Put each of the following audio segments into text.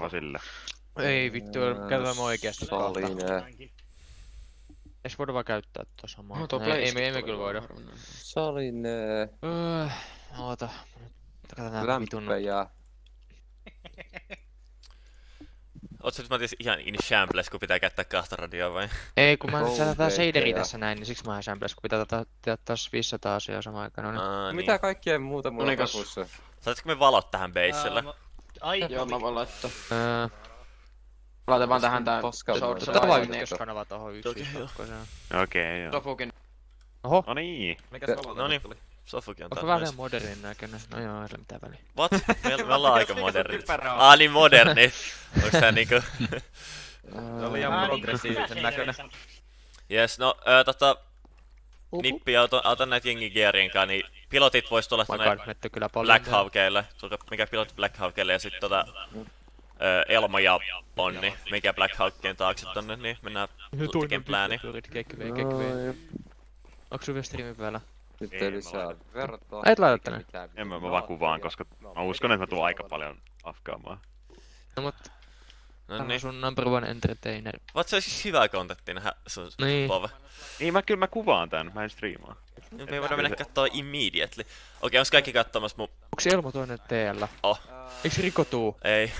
Mä sille. Ei vittu, käytetään oikeesti kahta. Saline. Eikö voida vaan käyttää tota samaa? No ei, ei, me, ei me kyllä voida. Saline. Öö, oota. Katsotaan vitun... Lämpöjä. Ootko nyt Matias ihan in shambles, kun pitää käyttää kahta radioa vai? Ei, kun mä nyt tätä Kolme shaderi tässä näin, niin siksi mä oon samples, kun pitää tätä tehdä taas 500 asiaa samaan aikaan. No niin. Aa, niin. Mitä kaikkea muuta mulla on kakussa? Saatko me valot tähän beisselle? Ää, mä- Ai, Joo, mä voin laittaa. Öö, Laitan vaan tähän tää short drive. ykköskanava tohon yksi Okei, joo. kakkosen. Okei, joo. Sofukin. Oho, No niin. mikä Te- se No niin, Sofuki on onko täällä vähän myös. liian modernin näköinen? No joo, ei ole mitään väliä. What? Me, me ollaan aika se moderni. Aa niin moderni. Onks tää niinku... Se oli ihan progressiivisen näköinen. Yes, no äh, tota... Nippi, auta, auta näitä jengigearien kanssa, niin pilotit vois tulla god, mette kyllä. Black Hawkeille. Tulkaa mikä pilotti Black Hawkeille ja sit tota... Ö, Elmo ja Onni, mikä Black Hawkien taakse tonne, niin mennään tekemään plääni. Kekve. Onks sun vielä päällä? Nyt Ei, lisää. Ai, et laita tänne. En mä, mä vaan kuvaan, koska mä uskon, että mä tuun aika paljon afkaamaan. No mut, No niin. sun number one entertainer. Vat se olisi siis hyvää kontenttia nähdä sun Niin. pove. Niin mä kyllä mä kuvaan tän, mä en striimaa. Nyt me ei voida mennä kattoo immediately. Okei, onks kaikki kattomassa mun... Onks Elmo toinen teellä? Oh. Eiks Riko tuu? Ei.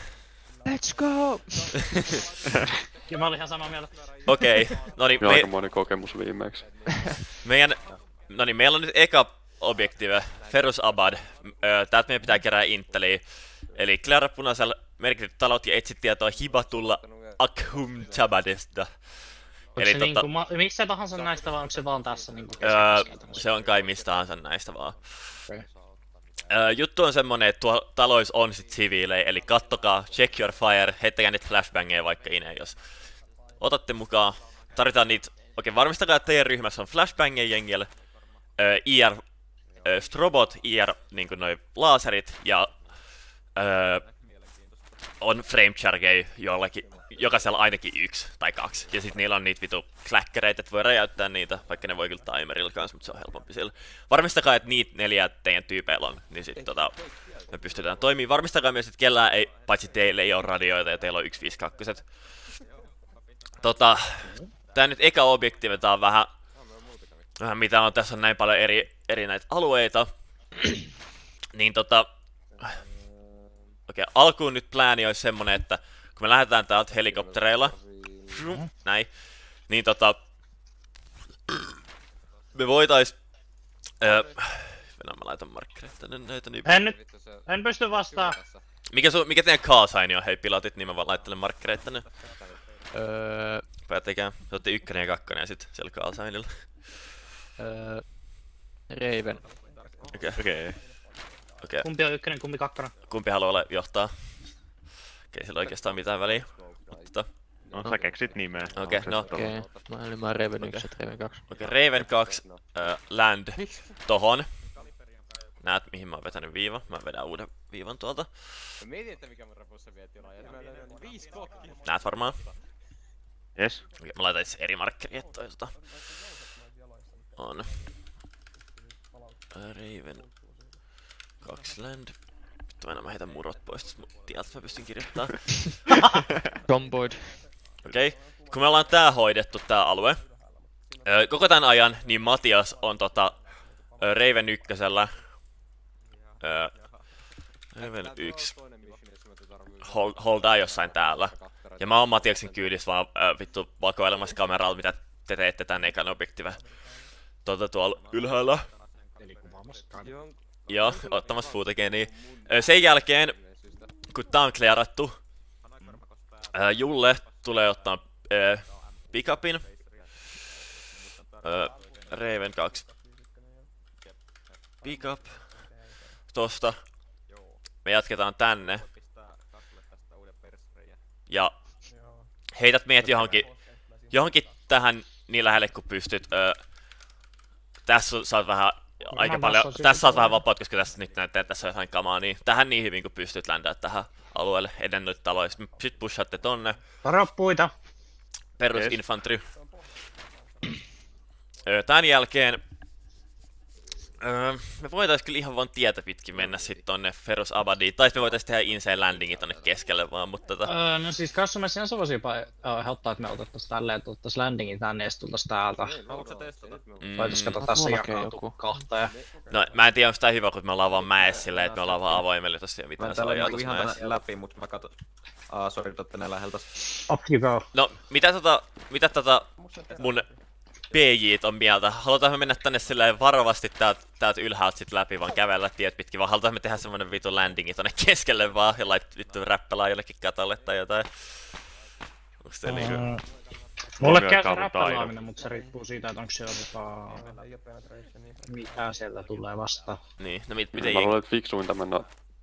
Let's go! Ja mä olin ihan samaa mieltä. Okei. No niin, Ja me, aikamoinen kokemus viimeksi. meidän... No niin, meillä on nyt eka objektiive, Ferus Abad. Täältä meidän pitää kerää Inteliä. Eli klära punaisella merkityt talot ja etsi tietoa hibatulla Akhum Chabadesta. Onko Eli se tota- niinku, missä tahansa näistä vai onko se vaan tässä niinku Öö, se on kai mistä tahansa näistä vaan. Okei. Öö, juttu on semmonen, että tuolla taloissa on sit siviilejä, eli kattokaa, check your fire, heittäkää niitä flashbangeja vaikka ineen, jos otatte mukaan. Tarvitaan niitä, okei varmistakaa, että teidän ryhmässä on flashbangeja jengillä, öö, IR, öö, strobot, IR, niinku noi laserit ja öö, on frame chargeja jollakin, jokaisella ainakin yksi tai kaksi. Ja sitten niillä on niitä vitu kläkkäreitä, että voi räjäyttää niitä, vaikka ne voi kyllä timerilla kanssa, mutta se on helpompi sillä. Varmistakaa, että niitä neljä teidän tyypeillä on, niin sitten tota, me pystytään toimimaan. Varmistakaa myös, että kellään ei, paitsi teille ei ole radioita ja teillä on 152. Tota, tää nyt eka objektiivi, tää on vähän, vähän mitä on, tässä on näin paljon eri, eri näitä alueita. niin tota, Okei, alkuun nyt plääni olisi semmonen, että kun me lähdetään täältä helikoptereilla, näin, niin tota, me voitais, öö, Venä, mä laitan markkereita tänne näitä, niin... En nyt, en pysty vastaan. Mikä, su, mikä teidän kaasaini on, hei pilotit, niin mä vaan laittelen markkereita tänne. Öö, Päättäkää, te olette ykkönen ja kakkonen ja sit siellä kaasainilla. öö, Raven. Okei, Okei. Okei. Kumpi on ykkönen, kumpi kakkonen? Kumpi haluaa ole johtaa? Okei, sillä oikeastaan mitään väliä. Mutta, No sä keksit nimeä. Okei, se no. Okei, mä olin mä Raven Okei. 1 ja Raven 2. okei, Raven 2, äh, Land, tohon. Näet mihin mä oon vetänyt viiva. Mä vedän uuden viivan tuolta. Mä mietin, että mikä mun repussa vie tilaa. Viisi blokkia. Näet varmaan. Yes. Okei, mä laitan itse eri markkeri, että toi tota... On. Raven. Kaksi land. Vittu aina mä heitän murot pois mun tieltä, mä pystyn kirjoittaa. Zomboid. Okei, okay. kun me ollaan tää hoidettu tää alue. Öö, koko tän ajan, niin Matias on tota... Öö, Raven ykkösellä. Öö, Raven yksi. Hold, holdaa jossain täällä. Ja mä oon Matiaksen kyydissä vaan äh, vittu vakoilemassa kameralla, mitä te teette tän ekan objektive. Tuota tuolla ylhäällä. Eli kuvaamassa. Joo, ottamassa footageenia. Ö, Sen jälkeen, kun tää on klearattu, ää, Julle tulee ottaa ää, pickupin. Ää, Raven 2. Pickup. Tosta. Me jatketaan tänne. Ja heität meidät johonkin, johonkin tähän niin lähelle kuin pystyt. Tässä saat vähän aika Ihan paljon, tässä on vähän vapaut, koska tässä nyt näyttää, että tässä on jotain kamaa, niin tähän niin hyvin kuin pystyt ländää tähän alueelle ennen noita taloja. Sitten pushaatte tonne, Varo puita. perusinfantry. Öö, Tän jälkeen Öö, me voitais kyllä ihan vaan tietä pitkin mennä sit tonne Ferus Abadiin, tai me voitais tehdä insane landingi tonne keskelle vaan, mutta tota... Öö, no siis kanssa mä sinänsä voisin jopa helpottaa, että me otettais tälleen, että ottais landingin tänne ja sit tultais täältä. Haluatko sä testata? Mm, Voitais kato tässä mullakin jakautua joku. kahteen. no mä en tiedä onko tää hyvä, kun me ollaan vaan mäessä silleen, että me ollaan vaan avoimella tosiaan Mä mitään saa tossa ihan mäessä. läpi, mut mä katon. Aa, sori, totte ne läheltä. Up you go. No, mitä tota, mitä tota mun PJt on mieltä? Halutaanko me mennä tänne silleen varovasti täältä, täältä ylhäältä sit läpi, vaan kävellä tiet pitkin, vai halutaanko me tehdä semmonen vitu landingi tonne keskelle vaan, ja lait vittu räppälää jollekin katolle tai jotain? Onks se niinku... Mulle käy se räppälaaminen, mutta se riippuu siitä, että onko siellä tota... Mitä sieltä tulee vastaan. Niin, no mit, miten Mä luulen, että fiksuinta mennä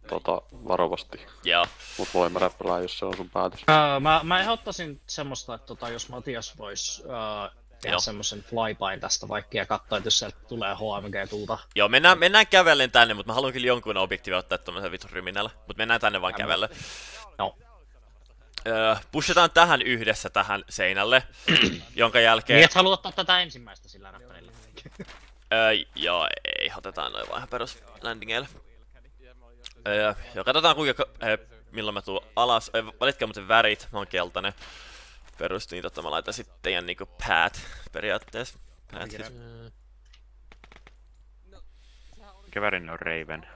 tota, varovasti, Joo. mut voimme räppälää, jos se on sun päätös. Öö, mä, mä ehdottaisin semmoista, että tota, jos Matias vois öö, tehdä Joo. semmosen flybyn tästä vaikka ja katsoa, että jos sieltä tulee HMG-tulta. Joo, mennään, mennään kävellen tänne, mutta mä haluan kyllä jonkun objektiivin ottaa tommosen vitun ryminällä. Mut mennään tänne vaan kävelle. No. Öö, pushataan tähän yhdessä tähän seinälle, jonka jälkeen... Niin et halua ottaa tätä ensimmäistä sillä räppärillä. Öö, joo, ei, otetaan noin vaan ihan perus landingeille. Öö, ja katsotaan kuinka, öö, milloin mä tuun alas. Valitkaa muuten värit, mä oon keltainen. Perus, niin totta mä laitan sitten teidän niinku päät periaatteessa. Päät siis. Mikä värin on Raven?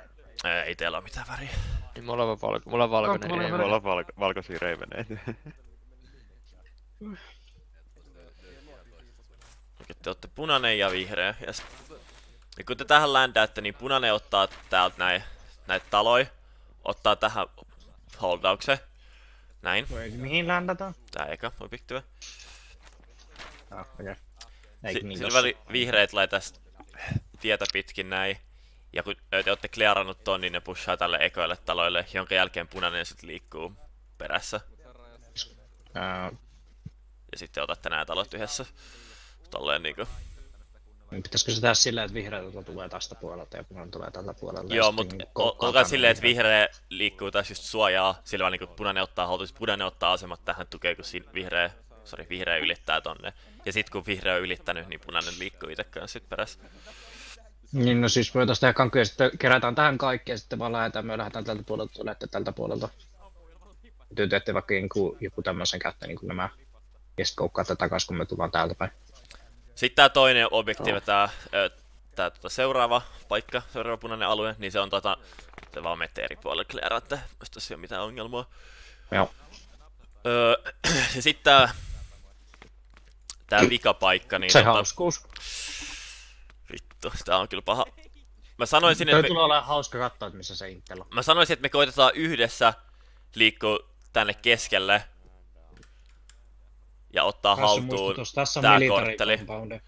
Ei teillä oo mitään väriä. Niin mulla on valko, mulla on valkoinen. Mulla on Me mulla- ollaan valko- valkoisia Raveneita. Okei, te olette punainen ja vihreä. Yes. Ja kun te tähän ländäätte, niin punainen ottaa täältä näin, näitä taloja. Ottaa tähän holdauksen. Näin. Voi, mihin ländätään? Tää eka objektiivi. Ah, okei. Okay. Niin sillä väli vihreät laita s- tietä pitkin näin. Ja kun te olette clearannut ton, niin ne pushaa tälle ekoille taloille, jonka jälkeen punainen sit liikkuu perässä. Öö, Ja sitten otatte nämä talot yhdessä. Tolleen niinku. Niin pitäisikö se tehdä silleen, että vihreältä tulee tästä puolelta ja punainen tulee tältä puolelta? Joo, sitten mutta niinku olkaa silleen, että vihreä. liikkuu tässä just suojaa, sillä vaan niinku punainen ottaa sit punainen ottaa asemat tähän tukeen, kun siinä vihreä, sorry, vihreä ylittää tonne. Ja sit kun vihreä on ylittänyt, niin punainen liikkuu itse kanssa sit perässä. Niin, no siis voitaisiin tehdä kankuja ja sitten kerätään tähän kaikki ja sitten vaan lähdetään, me lähdetään tältä puolelta, tulette tältä puolelta. Te teette vaikka joku, joku tämmöisen käyttä niin kuin nämä. Ja sitten koukkaatte takaisin, kun me tullaan täältä päin. Sitten tää toinen objektiivi, tää, ö, tää tota seuraava paikka, seuraava punainen alue, niin se on tota, te vaan menette eri puolelle clearaatte, jos tässä ei ole mitään ongelmaa. Joo. Öö, ja sitten tää, tää vikapaikka, niin Se tota, hauskuus. vittu, tää on kyllä paha. Mä sanoisin, Toi että me, tulee olemaan hauska katsoa, että missä se Intel on. mä sanoisin, että me koitetaan yhdessä liikkua tänne keskelle ja ottaa Tässä haltuun muistutus, tässä military kortteli. compoundi.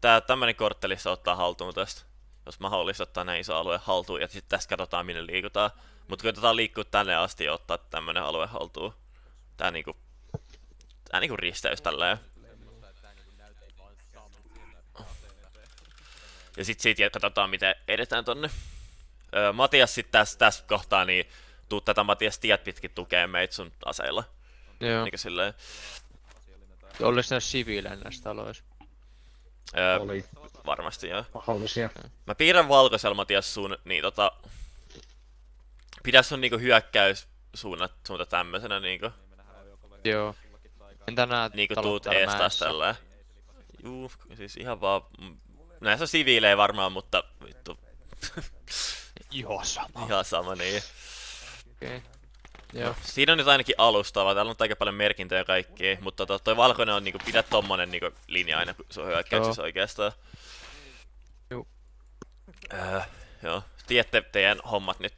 Tää tämmönen korttelissa ottaa haltuun tästä. Jos mahdollista ottaa näin iso alue haltuun ja sitten tässä katsotaan minne liikutaan. Mutta koitetaan liikkua tänne asti ja ottaa tämmönen alue haltuun. Tää niinku... Tää niinku risteys tälleen. Ja sit siitä katsotaan miten edetään tonne. Öö, Matias sit tässä täs kohtaa niin tuu tätä Matias tiet pitkin tukee meitä sun aseilla. Joo. Niinku silleen. Olis näissä siviilejä näissä taloissa. Öö, Oli varmasti joo. mahdollisia. Mä piirrän valkoisella Matias sun, niin tota... Pidä sun niinku hyökkäys suunnat, suunta tämmösenä niinku. Joo. Entä nää Niinku tuut ees taas tälleen. Juu, siis ihan vaan... mm, Näissä on siviilejä varmaan, mutta vittu, Joo, sama. ihan sama niin. Okei. Okay. Joo. Siinä on nyt ainakin alustava, täällä on aika paljon merkintöjä ja kaikkia, mutta tota, toi valkoinen on niinku, pidä tommonen niinku linja aina, kun se on hyökkäyksessä oikeastaan. Juu. Öö, joo, tiedätte teidän hommat nyt.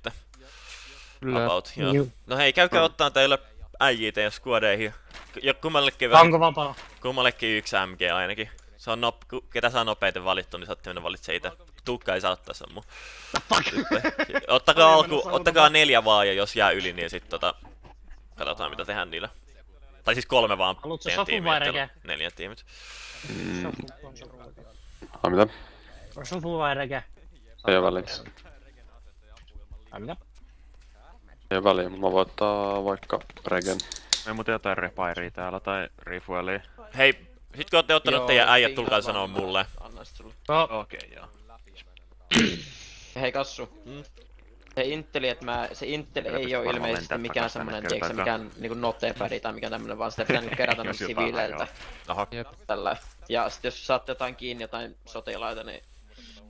Kyllä. About, joo. Juu. No hei, käykää ottaa teille äijii teidän squadeihin. Ja kummallekin, Onko vapaa? kummallekin yksi MG ainakin. Se on nop, ketä saa nopeiten valittu, niin saatte mennä valitse itse. Tuukka ei saa ottaa sen mun. Ottakaa, alku, ottakaa neljä vaan ja jos jää yli, niin sit tota... Katsotaan mitä tehdään niillä. Tai siis kolme vaan. Haluatko tiimiä, vai rege? Neljä tiimit. Ai mitä? Sofu vai rege? Ei oo väliä. Ai mitä? Ei oo väliä, mutta mä voin ottaa vaikka regen. Me muuten jotain repairia täällä tai refuelia. Hei, sit kun ootte ottanut Joo, teidän äijät, tulkaa sanoa mulle. Anna sulle. Okei, okay, joo. Hei Kassu. Mm. Se Inteli, että mä, se Inteli ei varmaan ilmeisesti mikään semmonen, kertaakaan. mikään niinku notepad tai mikään tämmönen, vaan sitä pitää niinku kerätä noilta jotain, siviileiltä. Aha. Jep. Tällä. Ja sit jos saatte jotain kiinni, jotain sotilaita, niin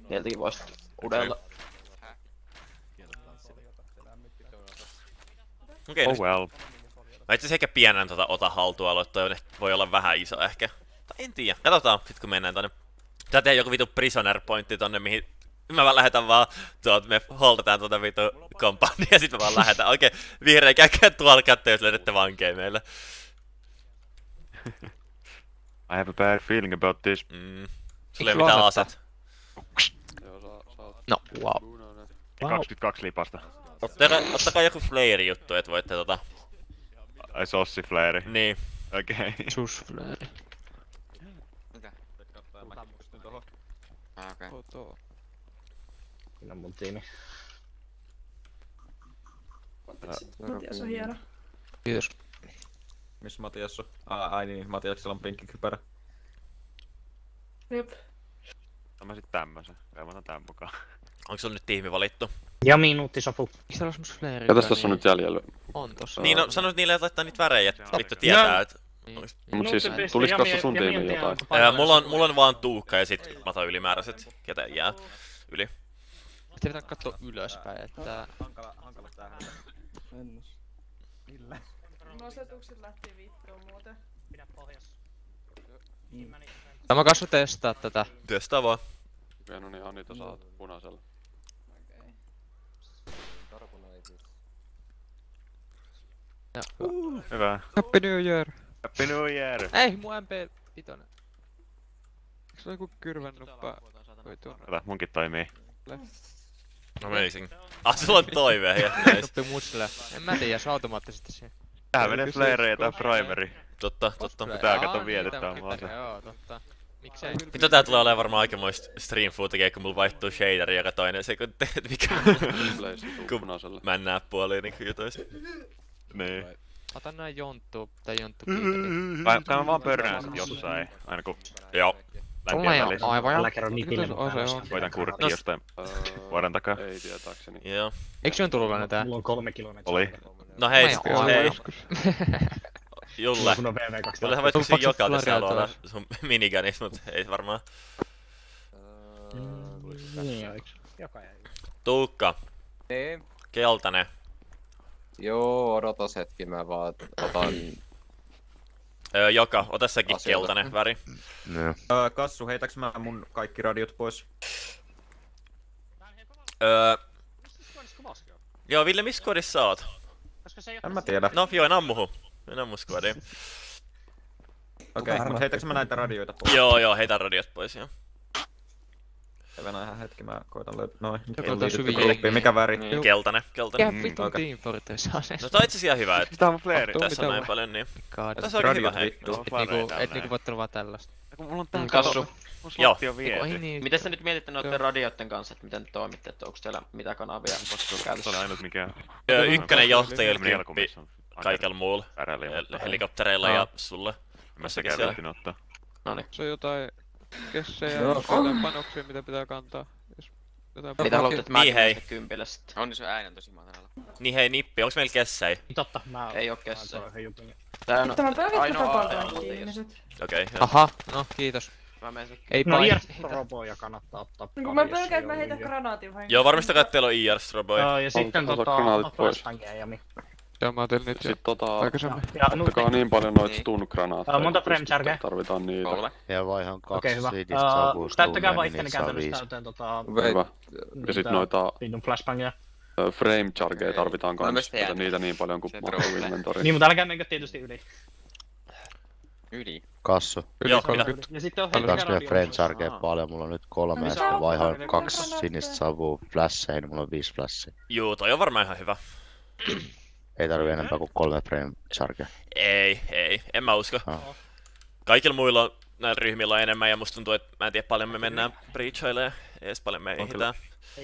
niiltäkin vois udella. Okei, Oh okay, well. Mä itse asiassa ehkä pienen tota ota haltualue, toi on, voi olla vähän iso ehkä. Tai en tiedä, katsotaan sit kun mennään tonne. Tää tehdään joku vitu prisoner pointti tonne, mihin mä vaan lähetän vaan, tuot, me holdataan tuota vitu kompania ja sit mä vaan lähetän. Okei, okay, vihreä käykää tuolla katsoa, jos löydätte vankeja meille. I have a bad feeling about this. Mm. Sulla ei mitään aset. No, wow. Ja 22 lipasta. Ottakaa, ottakaa joku flare juttu, että voitte tota... Ai sossi flairi. Niin. Okei. Okay. Susflööri. Ah, okei. Siinä on mun tiimi. Matias on hieno. Kiitos. Missä Matias on? Ai, ai niin, Matiaksella on pinkki kypärä. Jep. Mä sit tämmösen. Kaivan tän mukaan. Onko sulla nyt tiimi valittu? Ja minuutti sopu. Miksi täällä on semmos flare? Ketäs tässä on nyt jäljellä? On tossa. Niin, no sanoit niille, että laittaa niitä värejä, että vittu tietää, että... Niin. Mut siis, tulis kassa sun tiimiin jotain? Ää, mulla, on, mulla on vaan Tuukka ja sit mä otan ylimääräiset, ketä jää yli. Sitten pitää katsoa ylöspäin, että... Hankala, hankala tähän. No asetukset lähti vittuun muuten. Tämä kasvu testaa tätä. Työstää vaan. Okei, no niin, Anita saat punaisella. Ja, Hyvä. Happy New Year! Happy New Year! Ei, mun MP vitonen. Eikö se ole joku kyrvännuppa? Voi tuon Ota, munkin toimii. Amazing. Ah, sulla on toive, ja nice. nuppi mutsille. En mä tiedä, se automaattisesti siinä. Tää menee flareja tää primary. Totta, totta. Cosplay. Tää Aa, kato vietetään tää on vaan se. Joo, totta. Miksei? Vittu tää tulee olemaan varmaan aikamoista stream footage, kun mulla vaihtuu shaderi joka toinen sekunti, et mikä Kun- mä en näe puolia niinku jutuissa. Niin. Ota nää jonttu, tai jonttu Kai kai mä vaan pörrään sit jossain, aina kun Joo. Mulla lämpiä ei oo välissä. aivan Älä kerro on. Voitan No kurkkia jostain Öö, vuoden takaa. Ei tietääkseni. Joo. Eikö se on tullut tää? Mulla on kolme kilometriä. Oli. No hei, hei. Julle. Kun on VV2. Julle sä voit kysyä joka tässä alueella sun minigunista, mut ei varmaan. Niin. Joka jäi. Tuukka, Niin. keltainen. Joo, odotas hetki, mä vaan otan... Öö, joka, ota säkin Asioita. keltainen väri. Öö, Kassu, heitäks mä mun kaikki radiot pois? Öö, joo, Ville, missä kodissa sä oot? En mä tiedä. No, joo, en ammuhu. En ammu squadia. Okei, okay, mut heitäks mä näitä radioita pois? Joo, joo, heitä radiot pois, joo. Venä ihan hetki, mä koitan löytää. Noin, Joku on hyvin gruppiin. Mikä väri? Niin. Keltainen, keltainen. Mikä vitun okei. Team Fortress aseesta? No tää on itse asiassa ihan hyvä, että Tää on flare. Tuu, tässä on mitä näin paljon, niin... God. Tässä on hyvä, hei. Et niinku, et niinku voit olla vaan tällaista. Kun mulla on Mm, tää Kassu. Mun Joo. slotti on viety. niin. Miten te nyt mietitte noiden radioiden kanssa, että miten te toimitte, että onko teillä mitä kanavia Se oli käytössä? ainut mikä... Ykkönen johtajilla, Tämmönen kymppi on kaikella muulla. Helikoptereilla ja sulle. mä siellä. viittin ottaa. Noniin. Se on jotain kessejä, Joo. jotain panoksia, mitä pitää kantaa. Jos jotain Mitä haluatte, että mä Niin, hei. kympille sitten? On niin se ääni on tosi matalalla. Niin hei, Nippi, onks meillä kessei? Totta, mä Ei oo mä jutun. Tää on Tämä ainoa ainoa asia. ihmiset. Okei, Aha, no kiitos. Mä menen sen Ei No pain. IR roboja kannattaa ottaa. Niin kun mä pelkään, että mä heitän granaatin vain. Joo, varmistakaa, että teillä on IR Stroboy. Joo, ja sitten ota tota, ota pois. ja mi. Joo, mä otin nyt jo Sit tota, aikaisemmin. Ja ottakaa nuutti. niin paljon noita Niin. stun-granaatteja. Ää, monta frame charge? Tarvitaan niitä. Kolme. Ja vaihan kaksi Okei, hyvä. Ää, savusta Täyttäkää vaan itteni niin käytännössä täyteen tota... Hyvä. Ja sit noita Vitun flashbangia. frame chargeja tarvitaan kans. Ota niitä niin paljon kuin trollee. inventoriin. Niin, mutta älkää menkö tietysti yli. Yli. Kassu. Yli Joo, 30. Ja sitten on heittäkää vielä frame chargeja paljon? Mulla on nyt kolme ja Mitä sitten Mitä kaksi granaatteja? sinistä savua flashia, niin mulla on viisi flashia. Juu, toi on varmaan ihan hyvä. Ei tarvi enempää kuin kolme frame chargea. Ei, ei, en mä usko. Ah. Kaikilla muilla näillä ryhmillä on enemmän ja musta tuntuu, että mä en tiedä paljon me mennään breachailemaan, edes paljon me kyllä. ehditään.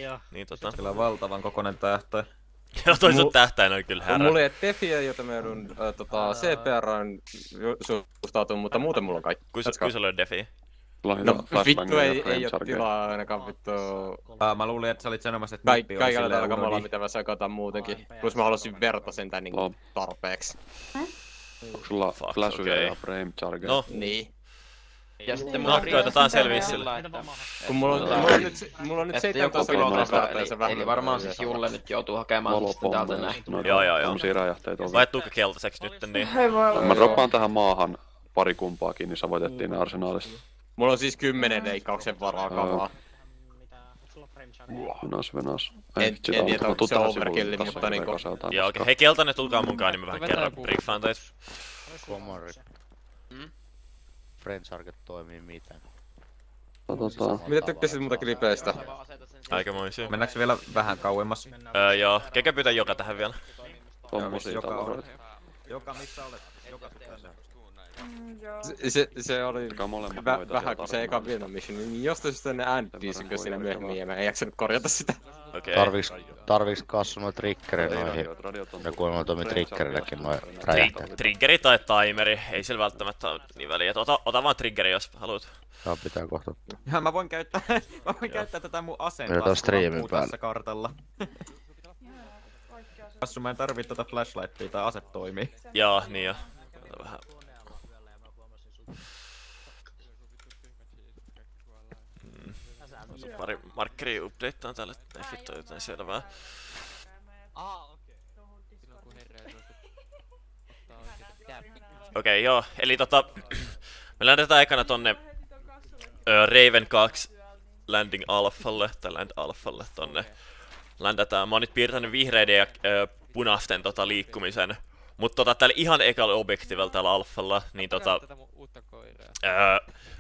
Joo. Niin tota, on valtavan kokoinen tähtäin. joo toi sun tähtäin on kyllä herra. Mulla ei ole defiä, jota mä joudun äh, tota, CPRään suhtautumaan, mutta muuten mulla on kaikki. Kui, Let's su- go. kui sulla on No vittu ei, ei oo tilaa ainakaan vittu. Uh, mä luulin, että sä olit sanomassa, että Kaik, nippi oli kaikella tällä kamalalla, mitä mä sekoitan muutenkin. Plus mä halusin verta sentään niinku tarpeeksi. Onko sulla Fuck, flashuja okei. ja frame charger? No, Niin. Ja sitten No, koitetaan selviä sillä. Kun mulla on, mulla on nyt, mulla on nyt Että joku 17 pilota, kilotasta verta ja eli, se vähän... eli varmaan siis Julle nyt joutuu hakemaan sitten täältä näin. Joo, joo, joo. Tommosia räjähteitä on. Laittuuko keltaiseksi nyt, niin... Mä droppaan tähän maahan pari kumpaakin, niin sä voitettiin ne arsenaalista. Mulla on siis kymmenen leikkauksen varaa kamaa. Venas, venas. En- Ei, en tiedä, on, onko se tähän overkill, sivulle, mutta tässä niinku- Joo, okei. Hei, keltainen, tulkaa mukaan, niin mä vähän kerran briefaan teitä. Common rip. Mm? Friend Target toimii miten? Katsotaan. Mitä tykkäsit muuta klipeistä? Aikamoisia. Mennäänkö vielä vähän kauemmas? Öö, joo. Kekä pyytää joka tähän vielä. Tommosia joka tavaroita. Joka missä olet? Joka pitää se. Mm, joo. Se, se, oli Joka molemmat vä, vähän kuin se eka. Vietnam mission, niin jostain syystä ne äänibiisikö siinä myöhemmin ja mä en jaksanut korjata sitä. Okei. Tarviks, tarviks kassu noin triggeri noihin? Ne kuulemma toimii frame triggerilläkin noin Tri- räjähteet. triggeri tai timeri, ei sillä välttämättä ole niin väliä. Ota, ota vaan triggeri, jos haluat. Joo, pitää kohta ottaa. Ja mä voin käyttää, mä voin käyttää tätä mun laskulampua päälle. tässä kartalla. Kassu, mä en tarvii tota flashlightia, tää ase toimii. Joo, niin jo. Ota vähän. Mm. Ota pari markkeri updateaan täällä, ei vittu jotain selvää. Okei, joo. Eli tota... Me lähdetään ekana tonne ö, Raven 2 Landing Alphalle, tai Land Alphalle tonne. Ländätään. Mä oon nyt piirtänyt vihreiden ja ö, punaisten tota liikkumisen. Mutta tota, tällä ihan ekalla objektiivilla täällä Alphalla, niin tota... Öö,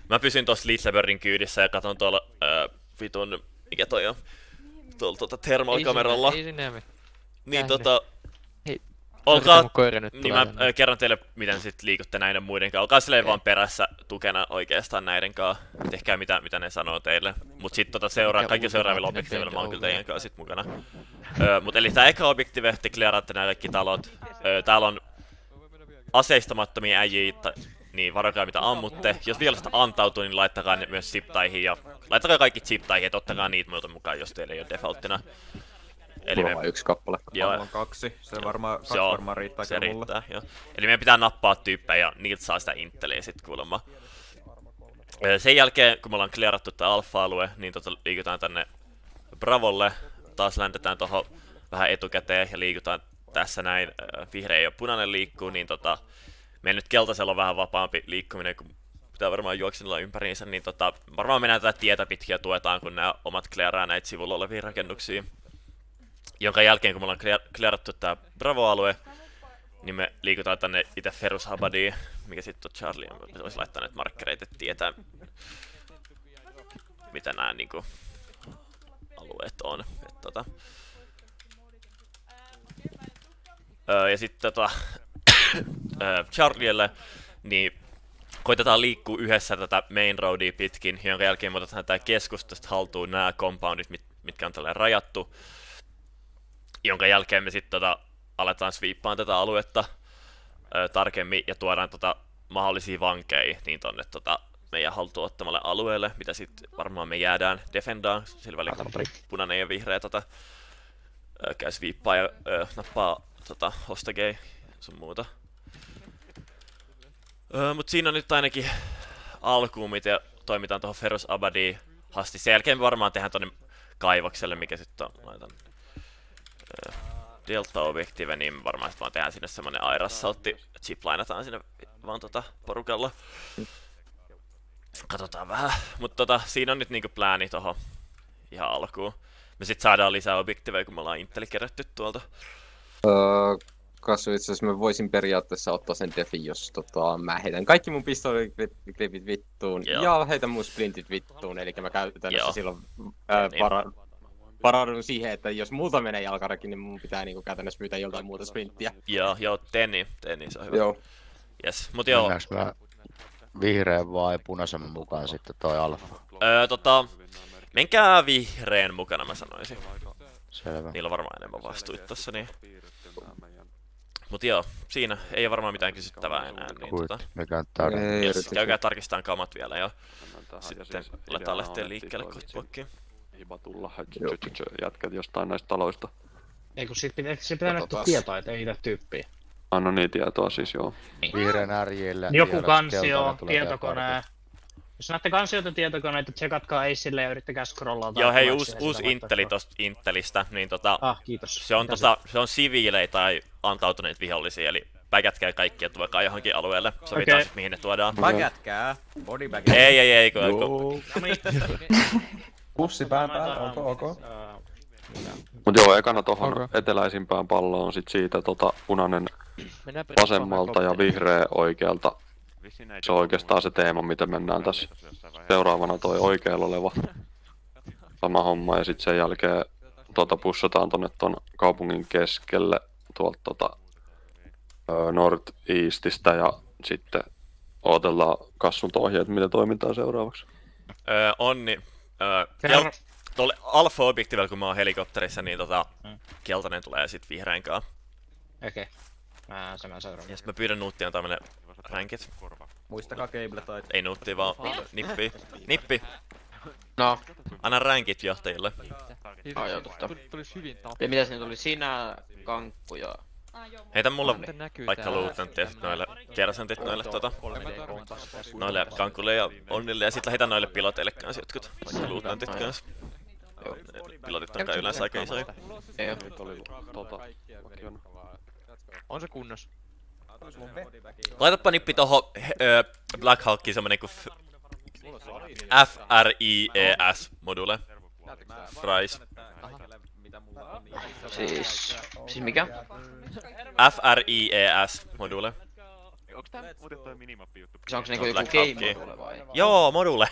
mä pysyn tossa Lisebergin kyydissä ja katon tuolla öö, vitun... Mikä toi on? Tuolla tota thermal-kameralla. Ei sinne jäämme. Niin tota... Olkaa... mun koira nyt Niin mä ö, kerron teille, miten sit liikutte näiden muiden kanssa. Olkaa silleen Okei. vaan perässä tukena oikeastaan näiden kanssa. Tehkää mitä, mitä ne sanoo teille. Mut sit tota seuraa, kaikki seuraavilla laatinen objektiiveilla mä oon kyllä teidän kanssa sit mukana. Öö, mut eli tää eka objektiive, te clearaatte nämä kaikki talot. Öö, täällä on aseistamattomia äijiä, niin varokaa mitä ammutte. Jos vihollista antautuu, niin laittakaa ne myös zip-taihin ja laittakaa kaikki zip-taihin, että ottakaa niitä muilta mukaan, jos teillä ei ole defaulttina. Eli Mulla me, on yksi kappale. joo, Mulla on kaksi. Se varmaan, kaksi Joo, varmaan riittää se kyllä mulle. riittää, joo. Eli meidän pitää nappaa tyyppejä ja niiltä saa sitä inteliä sit kuulemma. Sen jälkeen, kun me ollaan clearattu tää alfa-alue, niin tota liikutaan tänne Bravolle. Taas ländetään tohon vähän etukäteen ja liikutaan tässä näin. Vihreä ja punainen liikkuu, niin tota... Meidän nyt keltaisella on vähän vapaampi liikkuminen, kun pitää varmaan juoksennella ympäriinsä, niin tota, varmaan mennään tätä tietä pitkin ja tuetaan, kun nämä omat clearaa näitä sivulla olevia rakennuksia. Jonka jälkeen, kun me ollaan clearattu tää Bravo-alue, niin me liikutaan tänne itse Ferus Habadiin, mikä sitten on Charlie, olisi laittaa näitä markkereita, että tietää, mitä nämä niinku, alueet on. Et, tota. öö, ja sitten tota, Charlielle, niin koitetaan liikkua yhdessä tätä main roadia pitkin, jonka jälkeen me otetaan tää keskustasta haltuun nämä compoundit, mit, mitkä on tällä rajattu. Jonka jälkeen me sitten tota, aletaan sweepaan tätä aluetta ö, tarkemmin ja tuodaan tota, mahdollisia vankeja niin tonne tota, meidän haltuun ottamalle alueelle, mitä sitten varmaan me jäädään defendaan, sillä välin kun punainen ja vihreä tota, ö, käy sweepaa ja ö, nappaa tota, hostage sun muuta. Öö, mut siinä on nyt ainakin alkuun, miten toimitaan tuohon Ferus Abadiin hasti. Sen jälkeen varmaan tehdään tonne kaivokselle, mikä sitten on, laitan Delta-objektiive, niin varmaan vaan tehdään sinne semmonen airassaltti, ziplainataan sinne vaan tota porukalla. Katsotaan vähän, mutta tota, siinä on nyt niinku plääni tohon ihan alkuun. Me sit saadaan lisää objektiiveja, kun me ollaan inteli kerätty tuolta. Öö, Kassu, itse asiassa mä voisin periaatteessa ottaa sen defin, jos tota, mä heitän kaikki mun pistoliklipit vittuun Joo. ja heitän mun splintit vittuun, eli mä käytännössä Joo. silloin ää, Niin. vara, varaudun siihen, että jos multa menee jalkarakin, niin mun pitää niinku käytännössä pyytää joltain muuta sprinttiä. Joo, joo, tee tee niin, se on hyvä. Joo. Yes, mut joo, Mennäänkö mä vihreän vai punaisen mukaan sitten toi alfa? öö, tota, menkää vihreän mukana mä sanoisin. Selvä. Niillä on varmaan enemmän vastuita tossa, niin Mut joo, siinä ei ole varmaan mitään kysyttävää enää. Niin Good. tota, Mikä on Ei, tarkoitus? yes, käykää tarkistamaan kamat vielä ja. Ja sitten aletaan lähteä liikkeelle sit kohta olisi pokkiin. Hiba tulla, että Joo. tjö, tjö, tjö, jätkät jostain näistä taloista. Ei kun siitä pitää, se pitää näyttää tietoa, että ei niitä tyyppiä. Anno niin tietoa siis joo. Vihreän ärjillä. Joku kansio, tietokone. Jos näette kansioita tietokoneita, tsekatkaa Aceille ja yrittäkää scrollata. Joo hei, uusi, sitä Inteli tosta Intelistä, niin tota, Ah, kiitos. se on, Mitä tota, se on siviilejä tai antautuneita vihollisia, eli päkätkää kaikki ja tuokaa johonkin alueelle. Sovitaan sit mihin ne tuodaan. Bagetkää. Bodybag. Ei, ei, ei, kun, kun No Pussi pään päällä, ok, ok. Mut joo, ekana tohon Okei. eteläisimpään palloon on sit siitä tota punainen vasemmalta ja vihreä oikealta. Se on oikeastaan se teema, mitä mennään tässä. Seuraavana toi oikealla oleva sama homma ja sitten sen jälkeen tota, pussataan tonne ton kaupungin keskelle tuolta tota, ö, Northeastista ja sitten odotellaan kassulta ohjeet, mitä toimintaa seuraavaksi. öö, onni, öö, kel- tuolle alfa-objektiivilla, kun mä oon helikopterissa, niin tota, Mm. keltainen tulee sit vihreän kaa. Okei. Mä sen mä seuraan. Ja sit mä pyydän nuuttia antaa meille rankit. Muistakaa cable toit. Ei nuuttia, vaan nippi. Nippi, No, anna rankit johtajille. Totta. Tulis hyvin tapaa. ja mitäs ne tuli? Sinä, Kankku ja... Heitä mulle vaikka sit noille kersantit noille tota, 3D noille kankulle ja onnille ja sit lähitä noille piloteille kans jotkut vaikka luutnantit kans. Pilotit on kai yleensä aika isoja. Ei. Nyt oli tota. On se kunnos. Laitapa nippi tohon Black Hawkiin semmonen niinku f- F-R-I-E-S module. Fries. Siis... Siis mikä? F-R-I-E-S module. Onks tää muuten toi minimappi juttu? Se onks niinku joku Black game Hawkia. module vai? Joo, module.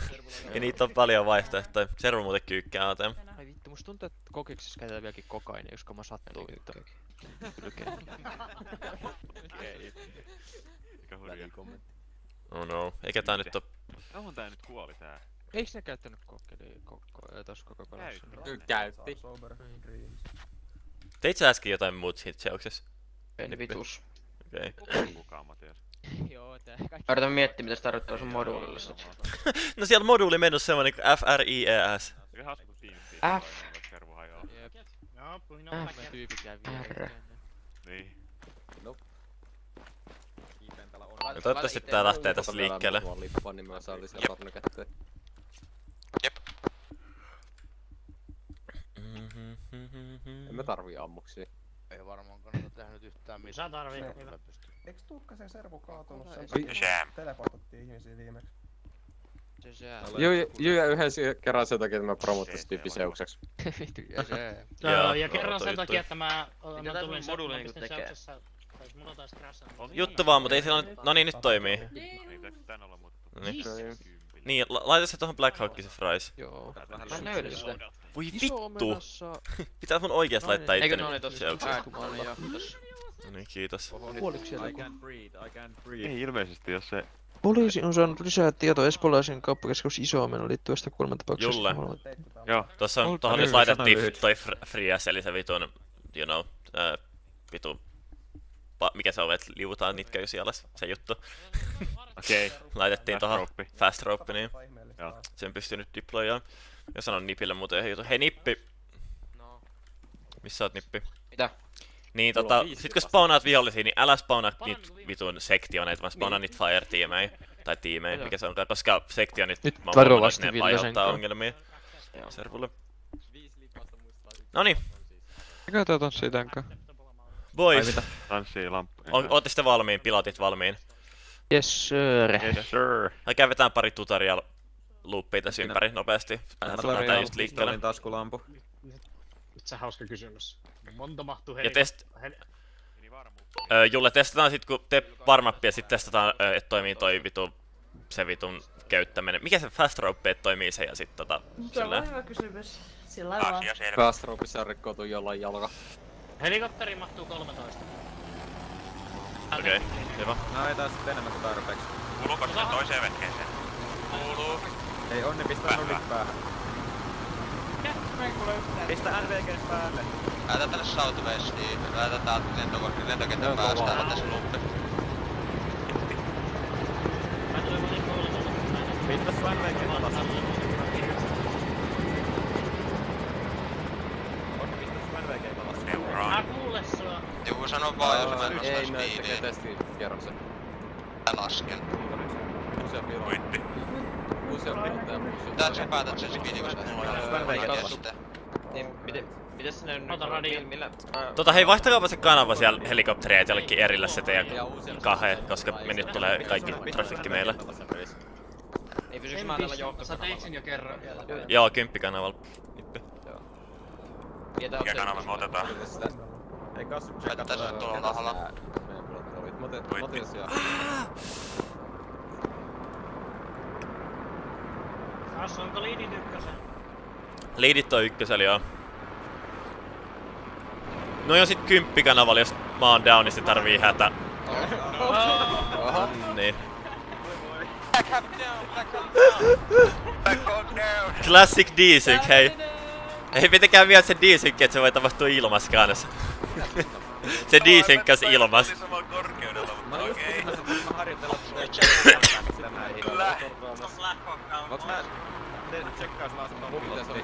ja niitä on paljon vaihtoehtoja. Servo muuten kyykkää ATM. Ai vittu, musta tuntuu, että kokeksissa käytetään vieläkin kokaini, jos mä sattuu vittu. Okei. Mikä hurja. Oh no, eikä tää nyt oo... Kauan tää nyt kuoli tää? Eiks ne käyttänyt kokkeli kokko, tossa koko kolassa? Käytti. Teit sä äsken jotain muut hitsauksessa? Pieni vitus. Okei. Kukaan Matias. Joo, tää Mä yritän miettiä, mitä se tarvitsee sun moduulille sit. No siellä moduuli menossa semmonen kuin F-R-I-E-S. F. Mä käy R. vielä. Niin. Ja toivottavasti tää lähtee vielä liikkeelle. lippua, niin mä saan lisää tornikätteen. En mä tarvii ammuksia. Ei varmaan kannata tehdä nyt yhtään mitään. Sä tarvii. Ne- Hyvä. Eiks tuukka se servu kaatunut sen? Teleportattiin ihmisiä viimeksi. Joo, joo, ja yhden kerran sen takia, että mä promottasin tyyppi seukseksi. Vittu, ja se. Joo, Joo, ja no, kerran sen takia, että mä, mä tulin moduuli niinku tekee? mulla. Juttu vaan, mutta ei siellä... No niin, nyt toimii. Niin, pitääks tän olla muuta? Niin. Niin, la- laita se tohon Black Hawkiin se fries. Joo. Mä en löydä sitä. Voi vittu! Pitää mun oikeesti laittaa Eikö itteni ne oli tossa? No niin, kiitos. Kuoliko siellä joku? Ei ilmeisesti, jos se... Poliisi on saanut lisää tietoa espoolaisen kauppakeskus Iso-Omenon liittyvästä kuolemantapauksesta. Julle. Joo. Tossa on, lyhyt, nyt laitettiin toi fr- Frias, eli se vitun, you know, ää, vitun, pa- mikä se on, että liuutaan niitä köysiä alas, se juttu. Okei. Laitettiin Fast tohon rope. fast rope, niin Joo. sen pystyy nyt deployaan. Ja sanon Nipille muuten yhden jutun. Hei Nippi! No. Missä oot Nippi? Mitä? Niin Mulla tota, sit kun spawnaat vihollisia, niin älä spawnaa niitä vitun sektioneita, vaan spawnaa niitä fire tiimejä. Tai tiimejä, mikä se onkaan, koska sektionit Nyt mä oon että ne aiheuttaa ongelmia Joo. servulle. Noniin, Mikä tää tanssii tän kaa? boys. Tanssii lamppu. On, ootte sitten valmiin, pilotit valmiin. Yes sir. Yes sir. Tai käydetään pari tutorial loopia tässä ympäri nopeasti. Tutorial tää just liikkeelle. Taskulampu. Nyt se hauska kysymys. Monta mahtuu Ja test, heli... Öö, Julle, testataan sit kun te varmappia, sit testataan, että toimii toi vitu, se vitun käyttäminen. Mikä se fast rope, että toimii se ja sit tota, Se on hyvä kysymys. Sillä lailla vaan. Fast ropeissa rikkoutuu jollain jalka. Helikopteri mahtuu 13. Okei, okay, hyvä. No ei taas sitten enemmän kuin tarpeeksi. Kuuluuko se toiseen vehkeeseen? Ei onni pistää nullit päähän. Pistä NVG päälle. Lähetään tänne Southwestiin. Täältä lentokon- lentokentän päästä. Lähetään tässä lumpi. Pistä sun NVG alas. On, pistä sun NVG alas. Mä Juu, sano vaan, jos mä en Ei osaa näy tekee speediä. testikierroksen. Mä lasken. Useampi Voitti. Useampi plus. Tää sä päätät sen speedin, koska mulla on vaikea sitten. Niin, miten, sinä nyt... Ota radio. Millä... Tota hei, vaihtakaapa se kanava siellä helikopteria jollekin erillä se teidän kahden, koska me nyt tulee kaikki trafikki meille. Ei pysyks mä täällä johtokanavalla? Sä teit sen jo kerran. Joo, kymppikanavalla. Mikä kanava me otetaan? Ei kassu, Laittaa se tuolla nahalla. Motios ja... Kas, onko liidin ykkösen? Liidit on ykkösellä joo. No ja sit kymppikanavalla, jos mä oon down, niin tarvii hätä. Niin. Back up down, back up down. Back on down. Classic D-Sync, hei. Ei pitäkään vielä se D-Sync, että se voi tapahtua ilmassa kanssa. se D-Synkas ilmas. Mä oon just mä sitä. Kyllä. Mä... Oli oikeesti.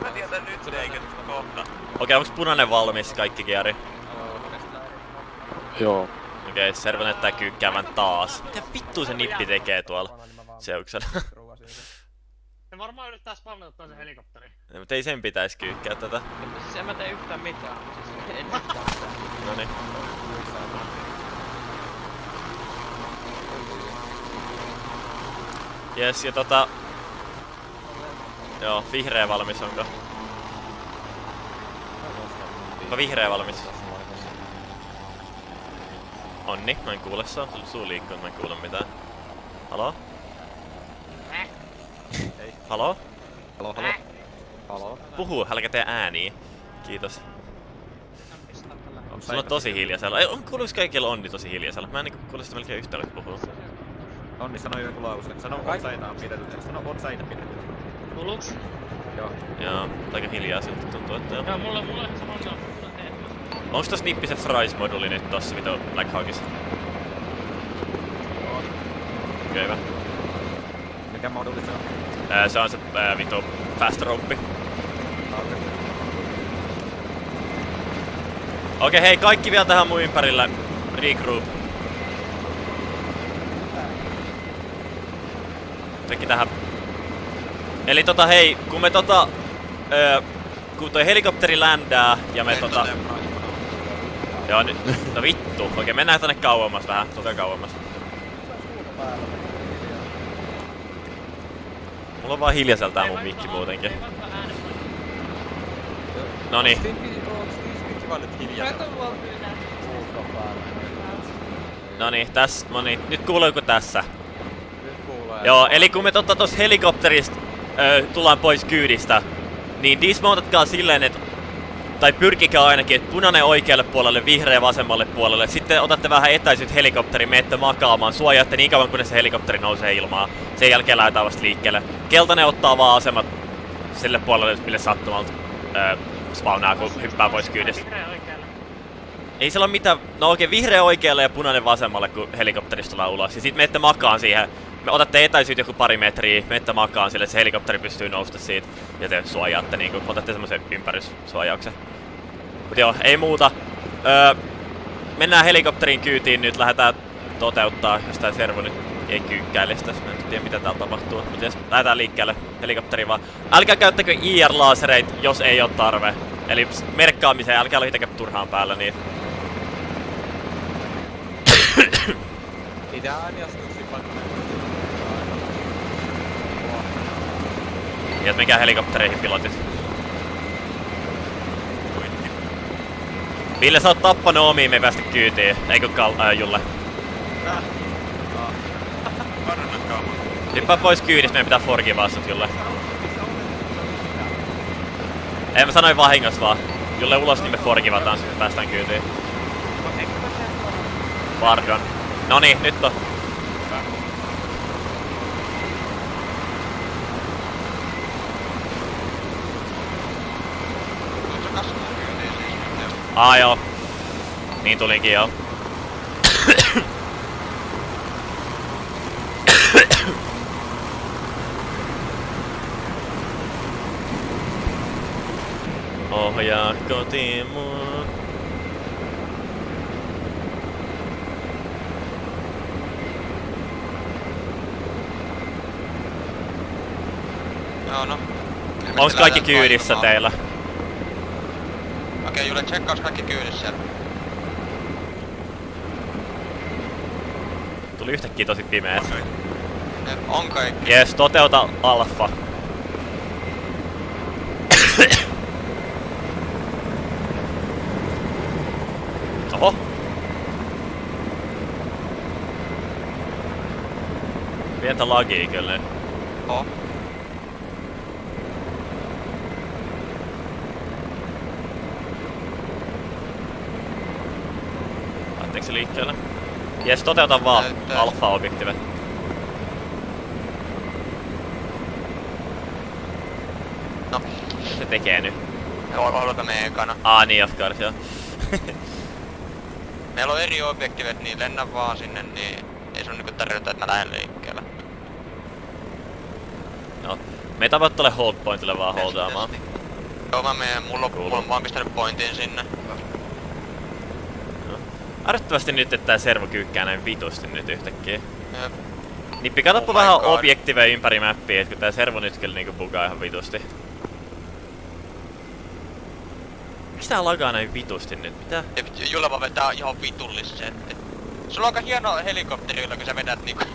Mä tiedän nyt eikö kohta. Okei, onks punainen valmis kaikki kiari? Joo. Okei, servo näyttää kyykkäävän taas. Mitä vittu se nippi tekee tuolla seuksella? Ne varmaan yrittää spavnata toisen helikopterin. Mutta ei sen pitäis kyykkää tätä. Siis en mä tee yhtään mitään. Siis en yhtään mitään. Noniin. Jes, ja tota... Joo, vihreä valmis onko? Onko vihreä valmis? Onni, mä en kuule sua. Sulla suu liikkuu, mä en kuule mitään. Halo? Halo? Halo, halo. Halo. Puhu, älkä tee ääniä. Kiitos. Sulla on tosi hiljaisella. Ei, on kuuluis kaikilla onni tosi hiljaisella. Mä en niinku kuule sitä melkein yhtään, kun puhuu. Onni sano joku lause. Sano on seinään pidetty. Sano on seinä pidetty. Kuuluuks? Joo. Joo, aika hiljaa siltä tuntuu, että joo. Joo, mulle, mulle ihan sama on Onks tos nippi se Fries-moduli nyt tossa vitu Black Hawkissa? Okei, hyvä. Mikä moduli se on? Se on se ää, vitu fast rope. Okei, hei, kaikki vielä tähän mun ympärillä. Regroup. Kaikki tähän. Eli tota hei, kun me tota... Öö, kun toi helikopteri ländää ja me tota... Joo nyt, no vittu. Okei, mennään tonne kauemmas vähän, tota kauemmas. Mulla on vaan hiljaiselta tää mun mikki muutenkin. Noni. Kiva nyt hiljaa. Noni, tässä. Nyt kuuluuko tässä? Nyt kuulee. Joo, eli kun me totta tossa helikopterista tullaan pois kyydistä, niin dismountatkaa silleen, että tai pyrkikää ainakin, että punainen oikealle puolelle, vihreä vasemmalle puolelle. Sitten otatte vähän etäisyyttä helikopteriin, menette makaamaan, suojaatte niin kauan kunnes se helikopteri nousee ilmaan. Sen jälkeen lähdetään vasta liikkeelle. Keltainen ottaa vaan asemat sille puolelle, mille sattumalta öö, spawnaa, kun hyppää pois kyydistä. Ei siellä ole mitään... No oikein vihreä oikealle ja punainen vasemmalle, kun helikopterista tullaan ulos. Ja sit menette makaan siihen. Me otatte etäisyyttä joku pari metriä, menette makaan sille, että se helikopteri pystyy nousta siitä. Ja te suojaatte niinku, otatte semmosen ympäryssuojauksen. Mut joo, ei muuta. Öö, mennään helikopterin kyytiin nyt, lähdetään toteuttaa, jos tää servo nyt ei kyykkäile sitä. Mä en tiedä mitä täällä tapahtuu. Jos lähdetään liikkeelle helikopteri vaan. Älkää käyttäkö IR-laasereit, jos ei oo tarve. Eli merkkaamiseen, älkää lohitakö turhaan päällä niin. Niitä ääniastuksia paljon. Ja mikä helikoptereihin pilotit. Ville, sä oot tappanut omiin, me ei päästä kyytiin. Eikö Kal- ää, Julle? Hyppää pois kyydistä, meidän pitää forgivaa sut, Julle. Ei mä sanoin vahingossa vaan. Julle ulos, niin me forgivataan, sitten päästään kyytiin. Pardon. Noni, niin, nyt on. Ah joo. Niin tulikin joo. Ohjaa kotiin mun. Joo no. Onks kaikki kyydissä teillä? Okei, Jule, tsekkaus kaikki kyydissä. Tuli yhtäkkiä tosi pimeät. Ne On kaikki. Jes, toteuta alfa. Oho. Pientä lagia kyllä. nyt. Se liikkeelle? Jes, toteuta vaan Näyttää. alfa-objektiivet. No. Mitä se tekee nyt? Odotan ekana. Aa niin, of course, joo. Meillä on eri objektiivit, niin lennä vaan sinne, niin ei sun niinku tarjota, että mä lähden liikkeelle. Joo. Me tavoittele hold pointille vaan holdaamaan. Joo, mä menen, mulla on, mulla on vaan pistänyt pointin sinne. Arvittavasti nyt, että tää servo kyykkää näin vitusti nyt yhtäkkiä. Jep. Nippi, katsoppa Oh my vähän objektiveja ympäri mappia, et kun tää servo nyt kyllä niinku bugaa ihan vitusti. Miksi tää lagaa näin vitusti nyt? Mitä? Vaan vetää ihan vitullis setti. Sulla on aika hieno helikopterilla, kun sä vedät niinku...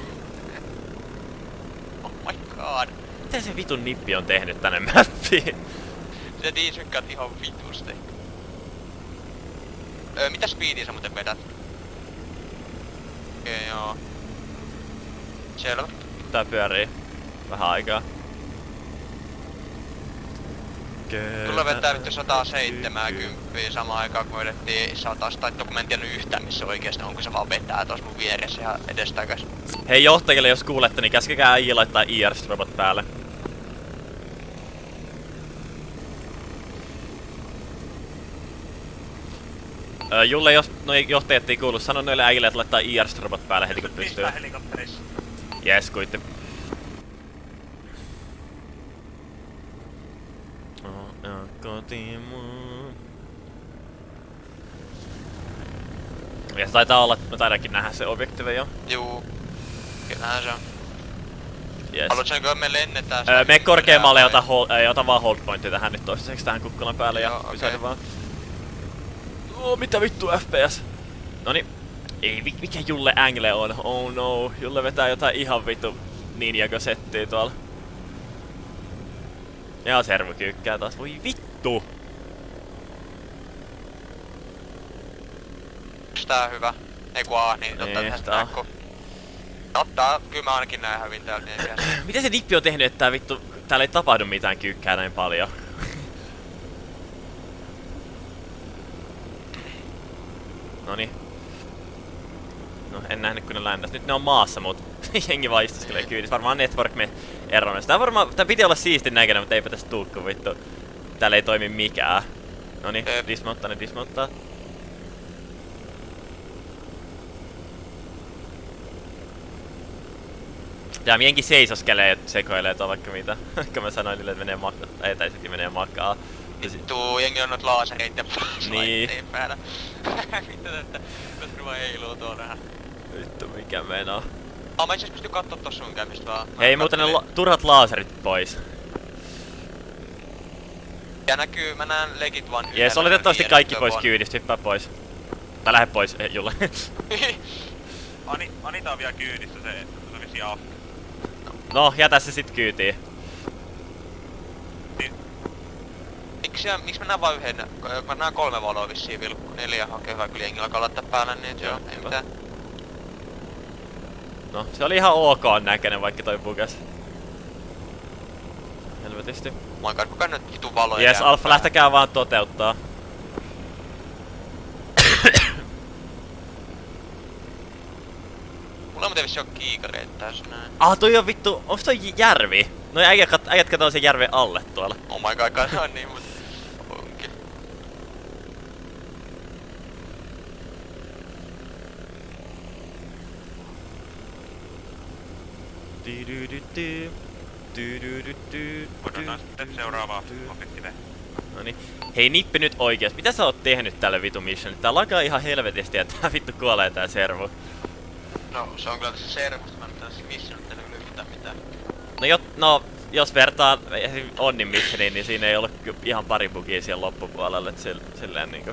Oh my god. Mitä se vitun nippi on tehnyt tänne mappiin? Sä diisykkaat ihan vitusti. Öö, mitä speedia sä muuten vedät? Okei, okay, joo. Selvä. Tää pyörii vähän aikaa. Tulla vetää vittu 170 samaan aikaan kun vedettiin 100 tai kun mä en tiennyt yhtään missä oikeesti on kun se vaan vetää tos mun vieressä ihan edestakas. Hei johtajille, jos kuulette, niin käskekää äijä laittaa IR-strobot päälle. Öö, Julle, jos noi johtajat ei kuulu, sano noille äijille, että laittaa IR-strobot päälle heti kun pystyy. Pistää helikopterissa. Jes, kuitti. Ja. Ja se taitaa olla, että mä taidaankin nähdä se objektiivi jo. Juu. Kyllähän se on. Yes. Haluatko me lennetään? Öö, mene korkeammalle ja ota, hold, äh, ota vaan hold pointti tähän nyt toistaiseksi tähän kukkulan päälle ja Joo, okei. pysähdy vaan. Oh, mitä vittu FPS? Noni. Ei, mikä Julle angle on? Oh no, Julle vetää jotain ihan vittu ninjago settiä tuolla. Ja servo kyykkää taas, voi vittu! Tää hyvä? Ei ku A, niin ottaa Niin, tää-. Ottaa, kyllä mä ainakin näin hyvin täällä niin. Miten se dippi on tehnyt, että tää vittu, täällä ei tapahdu mitään kyykkää näin paljon? Noni. No en nähnyt kun ne läntäs. Nyt ne on maassa, mut jengi vaan istuskelee kyydissä. Varmaan network me erona. Tää varmaan, tää piti olla siisti näköinen, mutta eipä tästä tuu, kun vittu. Täällä ei toimi mikään. Noni, dismonttaa ne dismonttaa. Tää jenki seisoskelee ja sekoilee tuolla vaikka mitä. kun mä sanoin niille, että menee makaa. Tai menee makaa. Ja sit- Tuu, jengi on noit laasereitten Niin. niin. päällä. Mitä tästä, kun ruva heiluu tuonne. Vittu mikä menoo. Ah, mä itse asiassa pystyn kattoo tossa sun käymistä vaan. Mä Hei muuten ne la- turhat laaserit pois. Ja näkyy, mä näen legit vaan yhdellä Jees, oletettavasti kaikki pois vaan. kyydistä, hyppää pois. Tai lähde pois, eh, Julle. Ani, Anita on vielä kyydissä, se, se vissiin off. no, jätä se sit kyytiin. Miksi, miksi mä näen vaan yhden? Mä näen kolme valoa vissiin vilkku. Neljä hakee hyvä kyllä jengi alkaa laittaa päälle, niin joo, ei mitään. No, se oli ihan ok näköinen, vaikka toi bugas. Helvetisti. Moi kai, kuka nyt vitu valoja Jes, Alfa, lähtekää vaan toteuttaa. Mulla on muuten vissi on kiikareita tässä näin. Ah, toi on vittu, onks toi järvi? No äijät, kat, äijät katoo sen järven alle tuolla. Oh my god, kai on niin, mut Odotan sitten seuraavaa objektive. Noniin. Hei Nippi nyt oikeas, mitä sä oot tehnyt tälle vitu missionille? Tää lagaa ihan helvetisti ja tää vittu kuolee tää servo. No, se on kyllä tässä servusta, mä en tässä mission nyt tehnyt yhtään mitään. No, jo, no jos vertaa. Onnin missioniin, niin siinä ei ollut ihan pari bugia siellä loppupuolella, et sille, silleen niinku...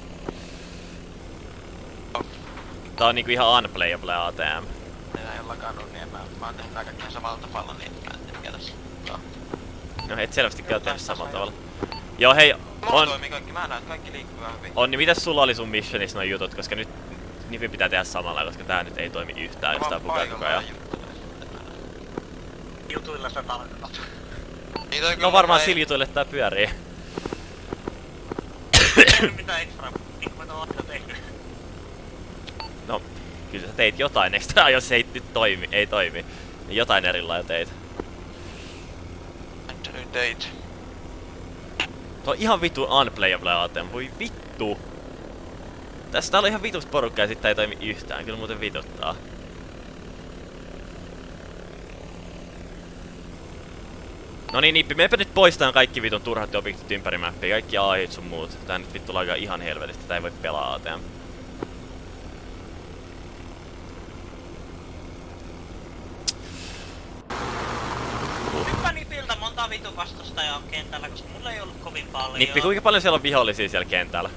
Tää on niinku ihan unplayable ATM. Ei niin en mä, oon tehnyt kaikkea samalla tavalla, niin mä en tiedä mikä tässä on. No et selvästikään tehnyt samalla tavalla. Joo hei, Mulla on, toimii kaikki, mä näen, että kaikki liikkuu ihan hyvin. on, niin mitäs sulla oli sun missionissa noi jutut, koska nyt Nipi pitää tehdä samalla, koska tää nyt ei toimi yhtään, jos tää bugaa koko ajan. Jutuilla sä tarkoitat. Niitä on No varmaan sillä jutuille tää pyörii. mitä ekstra, niin kuin mä oon aina tehnyt. No, kyllä sä teit jotain ekstra, jos se ei nyt toimi, ei toimi. Niin jotain erilaista teit. Date. Tuo on ihan vitu unplayable ATM, voi vittu. Tässä täällä on ihan vitusta porukkaa ja sitten ei toimi yhtään, kyllä muuten vituttaa. No niin, Nippi, meipä nyt poistetaan kaikki vitun turhat objektit ympäri mappia, kaikki AIt sun muut. Tää nyt vittu lagaa ihan helvetistä, tää ei voi pelaa ATM. Hyppä Nipiltä monta vitu vastustajaa on kentällä, koska mulla ei ollut kovin paljon. Nippi, kuinka paljon siellä on vihollisia siellä kentällä?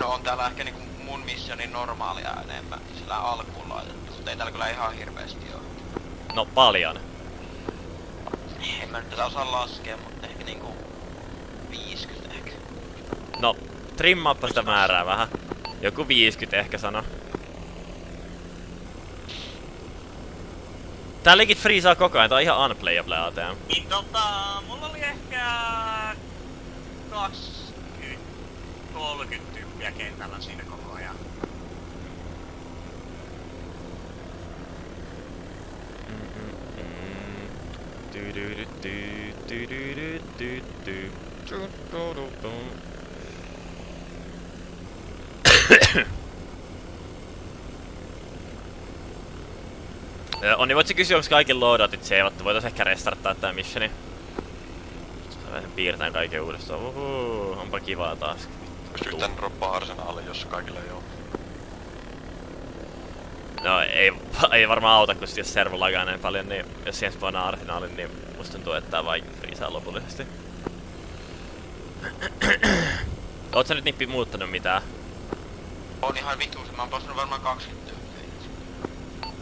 No on täällä ehkä niinku mun missionin normaalia enemmän, sillä alkuun laitettu, mutta ei täällä kyllä ihan hirveesti oo. No paljon. En mä nyt tätä osaa laskea, mutta ehkä niinku 50 ehkä. No, trimmaappa sitä määrää vähän. Joku 50 ehkä sano. Tää legit freezaa koko ajan, tää on ihan unplayable ATM. Niin tota, mulla oli ehkä 20, 30 tyyppiä kentällä siinä koko ajan. Ö, Onni, voitko kysyä, onko kaikki loadoutit seivattu? Voitais ehkä restarttaa tää missioni. Vähän piirtään kaiken uudestaan. Uhu, onpa kivaa taas. Pystyykö tän droppaa arsenaali, jos kaikilla ei oo? No ei, ei varmaan auta, kun jos servo lagaa näin paljon, niin jos siihen spawnaa arsenaalin, niin musta tuntuu, että tää vain friisaa lopullisesti. Oot sä nyt nippi muuttanut mitään? On ihan vituus, mä oon varmaan 20 tyyppiä.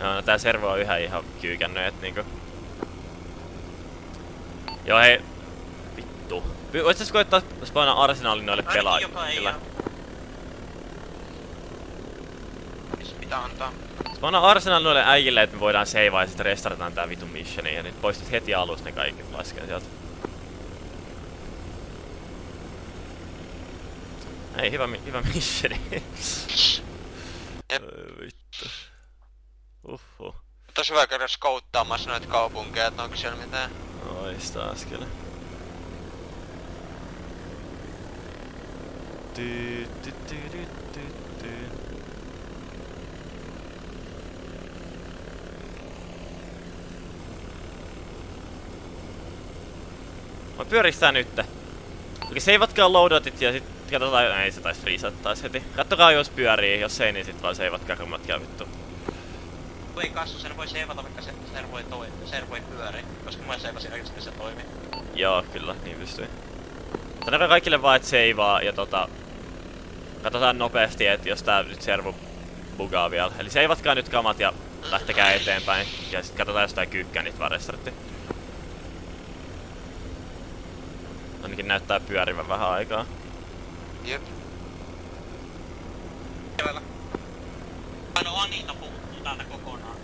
No, no tää servo on yhä ihan kyykännyt, et niinku... Joo hei... Vittu. Voit sä koittaa spawnaa arsenaalin noille Ainakin pelaajille? pitää antaa. Spawnaa arsenal noille äijille, että me voidaan seivaa ja sitten restartataan tää vitun missioni. Ja nyt poistat heti alusta ne kaikki lasken sieltä. Ei, hyvä, hyvä missioni. Vittu. Uhu. Tosi hyvä käydä skouttaamassa noita kaupunkeja, että onko siellä mitään. Ois taas kyllä. Ty, ty, ty, ty, ty, ty. Mä pyöriks tää nytte? Okei, seivatkaa loadoutit ja sit katsotaan, ei se tais freezata taas heti. Kattokaa jos pyörii, jos ei niin sit vaan seivatkaa kummatkin vittu. Kun ei kasvu, sen voi seivata, vaikka se servo ei, toi, servo ei pyöri. Koska mä seivasin oikeesti, se toimii. Joo, kyllä, niin pystyy. Sanokaa kaikille vaan, että seivaa ja tota... Katsotaan nopeasti, että jos tää nyt servo bugaa vielä. Eli seivatkaa nyt kamat ja lähtekää eteenpäin. Ja sit katsotaan, jos tää kyykkää niitä vaan restartti. Ainakin näyttää pyörivän vähän aikaa. Jep. Aino Anita puuttuu täältä kokonaan.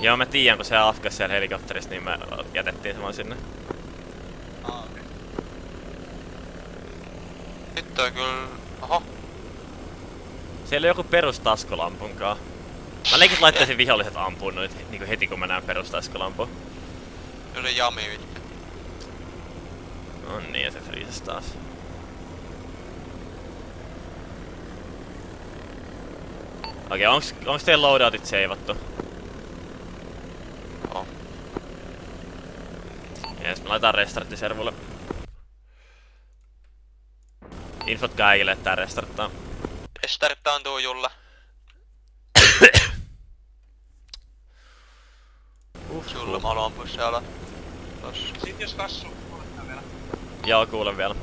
Joo, mä tiedän, kun se afkas siellä helikopterissa, niin me jätettiin se vaan sinne. Ah, okei. Nyt on kyllä... Oho. Siellä on joku perustaskulampunkaa. Mä leikit laittaisin viholliset ampuun nyt niinku heti kun mä näen perustaskulampu. Kyllä jami vittu. No niin, ja se freezes taas. Okei, onks, onks teidän loadoutit seivattu? On. Jees, me laitetaan restartti servulle. Infot kaikille, että tää restarttaa. Restarttaantuu Julle. Uff, Julle, mä aloin pussealla. Tossa. Sit jos kassu, kuulet vielä. Joo, kuulen vielä.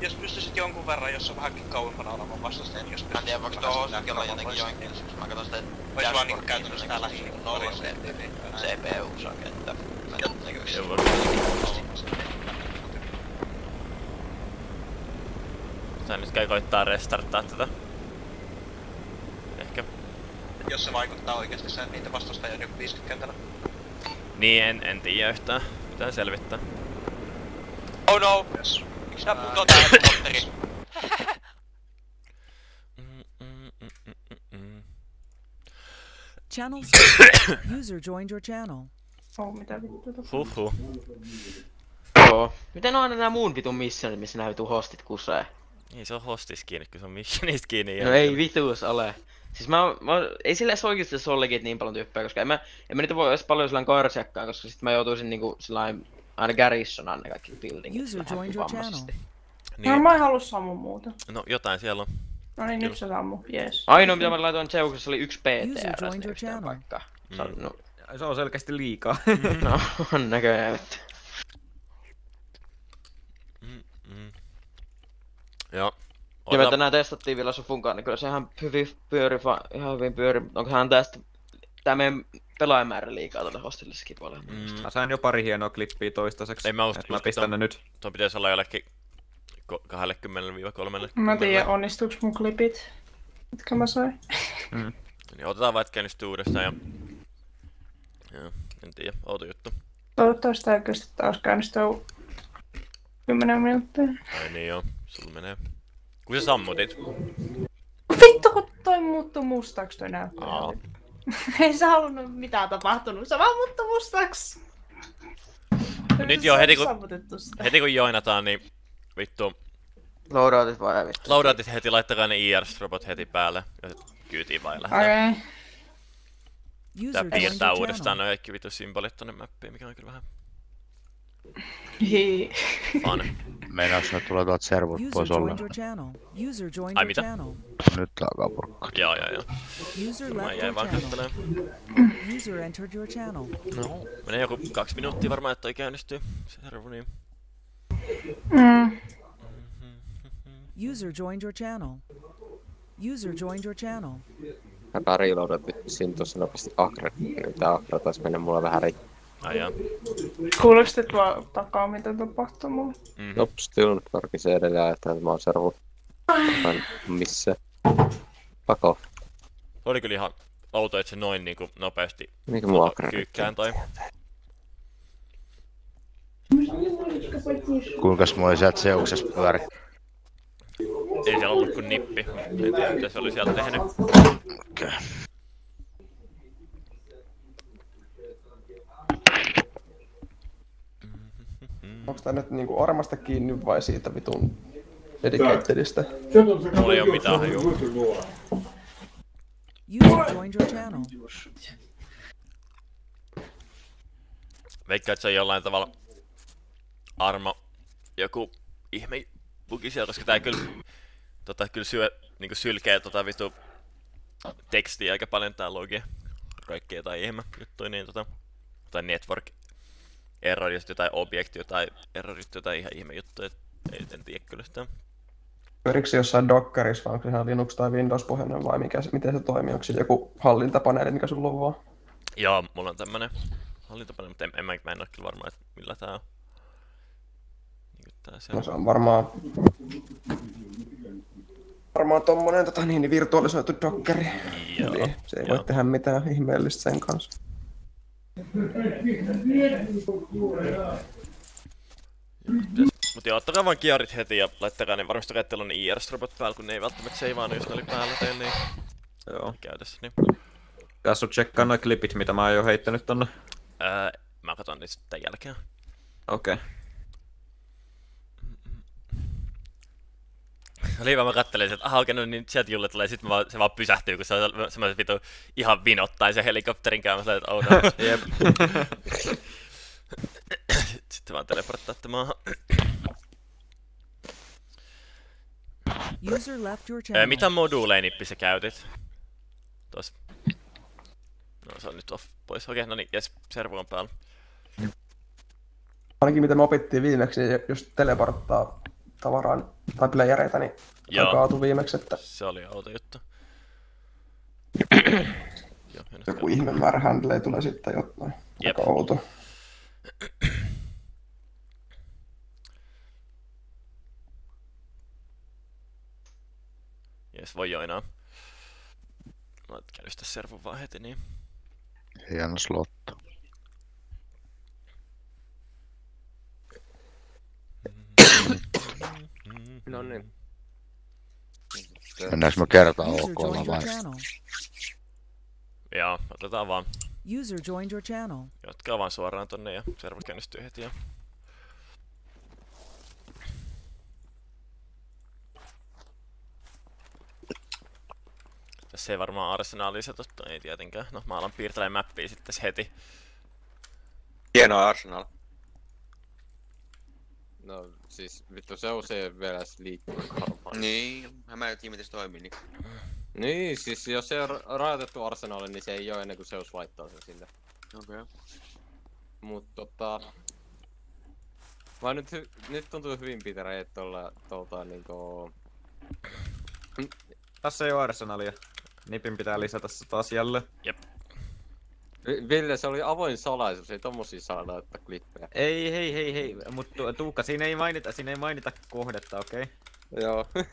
Jos pystyisit jonkun verran, jos on vähänkin kauempana olevan vastustajan, jos Mä en tiedä, voiko tuo osikella jotenkin joinkin. Mä katson sitä Ois vaan niinku käytännössä tää lähi nolla senttiä, niin CPU-sake, että... Mä en tiedä, näkyykö se. Sä nyt käy koittaa restarttaa tätä. Ehkä. Jos se vaikuttaa oikeesti sen, että niitä vastustajia on joku 50 kentällä. Niin, en, en tiedä yhtään. Pitää selvittää. Oh no! Yes. Putoo tää helikopteri? Channel. User joined your channel. Oh, mitä vittua. Huhhuh. Joo. Miten on aina nää muun vitun missionit, missä nää vitun hostit kusee? Niin se on hostis kiinni, kun se on missionista kiinni. No ei vituus ole. Siis mä, mä ei sillä edes oikeesti se ole legit niin paljon tyyppejä, koska en mä, en mä niitä voi edes paljon sillä koirasiakkaan, koska sit mä joutuisin niinku sillain aina Garrisonaan ne kaikki buildingit User vähän your vammaisesti. No Niin. mä en halua sammua muuta. No jotain siellä on. No niin, nyt se sammu. Jees. Ainoa mitä mä laitoin Zeuksessa oli yksi PTR. your channel. Paikkaa. Se on, no, Se on selkeästi liikaa. no, on näköjään. Mm. Joo. Ja me Ota- tänään testattiin vielä Sofunkaan, niin kyllä se ihan hyvin pyöri, ihan hyvin pyöri. Onkohan tästä tää meidän pelaajamäärä liikaa tuolla hostellissakin puolella. Mm. Mä sain jo pari hienoa klippiä toistaiseksi. Ei mä usko, Et mä pistän ne nyt. Tuo pitäisi olla jollekin ko- 20-30. Mä tiedän, onnistuuks mun klipit. Mitkä mä sain. Niin otetaan vaikka käynnistyy uudestaan ja... Joo, en tiedä, outo juttu. Toivottavasti tää oikeesti taas käynnistyy 10 minuuttia. Ai niin joo, sulla menee. Kun sä sammutit. Vittu kun toi muuttuu mustaaks toi näyttää. Ei se halunnut mitään tapahtunut, se vaan muuttui mustaksi. No nyt joo, heti kun, heti kun joinataan, niin vittu, Loadoutit vai vittu? loadoutit heti, laittakaa ne IRS-robot heti päälle. Ja kyytiin ja lähdetään. Okei. Tää piirtää uudestaan noin kaikki vittu symbolit tonne mappiin, mikä on kyllä vähän Hii. fun. Meinaaks ne tulee tuolta servut pois ollenkaan? Ai mitä? Nyt alkaa porkkaa. Joo, joo, joo. Mä jäin vaan kattelemaan. No, menee joku kaksi minuuttia varmaan, että toi käynnistyy. Se servu niin. Mm. User joined your channel. User joined your channel. Mä reloadatin tuossa nopeasti Akra. Tää Akra taas mennä mulla vähän rikki. Kuuloks te tuo takaa mitä tapahtuu mulle? Mhm. Nope, still Parkissa edelleen ajattelee, että mä oon servu. Missä? Pako. Oli kyllä ihan outo, että se noin niinku nopeasti Mikä mua tota kyykkään toi. Kuinkas mulla sieltä seuksessa pyöri? Ei siellä ollut kuin nippi. En tiedä mitä se oli siellä tehnyt. Okei. Onks tää nyt niinku armasta kiinni vai siitä vitun dedicatedista? Mulla ei oo mitään hajua. User joined your channel. Veikkaan, että se on jollain tavalla armo joku ihme bugi siellä, koska tää kyllä, tota, kyllä syö, niinku sylkee tota vitu tekstiä aika paljon tää logia. Kaikkea jotain ihme juttuja, niin tota, tai network errorit, jotain objekti, jotain errorit, jotain ihan ihme juttuja. Ei, en tiedä kyllä sitä. Pyörikö se jossain Dockerissa vai onko se ihan Linux tai Windows-pohjainen vai mikä se, miten se toimii? Onko se joku hallintapaneeli, mikä sulla on vaan? Joo, mulla on tämmönen hallintopaneeli, mutta en, en, mä, mä en oo kyllä varma, että millä tää on. Niin tää No se on varmaan... Varmaan tommonen tota, niin, niin virtualisoitu Dockeri. Joo, Eli se ei joo. voi tehdä mitään ihmeellistä sen kanssa. Mutta joo, ottakaa vaan kiarit heti ja laittakaa ne varmistakaa, että teillä on ne IRS-robot päällä, kun ne ei välttämättä seivaa, jos ne oli päällä teillä, niin Joo. käytössä. Niin. Tässä on tsekkaa noi klipit, mitä mä oon jo heittänyt tonne. Ää, mä katon niitä sitten jälkeen. Okei. Okay. Oli hyvä, mä kattelin, että aha okei, no niin sieltä Julle tulee, sit mä vaan, se vaan pysähtyy, kun se on semmoisen vitu ihan vinottain se helikopterin käymässä, että oh no. Jep. Sitten vaan teleporttaatte maahan. User left your channel. mitä moduuleja Nippi sä käytit? Tuossa. No se on nyt off pois. Okei, no niin, jes, servo on päällä. Ainakin mitä me opittiin viimeksi, niin jos teleporttaa tavaraan tai playereita, niin Joo. Kaatu viimeksi, että Se oli outo juttu. Joo, joku ihme määrä handlei tulee sitten jotain. Jep. Aika outo. Jes, voi joinaa. Mä käynnistä servon vaan heti, niin. Hieno slotto. No niin. Mennäänkö me kertaan User OK joined your vai? channel. Joo, otetaan vaan. User joined your channel. Jatkaa vaan suoraan tonne ja servo käynnistyy heti. Ja... Tässä ei varmaan arsenaalia se totta, ei tietenkään. No mä alan piirtelemään mappia sitten heti. Hieno Arsenal. No siis vittu se usein vielä edes liikkuu varmaan. Niin, mä en tiedä miten se toimii. Niin. Niin, siis jos se on ra- rajoitettu arsenaali, niin se ei oo ennen kuin Zeus laittaa sen sinne. Okei. Mut tota... Mä nyt, nyt tuntuu hyvin pitereet tuolla tuolta niinku... Tässä ei oo Arsenalia. Nipin pitää lisätä se taas jälleen. Jep. Vi- Ville, se oli avoin salaisuus, ei tommosia saa laittaa klippejä. Ei, hei, hei, hei. Mut tu- Tuukka, siinä ei mainita, siinä ei mainita kohdetta, okei? Okay? Joo.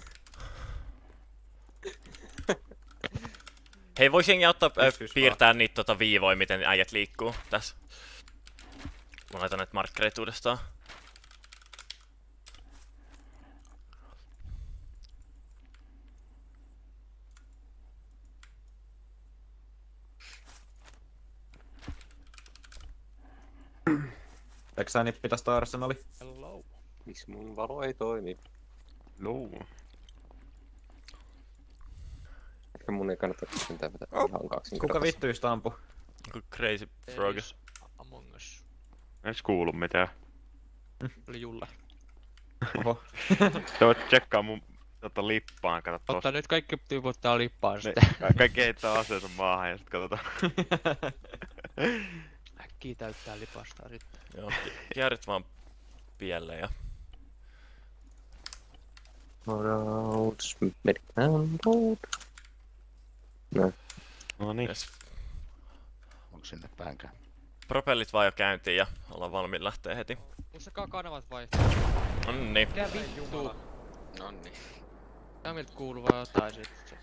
Hei, vois jengi auttaa äh, piirtää niitä tota viivoja, miten äijät liikkuu tässä. Mä laitan näitä markkereita uudestaan. Eikö sä nippi tästä Arsenali? Hello. Miksi mun valo ei toimi? No. Ehkä mun ei kannata sentään vetää Oh. ihan kaksin Kuka vittu just ampu? Joku crazy frog. Among Us. Ees kuulu mitään. Oli Julle. Oho. Voit tsekkaa mun tota lippaan, kato Ottaa tossa. nyt kaikki tiputtaa lippaan sitten. ka- kaikki heittää aseensa maahan ja sit katsotaan. Äkkiä täyttää lipasta sitten. Joo, ki- kierrit vaan pielle ja... Roads, medical road. No. No niin. Yes. Onko sinne päinkään? Propellit vaan jo käyntiin ja ollaan valmiin lähteä heti. Muistakaa kanavat vaihtaa. No niin. Mikä vittu? Nonni. Tää miltä kuuluu vaan jotain sit.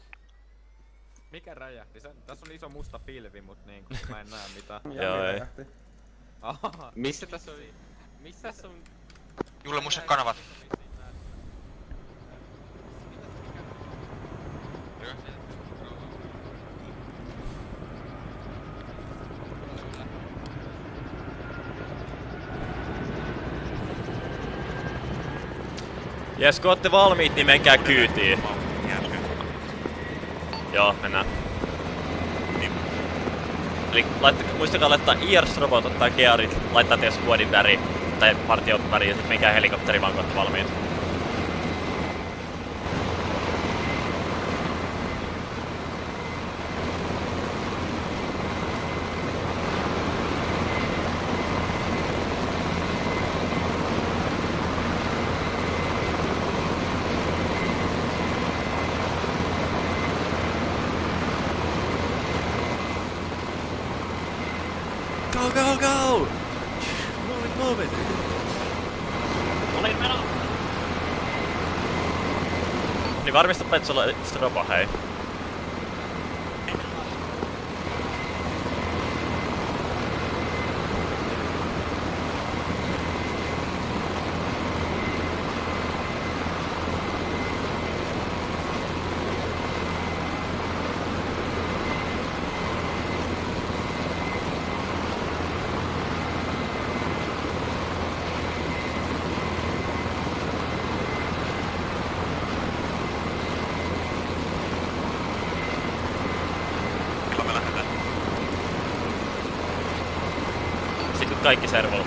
Mikä räjähti? Se, tässä on iso musta pilvi, mut niinku mä en näe mitään. Joo, ei. Missä tässä on... Missä tässä on... Julle muista kanavat. Jes, kun ootte valmiit, niin menkää kyytiin. Joo, mennään. Niin. Eli laittakaa, muistakaa laittaa IRS robotot tai gearit, laittaa teidän squadin väri tai partion väri ja sit menkää helikopteri vaan ootte valmiit. Go, go, go! Move it, move it! Olin meno! Niin varmistapa, että sulla on kaikki servolla.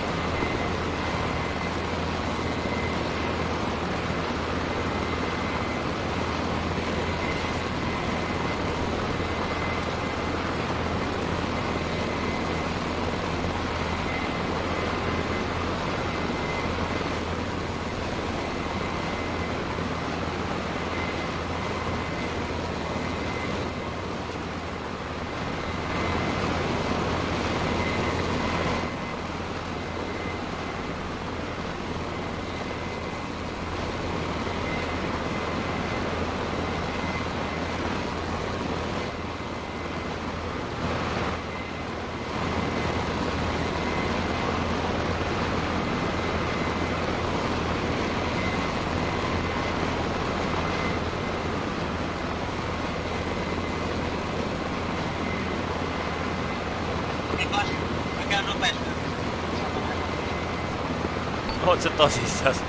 Oot sä tosissas?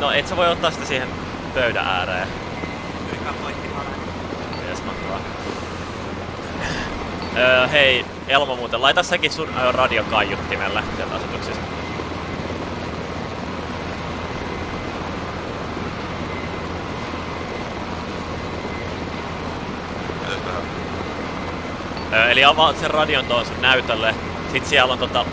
No et sä voi ottaa sitä siihen pöydän ääreen. Jes, mahtavaa. Öö, hei, Elmo muuten, laita säkin sun ö, radio kaiuttimelle sieltä asetuksista. Öö, eli avaat sen radion tuon sun näytölle, sit siellä on tota,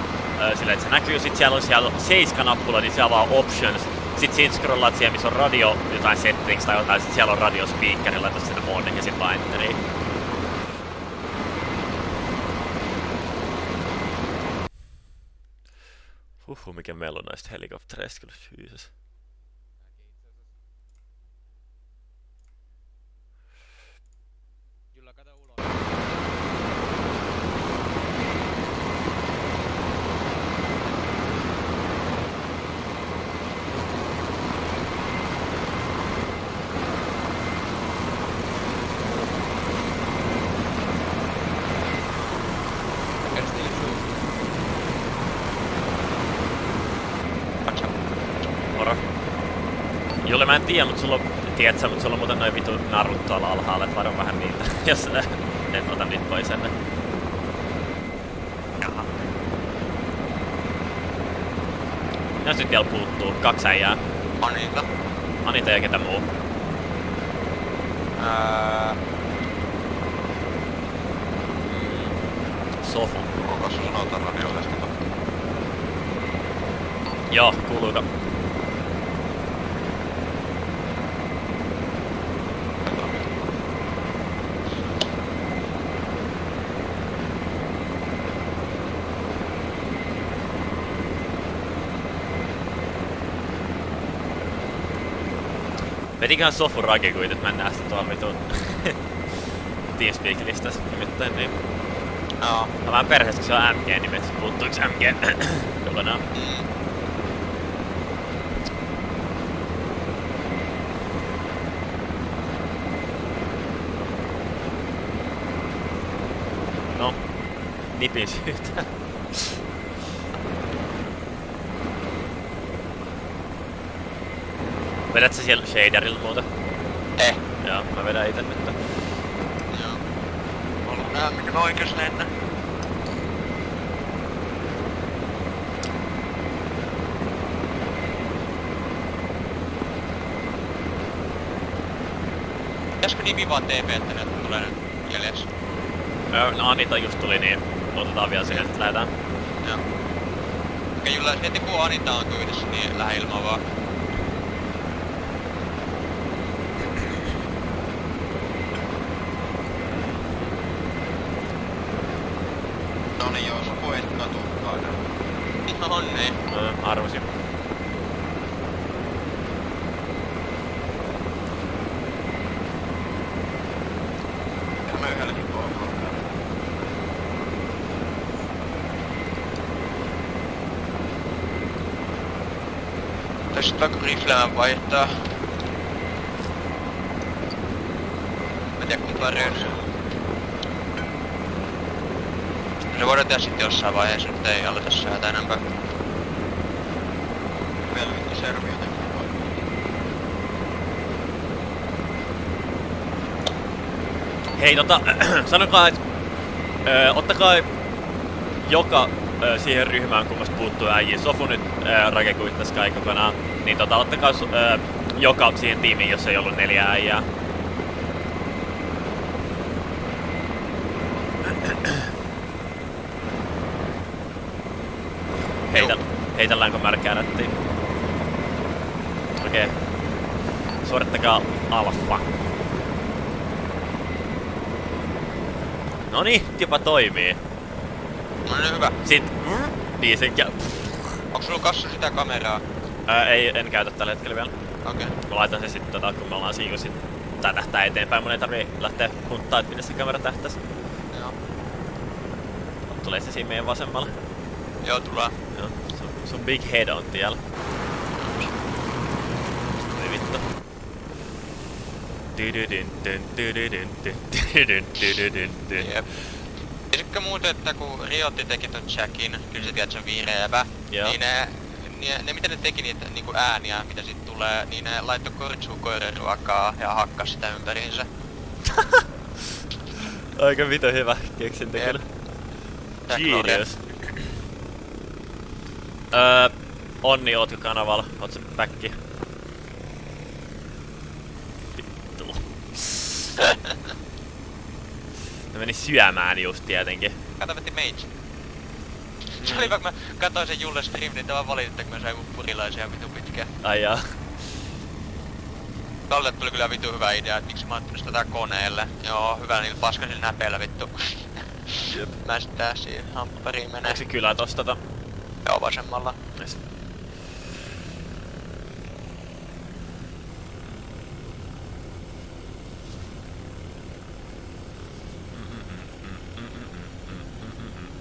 sillä että se näkyy, sit siellä on siellä seiska-nappula, niin se avaa options. Sit siinä scrollaat siihen, missä on radio, jotain settings tai jotain, sit siellä on radio speaker, laita sinne mode ja sit vaan enteriin. Huhhuh, mikä meillä on näistä helikoptereista kyllä fyysis. Moro. Julle, mä en tiedä, mut sulla on, tiedät sä, mut sulla on muuten noin vitu narut tuolla alhaalla, et varo vähän niitä, jos äh, et ota niitä pois ennen. Jaha. Jos nyt vielä puuttuu, kaksi äijää. Anita. Anita ja ketä muu. Ää... Sofu. Kuka se sanotaan radiolle? Joo, kuuluuko? Vetiköhän Sofu ragekuit, että mä en näe sitä tuolla vitun Teamspeak-listassa nimittäin, niin... Joo. Mä vähän perheessä, kun se on MG, niin puuttuuks MG kokonaan. Mm. No, nipin syytä. Vedät sä siellä shaderilla muuta? Eh. Joo, mä vedän ite nyt. Joo. Mulla on nää, mikä oikeus lennä. Pitäisikö nimi vaan TP, että ne tulee nyt jäljessä? Öö, no Anita just tuli, niin otetaan vielä siihen, että lähdetään. Joo. Okei, Julla, heti kun Anita on kyydissä, niin lähde ilman vaan. No niin joo, sä voit katua No niin. Öö, arvasin. Ja mä yhdelläkin kohdalla. Tästä vaikka riflemään vaihtaa. Mä tiedä kumpaa reunassa. Se voidaan tehdä sitten jossain vaiheessa, mutta ei aleta säätä enempää. Vielä servi jotenkin. Hei tota, sanokaa, että öö, ottakaa joka öö, siihen ryhmään, kun puuttuu äijä. Sofu nyt rakekuittas kai kokonaan. Niin tota, ottakaa öö, joka siihen tiimiin, jos ei ollut neljä äijää. Heitä, heitelläänkö märkää rättiin? Okei. Okay. Suorittakaa alfa. No niin, jopa toimii. No niin, hyvä. Sitten biisin ja... Onko sulla kassu sitä kameraa? Ää, ei, en käytä tällä hetkellä vielä. Okei. Mä laitan sen sitten tota, kun me ollaan siinä, kun sit tää tähtää eteenpäin. Mun ei tarvii lähteä hunttaa, että minne se kamera tähtäisi. Joo. Tulee se siinä meidän vasemmalla. Joo, tulee. Joo, sun, sun big head on tiellä. Ei vittu. Jep. Tiesitkö muuten, että kun Riotti teki ton Jackin, kyllä sä tiedät, se on vihreävä, Joo. niin ne, ne, ne, mitä ne teki niitä niinku ääniä, mitä sit tulee, niin ne laittoi kortsuu koiraruokaa ja hakkas sitä ympäriinsä. Aika mitä hyvä keksintö Jep. kyllä. Genius. Öö, Onni, ootko kanavalla? Oot se päkki? Vittu. Ne meni syömään just tietenkin. Kato vetti Mage. Se oli vaikka mä katsoin sen Julle stream, niin tämä valitti, kun mä sain mun purilaisia vitu pitkään. Ai jaa. Tolle tuli kyllä vitu hyvä idea, että miksi mä oon tätä koneelle. Joo, hyvä niillä paskasin näpeillä vittu. Jep. Mä sitä siihen hamppariin menee. Onko se kylä tosta tota? Joo, vasemmalla. Nice.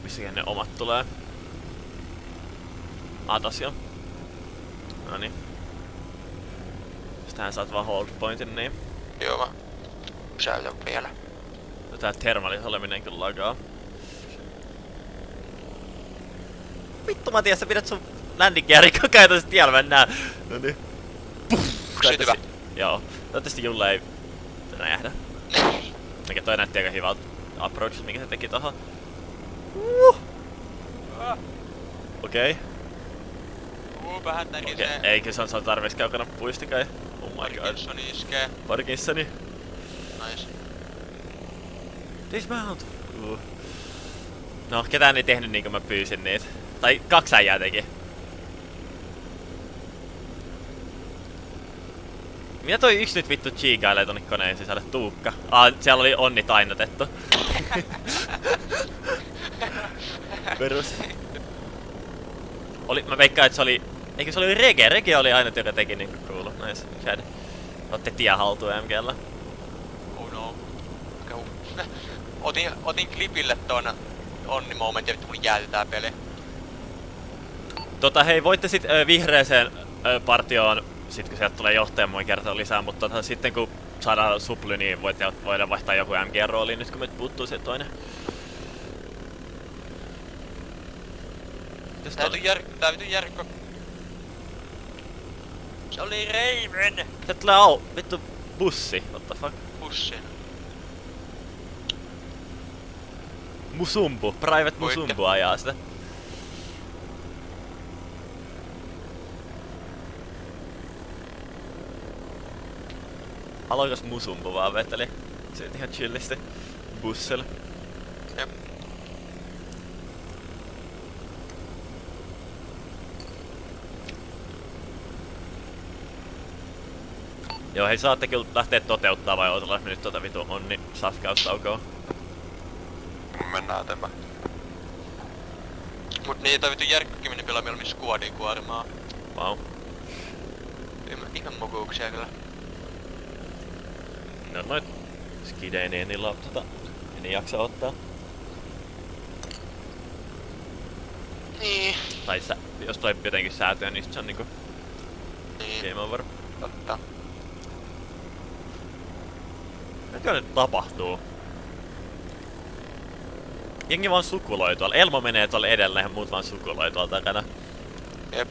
Missähän ne omat tulee? Tossa joo. Noniin. Sitähän saat vaan hold pointin, niin. Joo, mä pysäytän vielä. No tää thermalis oleminen kyllä lagaa. Vittu Matias, sä pidät sun landing geari koko ajan tossa tiellä mennään. Noniin. Sytyvä. Joo. Toivottavasti Julle ei räjähdä. Mikä toi näytti aika hyvältä approach, minkä se teki tohon. Uh. Okei. Okay. Uu, vähän tärisee. okay. eikö se on, on tarpeeksi kaukana puisti kai? Oh my god. Parkinson iskee. Parkinsoni. Nice. Dismount! Uh. No, ketään ei tehnyt niin kuin mä pyysin niitä. Tai kaksi äijää teki. Mitä toi yksi nyt vittu chiikailee tonne koneen sisälle? Tuukka. Ah, siellä oli onni tainnotettu. Perus. Oli, mä veikkaan, että se oli... Eikö se oli Rege? Rege oli aina, joka teki niinku kuulu. Nice. Chad. Otte tie haltuun MGllä. Oh no. Otin, otin klipille ton onni moment ja vittu mun jääty tää peli. Tota hei, voitte sit ö, vihreeseen ö, partioon, sit kun sieltä tulee johtaja, voin kertoa lisää, mutta tota, sitten kun saadaan suply, niin voitte, voidaan vaihtaa joku MG-rooliin nyt kun meiltä puuttuu se toinen. Vittu jär... Tää vittu järkko... Se oli Raven! Sieltä tulee au, vittu bussi, what the fuck. Pussin. Musumbu, Private Voitte. Musumbu ajaa sitä. Aloikas Musumbu vaan veteli. Se ihan chillisti bussilla. Jep. Joo, hei saatte kyllä lähteä toteuttaa vai ootella me nyt tota vitu onni safkaustaukoa. Mennään eteenpäin. Mut niin, toi vittu järkkökin meni pelaa mieluummin squadin kuormaa. Wow. Ihan, ihan mokuuksia kyllä. No noit skidei, niin niillä on tota, en jaksa ottaa. Niin. Tai sä, jos toi jotenkin säätöä, niin se on niinku Niin. game over. Totta. Mitä nyt tapahtuu? Jengi vaan sukuloi tuolla. Elmo menee tuolla edellä ja muut vaan sukuloi tuolla takana. Jep.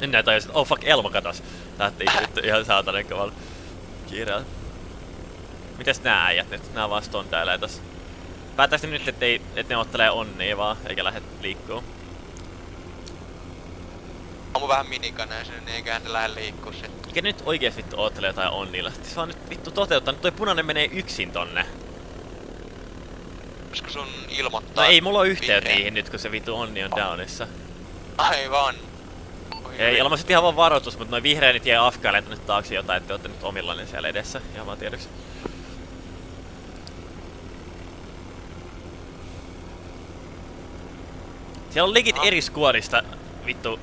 Nyt näin tajusin, oh fuck, Elmo katos. Lähti vittu ihan saatanen kovalla kiireellä. Mites nää äijät nyt? Nää vaan stondailee tossa. Päätäis ne nyt, ettei, et ne ottelee onnia vaan, eikä lähde liikkuu. On mun vähän minikane sinne, niin eiköhän ne lähde liikkuu sit. Mikä nyt oikeesti vittu oottelee jotain onnilla? Se vaan nyt vittu toteuttaa, nyt toi punainen menee yksin tonne. Olisiko sun ilmoittaa? No ei mulla oo yhteyttä vihreä? niihin nyt, kun se vittu onni on downissa. Aivan. Oi Ei, voi. ilmaiset ihan vaan varoitus, mutta noin vihreänit jää afkailee tonne taakse jotain, että te ootte nyt omillanne siellä edessä. Ihan vaan tiedoksi. Siellä on legit eri skuorista vittu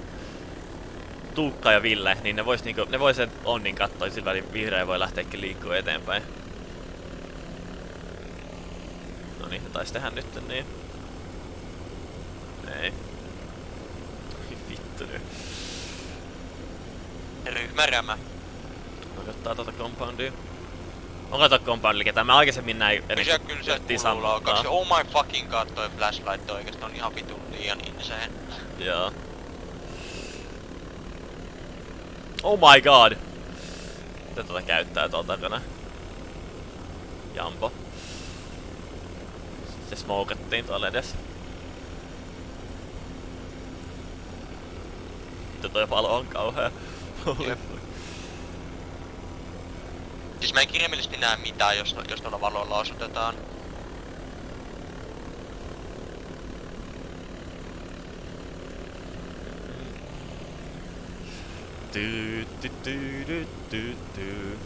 Tuukka ja Ville, niin ne vois, niinku, ne vois sen onnin kattoa, ja sillä välin vihreä voi lähteäkin liikkuu eteenpäin. No niin, se taisi tehdä nyt, niin. Ei. Vittu nyt. Ryhmärämä. Odottaa tota compoundia. Onko toi compound ketä? Mä aikaisemmin näin Kyllä se, kyllä se kuuluu. Oh my fucking god, toi flashlight oikeesti on ihan vitun liian insane. Joo. Oh my god! Mitä tuota käyttää tuolta takana? Jampo. Se smokattiin tuolla edes. Mitä toi valo on kauhea. Siis mä en kirjaimellisesti näe mitään, jos, jos tuolla valolla osoitetaan. Du, du, du, du, du, du.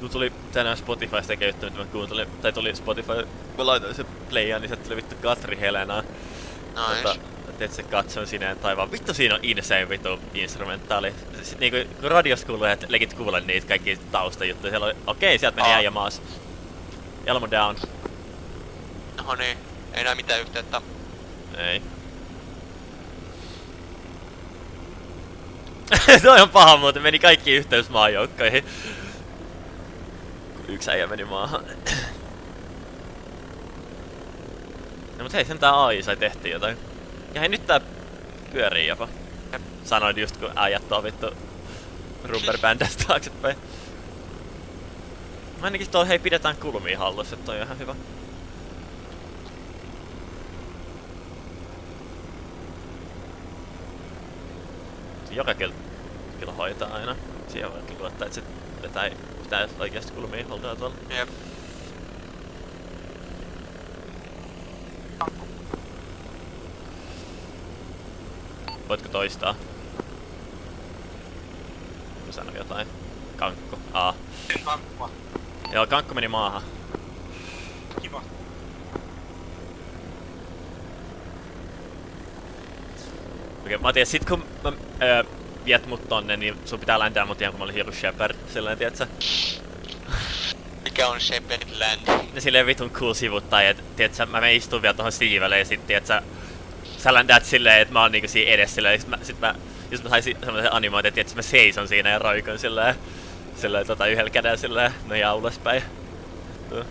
Kun tuli tänään Spotifysta käyttänyt, mä kuuntelin, tai tuli Spotify, kun laitoin se playaan, niin se tuli vittu Katri Helena. Nice. Tota, teet se katson sinne taivaan. Vittu siinä on insane vittu instrumentaali. Siis niinku kun radios kuuluu, että legit kuulla niitä kaikki taustajuttuja. Siellä oli, okei, sieltä meni äijä maas. Elmo down. No niin, ei näe mitään yhteyttä. Ei. Toi on paha muuten, meni kaikki yhteys maajoukkoihin. Yksi äijä meni maahan. No mut hei, sentään AI sai tehtiin jotain. Ja hei, nyt tää pyörii jopa. Sanoin just kun äijät tuo vittu rubberbändästä taaksepäin. Ainakin tuo hei pidetään kulmia hallussa, että toi on ihan hyvä. Joka kyllä, kyllä hoitaa aina. Siihen voi kyllä luottaa, että se vetää, pitää oikeasti kulmia holtaa tuolla. Jep. Voitko toistaa? Mä sanon jotain. Kankko. Aa. Kankkua. Joo, kankko meni maahan. Kiva. Okei, mä tiedän, sit kun mä, öö, viet mut tonne, niin sun pitää läntää mut ihan kun mä olin Hero Shepard. Silleen, tiedätkö? Mikä on Shepard Land? Ne silleen vitun cool sivuttaa, et tiedätkö, mä menen istuun vielä tohon Stevelle ja sit tiedätkö, sä ländäät silleen, että mä oon niinku siinä edessä silleen, sit mä, sit mä, jos mä saisin semmoisen animoitin, että tiedätkö, mä seison siinä ja roikon silleen, silleen tota yhdellä kädellä silleen, nojaa ulospäin. Tuo.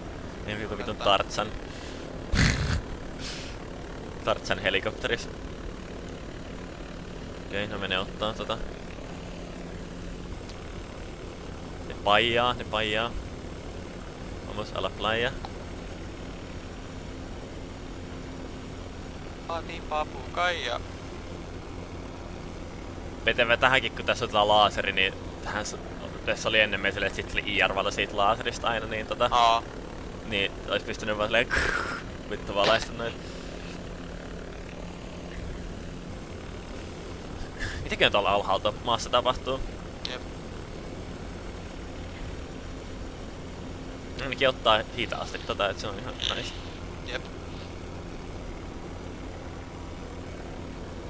Niin vitun vitun Tartsan. Tartsan helikopteris. Okei, no menee ottaa tota. Ne paijaa, ne paijaa. Vamos a la playa. Vaatii papukaija. Vetevä tähänkin, kun tässä on tää laaseri, niin tähän tässä oli ennen meillä että sit oli IR-valo siitä laaserista aina, niin tota... Aa. Niin, ois pystynyt vaan silleen vittu valaista noin. Mitäköhän tuolla alhaalta maassa tapahtuu? Jep. Ainakin ottaa hitaasti tota, että se on ihan nice. Jep.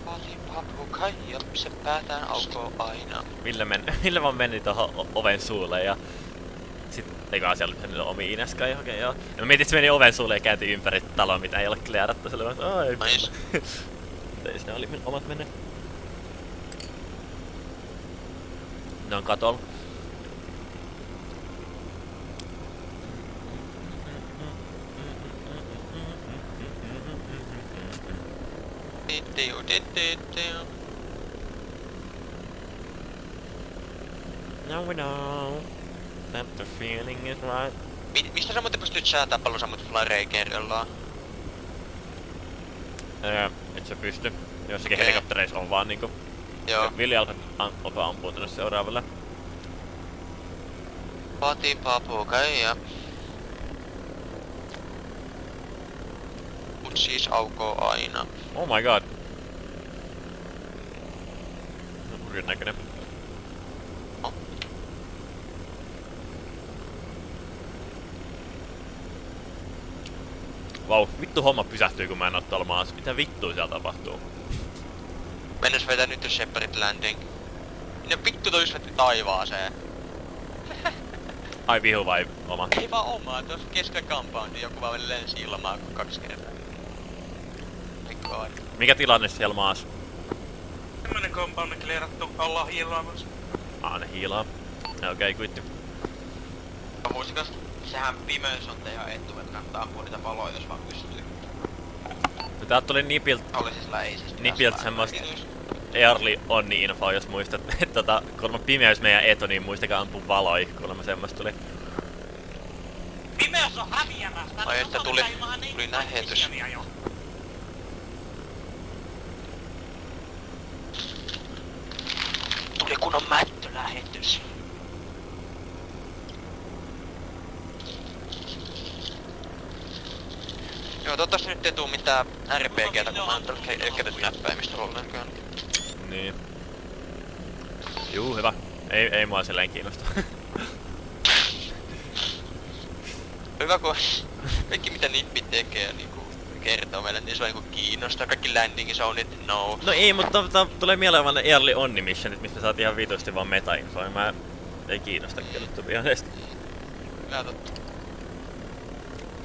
Vaatii papukaija, se päätään aukoo aina. Ville, men, Ville vaan meni tohon oven suulle ja sit eikä siellä oli niillä omi Ineska johonkin joo. Ja mä mietin, että se meni oven suulle ja käänti ympäri taloa, mitä ei ole klearattu. Se oli vaan, ai Nice. Ei sinne oli omat mennyt. Ne on katolla. Now we know that the feeling is right. Mi- mistä sä muuten pystyt säätää paljon sä mut flarei kerrallaan? Öö, et sä pysty. Jossakin Okei. helikoptereissa on vaan niinku... Joo. Villi alkaa am- alkaa ampua tänne seuraavalle. Vaatii papukaija. Mut siis aukoo aina. Oh my god. Hurjan näköinen. Vau, vittu homma pysähtyy kun mä en oo tuolla maassa. Mitä vittua siellä tapahtuu? Mennäs vetää nyt jos Shepard Landing. Ne vittu toi just vetti taivaaseen. Ai vihu vai oma? Ei vaan omaa, tuossa keskellä compoundi joku vaan lensi ilmaa kaksi kertaa. Mikä tilanne siellä maassa? Kymmenen compound clearattu, ollaan hiilaamassa. Aa, ne hiilaa. Okei, okay, kuitti. Muistakas, sehän pimeys on teidän etu, että kannattaa ampua niitä valoja, jos vaan pystyy. No täältä tuli Nipilt, Oli siis läheisesti. Nipilt semmoista Early onni info, jos muistat, että tota, kuulemma pimeys meidän etu, niin muistakaa ampua valoi, kuulemma semmoista tuli. Pimeys on häviämässä. Ai että tuli, tuli lähetys. Tuli kunnon mättölähetys. Joo, toivottavasti nyt ei tuu mitään RPGtä, kun mä en ole käytetty näppäimistä ollenkaan. Niin. Juu, hyvä. Ei, ei mua silleen kiinnosta. Hyvä kun kaikki mitä Nippi tekee niinku kertoo meille, niin se on niinku kiinnostaa. Kaikki landing zoneit, no. No ei, mutta tota, tulee mieleen vaan ne Early Onni missionit, mistä saatiin ihan vitusti vaan meta-infoa. Mä ei kiinnosta kyllä, to be honest. Tää totta.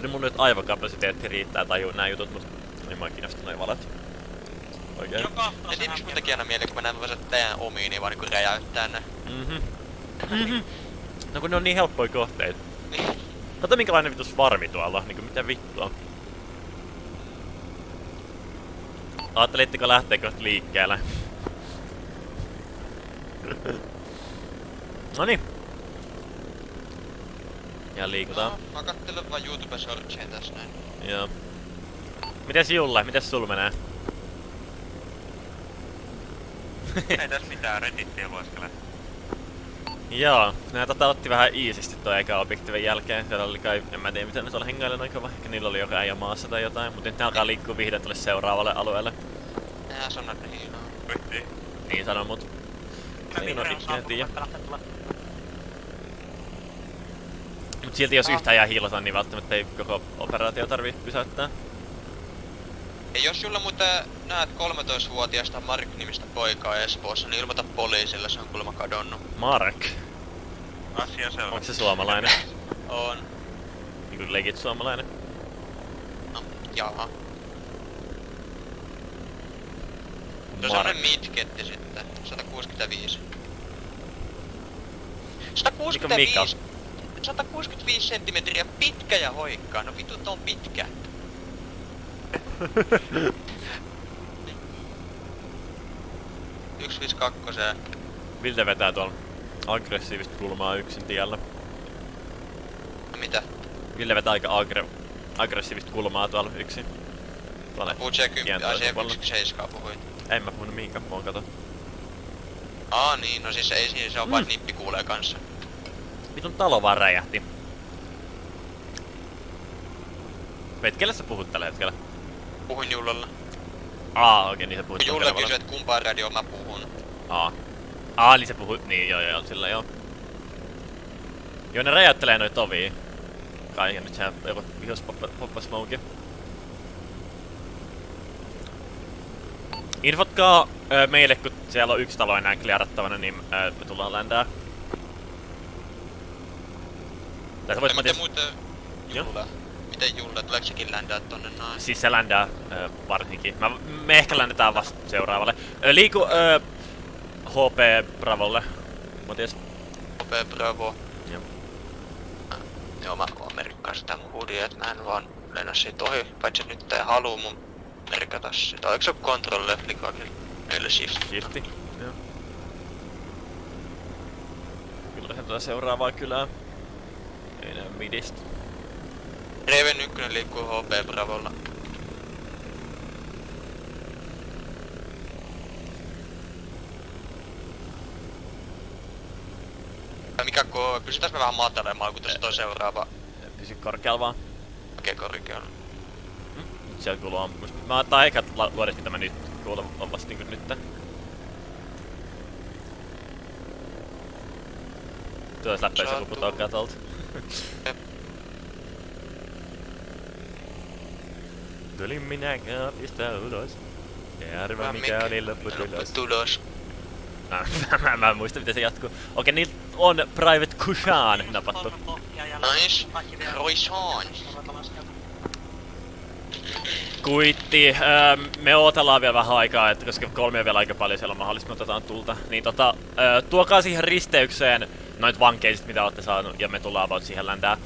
Kyllä mun nyt aivokapasiteetti riittää tajuu nää jutut, mut ei mua kiinnosta noin valot. Oikein. Ja niin miksi mun tekee aina mieleen, kun mä näen vaan teidän omiin, niin vaan niinku räjäyttää ne. Mhm. Mhm. No kun ne on niin helppoja kohteita. Kato minkälainen vitus varmi tuolla, niinku mitä vittua. Ajattelitteko lähteä kohta liikkeelle? Noniin. Ja liikutaan. Mä kattelen vaan YouTube Shortsia tässä näin. Joo. Mites Julle? Mites sul menee? Ei tässä mitään, retittiä lueskele. Joo, nää tota otti vähän iisisti toi eka objektiivin jälkeen. Siellä oli kai, en mä tiedä miten ne tuolla hengailee noin kova. Ehkä niillä oli joka äijä maassa tai jotain. Mut nyt ne alkaa liikkua vihdoin tuolle seuraavalle alueelle. Nää sanoo, että hiinaa. Niin sanon mut. Niin on ikinä tiedä. Mut silti jos yhtään jää hiilata, niin välttämättä ei koko operaatio tarvii pysäyttää. Ja jos sulla muuten näet 13-vuotiaasta Mark-nimistä poikaa Espoossa, niin ilmoita poliisille, se on kuulemma kadonnut. Mark. Asia selvä. Onko se suomalainen? On. Niinku legit suomalainen? No, jaa. Se on midketti sitten. 165. 165! 165 senttimetriä pitkä ja hoikkaa. No vitut on pitkä. Yksi viisi kakkoseen. Vilde vetää tuolla aggressiivista kulmaa yksin tiellä. Mitä? Ville vetää aika agre aggressiivista kulmaa tuolla yksin. Tuolla Puhut se kymppi, tien ai toisella se puolella. yksi seiskaa puhuit. En mä puhunut mihinkään, mä oon kato. Aa niin, no siis ei siinä, se on Mm. vain nippi kuulee kanssa. Vitun talo vaan räjähti. Veit, kelle sä puhut tällä hetkellä? Puhuin Jullalla. Aa, okei, niin sä puhut Julla kysyi, että kumpaan radio mä puhun. Aa. Aa, niin sä puhut, niin joo joo, sillä joo. Joo, ne räjäyttelee noit ovia. Kai, ja nyt sehän joku vihos poppa, smoke. Infotkaa ö, meille, kun siellä on yksi talo enää kliarattavana, niin ö, me tullaan ländää. Tai sä vois Ja miten muuten. Julla? Miten Julla, tuleeko sekin ländää tonne noin? Siis se ländää ö, varsinkin. Mä, me ehkä ländetään vasta seuraavalle. Ö, liiku ö, HP Bravolle. Matias. HP Bravo. Joo. Joo, mä oon merkkaa sitä mun hudia, että mä en vaan lennä siitä ohi, paitsi nyt ei haluu mun merkata sitä. Oliko se Control Left Click Meille Shift. Shifti. Joo. Kyllä se tuota seuraavaa kylää. Ei näy midistä. Raven 1 liikkuu HP Bravolla. Mikä ko... Pysytäänkö me vähän matalemaan, kun tässä toi seuraava... Pysy korkealla vaan. Okei, okay, korkealla. Nyt siellä kuuluu ampumus. Mä otan ekat la- luodet, mitä mä nyt kuulen, vasta niinku nyt. Tuossa läppäisi joku putoo katolta. Tulin minä kaapista ulos. Ja arva mikä oli lopputulos. Tulos. Ah, mä, mä en muista miten se jatkuu. Okei, niillä on Private Kushan napattu. Nice. Roishan. Kuitti, öö, me ootellaan vielä vähän aikaa, että koska kolme on vielä aika paljon siellä on mahdollista, me otetaan tulta. Niin tota, öö, tuokaa siihen risteykseen noit vankeiset, mitä olette saanut, ja me tullaan about siihen läntää.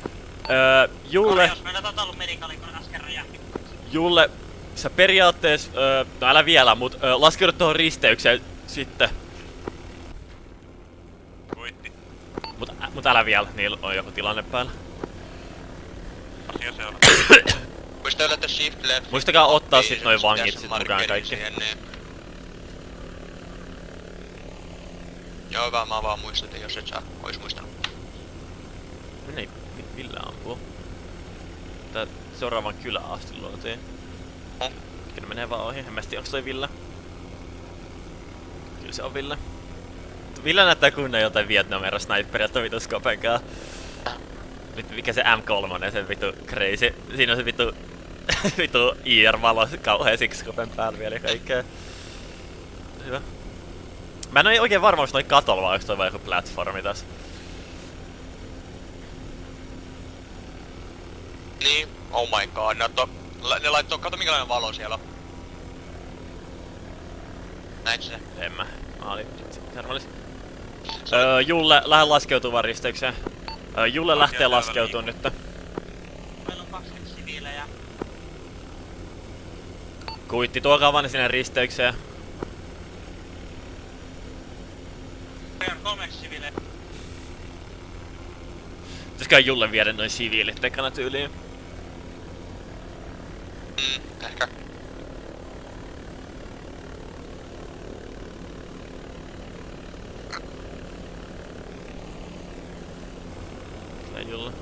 Öö, Julle, Jos meillä on ollut. Julle, sä periaatteessa, öö, no älä vielä, mut öö, laskeudu tuohon risteykseen sitten. Kuitti. Mut, ä, mut älä vielä, niillä on joku tilanne päällä. Asia se on. Muista yllätä shift left. Muistakaa ottaa sit noin vangit sit mukaan kaikki. siihen, niin. Joo, hyvä, mä vaan muistutin, jos et sä ois muistanut. Ei Vi- Ville ampuu? Tää seuraavan kylään asti luotiin. Oh. Kyllä menee vaan ohi, en mä tiedä onks toi Ville. Kyllä se on Ville. Ville näyttää kunnon jotain Vietnamera sniperia vitu skopenkaa. Vittu, mikä se M3 se vittu crazy. Siinä on se vittu vittu IR-valo kauhea skopen päällä vielä kaikkea. Hyvä. Mä en oo oikein varma, onks noi katolla vai onks toi vaan joku platformi tässä. Niin, oh my god, ne, to, la- ne laittoi, kato minkälainen valo siellä on. Näit se? En mä. Mä olin servalis. Öö, Julle, lähde laskeutumaan risteykseen. Öö, Julle lähtee laskeutumaan nyt. Meillä on 20 siviilejä. Kuitti tuokaa vaan sinne risteykseen. Meillä on kolmeksi siviilejä. Pitäisikö Julle viedä noin siviilit tekana tyyliin? Mm, ehkä. Ei Julle.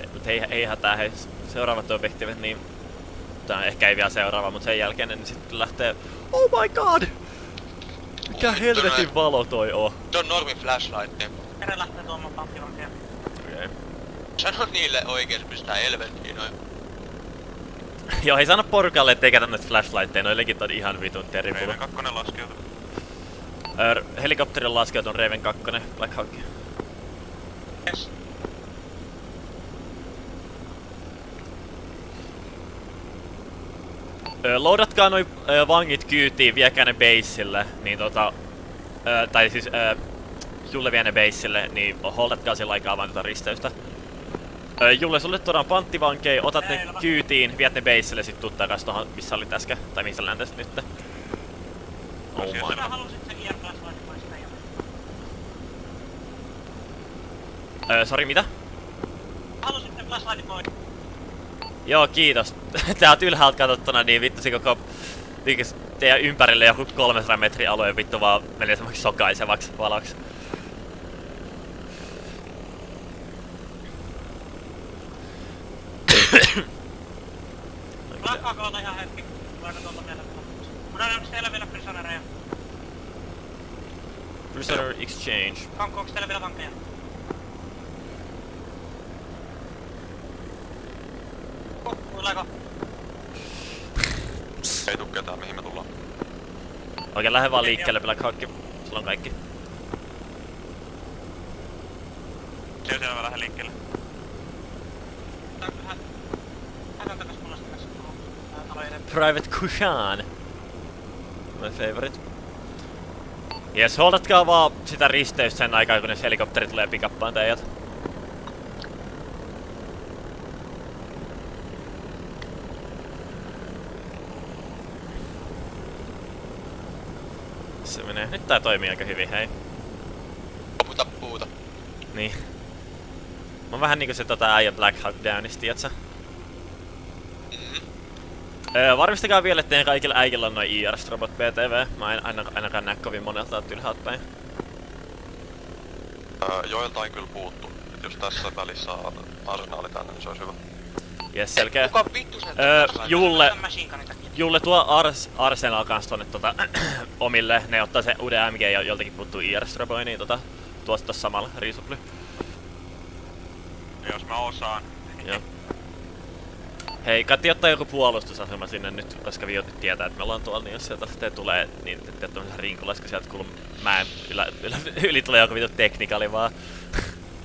Ei, mut ei, ei hätää, hei. Seuraavat objektiivit, niin... Tää ehkä ei vielä seuraava, mutta sen jälkeen ne sitten lähtee... Oh my god! Mikä helvetin valo toi on? Tuo on normi flashlight. Ere lähtee tuomaan panttivankeja. Okei. Okay. Sano niille oikeesti pistää helvettiin noin. Joo, ei sano porukalle, ettei käytä noita flashlightteja, noi legit on ihan vitun terrible. Raven 2 laskeutuu. Öö, helikopterin laskeutunut Raven 2, Black Hawk. Yes. Öö, loadatkaa noi öö, vangit kyytiin, viekää ne baseille, niin tota... Öö, tai siis öö, Julle vie ne baseille, niin holdatkaa sillä aikaa vaan tota risteystä. Öö, Julle, sulle tuodaan panttivankeja, otat ne kyytiin, viet ne baseille, sit tuu takas tohon, missä olit äsken, tai missä läntäsit nyt. Oh my. Öö, sori, mitä? Halusin sen flashlightin pois. Joo, kiitos. Tää on ylhäältä katsottuna, niin vittu se koko... Liikes teidän ympärille joku 300 metrin alue vittu vaan menee semmoiksi sokaisevaksi valoksi. Lakkaa koota ihan hetki. Voidaan tuolta vielä. Mutta onko teillä vielä prisonereja? Prisoner exchange. Onko teillä vielä vankeja? Tuleeko? Ei tuu ketään mihin me tullaan. Oikein lähde vaan liikkeelle, Black Hawk. Sulla on kaikki. Se on siellä liikkeelle. Mulla takas. Talo edellä. Private Kushan. My favorite. Jes, holdatkaa vaan sitä risteystä sen aikaa, kunnes helikopteri tulee pikappaan teidät. Se menee. Nyt tää toimii aika hyvin, hei. Loputa puuta. Niin. Mä oon vähän niinku se tota äijä Black Hawk Downista, tiiätsä? Öö, varmistakaa vielä, että teidän kaikilla äijillä on noin IRS Robot BTV. Mä en aina, ainakaan näe kovin monelta ylhäältä päin. Öö, joiltain kyllä puuttu. Et jos tässä välissä on arsenaali tänne, niin se olisi hyvä. Jes, selkeä. Kuka vittu sen Öö, Julle. Julle tuo Ars, Arsenal kans tonne tota, omille. Ne ottaa se uuden MG ja joltakin puuttuu IRS Roboi, niin tota, tuosta tossa samalla riisuply. Jos mä osaan. Joo. Hei, katti ottaa joku puolustusasema sinne nyt, koska Viot tietää, että me ollaan tuolla, niin jos sieltä te tulee, niin te teette tämmösen rinkulas, kun sieltä kuuluu mäen ylä, ylä, yli tulee joku vitu teknikali vaan.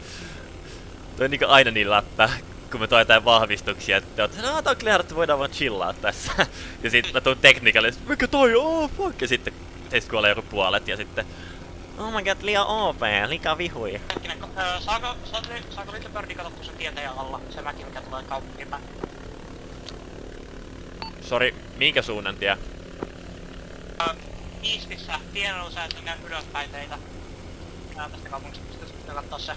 Toi on niinku aina niin läppä. Kun me toi jotain vahvistuksia, että te ootte, no on clear, että voidaan vaan chillaa tässä. ja sit mä tuun teknikalle, mikä toi, oh fuck, ja sitten teistä kuolee joku puolet, ja sitten Oh my god, liian OP, liikaa vihui. Hetkinen, öö, saako, saako, saako Little Birdi katsottua sen tieteen alla? Se mäki, mikä tulee kaupunkiin päin. Sori, minkä suunnan tie? Öö, Eastissä, tien on ylöspäin teitä. Tää tästä kaupungista pitäisi pitää katsoa se.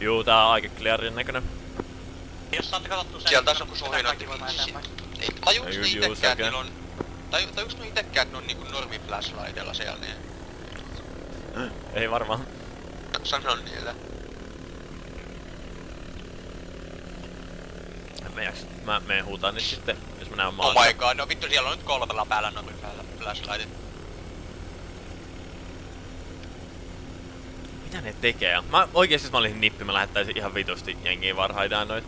Juu, tää on aika clearin näköinen. Jos saatte katsottua sen, Sieltä on niin joku kaikki voimaa eteenpäin. Ei, tajuuks Juu, ne itekään, niillä on... Taju, tajuuks ne itekään, että ne on niinku normi flashlightilla siellä, niin... Ei varmaan. Sanon niille. En mä menen huutaan nyt sitten, jos mä näen Oh maassa. my god, no vittu siellä on nyt kolmella päällä normi flashlightit. Mitä ne tekee? Mä oikeesti jos mä olisin nippi, mä lähettäisin ihan vitusti jengiin varhaidaan noit.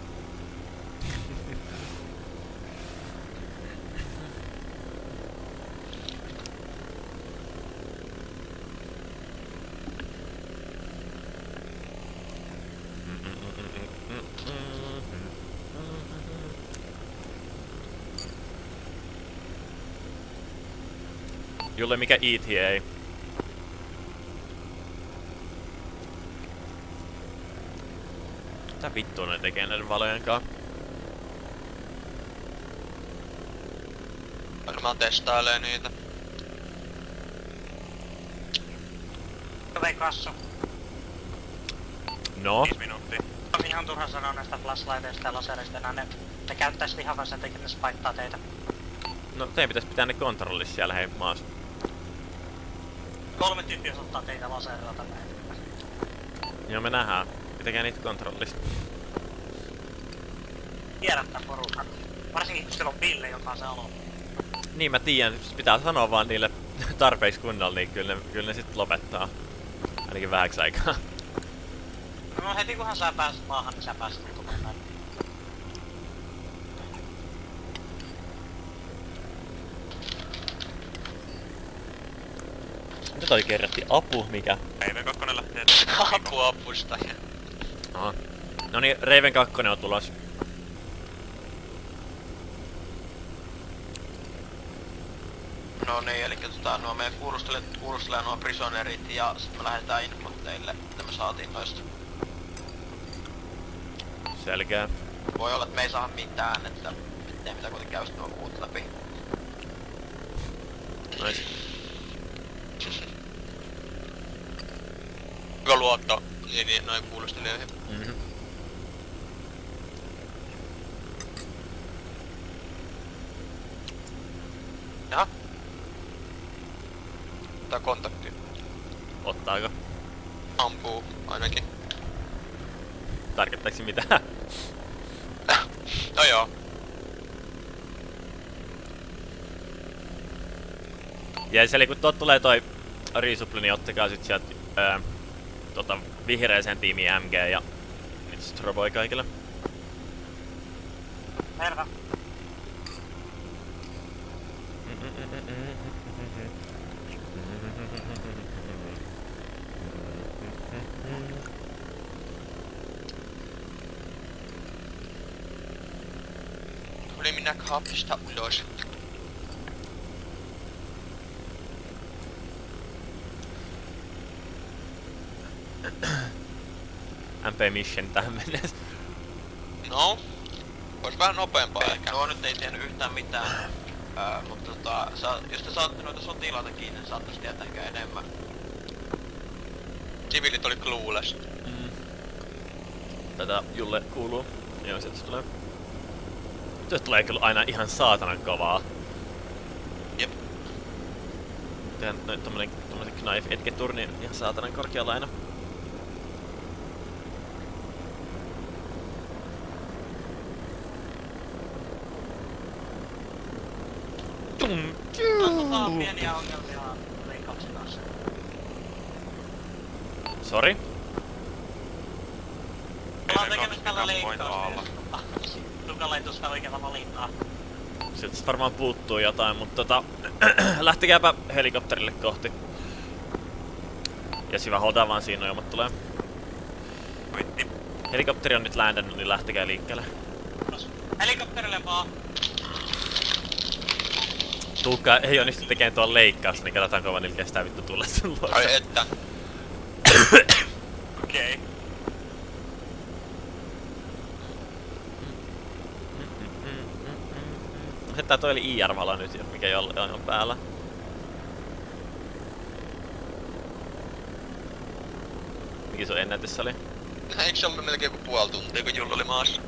Julle, mikä ETA? Mitä vittua ne tekee näiden valojen kanssa? Varmaan testailee niitä. Vei kassu. No? 5 minuuttia. On ihan turha sanoa näistä flashlighteista ja lasereista enää. Ne, ne käyttäis lihavan sen takia, että ne spaittaa teitä. No teidän pitäis pitää ne kontrollissa siellä hei maassa. Kolme tyyppiä ottaa teitä laserilla tänne. Joo me nähdään. Pitäkää niitä kontrollissa. Tiedättää porukan. Varsinkin kun siellä on Ville, joka on se alo. Niin mä tiedän, pitää sanoa vaan niille tarpeeksi kunnolla, niin kyllä ne, kyllä ne sit lopettaa. Ainakin vähäksi aikaa. No heti kunhan sä pääset maahan, niin sä pääset tutumaan tänne. Mitä toi kerrotti? Apu, mikä? Raven 2 lähtee Apu apusta. Aha. No niin, Raven 2 on tulos. No niin, eli tota, nuo meidän kuulustelee, kuulustelee nuo prisonerit ja sitten me lähdetään infot teille, että me saatiin noista. Selkeä. Voi olla, että me ei saa mitään, että ettei mitä kuitenkin käy nuo muut läpi. Nice. Hyvä luotto niin, noin kuulostelijoihin. Mhm. Jaha. Tää kontakti. Ottaako? Ampuu ainakin. Tarkoittaako se mitään? No joo. Ja eli kun tuot tulee toi riisupli, niin ottakaa sit sieltä ää, tota, vihreäseen tiimiin MG ja niitä stroboi kaikille. Selvä. Tuli minä kaapista ulos. MP Mission tähän mennessä. No. Ois vähän nopeampaa ehkä. Nuo nyt ei tiennyt yhtään mitään. Öö, mutta tota, sa, jos te saatte noita sotilaita kiinni, niin saattaisi tietää ehkä enemmän. Siviilit oli clueless. Tätä Julle kuuluu. Joo, sieltä se tulee. Nyt tulee kyllä aina ihan saatanan kovaa. Jep. Tehdään noin tommonen, tommosen knife edge turni ihan saatanan korkealla aina. Tum, Tota, pieniä ongelmia leikkauksen kanssa. Sori? Ollaan tekemässä tällä leikkausta. Tukalle ei tuosta oikealla valintaa. Sieltä sit varmaan puuttuu jotain, mutta tota... lähtekääpä helikopterille kohti. Ja hyvä, hoitaa vaan siinä, ilmat tulee. Vitti. Helikopteri on nyt ländännyt, niin lähtekää liikkeelle. Helikopterille vaan. Tuukka ei onnistu tekemään tuon leikkaus, niin katsotaan kauan niillä kestää vittu tulla sun luokse. Ai että. Okei. Että toi oli IR-valo nyt, jo, mikä jolle on päällä. Mikä sun ennätys oli? Eikö se ollut melkein kuin puoli tuntia, kun Julla oli maassa?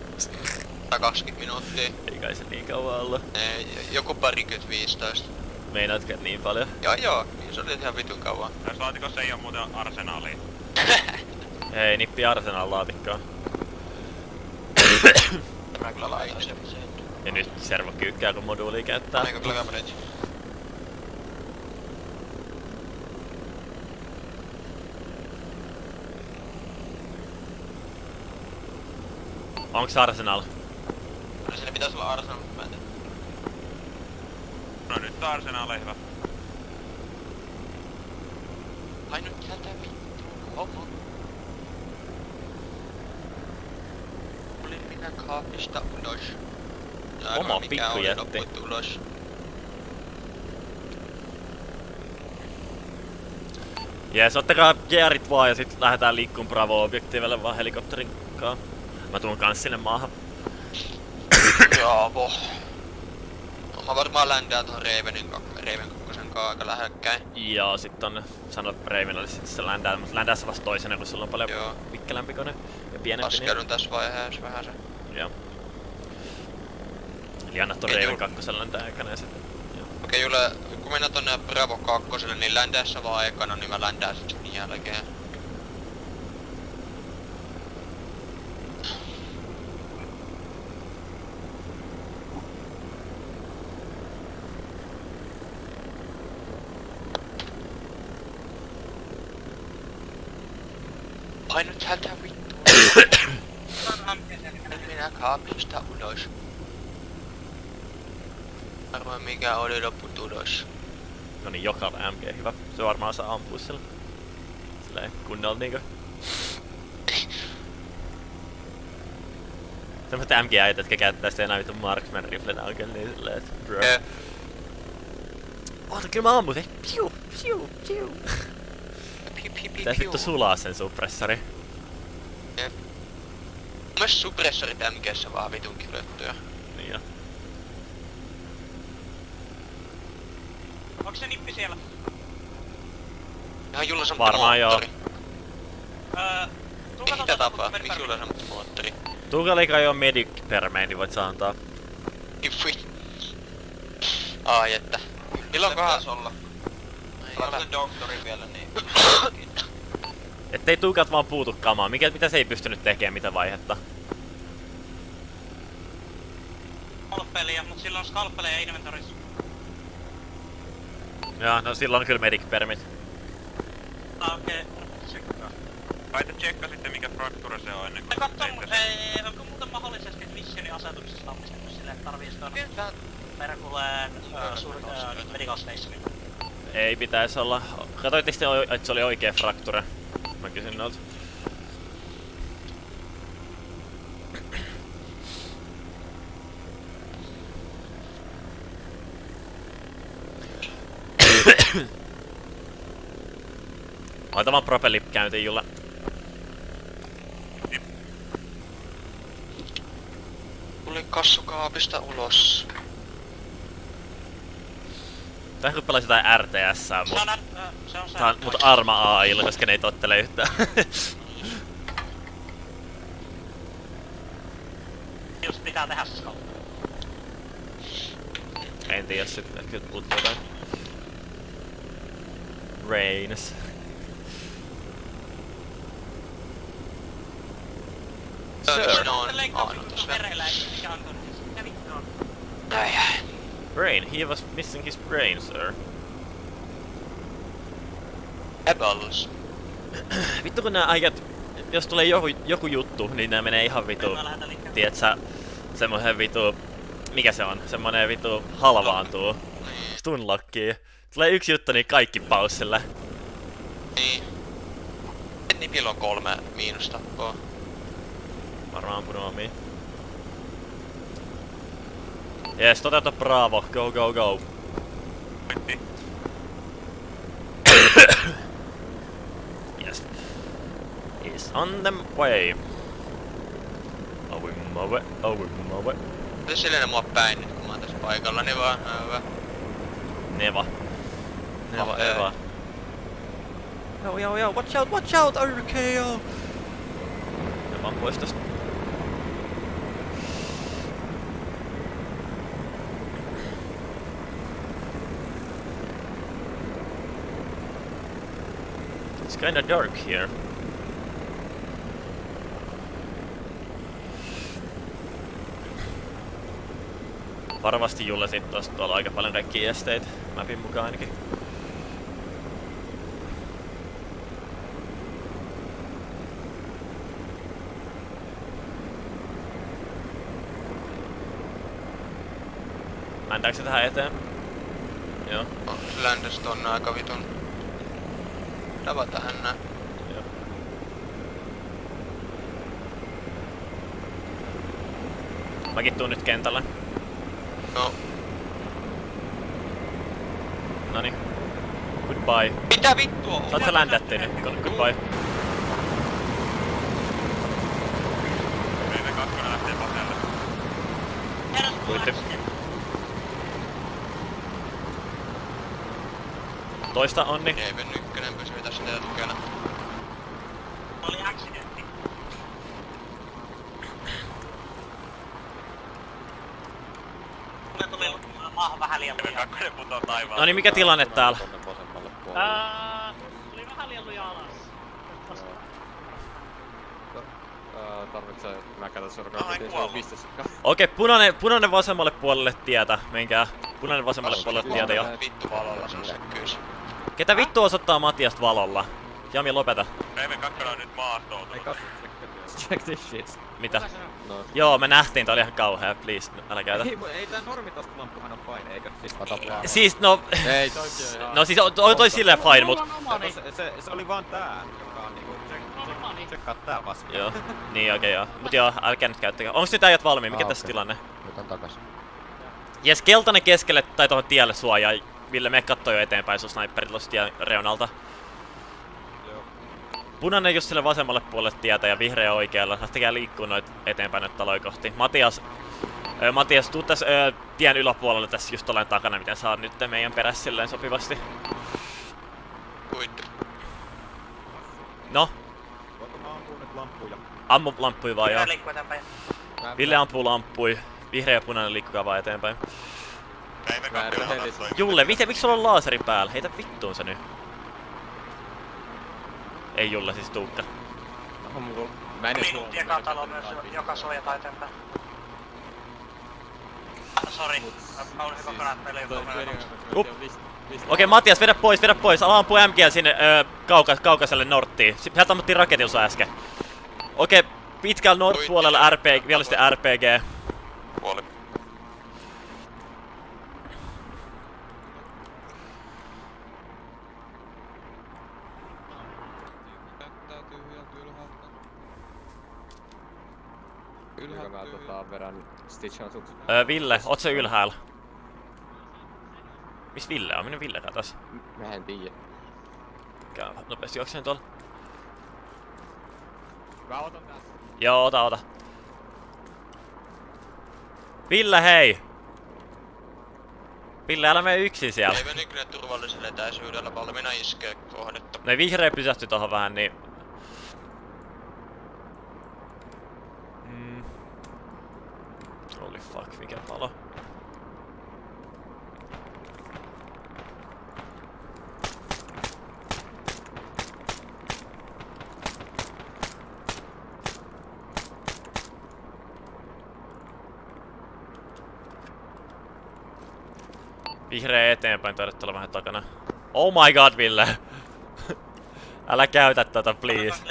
Tai 20 minuuttia. Ei kai se niin kauan ollut. Ei, joku parikymmentä 15. Meinaatko et niin paljon? Joo joo, niin se oli ihan vitun kauan. Tässä laatikossa ei oo muuten arsenaalia. Hei, nippi Arsenal laatikkoon. Mä kyllä laitan sen. Ja nyt servo kyykkää kun moduuli käyttää. Eikö kyllä menit? Onks Arsenal? No siinä pitäis olla Arsenal, mutta mä en tiedä. No nyt on arsenaali hyvä. Ai nyt tätä vittu. Homo. Olin minä kaapista ulos. Ja arvaa, Oma pikkujätti. lopputulos. Jees, ottakaa gearit vaan ja sit lähdetään liikkuun Bravo-objektiivelle vaan helikopterin kaa. Mä tuun kans sinne maahan. Joo, voh. No, mä varmaan ländään tuohon Ravenin, Raven kakkosen kaa aika lähekkäin. Ja sit tonne sanot Ravenille sit se ländää, mutta ländää se vasta toisena, kun sulla on paljon Joo. vikkelämpi kone ja pienempi. Laskeudun tässä vaiheessa vähän se. Joo. Ei Raven juu. kakkosen lentää ekana ja sitten. Okei Jule, kun mennään tonne Bravo kakkoselle, niin ländäässä vaan ekana, niin mä ländään sit sen jälkeen. Ai nyt täältä vittu. Nyt minä kaapista ulos. Arvaa mikä oli lopputulos. No niin, joka MG hyvä. Se varmaan saa ampua sillä. Silleen kunnolla niinkö. Semmoset MG-äijät, jotka käyttää sitten enää vittu marksman riflenä oikein niin silleen, että bro. Jep. Oota, kyllä mä ammun sen. Piu, piu, piu. Pi, pi, pi, Pitäis vittu sulaa sen suppressori. Jep. Myös suppressorit MGssä vaan vitun kirjoittuja. Niin jo. Onks se nippi siellä? Ihan Julla Varmaan joo. Öö, Mitä tapaa? Miksi Julla sammuttu moottori? Tuukalla kai on medic permeen, niin voit saa antaa. Ifui. Ai että. Milloinkohan olla? Ei ole doktori vielä niin. Ettei tuukat vaan puutu kamaan. Mikä, mitä se ei pystynyt tekemään, mitä vaihetta? Skalppelia, mut sillä on skalppeleja inventorissa. Joo, no silloin on kyllä medic permit. Ah, okei. Okay. Tsekkaa. Kai te tsekkasitte mikä fraktura se on ennen kuin Katso, ei, onko muuten mahdollisesti missionin asetuksessa lammistettu silleen, että tarvii sitä Merkuleen uh, suuri uh, medical stationin? Ei pitäisi olla. Katoitteko te, o- että se oli oikea frakture? Mä kysyn noilta. Laita vaan propelli käyntiin, Julla. Tuli kassukaapista ulos. Tää kun pelaisi jotain RTS, Se mut... on, äh, se on se. Tää on mut Arma AIlla, koska ne ei tottele yhtään. Just pitää tehdä se skalppi. en tiedä, sit ehkä puuttuu jotain. Mikä on on? Ai ai. Brain, he was missing his brain, sir. Eballs. Vittu kun nää äijät, jos tulee joku, joku juttu, niin nää menee ihan vitu, tietsä, semmonen vitu, mikä se on, semmonen vitu halvaantuu. Stunlockiin. Tulee yksi juttu, niin kaikki paussille. Niin. Nipillä on kolme miinustappoa. Varmaan ampunut omiin. Jes, toteuta Bravo. Go, go, go. yes. He's on the way. Move, aui move. Mitä silleen mua päin nyt, kun mä oon tässä paikalla, niin vaan, hyvä. Neva. Neva, Okei. Eva. Yo, yo, yo, watch out, watch out, RKO! Neva on pois tästä. It's kinda dark here. Varovasti Julle sit tosta tuolla aika paljon kaikkia esteitä, mapin mukaan ainakin. Määntääkö se tähän eteen? Joo. Ländöstä on aika vitun... Dava tähän näin. Mäkin tuun nyt kentälle. No. Noni. Goodbye. Mitä vittua? Saat sä ländättiin nyt? Good- Goodbye. VV2 lähtee pohjalle. Tuitte. Toista onni. Even ykkönen pysyy tässä teidän tukena. Oli accidentti. Mulle tuli maahan vähän liian lujaa. VV2 putoo taivaan. No niin, mikä tilanne täällä? Ää, tuli vähän liian lujaa alas. Tarvitsee mä käytän sorkaa. Okei, punainen, punainen vasemmalle puolelle tietä. Menkää. Punainen vasemmalle puolelle tietä jo. Vittu valolla se. Ketä vittu osoittaa Matiasta valolla? Jami, lopeta. VV2 on nyt maastoutunut. Check this shit. Mitä? No. Joo, me nähtiin, tää oli ihan kauhea. Please, älä käytä. Ei, ei tää normitaskulamppuhan on fine, eikö? Siis, Siis no... Ei, No siis on toi, toi silleen fine, mut... Se, se, se, oli vaan tää, joka on niinku... Se, tsekkaa tää vasta. Joo, niin okei joo. Mut joo, älkää nyt käyttäkää. Onks nyt äijät valmiin? Mikä Ah, tässä okei. tilanne? Nyt on takas. Jes, keltainen keskelle tai tuohon tielle suojaa. Ville, me kattoo jo eteenpäin sun sniperit tuosta tien reunalta. Punainen just sille vasemmalle puolelle tietä ja vihreä oikealla. Lähtekää liikkuu noit eteenpäin noita taloja kohti. Matias, ö, Matias, tuu tässä ö, tien yläpuolelle tässä just olen takana, miten saat nyt meidän perässä silleen sopivasti. Uittu. No, Voinko mä ampua nyt lamppuja? ammu lamppuja vaan joo. Ville ampuu lamppui. Vihreä ja punainen liikkukaa vaan eteenpäin. VV2 on otettu. Julle, miten, miksi sulla on laaseri päällä? Heitä vittuun se nyt. Ei Julle, siis Tuukka. On mulla... Mä en huomannut, eka talo myös, on joka suojataan eteenpäin. Sori, mä unohdin kokonaan, että meillä ei ole. Okei, Matias, vedä pois, vedä pois. Ala ampua MGL sinne öö, kauka, kaukaiselle Norttiin. Si- Sieltä ammuttiin raketin sua äsken. Okei, pitkällä Nord-puolella RPG, vielä sitten RPG. Puoli. Kyllä mä tota vedän Stitchan sut. Öö, Ville, oot se ylhäällä? Miss Ville on? Minne Ville katas? Mä en tiedä. Käy nopeasti juokseen tuolla. Mä otan tässä. Joo, ota, ota. Ville, hei! Ville, älä mene yksin siellä. Even ykkönen turvallisella etäisyydellä valmiina iskee kohdetta. Ne vihreä pysähtyi tohon vähän, niin... Holy fuck, mikä palo. Vihreä eteenpäin, taidat olla vähän takana. Oh my god, Ville! Älä käytä tätä, please.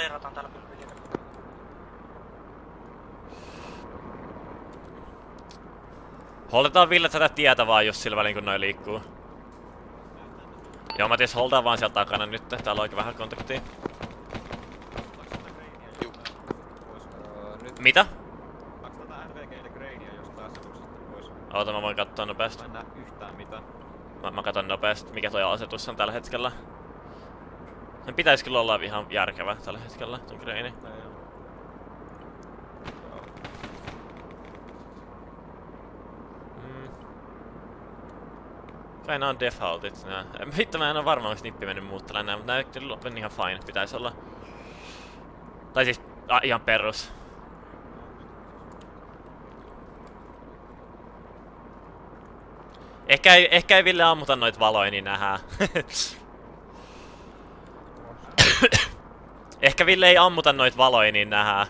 Holdetaan Ville tätä tietä vaan just sillä välin kun noi liikkuu. Joo, mä ties holdaa vaan sieltä takana nyt. Täällä on oikein vähän kontaktia. Nyt Mitä? Oota, mä voin katsoa nopeasti. Mä en näe yhtään mitään. Mä, mä katon nopeasti, mikä toi asetus on tällä hetkellä. Sen pitäis kyllä olla ihan järkevä tällä hetkellä, ton greini. Mm. Kai nää on defaultit nää. Vittu mä en oo varma onks nippi mennyt muuttelemaan nää, mutta nää kyllä on ihan fine, pitäis olla. Tai siis a, ihan perus. Ehkä ei, ehkä ei Ville ammuta noit valoja, niin nähdään. ehkä Ville ei ammuta noit valoja, niin nähdään.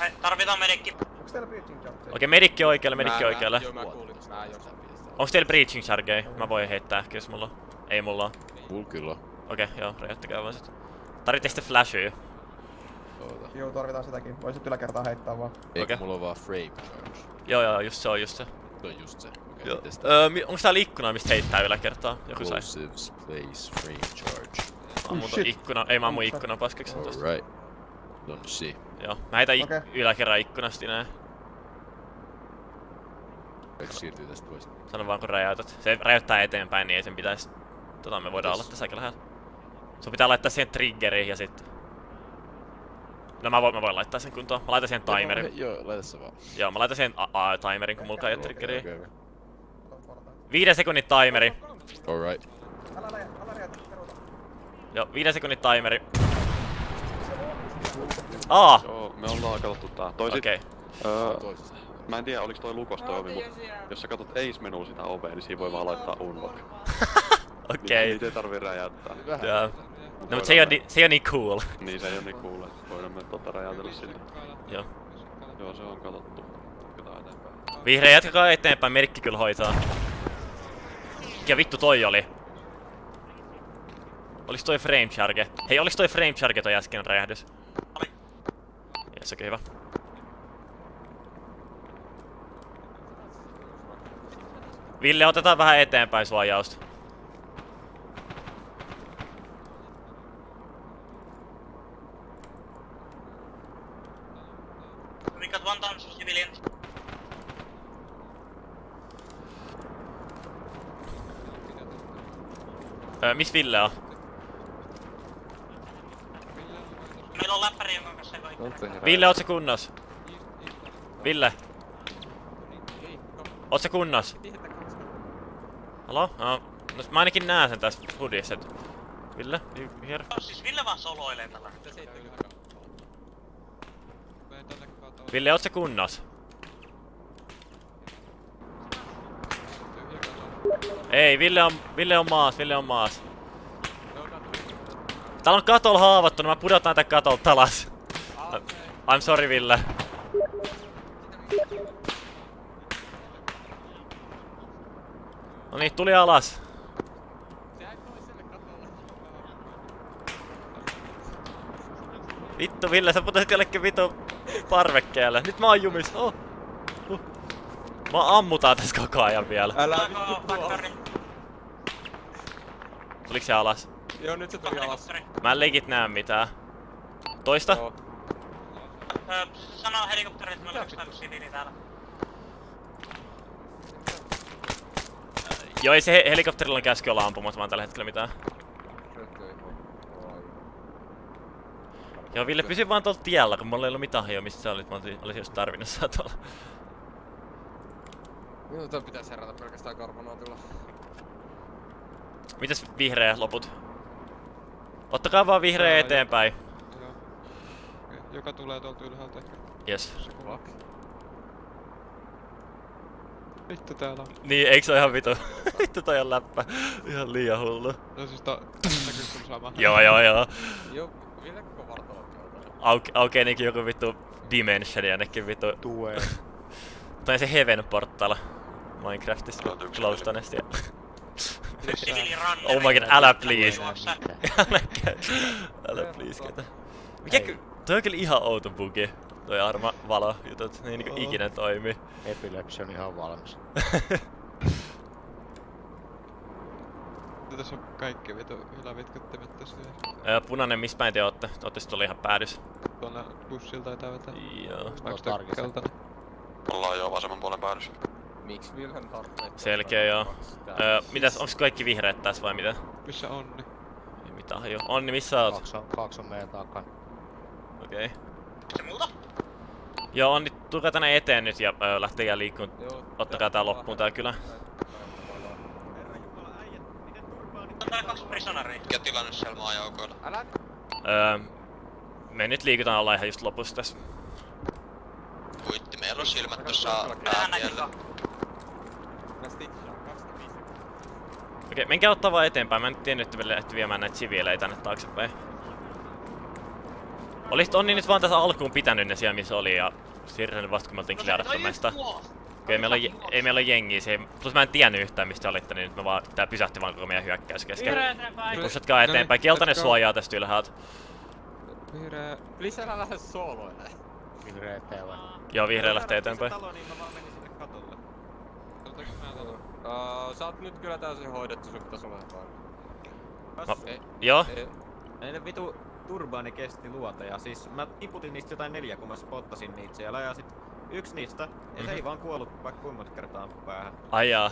Hei, tarvitaan medikki. Onks breaching jump? Okei, medikki oikealle, medikki oikealle. Joo, mä kuulin. Mä Onks teillä breaching charge? Mä voin heittää ehkä, jos mulla on. Ei mulla on. Mulla kyllä. Okei, joo, räjäyttäkää vaan sit. Tarvitte sitten flashyä. Joo, tarvitaan sitäkin. Voisit yläkertaa heittää vaan. Eikö Okei. mulla on vaan frame charge? Joo, joo, just se on, just se. Se on just se. Okei, Joo. Öö, onks täällä ikkuna, mistä heittää yläkertaa? Joku sai. Explosives, place, frame charge. Ammu ton ikkuna, ei mä ammu ikkuna paskaksi tosta. Alright. Don't see. Joo, mä heitän Okei. yläkerran ikkunasta näin. Eikö siirtyy tästä pois? Sano vaan kun räjäytät. Se räjäyttää eteenpäin, niin ei sen pitäis... Tota me voidaan Mites? olla tässä aika lähellä. Sun pitää laittaa siihen triggeriin ja sit... No mä voin, mä voin laittaa sen kuntoon. Mä laitan siihen timerin. Joo, laita se vaan. Joo, mä laitan siihen a- a- timerin, kun mulla ei ole triggeriä. okei, okei. Viiden sekunnin timeri. Alright. Älä älä. Joo, viiden sekunnin timeri. Aa! Joo, me ollaan katsottu tää. Toi sit, Okei. öö, mä en tiedä oliks toi lukos toi ovi, mut jos sä katot Ace-menu sitä ovea, niin siinä voi vaan laittaa unlock. Okei. Niitä ei tarvii räjäyttää. Joo. No mut se ei oo, ni- se ei oo niin cool. Niin se ei oo niin cool, että voidaan me tota räjäytellä sillä. Joo. Joo, se on katsottu. Jatketaan eteenpäin. Vihreä, jatkakaa eteenpäin, merkki kyllä hoitaa. Mikä vittu toi oli? Olis toi frame charge? Hei, oliks toi frame charge toi äsken räjähdys? Oli. Jes, okei, hyvä. Ville, otetaan vähän eteenpäin suojausta. We got one down civilians. Öö, miss Ville on? Meillä on läppäri, jonka kanssa ei voi. Ville, oot sä kunnos? Ville? Oot sä kunnos? Halo? No, no mä ainakin näen sen tässä hoodissa, et... Ville? You here? Siis Ville vaan soloilee tällä. Ville, oot sä kunnos? Ei, Ville on, Ville on maas, Ville on maas. Täällä on katol haavoittunut, mä pudotan tätä katolta alas. I'm sorry, Ville. No niin, tuli alas. Vittu, Ville, sä putosit jollekin vittu parvekkeelle. Nyt mä oon jumis. Oh. Uh. Mä ammutaan tässä koko ajan vielä. Älä Tuliko se alas? Joo, nyt se tuli alas. Mä en legit näe mitään. Toista? Öö, sanoo helikopterille, että yksi siviili täällä. Joo, ei se he- helikopterilla on käsky olla ampumatta vaan tällä hetkellä mitään. Joo, Ville, pysy vaan tuolla tiellä, kun mulla ei ollut mitään hajua, mistä sä olit. Mä olisin, just tarvinnut sä tuolla. Minun tää pitäis herätä pelkästään karbonaatilla. Mitäs vihreä loput? Ottakaa vaan vihreä Joo, eteenpäin. Joo. Joka tulee tuolta ylhäältä ehkä. Yes. Vittu täällä on. Niin, eikö se oo ihan vitu? Vittu toi on läppä. Ihan liian hullu. No siis ta... näkyy sun sama. Joo, joo, joo. Joo, vielä koko vartalo Auke, aukee niinkin joku vittu Dimension ja nekin vittu... Tue. Tai se Heaven portailla. Minecraftista. Closed honest ja... Oh my god, älä please. älä älä please ketä. Mikä ky... Toi on kyllä ihan outo bugi. Toi arma valo jutut. Niin niinku ikinä toimii. Epilepsi on ihan valmis. Tässä on kaikki vitu ylävitkattimet tässä. Öö, punainen, missä päin te ootte? Ootte sit oli ihan päädys. tuonne bussilta taitaa vetää. Joo. Onks toi keltainen? Ollaan jo vasemman puolen päädyssä. Miksi Wilhelm tarvitsee? Selkeä joo. Öö, mitäs, onks kaikki vihreät tässä vai mitä? Missä Onni? Ei mitään jo. Onni, missä oot? Kaksi on, kaksi on meidän takana. Okei. Okay. Se muuta? Joo, Onni, tulkaa tänne eteen nyt ja öö, lähtekää liikkuun. Ottakaa tää loppuun tää kylä. Tää kaksi prisoneria. Mikä tilanne siellä maajoukoilla? Älä... Öö, me nyt liikutaan ollaan ihan just lopussa tässä. Kuitti, meillä on silmät tossa Vähän päätiellä. Okei, menkää ottaa vaan eteenpäin. Mä en nyt tiennyt, että me lähti viemään näitä siviilejä tänne taaksepäin. Olisit Onni nyt vaan tässä alkuun pitänyt ne siellä missä oli ja siirtänyt vasta kun me oltiin clearattomesta. Okei, meillä on, je- ei meillä ole jengiä, se ei, plus mä en tiennyt yhtään mistä olitte, niin nyt me vaan, tää pysähti vaan koko meidän hyökkäys kesken. Vihreä eteenpäin. Pushatkaa No niin, eteenpäin, keltainen suojaa tästä ylhäältä. Vihreä... Please älä lähde sooloille. Vihreä eteen vai? Joo, vihreä lähtee eteenpäin. Talo, niin mä vaan menin sinne katolle. Mä? Uh, sä oot nyt kyllä täysin hoidettu, sun pitäis olla vaan. Ma- Ei. Joo. Ei. Ei ne vitu turbaani kesti luota ja siis mä tiputin niistä jotain neljä kun mä spottasin niitä siellä ja sit yksi niistä, ja se ei Mhm. vaan kuollut vaikka kuinka monta kertaa päähän. Ai jaa.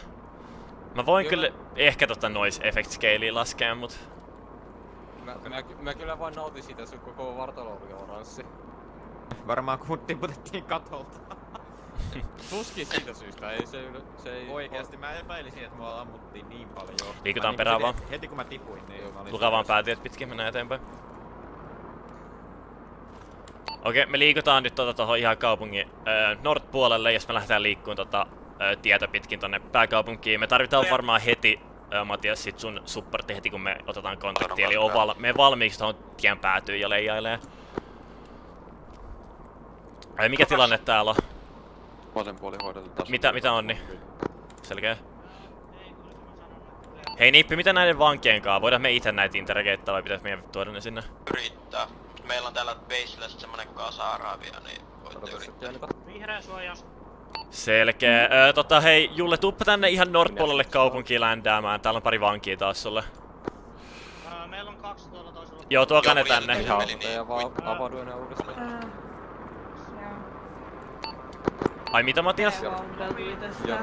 Mä voin Joo. kyllä ehkä tota noise effect scalea laskea, mut... Mä, mä, mä, kyllä vaan nautin siitä, sun koko vartalo oli oranssi. Varmaan kun tiputettiin katolta. Tuskin siitä syystä, ei se, se ei... Oikeesti mä epäilisin, että mua ammuttiin niin paljon. Liikutaan Mä perään vaan. Heti, heti kun mä tipuin, niin mä olin Lukaa vaan päätiet pitkin, mennään eteenpäin. Okei, me liikutaan nyt tota tohon ihan kaupungin öö, nord-puolelle, jos me lähdetään liikkuun tota öö, tietä pitkin tonne pääkaupunkiin. Me tarvitaan varmaan heti, öö, Matias, sit sun supportti heti kun me otetaan kontakti. Eli on val- me valmiiksi tohon tien päätyy ja leijailee. Ai mikä tilanne täällä on? Vasen puoli tässä. Mitä, mitä on niin? Selkeä. Hei Nippi, mitä näiden vankien kanssa? Voidaan me itse näitä interrogeittaa vai pitäis meidän tuoda ne sinne? Yrittää. Meillä on täällä baseillä sit semmonen kasa araabia, niin voitte yrittää. Vihreä suojaus. Selkeä. Öö, tota hei, Julle, tuppa tänne ihan nordpuolelle kaupunkiin ländäämään. Täällä on pari vankia taas sulle. Öö, meillä on kaksi tuolla toisella. Joo, tuokaa ne tänne. Ihan ja vaan avauduin ne uudestaan. Ai mitä Matias?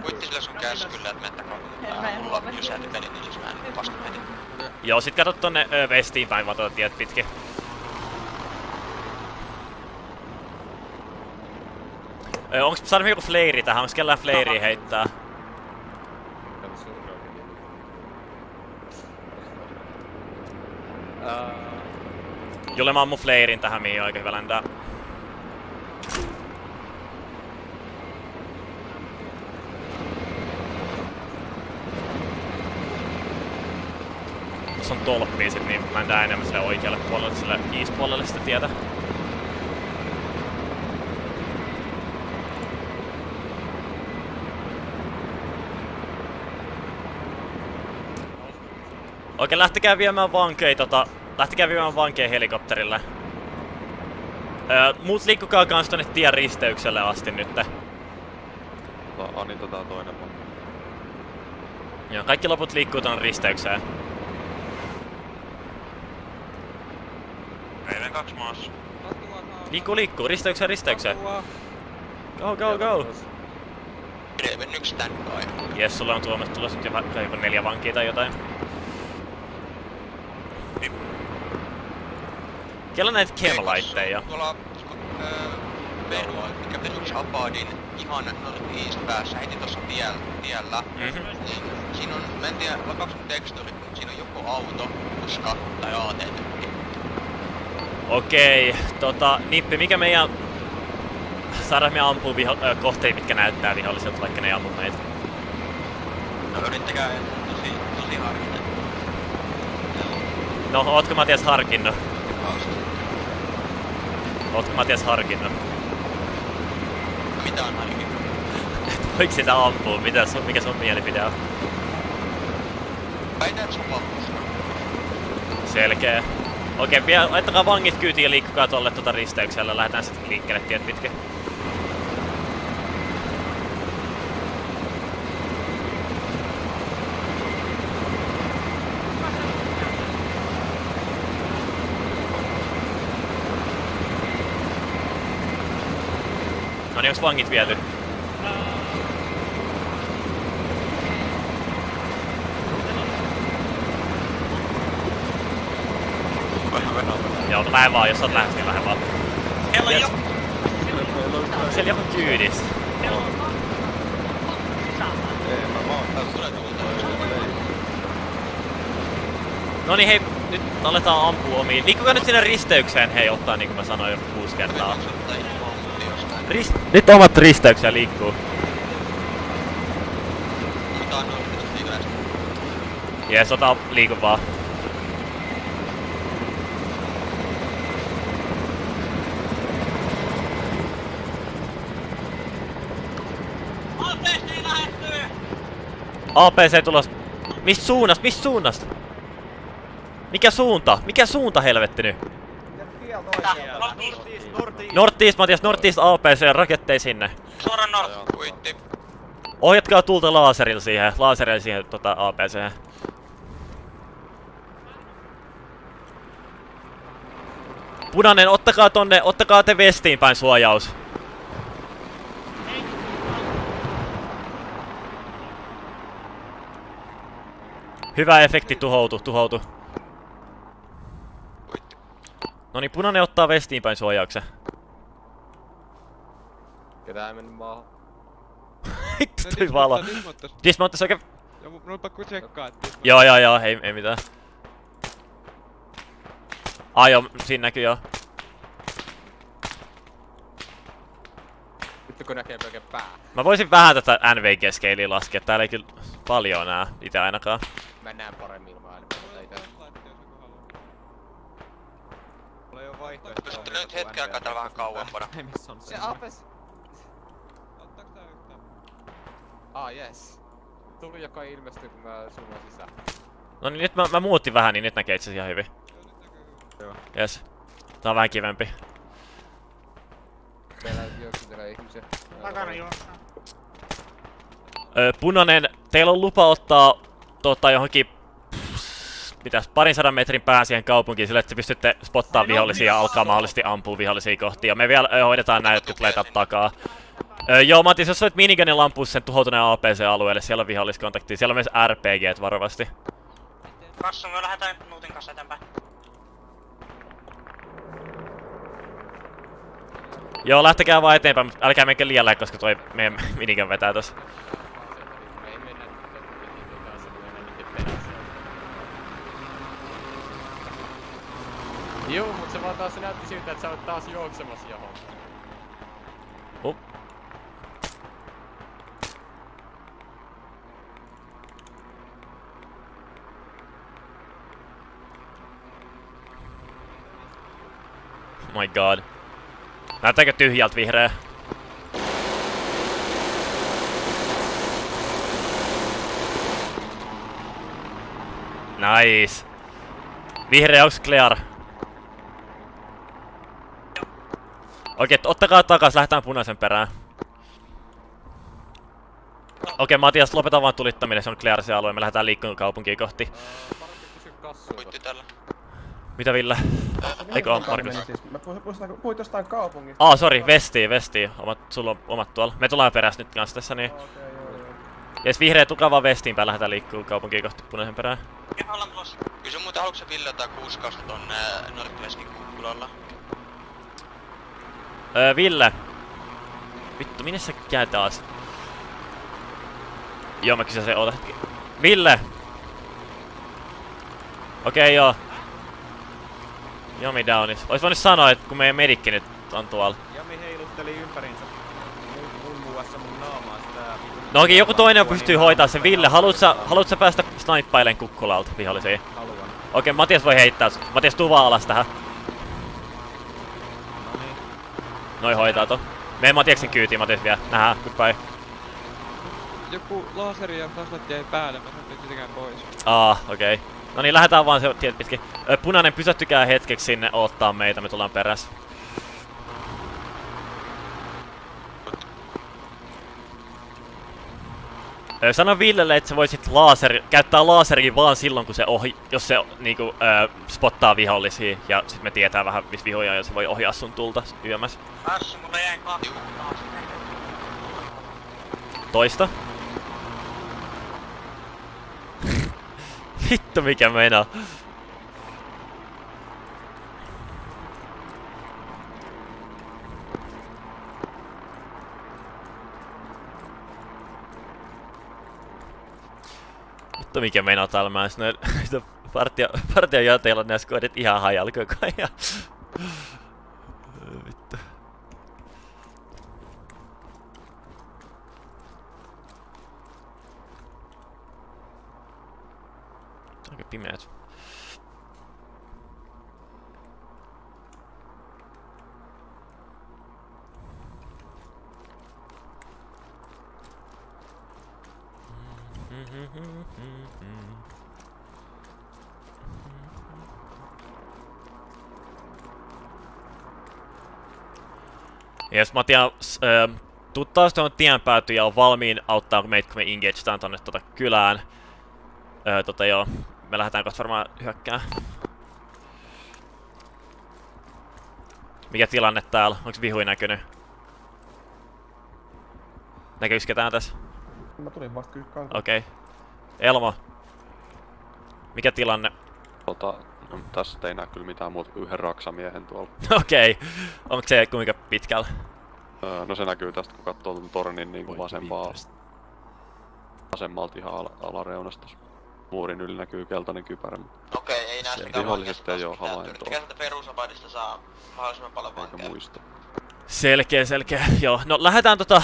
Kuitti sillä sun käskyllä, että mentä kaupunkiin. Mulla jysähti peli, niin jos mä en vasta menin. Joo, sit katot tonne vestiin päin vaan tuota tiet pitkin. Onks saada joku fleiri tähän? Onks kellään fleiri heittää? Jolle mä ammun fleirin tähän, mihin aika hyvä ländää. Tuossa on tolppia sit, niin ländää enemmän sille oikealle puolelle, sille east-puolelle sitä tietä. Oikein lähtekää viemään vankeja tota, lähtekää viemään vankeja helikopterille. Öö, muut liikkukaa kans tonne tien risteykselle asti nytte. Tota, Anita tää toinen vaan. Joo, kaikki loput liikkuu tonne risteykseen. Meidän kaksi maassa. Liikkuu, liikkuu, risteykseen, risteykseen. Go, go, go! Dreven yksi tän kai. Jes, sulle on tuomet tulossa nyt jo neljä vankia tai jotain. Kello näitä chemalaitteja. Tuolla öö, Veru, mikä pesuks Abadin ihan northeast päässä heti tossa tiellä, tiellä Mhm. niin siinä on, mä en tiedä, vai kaksi tekstuuri, mutta siinä on joko auto, puska tai AT-tykki. Okei, tota, Nippi, mikä meidän... Saadaan me ampua viho... ö, kohteita, mitkä näyttää viholliselta, vaikka ne ei ammu meitä. No yrittäkää tosi, tosi harkita. No, ootko Matias harkinnut? Ootko Matias harkinnut? Mitä on harkinnut? Voiko sitä ampua? Mitä sun, mikä sun mielipide on? Väitän, vappus. Selkeä. Okei, vielä laittakaa vangit kyytiin ja liikkukaa tuolle tuota risteyksellä. Lähdetään sitten liikkeelle tiet pitkin. Vangit viety? Joo, no lähde vaan, jos sä oot lähes, niin lähde vaan. Siellä on jo... Siellä joku kyydis. No niin hei, nyt aletaan ampua omiin. Liikkukaa nyt sinne risteykseen hei ottaa niin kuin mä sanoin jo kuusi kertaa. Rist... Nyt omat risteykseen liikkuu. Jees, ota liiku vaan. APC lähettyy! APC tulos. Mistä suunnasta? Mistä suunnasta? Mikä suunta? Mikä suunta helvetti nyt? Northeast, Matias, Northeast APC, rakettei sinne. Suoraan nord. Kuitti. Ohjatkaa tulta laaserilla siihen, laaserilla siihen tota APC. Punainen, ottakaa tonne, ottakaa te vestiin päin suojaus. Hyvä efekti tuhoutu, tuhoutu. No niin, punainen ottaa vestiin päin suojauksen. Ketään ei mennyt maahan. Vittu toi valo. Dismountas oikein... Joo, mun on pakko tsekkaa, että... Joo, joo, joo, ei, ei mitään. Ai joo, siinä näkyy joo. Vittu kun näkee pelkä pää. Mä voisin vähän tätä NVG-skeiliä laskea, täällä ei kyllä paljon nää, ite ainakaan. Mä näen paremmin ilman äänipäitä itse. Ei vaihtoehtoa. Pystytte nyt hetken aikaa täällä vähän kauempana. Missä on Se apes... Ah, yes. Tuli joka ilmestyi kun mä zoomaan sisään. No niin nyt mä, mä muutin vähän, niin nyt näkee itse ihan hyvin. Joo. Yes. Tää on vähän kivempi. Meillä juoksutelee ihmisiä. Takana juossa. Öö, punainen, teillä on lupa ottaa tota johonkin mitäs, parin sadan metrin päähän siihen kaupunkiin sillä, että te pystytte spottaa vihollisia ja alkaa mahdollisesti ampua vihollisia kohti. Ja me vielä ö, hoidetaan näitä, jotka tulee takaa. Öö, joo, Matis, jos soit miniganin lampuus sen tuhoutuneen APC-alueelle, siellä on viholliskontakti. Siellä on myös RPG varovasti. Kassu, me lähdetään Nuutin kanssa eteenpäin. Joo, lähtekää vaan eteenpäin, mutta älkää menkö liian koska toi meidän minigun vetää tossa. Joo, mut se vaan taas näytti siltä, että sä oot taas juoksemassa johon. Oh. My god. Näyttääkö tyhjältä vihreä? Nice. Vihreä onks clear? Okei, ottakaa takas, lähdetään punaisen perään. Okei, Matias, lopeta vaan tulittaminen, se on clear se alue, me lähdetään liikkumaan kaupunkiin kohti. Kuitti tällä. Mitä Ville? Eikö oo Markus? Siis, mä puhuin, puhuin, puhuin jostain kaupungista. Aa, sori, Vesti, Vesti. Omat, sulla on omat tuolla. Me tullaan perässä nyt kanssa tässä, niin... Jes, vihreä tukaa vaan vestiin päin, lähdetään liikkuu kaupunkiin kohti punaisen perään. Ja ollaan tulossa. Kysy muuten, haluatko sä Ville jotain kuuskausta tonne Nordwestin kukkulalla? Öö, Ville. Vittu, minne sä käy taas? Joo, mä kysyn se, oota hetki. Ville! Okei, okay, joo. Jomi downis. Ois voinut sanoa, että kun meidän medikki nyt on tuolla. Jami heilutteli ympärinsä. Muun, muun muassa mun naamaa sitä No okei, joku toinen pystyy hoitaa sen. Ville, haluut sä, haluut sä päästä snipeilen kukkulalta vihollisiin? Haluan. Okei, Matias voi heittää. sut. Matias, tuu vaan alas tähän. Noin hoitaa ton. Mene Matiaksen kyytiin, Matias vielä. Nähdään, goodbye. Joku laseri ja flashlight jäi päälle, mä sain sitäkään pois. Aa, okei. Okay. No niin, lähdetään vaan se tiet pitkin. Ö, punainen, pysähtykää hetkeksi sinne odottaa meitä, me tullaan perässä. Ö, Sano Villelle, että sä voisit laser, käyttää laseria vaan silloin, kun se ohi, jos se niinku, ö, spottaa vihollisia. Ja sit me tietää vähän, missä vihoja ja se voi ohjaa sun tulta yömässä. Kassu, mulla jäi kaksi. Toista. Vittu mikä meinaa. Vittu mikä meinaa täällä mä ne partia, partia jateilla nää skoidit ihan hajalla koko ajan. Vittu. Aika pimeät. Jes, mä tiedän, ö, tuu taas tuon tien päätyy ja on valmiin auttaa meitä, kun me engagetaan tonne tota kylään. Öö, tota joo, me lähdetään kohta varmaan hyökkää. Mikä tilanne täällä? Onks vihui näkynyt? Näkyykö ketään tässä? Mä tulin vasta. Okei. Okay. Elmo. Mikä tilanne? Tota, tässä ei näe kyllä mitään muuta kuin yhden raksamiehen tuolla. Okei. Okay. Onko se kuinka pitkällä? Öö, no se näkyy tästä, kun katsoo tuon tornin niin kuin vasempaa. Vasemmalta ihan al alareunasta. Muurin yli näkyy keltainen kypärä. Okei, ei näe sieltä mitään Viholliset ei oo Mikä havaintoa. sieltä perusapaidista saa mahdollisimman paljon Eikä vankeja? muista. Selkeä, selkeä. Joo, no lähdetään tota...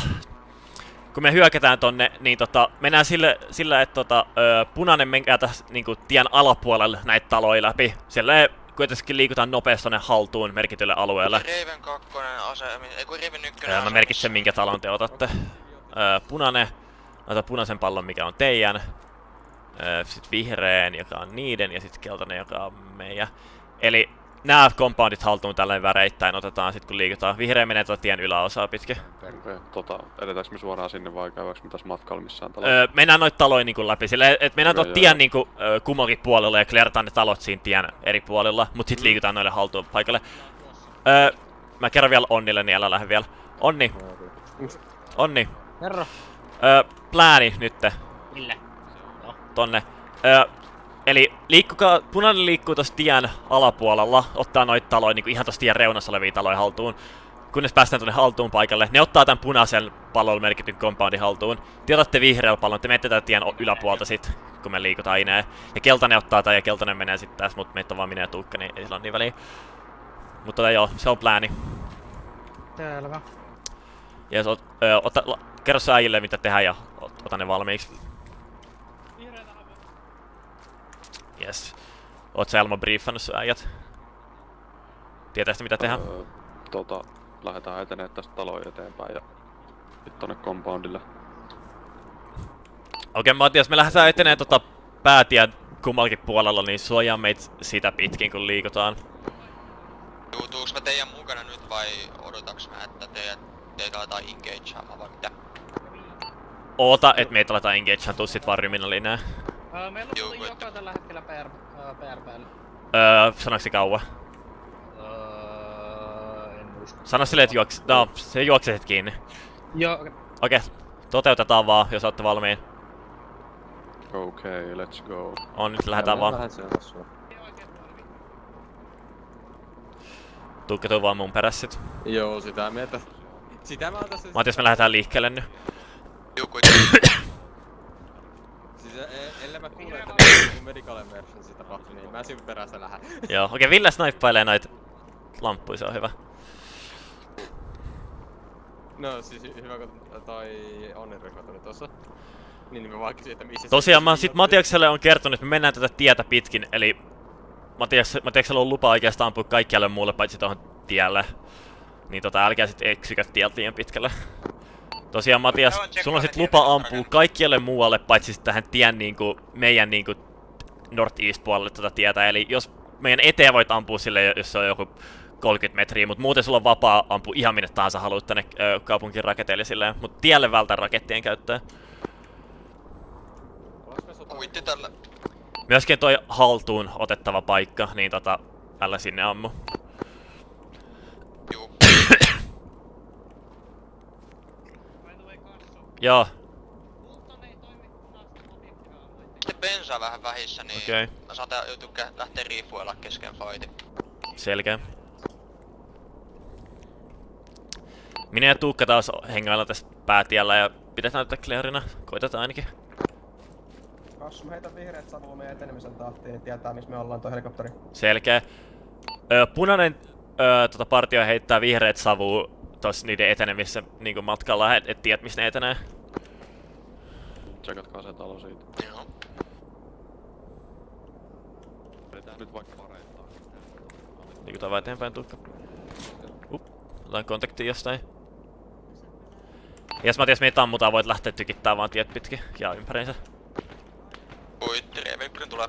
Kun me hyökätään tonne, niin tota, mennään sille, sillä, että tota, ö, punainen menkää tässä niinku tien alapuolelle näitä taloja läpi. Siellä kuitenkin liikutaan nopeasti tonne haltuun merkitylle alueelle. Raven 2 ase, ei kun Raven 1 Öö, mä merkitsen minkä talon te otatte. Öö, punainen, ota punaisen pallon mikä on teidän. Öö, sit vihreän, joka on niiden, ja sit keltainen, joka on meidän. Eli nämä compoundit haltuun tälleen väreittäin otetaan sit kun liikutaan. Vihreä menee tuota tien yläosaa pitkin. Okei, tota, edetäänkö me suoraan sinne vai käydäänkö me tässä matkalla missään talossa? Öö, mennään noita taloja niinku läpi, sillä et mennään tuon tien niinku ö, kummallakin puolella ja kleerataan ne talot siinä tien eri puolilla, mut sit liikutaan noille haltuun paikalle. Öö, mä kerron vielä Onnille, niin älä lähde vielä. Onni. Onni. Kerro. Öö, plääni nytte. Millä? Tonne. Öö, eli liikkukaa, punainen liikkuu tossa tien alapuolella, ottaa noita taloja, niinku ihan tossa tien reunassa olevia taloja haltuun. Kunnes päästään tonne haltuun paikalle, ne ottaa tän punaisen pallolla merkityn compoundin haltuun. Te otatte vihreällä pallon, te menette tän tien yläpuolta sit, kun me liikutaan ineen. Ja keltainen ottaa tän ja keltainen menee sit tässä, mut meitä on vaan minä ja Tuukka, niin ei sillä ole niin väliä. Mutta tota joo, se on plääni. Selvä. Ja ot, ö, ota, la, kerro sä äijille mitä tehdään ja ot, ota ne valmiiksi. Yes. Oot sä Elmo briefannut sun äijät? Tietää sitä mitä tehdään? Öö, tota, lähdetään etenemään tästä taloja eteenpäin ja sitten tonne compoundille. Okei, mä jos me lähdetään eteneen tota päätien kummallakin puolella, niin suojaa meitä sitä pitkin kun liikutaan. Tuutuuks mä teidän mukana nyt vai odotaks mä, että teidät, teitä aletaan engageaamaan vai mitä? Oota, et meitä aletaan engageaan, tuu sit vaan ryminä linää. Öö, meillä on muuten joka tällä hetkellä PR, öö, PR päällä. Öö, se kauan? Öö, en muista. Sano silleen, että juoks... No, se juoksee sit kiinni. Joo, okei. Okei, toteutetaan vaan, jos ootte valmiin. Okei, okay, let's go. On, nyt lähdetään vaan. Tuukka tuu vaan mun perässä sit. Joo, sitä mieltä. Sitä mä oon tässä... Matias, me lähdetään liikkeelle nyt. Siis e- ellei mä kuule, että niin medical emergency tapahtui, niin mä sinun perässä lähden. Joo, okei, Ville snaippailee noit lamppuja, se on hyvä. No siis hy- hyvä kun toi Onni-ryhmä tuli tossa. Niin, niin mä vaan kysyin, että missä se Tosiaan mä sit Matiakselle on kertonut, että me mennään tätä tietä pitkin, eli Matias, Matiaksella on lupa oikeastaan ampua kaikkialle muulle paitsi tuohon tielle. Niin tota, älkää sit eksykö tieltä liian pitkälle. Tosiaan Matias, sulla on sit lupa ampua kaikkialle muualle paitsi tähän tien niinku, meidän niinku northeast puolelle tätä tietä. Eli jos meidän eteen voit ampua sille, jos se on joku 30 metriä, mutta muuten sulla on vapaa ampua ihan minne tahansa haluat tänne ö, kaupunkin raketeille silleen. Mut tielle vältää rakettien käyttöä. Uitti tällä. Myöskin toi haltuun otettava paikka, niin tota, älä sinne ammu. Joo. Se bensa on vähän vähissä, niin okay. mä saatan joutua lähteä riifuilla kesken fightin. Selkeä. Minä ja Tuukka taas hengailla tässä päätiellä ja pidetään tätä clearina. Koitetaan ainakin. Jos mä heitän vihreät savuun meidän etenemisen tahtiin, niin tietää missä me ollaan tuo helikopteri. Selkeä. Öö, punainen öö, tota partio heittää vihreät savuun tos niiden etenemisessä niin matkalla, et, et tiedä missä ne etenee. Tsekatkaa se talo siitä. Joo. Vedetään nyt vaikka pareittaa. Liikutaan vaan eteenpäin Tuukka. Up, otetaan kontaktia jostain. Jos Matias meitä ammutaan, voit lähteä tykittää vaan tiet pitkin ja ympäriinsä. Puitti, Revekkinen tulee.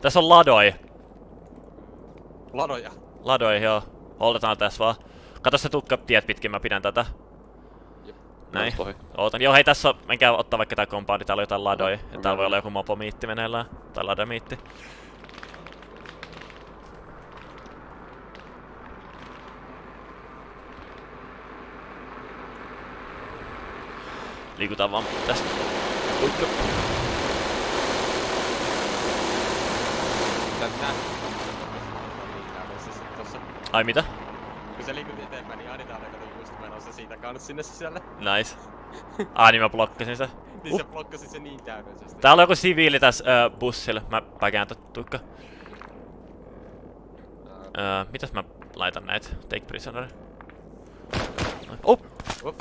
Tässä on ladoi. Ladoja. Ladoi, joo. Holdetaan tässä vaan. Kato se tukka tiet pitkin, mä pidän tätä. Näin. Ootan. Joo, hei tässä on, menkää ottaa vaikka tää kompaundi, täällä on jotain ladoi. Ja täällä voi olla joku mopomiitti meneillään. Tai ladomiitti. Liikutaan vaan tästä. Siis tossa. Ai mitä? Kun sä liikut eteenpäin, niin Anita oli just menossa siitä kanssa sinne sisälle. Nice. Ai niin mä blokkasin se. Niin Uh. sä blokkasit sen niin täydellisesti. Täällä on joku siviili tässä ö, bussilla. Mä päkään tukka. Öö, mitäs mä laitan näitä? Take prisoner. Oh! Up.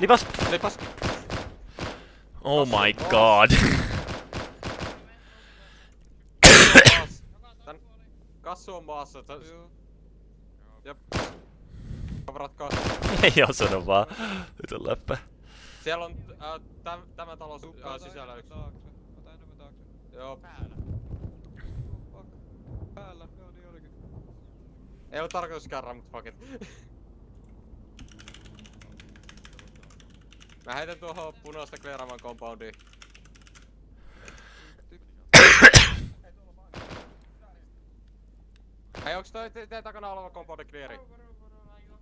Lipas! Lipas! Oh my god. Tän kassu on maassa. Tän... Jep. Kavarat kassu. Ei osunut vaan. Vitun läppä. Siellä on äh, täm, tämä talo äh, sisällä yksi. Ota enemmän taakse. Joo. Päällä. Fuck. Päällä, joo niin olikin. Ei oo tarkoitus kärrää, mut fuck it. Mä heitän tuohon punaista kleeraamaan compoundiin. Hei, onks toi te- teidän takana oleva compoundi cleari?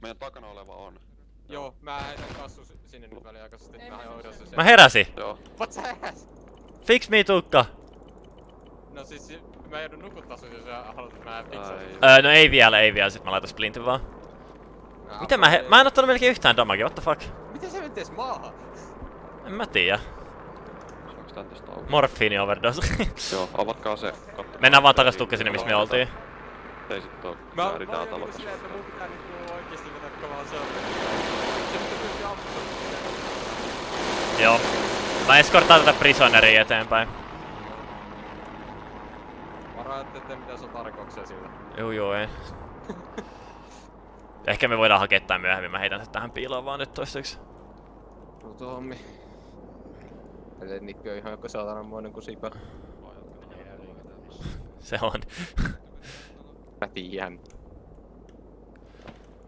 Meidän takana oleva on. Joo, mä heitän kassu sinne nyt väliaikaisesti. Mä hoidan sen Mä heräsin. Joo. What sä heräs? Fix me tukka. No siis si- mä joudun nukuttaa sun, jos sä haluat, että mä fiksaan sen. Öö, no ei vielä, ei vielä. Sit mä laitan splintin vaan. Miten mä he... Mä en ottanut melkein yhtään damagea, what the fuck? Miten se meni edes maahan? En mä tiedä. Morfiini overdose. Joo, avatkaa se. Kattokaa. Mennään vaan takas tukka sinne, missä me oltiin. Ei sit oo Mä, mä talo niinku tässä. silleen, että mun pitää niinku oikeesti vetää kovaa se. Se pitää pyrkiä ampumaan. Joo. Mä eskortaan tätä prisoneria eteenpäin. Varaa, että ette mitään sotarikoksia sillä. Juu, joo, ei. Ehkä me voidaan hakea tää myöhemmin, mä heitän sen tähän piiloon vaan nyt toistaiseksi. No Tommi. Eli Nikki on ihan joku saatananmoinen kusipä. Se on. Mä tiedän.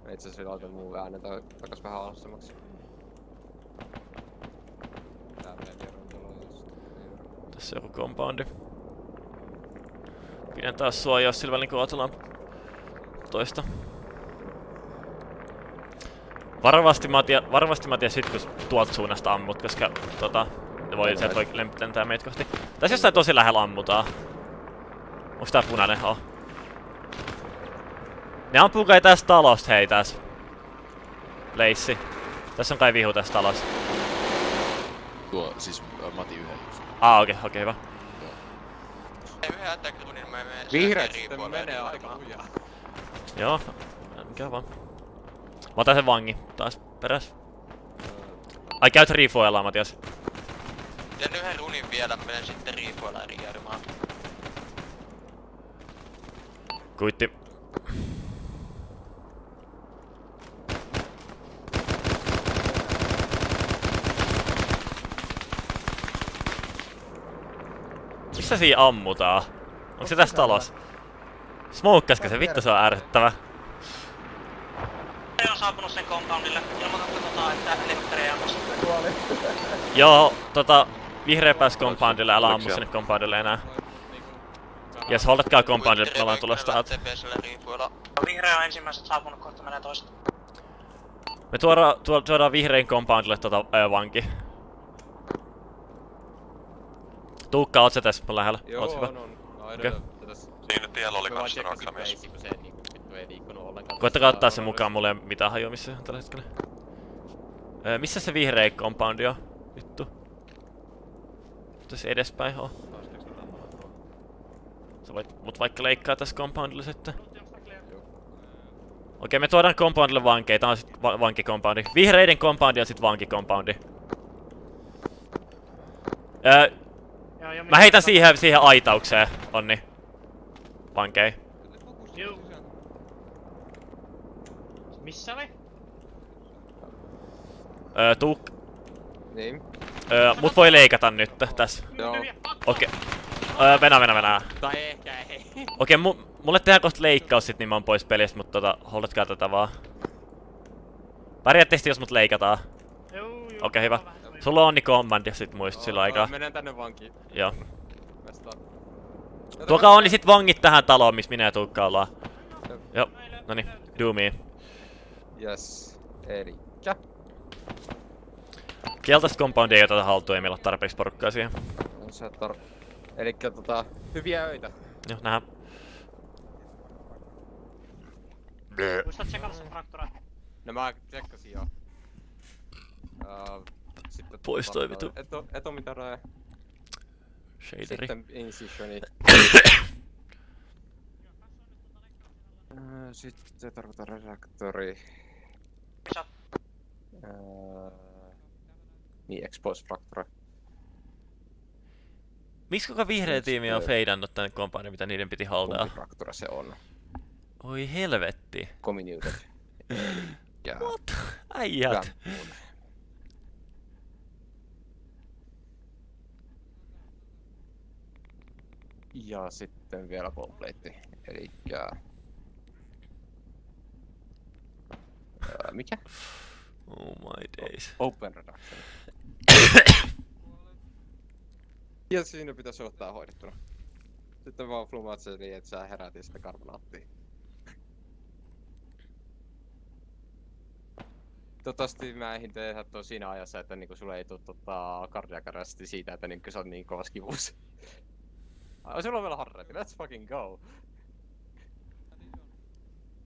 Mä itse asiassa laitan muu äänen ta- takas vähän alasemmaksi. Tää Tässä on joku compoundi. Pidän taas suojaa sillä välin, kun otellaan toista. Varovasti Matia, varovasti Matia sit kun tuolta suunnasta ammut, koska tota, ne voi, sieltä voi lentää meitä kohti. Tässä jossain tosi lähellä ammutaan. Onks tää punainen? Oh. Ne ampuu kai tästä talosta, hei tässä. Leissi. Tässä on kai vihu tässä talossa. Tuo, siis äh, Mati yhden just. Ah, okei, okay, okei, okay, hyvä. Yhden attack niin mä menen Vihreät sitten menee aika lujaa. Joo, mikä vaan. Mä otan sen vangi taas peräs. Ai käyt riifuojellaan, Matias. Teen yhden runin vielä, menen sitten riifuilla riiarimaan. Kuitti. Missä siinä ammutaan? Onko se tässä talossa? Smoukkasko se? Vittu se on ärsyttävä. Ne on saapunut sen compoundille. Ilmoitatko tota, että helikopteri ei ammussa? Joo, tota, vihreä pääs compoundille, älä ammu sinne compoundille enää. Jes, holdatkaa compoundille, me ollaan tulossa täältä. Riifuilla. Vihreä on ensimmäiset saapunut, kohta menee toista. Me tuodaan, tuo, tuodaan vihrein compoundille tota ö, vanki. Tuukka, oot sä tässä lähellä? Joo, oot hyvä? on, on. No, tässä. Siinä tiellä oli kans liikkunut ollenkaan. Koittakaa ottaa se mukaan, mulla ei mitään hajoamissa tällä hetkellä. Öö, missä se vihreä compoundi on? Vittu. Tässä edespäin on. Sä voit mut vaikka leikkaa tässä compoundilla sitten. Okei, me tuodaan compoundille vankeja. Tää on sit va vankikompoundi. Vihreiden compoundi on sit vankikompoundi. Öö, mä heitän siihen, siihen aitaukseen, Onni. Vankei. Juu. Missä oli? Öö, tuu... Niin. Öö, mut voi leikata nyt tässä. Joo. Okei. Öö, venä, venä, venä. Tai ehkä ei. Okei, mu mulle tehdään kohta leikkaus sit, niin mä oon pois pelistä, mutta tota, holdatkaa tätä vaan. Pärjäätte jos mut leikataan. Okei, hyvä. Sulla on onni command ja sit muist sillä aikaa. Menen tänne vankiin. Joo. Vastaan. Tuokaa onni sit vangit tähän taloon, missä minä ja Tuukka ollaan. Joo, noni, do me. Yes. Elikkä. Keltaista compoundia ei oteta haltuun, ei meillä ole tarpeeksi porukkaa siihen. On se tar... Elikkä tota... Hyviä öitä. Joo, nähdään. Muistat tsekata sen fraktura? No mä tsekkasin joo. Uh, sitten Pois toi vitu. Eto, etomitare. Shaderi. Sitten incisioni. Öö, Sitten tarvitaan redaktori. Öö, Niin, expose fracture. Miksi koko vihreä tiimi on feidannut tän kompani, mitä niiden piti holdaa? Kumpi se on? Oi helvetti. Comminuted. Ja What? Äijät. Ja sitten vielä bomblade. Elikkä... Öö, mikä? Oh my days. Open reduction. ja siinä pitäisi olla tää hoidettuna. Sitten vaan flumatse niin, että sä herätit sitä karbonaattia. Toivottavasti mä ehdin tehdä tuon siinä ajassa, että niinku sulle ei tuu tota siitä, että niinku sä oot niin kovassa kivussa. Ai, sulla on vielä harretti, let's fucking go!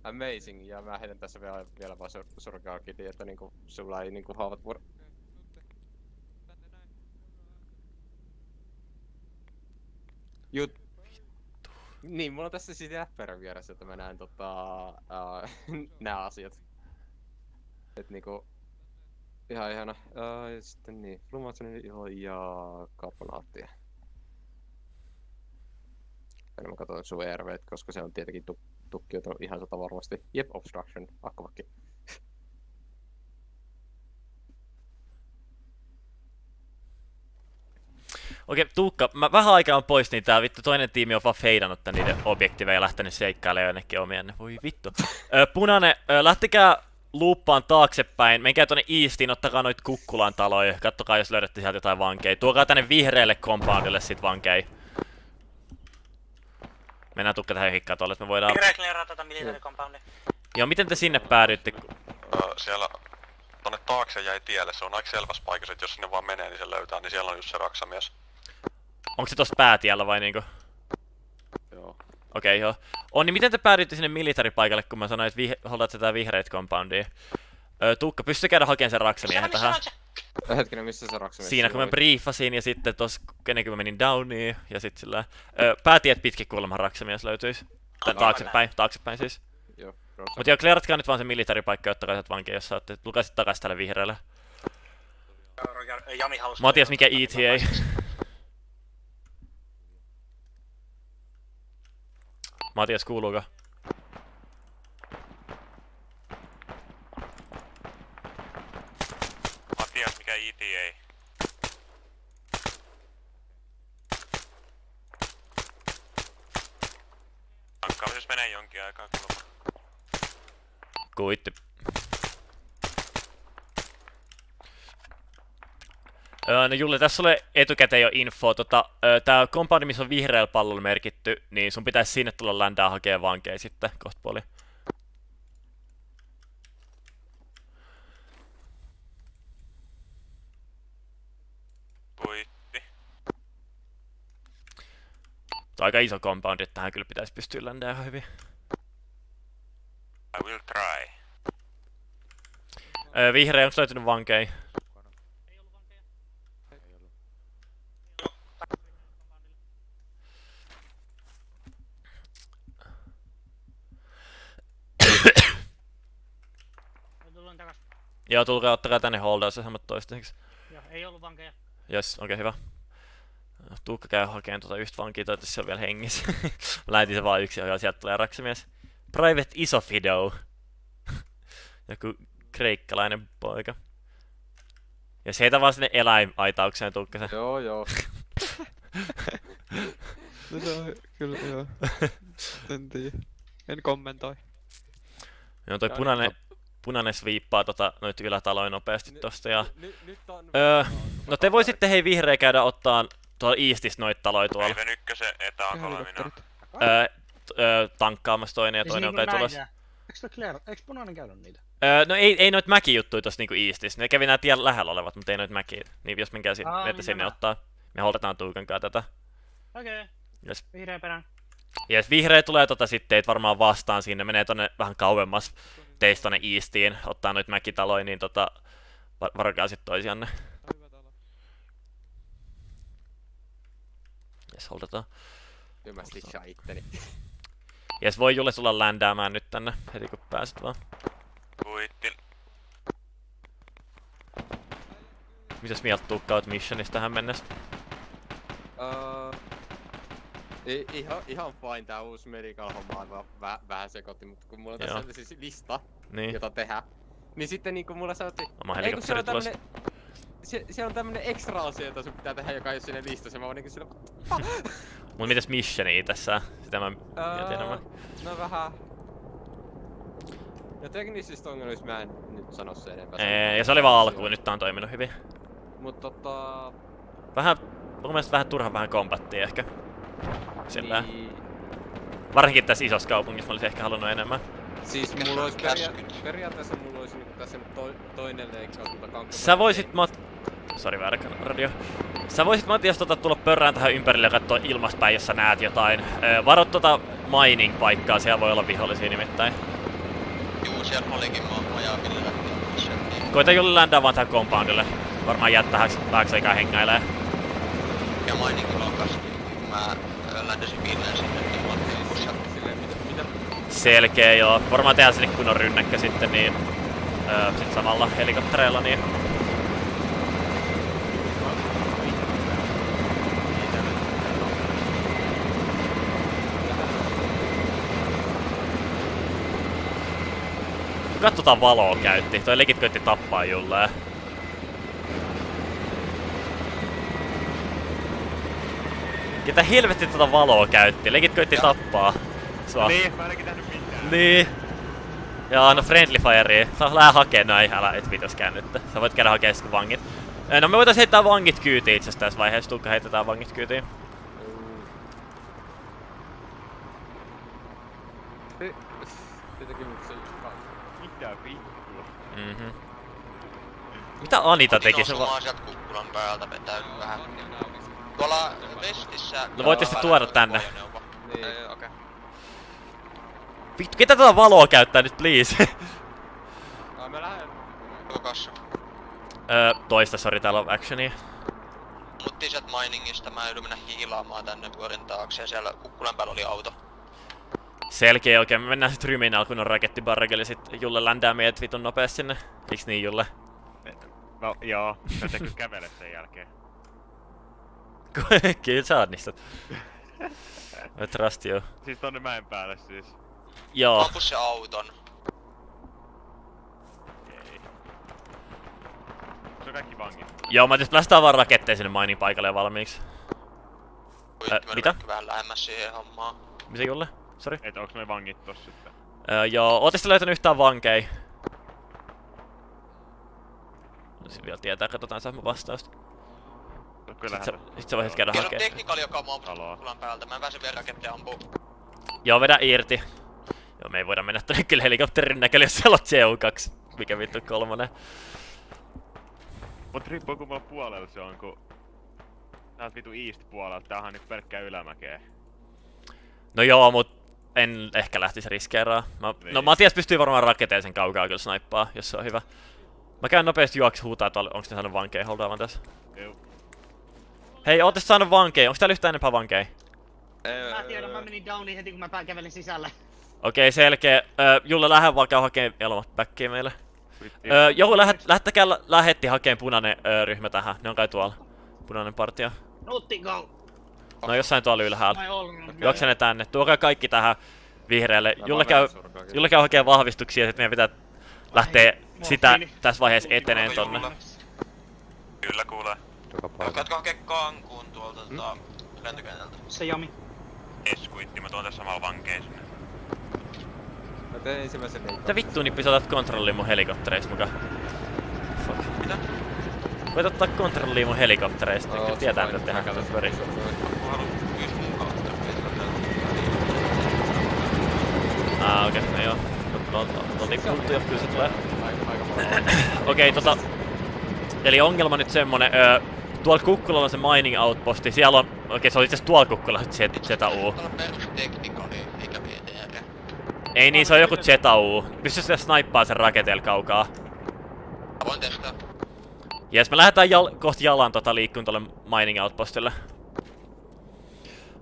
Amazing, ja mä heitän tässä vielä, vielä vaan sur- surkaa kiti, että niinku sulla ei niinku haavat vuor... Jut... Niin, mulla on tässä siis läppärän vieressä, että mä näen tota... Uh, nää asiat. Et niinku... Ihan ihana. Uh, ja sitten niin, Flumatsonin iho ja karbonaattia. Ja mä katson sun ERV, koska se on tietenkin tu- tukkiutunut ihan sata varmasti. Jep, obstruction, akkavakki. Okei, Tuukka, mä vähän aikaa on pois, niin tää vittu toinen tiimi on vaan feidannut tän niiden objektiveja ja lähtenyt seikkailemaan jonnekin omien. Voi vittu. Ö, punainen, ö, lähtekää luuppaan taaksepäin. Menkää tonne Eastiin, ottakaa noit kukkulan taloja. Kattokaa jos löydätte sieltä jotain vankeja. Tuokaa tänne vihreälle compoundille sit vankeja. Mennään tukka tähän hikkaan tuolle, että me voidaan... Clearaa tätä military compoundia. Joo, miten te sinne päädyitte? Öö, siellä tonne taakse jäi tielle, se on aika selvässä paikassa, että jos sinne vaan menee, niin se löytää, niin siellä on just se raksamies. Onko se tossa päätiellä vai niinku? Joo. Okei, okay, joo. On, niin miten te päädyitte sinne militaripaikalle, kun mä sanoin, että vih- holdaat sitä vihreät compoundia? Öö, Tuukka, pystytkö käydä hakemaan sen raksamiehen tähän? Hetkinen, missä se raksamies Siinä kun mä briefasin ja sitten tos, kenen kun mä menin downiin ja sit sillä... Öö, päätiet pitkin kuulemma raksamies löytyisi. Tai taaksepäin, taaksepäin siis. Joo, Mut joo, kleeratkaa nyt vaan se militaripaikka ja ottakaa sieltä vankia, jos saatte. Tulkaa sit takas tälle vihreälle. Matias, mikä ETA? Matias, kuuluuko? Matias, mikä E ETA? Menee jonkin aikaa kuulemma. Kuitti. Öö, no Julle, tässä oli etukäteen jo info. Tota, öö, tää kompani, missä on vihreällä pallolla merkitty, niin sun pitäisi sinne tulla ländää hakea vankeja sitten kohta puoli. Se on aika iso compoundi, että tähän kyllä pitäisi pystyä ländää ihan hyvin. I will try. Öö, vihreä, onko löytynyt vankeja? Takas. Joo, tulkaa ottakaa tänne holdausasemat toistaiseksi. Joo, ei ollut vankeja. Jes, okei, okay, hyvä. Tuukka käy hakemaan tuota yhtä vankia, toivottavasti se on vielä hengissä. Lähetin se vaan yksi, ja sieltä tulee raksimies. Private Isofido. Joku kreikkalainen poika. Jos heitä vaan sinne eläimaitaukseen, Tuukka se. Joo, joo. No se on kyllä joo. En tiedä. En kommentoi. Joo, toi punainen, punainen sviippaa tota, noit ylätaloja nopeasti tosta ja... Nyt, nyt on... Öö, no te voisitte hei vihreä käydä ottaa tuolla Eastistä noit taloja tuolla. Raven ykkösen etä on kolmina. Öö, öö, tankkaamassa toinen ja toinen on niinku kai tulossa. Eikö toi Claire, eikö punainen käynyt niitä? Öö, no ei, ei noit mäkijuttuja tossa niinku Eastissä. Ne kävi nää tien lähellä olevat, mutta ei noit mäkiä. Niin jos menkää sinne, niin sinne ottaa. Me holdataan Tuukan kanssa tätä. Okei. Okay. Yes. Vihreä perään. Ja jos vihreä tulee tota sitten teitä varmaan vastaan sinne, menee tonne vähän kauemmas teistä tonne Eastiin, ottaa noit mäkitaloja, niin tota, va- varokaa sit toisianne. Jes, holdataan. Kyllä mä stitchaan itteni. Jes, voi Julle tulla ländäämään nyt tänne heti kun pääset vaan. Kuitti. Mitäs mieltä Tuukka oot missionista tähän mennessä? Uh, i- ihan, ihan fine tää uusi medical homma on vaan vä- vähän sekoitti, mutta kun mulla on tässä Joo. on siis lista, Niin. jota tehdä. Niin sitten niinku mulla sanottiin, Oma helikopteri tulossa. tämmönen, se, se on tämmönen extra asia, jota sun pitää tehdä, joka ei ole siinä listassa. Mä vaan niinku sillä, Mut mitäs missionia tässä? Sitä mä mietin enemmän. no vähän... No teknisistä ongelmista mä en nyt sano sen enempää. Ee, ja se oli vaan alkuun, nyt tää on toiminut hyvin. Mut tota... Vähän, mun mielestä vähän turha vähän kombattia ehkä. Sillä. Niin. Varsinkin tässä isossa kaupungissa mä olisin ehkä halunnut enemmän. Siis mulla olisi peria- periaatteessa mulla olisi niinku tässä toinen leikkaus, mutta kankka... Sä voisit mat... Sori väärä radio. Sä voisit Matias tota, tulla pörrään tähän ympärille ja katsoa ilmaspäin, jos sä näet jotain. Öö, varo tota mining-paikkaa, siellä voi olla vihollisia nimittäin. Juu, siellä olikin majaa millä. Koita Julle ländää vaan tähän compoundille. Varmaan jättää vähäksi, vähäksi aikaa hengailee. Ja mainingilla on kas, mä ö, läntäsin viimein sinne, niin mä mitä, mitä Selkeä joo. Varmaan tehdään sinne kunnon rynnäkkä sitten niin... Öö, sit samalla helikoptereilla niin... Katsotaan valoa käytti. Toi legit koitti tappaa Jullee. Ketä helvetti tota valoa käytti? Legit koitti tappaa. Sua. Niin, mä en nähnyt mitään. Niin. Joo, no Friendly Fire. Saa lähde hakee noin, älä et vitoskään nyt. Sä voit käydä hakee sitten vangit. Ö, No me voitais heittää vangit kyytiin itse tässä vaiheessa. Tuukka heitetään vangit kyytiin. Jotenkin mut se... Mitä Mhm. Mitä Anita teki? Se Ilosumaa va- sieltä kukkulan päältä vetää vähän. Tuolla vestissä... No voitte sitten tuoda tänne. Niin. Okei. Okay. Vittu, ketä tätä valoa käyttää nyt, please? Ai mä lähden... Koko kassa. Öö, toista, sori, täällä on actionia. Muttiin sieltä miningista, mä joudun mennä hiilaamaan tänne vuoden taakse ja siellä kukkulan päällä oli auto. Selkeä oikein, me mennään sit ryminal, kun on rakettibarrageli, sit Julle ländää meidät vitun nopeasti sinne. Eiks niin Julle? No joo, mä teen kyllä kävele sen jälkeen. Kyllä sä onnistat. I trust you. Siis tonne mäen päälle siis. Joo. Ampu se auton. Se on kaikki vangit. Joo, mä tietysti lästetään vaan raketteja sinne mainin paikalle valmiiksi. Ö, mitä? Vähän lähemmäs siihen hommaan. Mitä Julle? Sori? Et onks noi vangit tossa sitten? Öö, joo, sitten löytänyt yhtään vankei? No sit vielä tietää, katsotaan saamme vastausta. Sit sä, sit sä voisit käydä Siellä on hakee. teknikali, joka on ampunut päältä. Mä en pääse vielä raketteja ampuu. Joo, vedä irti. Joo, me ei voida mennä tonne kyllä helikopterin näkölle, jos siellä on CO2. Mikä vittu kolmonen. Mut riippuu kummalla puolella se on, kun... Täältä vitu east puolelta, tämähän on nyt pelkkää ylämäkeä. No joo, mut en ehkä lähtisi riskeeraan. Mä, no Matias pystyy varmaan raketeisen kaukaa kyllä snaippaa, jos se on hyvä. Mä käyn nopeasti juoksi huutaa tuolla, onks ne saanut vankeja holdaavan tässä? Joo. Hei, ootte saanut vankeja? Onks täällä yhtään enempää vankeja? Mä tiedän, mä menin downiin heti kun mä kävelin sisälle. Okei, selkeä. Öö, Julle, lähde vaan käy hakeen elomat backia meille. Öö, joku lähet, lähettäkää lä- lähetti hakeen punainen öö, ryhmä tähän. Ne on kai tuolla. Punainen partio. Nutti go! No jossain tuolla ylhäällä. Ai ollenkaan. Juokse ne tänne. Tuokaa kaikki tähän vihreälle. Mä Julle vaan käy. Julle käy hakee vahvistuksia, sit meidän pitää lähteä sitä tässä vaiheessa eteneen tonne. Kyllä kuulee. Joka paikka. Alkaatko hakea kankuun tuolta tota lentokentältä? Se Jami. Eskuitti, mä tuon tässä samalla vankeja sinne. Mä teen ensimmäisen leikkauksen. Mitä vittu nippis otat kontrolliin mun helikoptereista mukaan? Fuck. Mitä? Voit ottaa kontrolliin mun helikoptereista, kyllä oot tietää mitä kyys mun kautta. Ah, okei, okay, no joo. No, no, no niin puhuttu jo, kyllä se tulee. Aika, aika paljon. Okei, okay, tota... Eli ongelma nyt semmonen, öö, tuolla Kukkulalla on se mining outposti, siellä on... Okei, okay, se oli itse tuolla Kukkulalla ZU. VTR. Ei niin, se on joku ZU. Pysty sitä snaippaa sen raketeella kaukaa. Voin testaa. Jes, me lähdetään jal kohti jalan tota liikkuun tolle mining outpostille.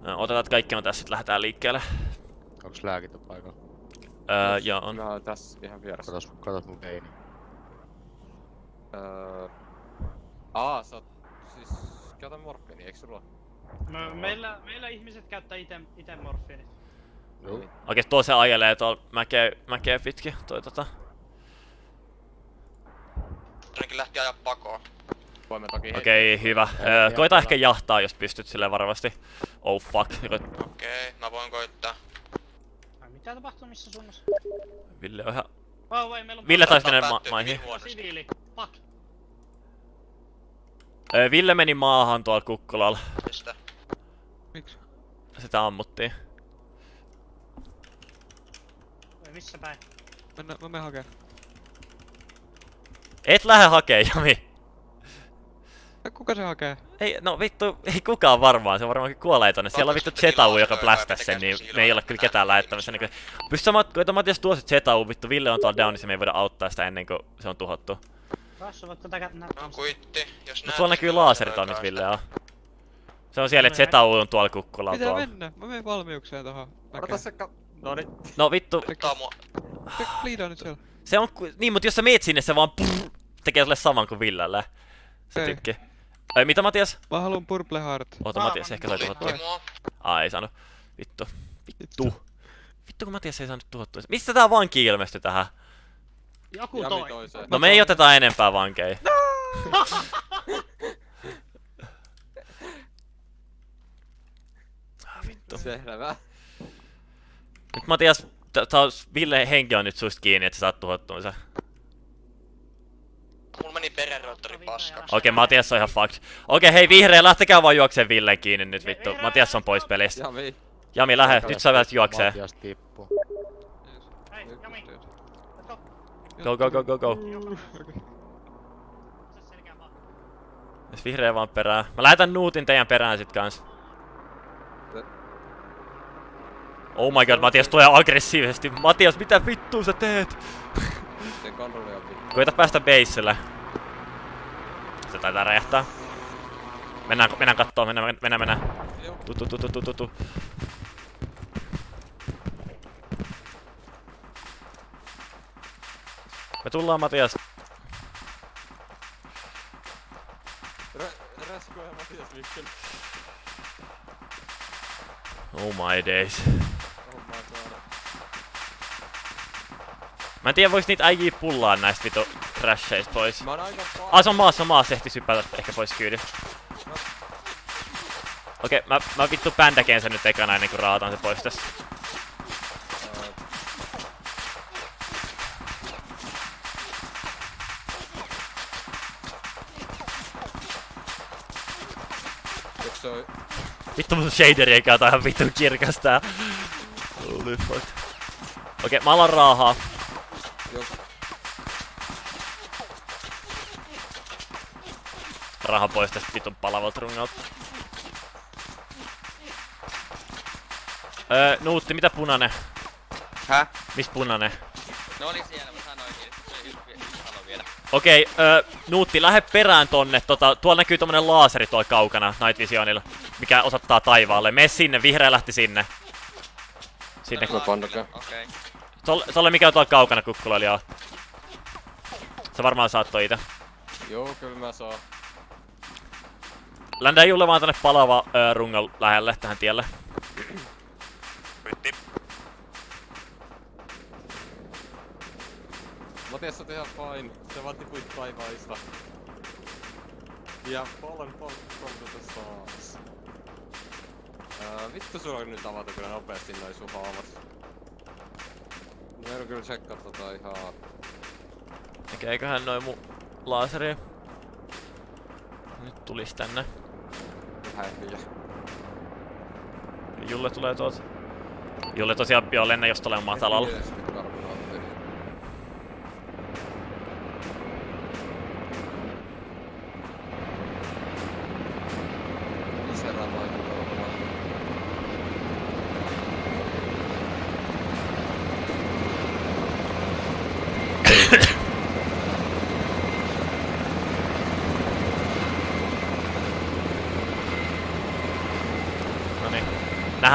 Ö, Otetaan kaikki on tässä, sit lähdetään liikkeelle. Onks lääkitä paikalla? Öö, joo on. Mä oon tässä ihan vieressä. Katos, katos mun veini. Öö... Aa, sä oot... Siis... Käytä morfiini, eiks sulla? Me, meillä, meillä ihmiset käyttää ite, ite morfiinit. Joo. Okei, tuo se ajelee tuolla mäkeä, mäkeä pitkin, toi tota. Ainakin lähti ajaa pakoon. Voimme toki Okei, hyvä. Öö, koita ehkä jahtaa, jos pystyt silleen varovasti. Oh fuck. Okei, mä voin koittaa. Ai mitä tapahtuu missä suunnassa? Ville on ihan... Vai vai meillä on... Ville taisi mennä ma- maihin. Siviili. Fuck. Öö, Ville meni maahan tuolla kukkulalla. Mistä? Miksi? Sitä ammuttiin. Vai missä päin? Mennä, mä menen hakeen. Et lähde hakee, Jami. Kuka se hakee? Ei, no vittu, ei kukaan varmaan, se varmaankin kuolee tonne. Siellä on vittu Zetau, joka plästäs sen, niin me ei olla kyllä ketään lähettämässä. Niin Pysty samat, koita Matias tuo sit Zetau, vittu Ville on tuolla downissa, me ei voida auttaa sitä ennen kuin se on tuhottu. Rassu, voitko tätä näyttää? No kuitti, jos Mut tuolla näkyy laaserit on, missä Ville on. Se on siellä, että Zetau on tuolla kukkulalla Pitää tuolla. mennä. Mä menen valmiukseen tohon. Odota se ka... Noniin. No vittu, Tää mua. Liidaa nyt siellä. Se on, niin mut jos sä meet sinne, se vaan prrr, tekee sulle saman kuin Villelle. Se Ei. tykki. Ai mitä Matias? Mä haluun Purple Heart. Oota Matias, ehkä sai tuhottua. Ai ei saanut. Vittu. Vittu. Vittu kun Matias ei saanut tuhottua. Mistä tää vanki ilmestyi tähän? Joku toi. toiseen. No me ei oteta enempää vankeja. Ah, vittu. Selvä. Nyt Matias, taas Ville henki on nyt susta kiinni, että sä saat tuhottua sen. Mulla meni peräroottori paskaksi. Okei, okay, Matias on ihan fucked. Okei, okay, hei vihreä, lähtekää vaan juokseen Villeen kiinni nyt vittu. Matias on pois pelistä. Jami. Jami, lähe, nyt sä pääset juokseen. Matias tippuu. Hei, Jami. Go, go, go, go, go. Jos vihreä vaan perään. Mä lähetän nuutin teidän perään sit kans. Oh my god, Matias tulee aggressiivisesti. Matias, mitä vittua sä teet? Vittu. Koita päästä baselle. Se taitaa räjähtää. Mennään, mennään kattoo, mennään, mennään, mennään. Tu, tu, tu, tu, tu, tu. Me tullaan Matias. Matias Mikkel. Oh my days. Oh my god. Mä en tiedä voiko niitä äijii pullaa näistä vitu crasheista pois. Mä oon aika Ah, se on maassa, maassa, ehti sypätä ehkä pois kyydistä. Okei, mä, mä vittu bändäkeen sen nyt ekana ennen kuin raataan se pois se oo... Vittu mun shaderi ei kaata ihan vittu kirkastaa. Holy fuck. Okei, mä alan raahaa. Joo. Raha pois tästä vitun palavalta rungalta. Öö, Nuutti, mitä punainen? Häh? Mis punainen? No oli siellä, mä että se yksi viedä. Okei, öö, Nuutti, lähde perään tonne. Tota, tuolla näkyy tommonen laaseri toi kaukana Night Visionilla, mikä osoittaa taivaalle. Mene sinne, vihreä lähti sinne. Sinne. Okei. Tolle, tolle mikä on tuolla kaukana kukkuloilla, joo. Sä varmaan saat toi ite. Joo, kyllä mä saan. Ländää Julle vaan tänne palava öö, rungon lähelle tähän tielle. Matias on ihan fine. Se vaan tipuit taivaista. Ja paljon polttoa saas. Ää, vittu sulla on nyt avata kyllä nopeasti noin sun haavat. Meidän kyllä tsekkaa tota ihan... Tekeeköhän noin mun laaseri? Nyt tulis tänne. Vähän hyviä. Julle tulee tuolta. Julle tosiaan joo lennä just ole matalalla. Lisällä vaikuttaa. Noniin.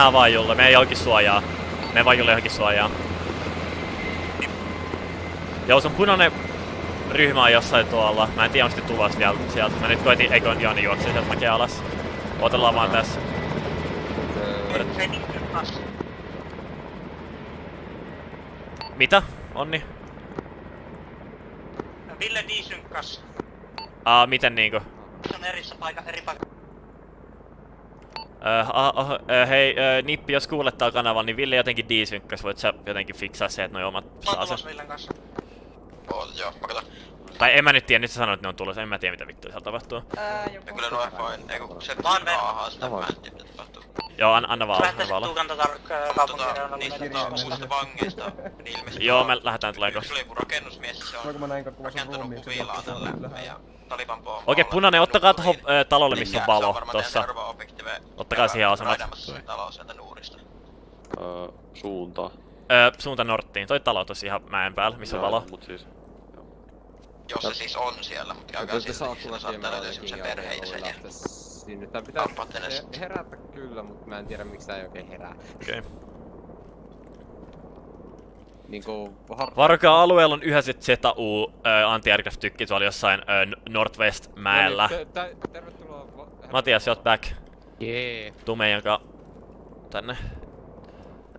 Nähdään vaan Julle, me ei johonkin suojaa. Me vaan Julle johonkin suojaa. Joo, se on punainen ryhmä on jossain tuolla. Mä en tiedä, onko se tulos vielä sieltä. Mä nyt koitin, eikö Joni juoksee sieltä mäkeä alas. Otellaan vaan tässä. Mitä? Onni? Ville D synkkas. Aa, miten niinku? Se on eri paikka, eri paikka. Ah, ah, öö, hei, öö, Nippi, jos kuulet tää kanavan, niin Ville jotenkin disynkkäs, voit sä jotenkin fiksaa se, että noi omat saa sen. Villen kanssa. Oot joo, mä katon. Tai en mä nyt tiedä, nyt sä sanoit, että ne on tulossa, en mä tiedä mitä vittua siellä tapahtuu. Ja kyllä noin fine, eiku se raahaa sitä, mä en tiedä mitä tapahtuu. Joo, an, anna vaan, anna vaan. Tuukan tota kaupunkiin Tota, niistä tota, uusista vangeista, niin ilmeisesti... Joo, me lähdetään tulee Se oli joku rakennusmies, se on rakentanut kuvilaa ylhäällä? meidän Taliban pommolle. Okei, punainen, ottakaa tohon ö, talolle, missä on valo, tossa. objektive. Ottakaa siihen asemat. Talo sieltä nuurista. Öö. Öö, suunta Norttiin. Toi talo tossa ihan mäen päällä, missä on valo. Mut siis... Jos se siis on siellä, mutta käykää silti, sillä saattaa löytyä semmosen perheenjäsen ja... Sinne tää pitää herätä kyllä, mutta mä en tiedä miksi tää ei oikein herää. Okei. Niinku har... Varokaa alueella on yhä se ZU ö, anti tykki tuolla jossain ö, N- Northwest mäellä. No niin, te- te- tervetuloa Matias, sä oot back. Jee. Tuu meidän ka... tänne.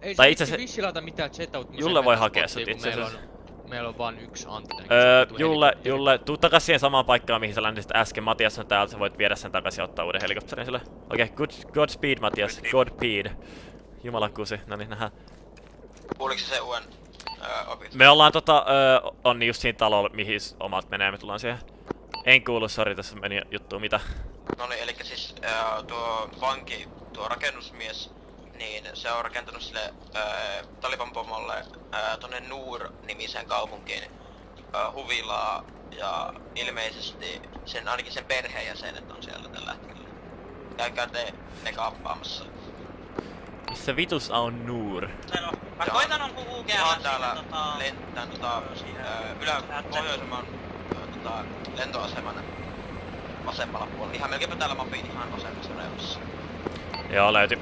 Ei Tai se itse itse asiassa- vissi laita mitään zetaut Julle voi hakea sut itse meillä asiassa. on, meillä on vaan yksi antitank. Öö, Julle, Julle, tuu takas siihen samaan paikkaan, mihin sä ländisit äsken. Matias on täällä, sä voit viedä sen takaisin ja ottaa uuden helikopterin sille. Okei, okay, good, Godspeed Matias, Godspeed. Jumala kusi, no niin, nähdään. Kuuliko se se uuden öö, objektive? Me ollaan tota, öö, on just siinä talolla, mihin omat menee, me tullaan siihen. En kuulu, sori, tässä meni juttu, mitä? No niin, elikkä siis öö, tuo vanki, tuo rakennusmies, niin se on rakentanut sille öö, Taliban pomolle öö, tonne Nur-nimiseen kaupunkiin öö, huvilaa ja ilmeisesti sen, ainakin sen perheenjäsenet on siellä tällä hetkellä. Käykää te ne kaappaamassa. Missä vitus on Nuur? Mä koitan on oon täällä sinne tota... lentän tota, öö, ylä pohjoisemman tota, lentoaseman vasemmalla puolella. Ihan melkeinpä täällä mapin ihan vasemmassa reunassa. Joo, löyti.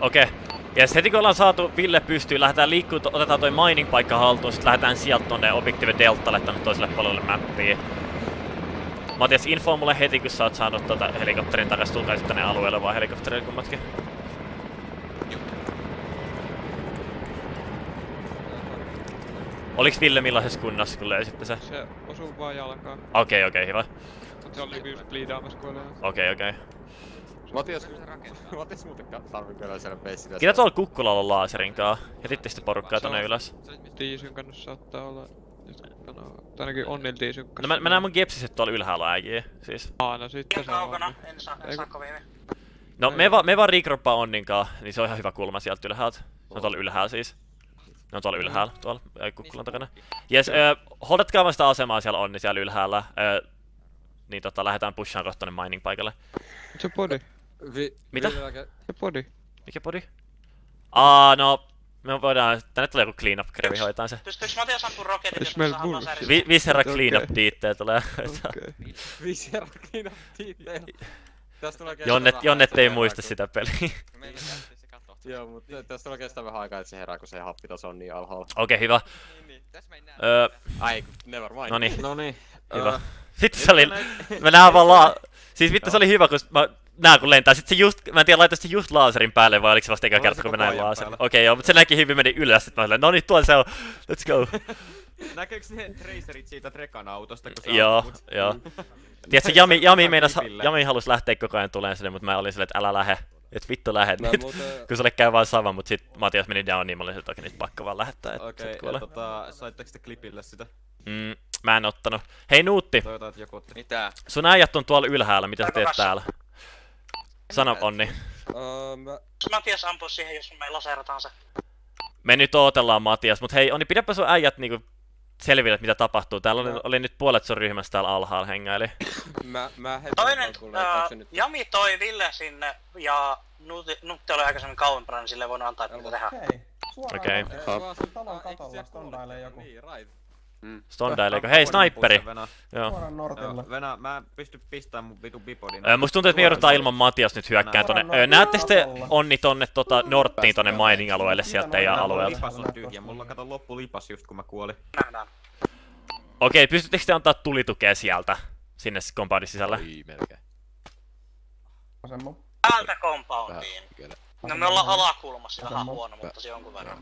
Okei. Okay. Ja heti kun ollaan saatu Ville pystyyn, lähdetään liikkuu, otetaan toi mining-paikka haltuun, sit lähdetään sieltä tonne Objective Deltalle tonne toiselle puolelle mappia. Matias, info mulle heti, kun sä oot saanut tota helikopterin takas, tulkaa sitten tänne alueelle vaan helikopterille kummatkin. Oliks Ville millaisessa kunnossa, kun löysitte se? Se osuu vaan jalkaan. Okei, okei, hyvä. Mut se oli just bliidaamassa kuolee. Okei, okei. Matias, Matias muuten tarvii kyllä siellä peissillä. Ketä tuolla kukkulalla on laaserinkaa? Hetitte sitten porukkaa tonne ylös. Diisynkannut saattaa olla. Katsoo. Tai ainakin Onnil diisynkas. No mä, mä näen mun gepsiset tuolla ylhäällä äijiä, siis. Aa, no sitten se on. kaukana, en saa, en Ei saa kovin. No me, va, me vaan recroppaa Onninkaa, niin se on ihan hyvä kulma sieltä ylhäältä. Se on tuolla ylhäällä siis. Ne on tuolla ylhäällä, tuolla kukkulan takana. Jes, ö, holdatkaa vaan sitä asemaa siellä on, niin siellä ylhäällä. Ö, niin tota, lähdetään pushaan kohta tonne mining paikalle. Se podi. Vi, Mitä? Se podi. Mikä podi? Aa, no... Me voidaan... Tänne tulee joku clean up krevi hoitaa se. Pystyykö Matias ampua roketit, jos saadaan bullshit. laserit? Vi, Okei. clean up diittejä tulee. Visera Clean. Tästä tulee Jonnet, Jonnet ei muista sitä peliä. Joo, mutta tästä tulee kestävä aikaa, että se herää, kun se happitaso on niin alhaalla. Okei, hyvä. Öö, Ai, never mind. Noniin. Noniin. Hyvä. Öö, Sitten se oli... Mä näen vaan la... Nyt Siis vittu se oli hyvä, kun mä näen kun lentää. Sitten se just... Mä en tiedä, laitoin se just laaserin päälle vai oliko se vasta eka kerta, se kun mä näin laaserin. Okei, joo, mutta se näki hyvin, meni ylös. Sitten mä olin, no niin, tuolla se on. Let's go. Näkyykö ne tracerit siitä Trekan autosta, kun sä joo, amput? joo. Tiedätkö, Jami, Jami, meinas. Jami halus lähteä koko ajan tuleen sinne, mutta mä olin silleen, että älä lähe. Et vittu lähet nyt. muuten- Kun sulle käy vaan sama, mut sit Matias meni down, niin mä olin silleen, että okei, nyt pakko vaan lähettää. et Okei, sit ja kuole. tota, saitteko te klipille sitä? Mm, mä en ottanut. Hei Nuutti, Toivotaan, että joku otti. Mitä? sun äijät on tuolla ylhäällä, mitä sä teet täällä? Sano Onni. Öö, mä... Matias ampuu siihen, jos me laserataan se. Me nyt ootellaan Matias, mut hei Onni, pidäpä sun äijät niinku selville, mitä tapahtuu. Täällä oli, oli nyt puolet sun ryhmästä täällä alhaalla hengaili. Mä, mä heti Toinen, äh, nyt... Jami toi Ville sinne ja Nutti, Nutti oli aikaisemmin kauempana, niin sille ei voinut antaa, että mitä tehdään. Okei. Suoraan. Suoraan sen talon katolla stondailee joku. Niin, right. Stondaileeko? Hei, sniperi! Venä. Joo. Joo, Venä, mä en pysty pistämään mun vitu bipodin. Öö, musta tuntuu, että me joudutaan ilman Matias nyt hyökkään tonne. Öö, näettekö te Onni tonne tota Norttiin tonne mining-alueelle sieltä teidän alueelta? Lipas on tyhjä, mulla kato loppu lipas just kun mä kuolin. Nähdään. Okei, pystyttekö te antaa tulitukea sieltä? Sinne compoundin sisälle? Ei melkein. Täältä compoundiin. No me ollaan alakulmassa vähän huono, mutta se jonkun verran.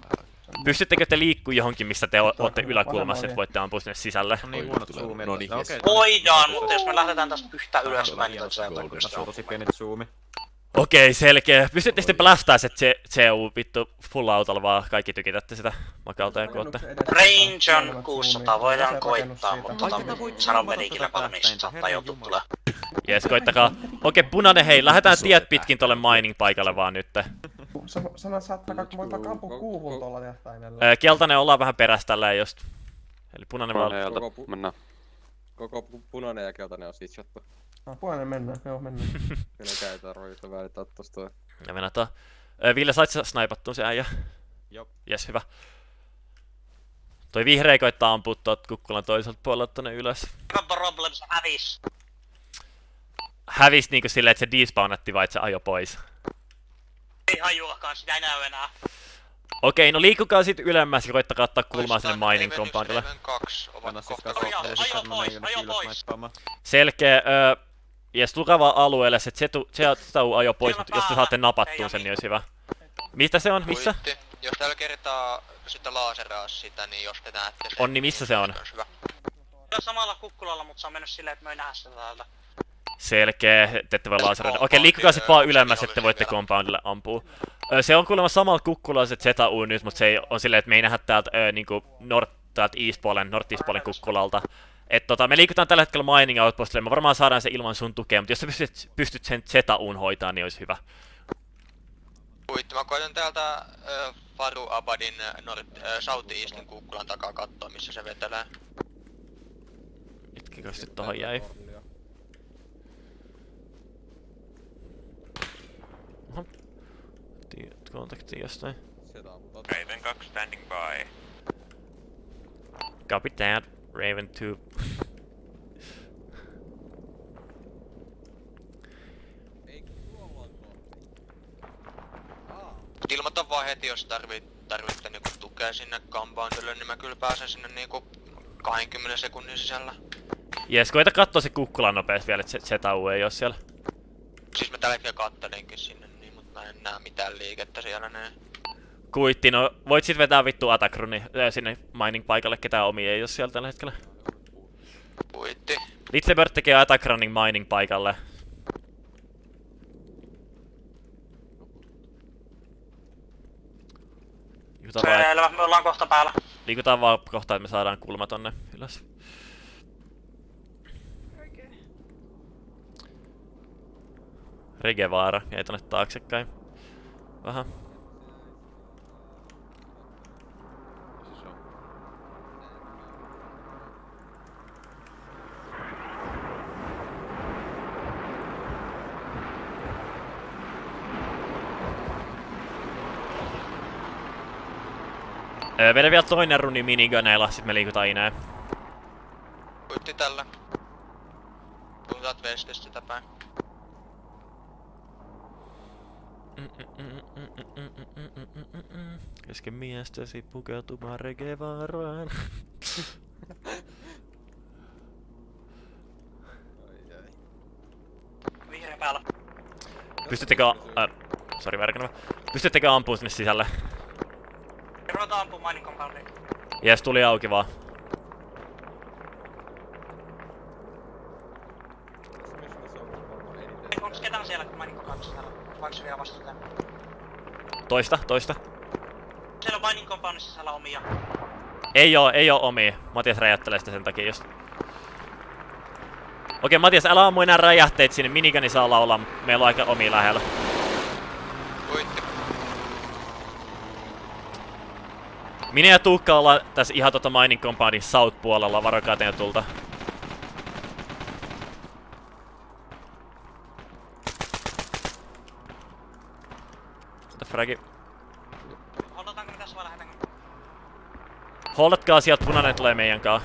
Pystyttekö te liikkuu johonkin, missä te o- ootte yläkulmassa, että voitte ampua sinne sisälle? On niin huonot zoomit. No niin, No. Voidaan, mutta jos me lähdetään tästä yhtä ylöspäin, niin se on tosi pienet zoomi. Okei, selkeä. Pystyttekö sitten blastaa se CU vittu full autolla vaan kaikki tykitätte sitä makalta ja kuotte? Range on 600, voidaan koittaa, mutta tota, sanon medikillä valmiiksi, saattaa joutua tulee. Jees, koittakaa. Okei, punainen hei, lähdetään tiet pitkin tolle mining paikalle vaan nyt. Sä sanoit, että saattaa, voi vaikka ampua kuuhun tuolla tähtäimellä. Öö, keltainen ollaan vähän perässä tällä just. Eli punainen vaan... Koko pu- Mennään. Koko pu- punainen ja keltainen on stitchattu. No, punainen mennään, joo mennään. Kenenkään ei tarvitse välittää tosta. Ja venataan. Öö, Ville, sait sä snaipattua se äijä? Jop. Jes, hyvä. Toi vihreä koittaa ampua tuot kukkulan toiselta puolelta tonne ylös. No problem, se hävis. Hävis niinku silleen, että se despawnatti vai että se ajo pois. Ei hajuakaan, sitä ei näy enää. Okei, no liikukaa sit ylemmäs ja koittakaa ottaa kulmaa sinne mining compoundille. Sitä. Selkeä, öö, jes, tulkaa vaan alueelle, se Zetu, Zetu ajo pois, mutta jos te saatte napattua sen, niin olisi hyvä. Mitä se on? Missä? Jos tällä kertaa sitten laaseraa sitä, niin jos te näette sen, Onni, missä se on? niin hyvä. Se on samalla kukkulalla, mutta se on mennyt silleen, että me ei nähdä sitä täältä. Selkeä, voi laseroida. Okei, liikkukaa sit vaan ylemmäs, että voitte compoundille ampua. Se on kuulemma samalla kukkulalla se ZU nyt, mutta se ei, on silleen, että me ei nähdä täältä öö, niinku nord, täältä eastpuolen, north-eastpuolen kukkulalta. Et tota, me liikutaan tällä hetkellä mining outpostille, me varmaan saadaan se ilman sun tukea, mutta jos sä pystyt, pystyt sen ZUn hoitaa, niin olisi hyvä. Kuitti, mä koitan täältä äh, Faru Abadin äh, nord, äh, South Eastin kukkulan takaa katsoa, missä se vetelee. Mitkikö sit tohon jäi? Oho. Tiedät kontakti jostain. Raven 2 standing by. Copy that, Raven 2. Mut ilmoita vaan heti, jos tarvit, tarvitte niinku tukea sinne compoundille, niin mä kyllä pääsen sinne niinku 20 sekunnin sisällä. Jes, koita katsoa se kukkula nopeesti vielä, että se ZU ei oo siellä. Siis mä tällä hetkellä kattelinkin sinne, mä en näe mitään liikettä siellä näin. Kuitti, no voit sit vetää vittu Atakroni äh, sinne mining paikalle, ketään omi ei oo siellä tällä hetkellä. Kuitti. Litzebird tekee Atakronin mining paikalle. Selvä, me ollaan kohta päällä. liikutaan vaan kohta, että me saadaan kulma tonne ylös. Regevaara jäi tonne taaksepäin. Vähän. Öö, vedä vielä toinen runi minigoneilla, sit me liikutaan inää. Kuitti tällä. Kun saat sitä päin. Kesken miestäsi pukeutumaan regevaaraan. Vihreä päällä. Pystyttekö... Äh, sori värkänä. Pystyttekö ampua sinne sisälle? Ruvetaan ampumaan mining compoundiin. Jes, tuli auki vaan. Onks ketään siellä kun mining compoundissa täällä? Vaikka se vielä vastuutaan. Toista, toista. Siellä on mining compoundissa sisällä omia. Ei oo, ei oo omia. Matias räjättelee sitä sen takia just. Okei, Matias, älä ammu enää räjähteet sinne. Minigani saa laulaa. Meillä on aika omia lähellä. Kuitti. Minä ja Tuukka ollaan tässä ihan tota mining compoundin south-puolella. Varokaa teidän tulta. Fragi. Holdataanko me tässä vai lähdetäänkö? Holdatkaa sieltä, punainen tulee meidän kaa.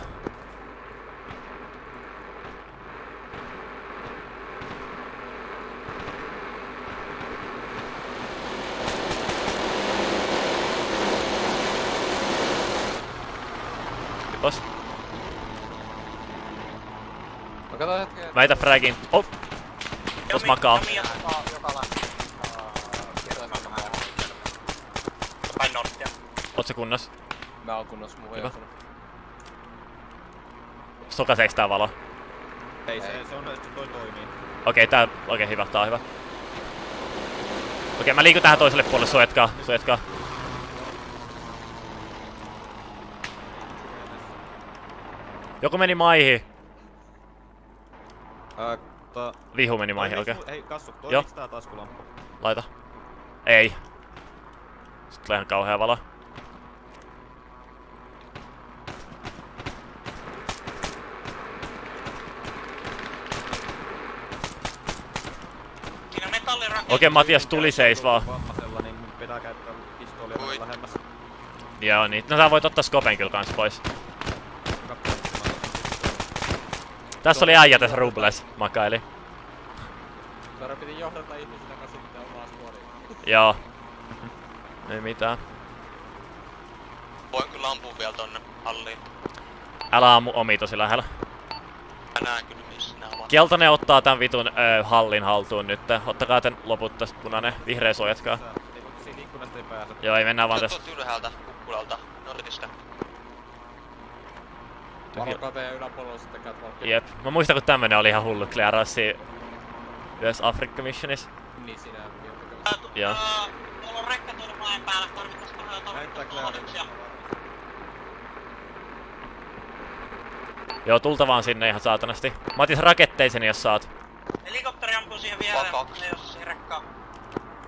Kiitos. Mä katon hetken. Väitä fragin. Oh! Tos makaa. Omia joka, joka lähtee. Päin norttia. Se kunnos? Mä oon mun Hyvä. heijastunut. Sokaseeks tää valo? Ei, se, se on, se toi toimii. Okei, tää... Okei, hyvä, tää on hyvä. Okei, mä liikun tähän toiselle puolelle, suojatkaa, suojatkaa. Joku meni maihin. Ää. Vihu meni maihin, okei. Mu- Hei, Kassu, Joo. toimiks tää taskulamppu? Laita. Ei. Sitten tulee ihan kauhea valo. Siinä on metallirakennus. Okei, Matias tuli seis vaan. Vammasella, niin pitää käyttää pistoolia lähemmäs. Joo, niin. No sä voit ottaa skopen kyllä kans pois. Tässä oli äijä tässä Rubles, makaili. Sara piti johdata ihmisiä takaisin pitää omaa skuodiin. Joo. Ei mitään. Voin kyllä ampua vielä tonne halliin. Älä ammu omi tosi lähellä. Mä näen kyllä. Keltainen ottaa tän vitun ö, hallin haltuun nyt. Ottakaa tän loput tästä punainen. Vihreä suojatkaa. Ikkunasta ei pääse. Joo, ei mennään vaan tästä. ylhäältä, kukkulalta, nordista. Varokaa teidän yläpuolella sitten catwalkia. Jep. Mä muistan kun tämmönen oli ihan hullu clearassi yhdessä Afrikka Missionissa. Niin sinä Joo. Mulla on rekka tuolla mäen päällä, tarvittaisiko jotain aloituksia? Joo, tulta vaan sinne ihan saatanasti. Matis raketteisen jos saat. Helikopteri ampuu siihen viereen, mutta ne ei osaa siihen rekkaan.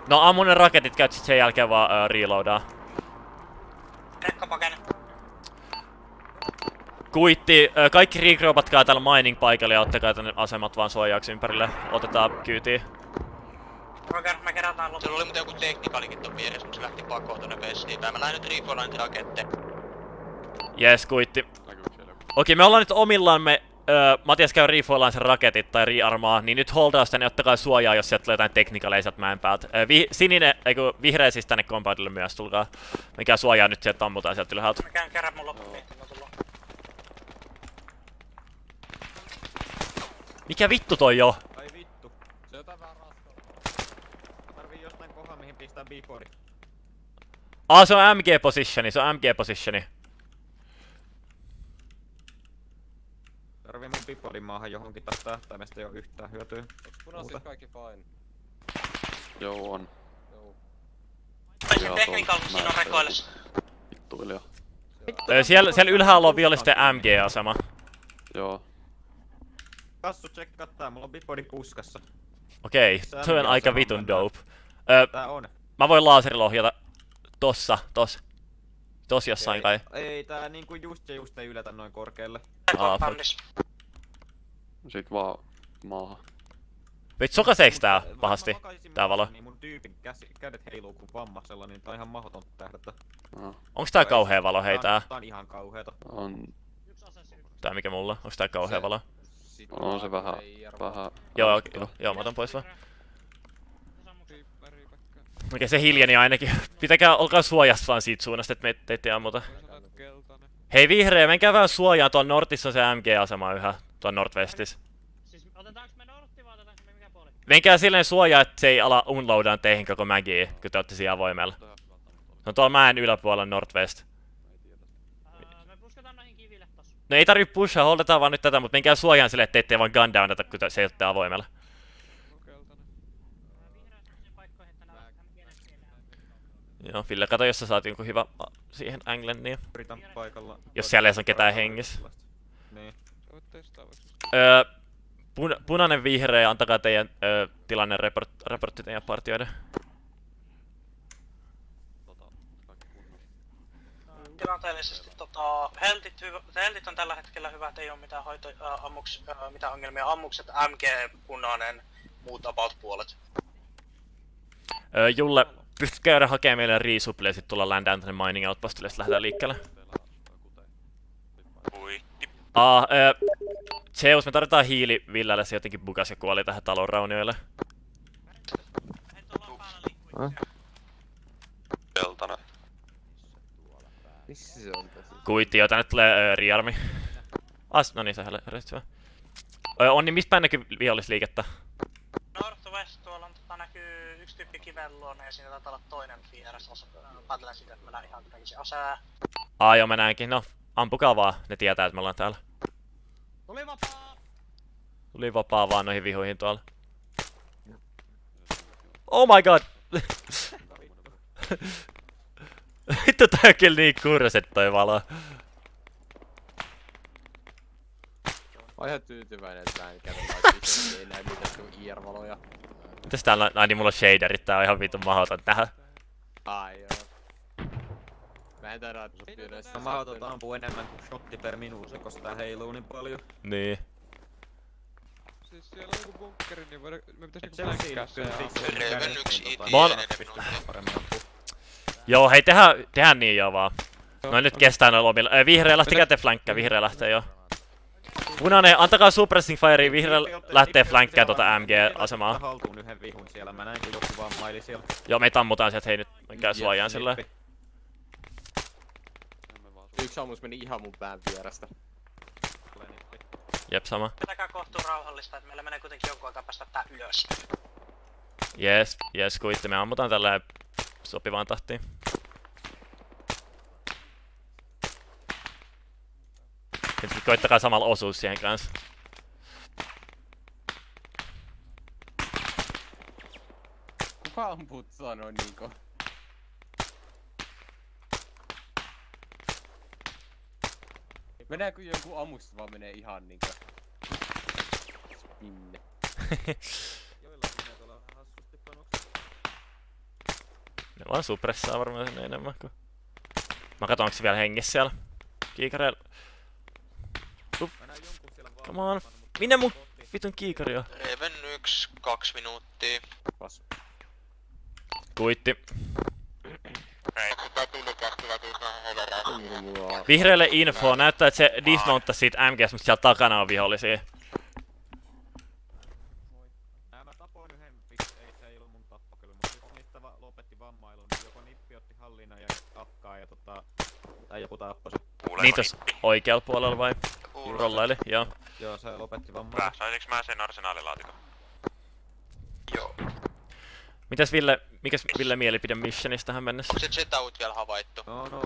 No ammu ne raketit, käyt sit sen jälkeen vaan uh, reloadaa. Rekka pakene. Kuitti, ö, kaikki regroubatkaa täällä mining paikalle ja ottakaa tänne asemat vaan suojaaksi ympärille. Otetaan kyytiin. Roger, me kerätään loppuun. Siellä oli muuten joku teknikalikin ton vieressä, kun se lähti pakoon tonne vestiin päin. Mä lähden nyt refuelaan rakette. Jes, kuitti. Okei, me ollaan nyt omillamme. Öö, Matias käy refuelaan sen raketit tai rearmaa, niin nyt holdaa sitä, niin ottakaa suojaa, jos sieltä tulee jotain teknikaleja sieltä mäen päältä. Öö, vi, sininen, eiku, vihreä siis tänne compoundille myös, tulkaa. Mikä suojaa nyt sieltä ammutaan sieltä ylhäältä. Mä käyn kerää mun loppuun, mä tullaan. Mikä vittu toi jo? Ai vittu. Se on jotain vähän raskaa. Tarvii jostain kohan mihin pistää bipori. Ah, se on MG positioni, se on MG Tarvii mun biporin maahan johonkin taas tähtäimestä ei oo yhtään hyötyä. Onks punaiset kaikki fine? Joo on. Joo. Ai se Joo, technical, tuolla siinä on mäessä rekoillessa. Vittu Vilja. Öö, siellä, siellä ylhäällä on vielä sitten MG-asema. Joo. Kassu tsekkaa tää, mulla on bipori puskassa. Okei, Se toi on aika vitun dope. Öö, Tää on. Mä voin laaserilla ohjata tossa, tos. Tos jossain kai. Ei, tää niinku just ja just ei yletä noin korkealle. Ah, fuck. Sit vaan maahan. Nyt sokaseeks tää pahasti, tää valo? Niin mun tyypin käsi, kädet heiluu kuin vammasella, niin tää on ihan mahdoton tähdätä. Onks tää kauhea valo hei tää? Tää on ihan kauheeta. On, Tää mikä mulla? Onks tää kauhea valo? on se vähän, vähän... Joo, joo, joo, mä otan pois vaan. Okei, se hiljeni ainakin. Pitäkää, olkaa suojassa vaan siitä suunnasta, että me ette ammuta. Hei vihreä, menkää vähän suojaan, tuon Nortissa on se MG-asema yhä, tuon Northwestis. Menkää silleen suojaa, että se ei ala unloadaan teihin koko mägiä, kun te ootte siellä avoimella. Se on tuolla mäen yläpuolella Northwest. No ei tarvi pushaa, holdataan vaan nyt tätä, mutta menkää suojaan silleen, että ette vaan gun downata, kun te se olette avoimella. Joo, Ville, kato, jos sä saat jonkun hyvä siihen anglen, niin... Yritän paikalla. Jos siellä edes on ketään hengissä. Niin. Öö, pun punainen vihreä, antakaa teidän öö, tilanne report, raportti teidän partioiden. Tilanteellisesti tota, heltit, hyvä, heltit on tällä hetkellä hyvät, ei oo mitään, hoito, äh, ammuks, äh, mitään ongelmia. Ammukset MG, punainen, muut about puolet. Öö, Julle, pystyt käydä hakemaan meille resupplia ja sit tulla ländään tänne mining outpostille, lähdetään liikkeelle. Aa, öö, Zeus, me tarvitaan hiili Villelle, se jotenkin bugas ja kuoli tähän talon raunioille. Keltainen. Missä se on tässä? Kuitti, jo tänne tulee öö, riarmi. As, no niin, se hyvä. Öö, Onni, mistä päin näkyy vihollisliikettä? Northwest tuolla on, tota, näkyy yksi tyyppi kiven luona ja siinä taitaa olla toinen vieras osa. Päätelen siitä, että mä näen ihan näkisin asää. Aa joo, mä näenkin. No, ampukaa vaan. Ne tietää, että me ollaan täällä. Tuli vapaa! Tuli vapaa vaan noihin vihuihin tuolla. Oh my god! Vittu tää on kyllä niin kurset toi valo. Mä ihan tyytyväinen, että mä en käy enää mitään sun IR-valoja. Mitäs täällä on? Ai niin mulla on shaderit, tää on ihan vitun mahdoton nähdä. Ai joo. Mä en taida ajatella pyydä Mä mahdoton ampuu enemmän kuin shotti per minuutti, koska tää heiluu niin paljon. Niin. Siis siellä on joku bunkkeri, niin voidaan, me pitäis niinku flankkää siinä, se kädet, yksi Mä oon- paremmin ampuu. Joo, hei tehdään, tehdään niin joo vaan. No nyt kestää noilla omilla. Äh, vihreä lähtikää te flankkää, vihreä lähtee jo. Punainen, antakaa suppressing fireen, vihreä lähtee flankkään tota MG-asemaa. haltuun yhden vihun siellä, mä näin kun joku vaan maili siellä. Joo, me tammutaan sieltä, hei nyt menkää suojaan sillä. Yksi ammus meni ihan mun pään vierestä. Jep, sama. Pitäkää kohtuun rauhallista, että meillä menee kuitenkin jonkun aikaa päästä tää ylös. Jes, jes, kuitti, me ammutaan tällä sopivaan tahtiin. Sitten koittakaa samalla osuus siihen kanssa. Kuka ampuu tota noin kun joku ammusta vaan menee ihan niinkö... Minne? Ne vaan suppressaa varmaan sen enemmän kuin... Mä katon, onko se vielä hengissä siellä. Kiikareilla. Up. Come on. Minne mun vitun kiikari on? Reven yksi, kaksi minuuttia. Kuitti. Vihreälle info. Näyttää, että se dismounttasi siitä MGS, mutta siellä takana on vihollisia. Niin joko nippi otti hallinnan ja akkaa ja tota... Tai joku tappoi se. Niin tos oikealla puolella vai? Rollaili, joo. Joo, se lopetti vammailun. Saisinko mä sen arsenaalilaatikon? Joo. Mitäs Ville, mikäs Ville mielipide missionista tähän mennessä? Onko se Z-out vielä havaittu? No, no,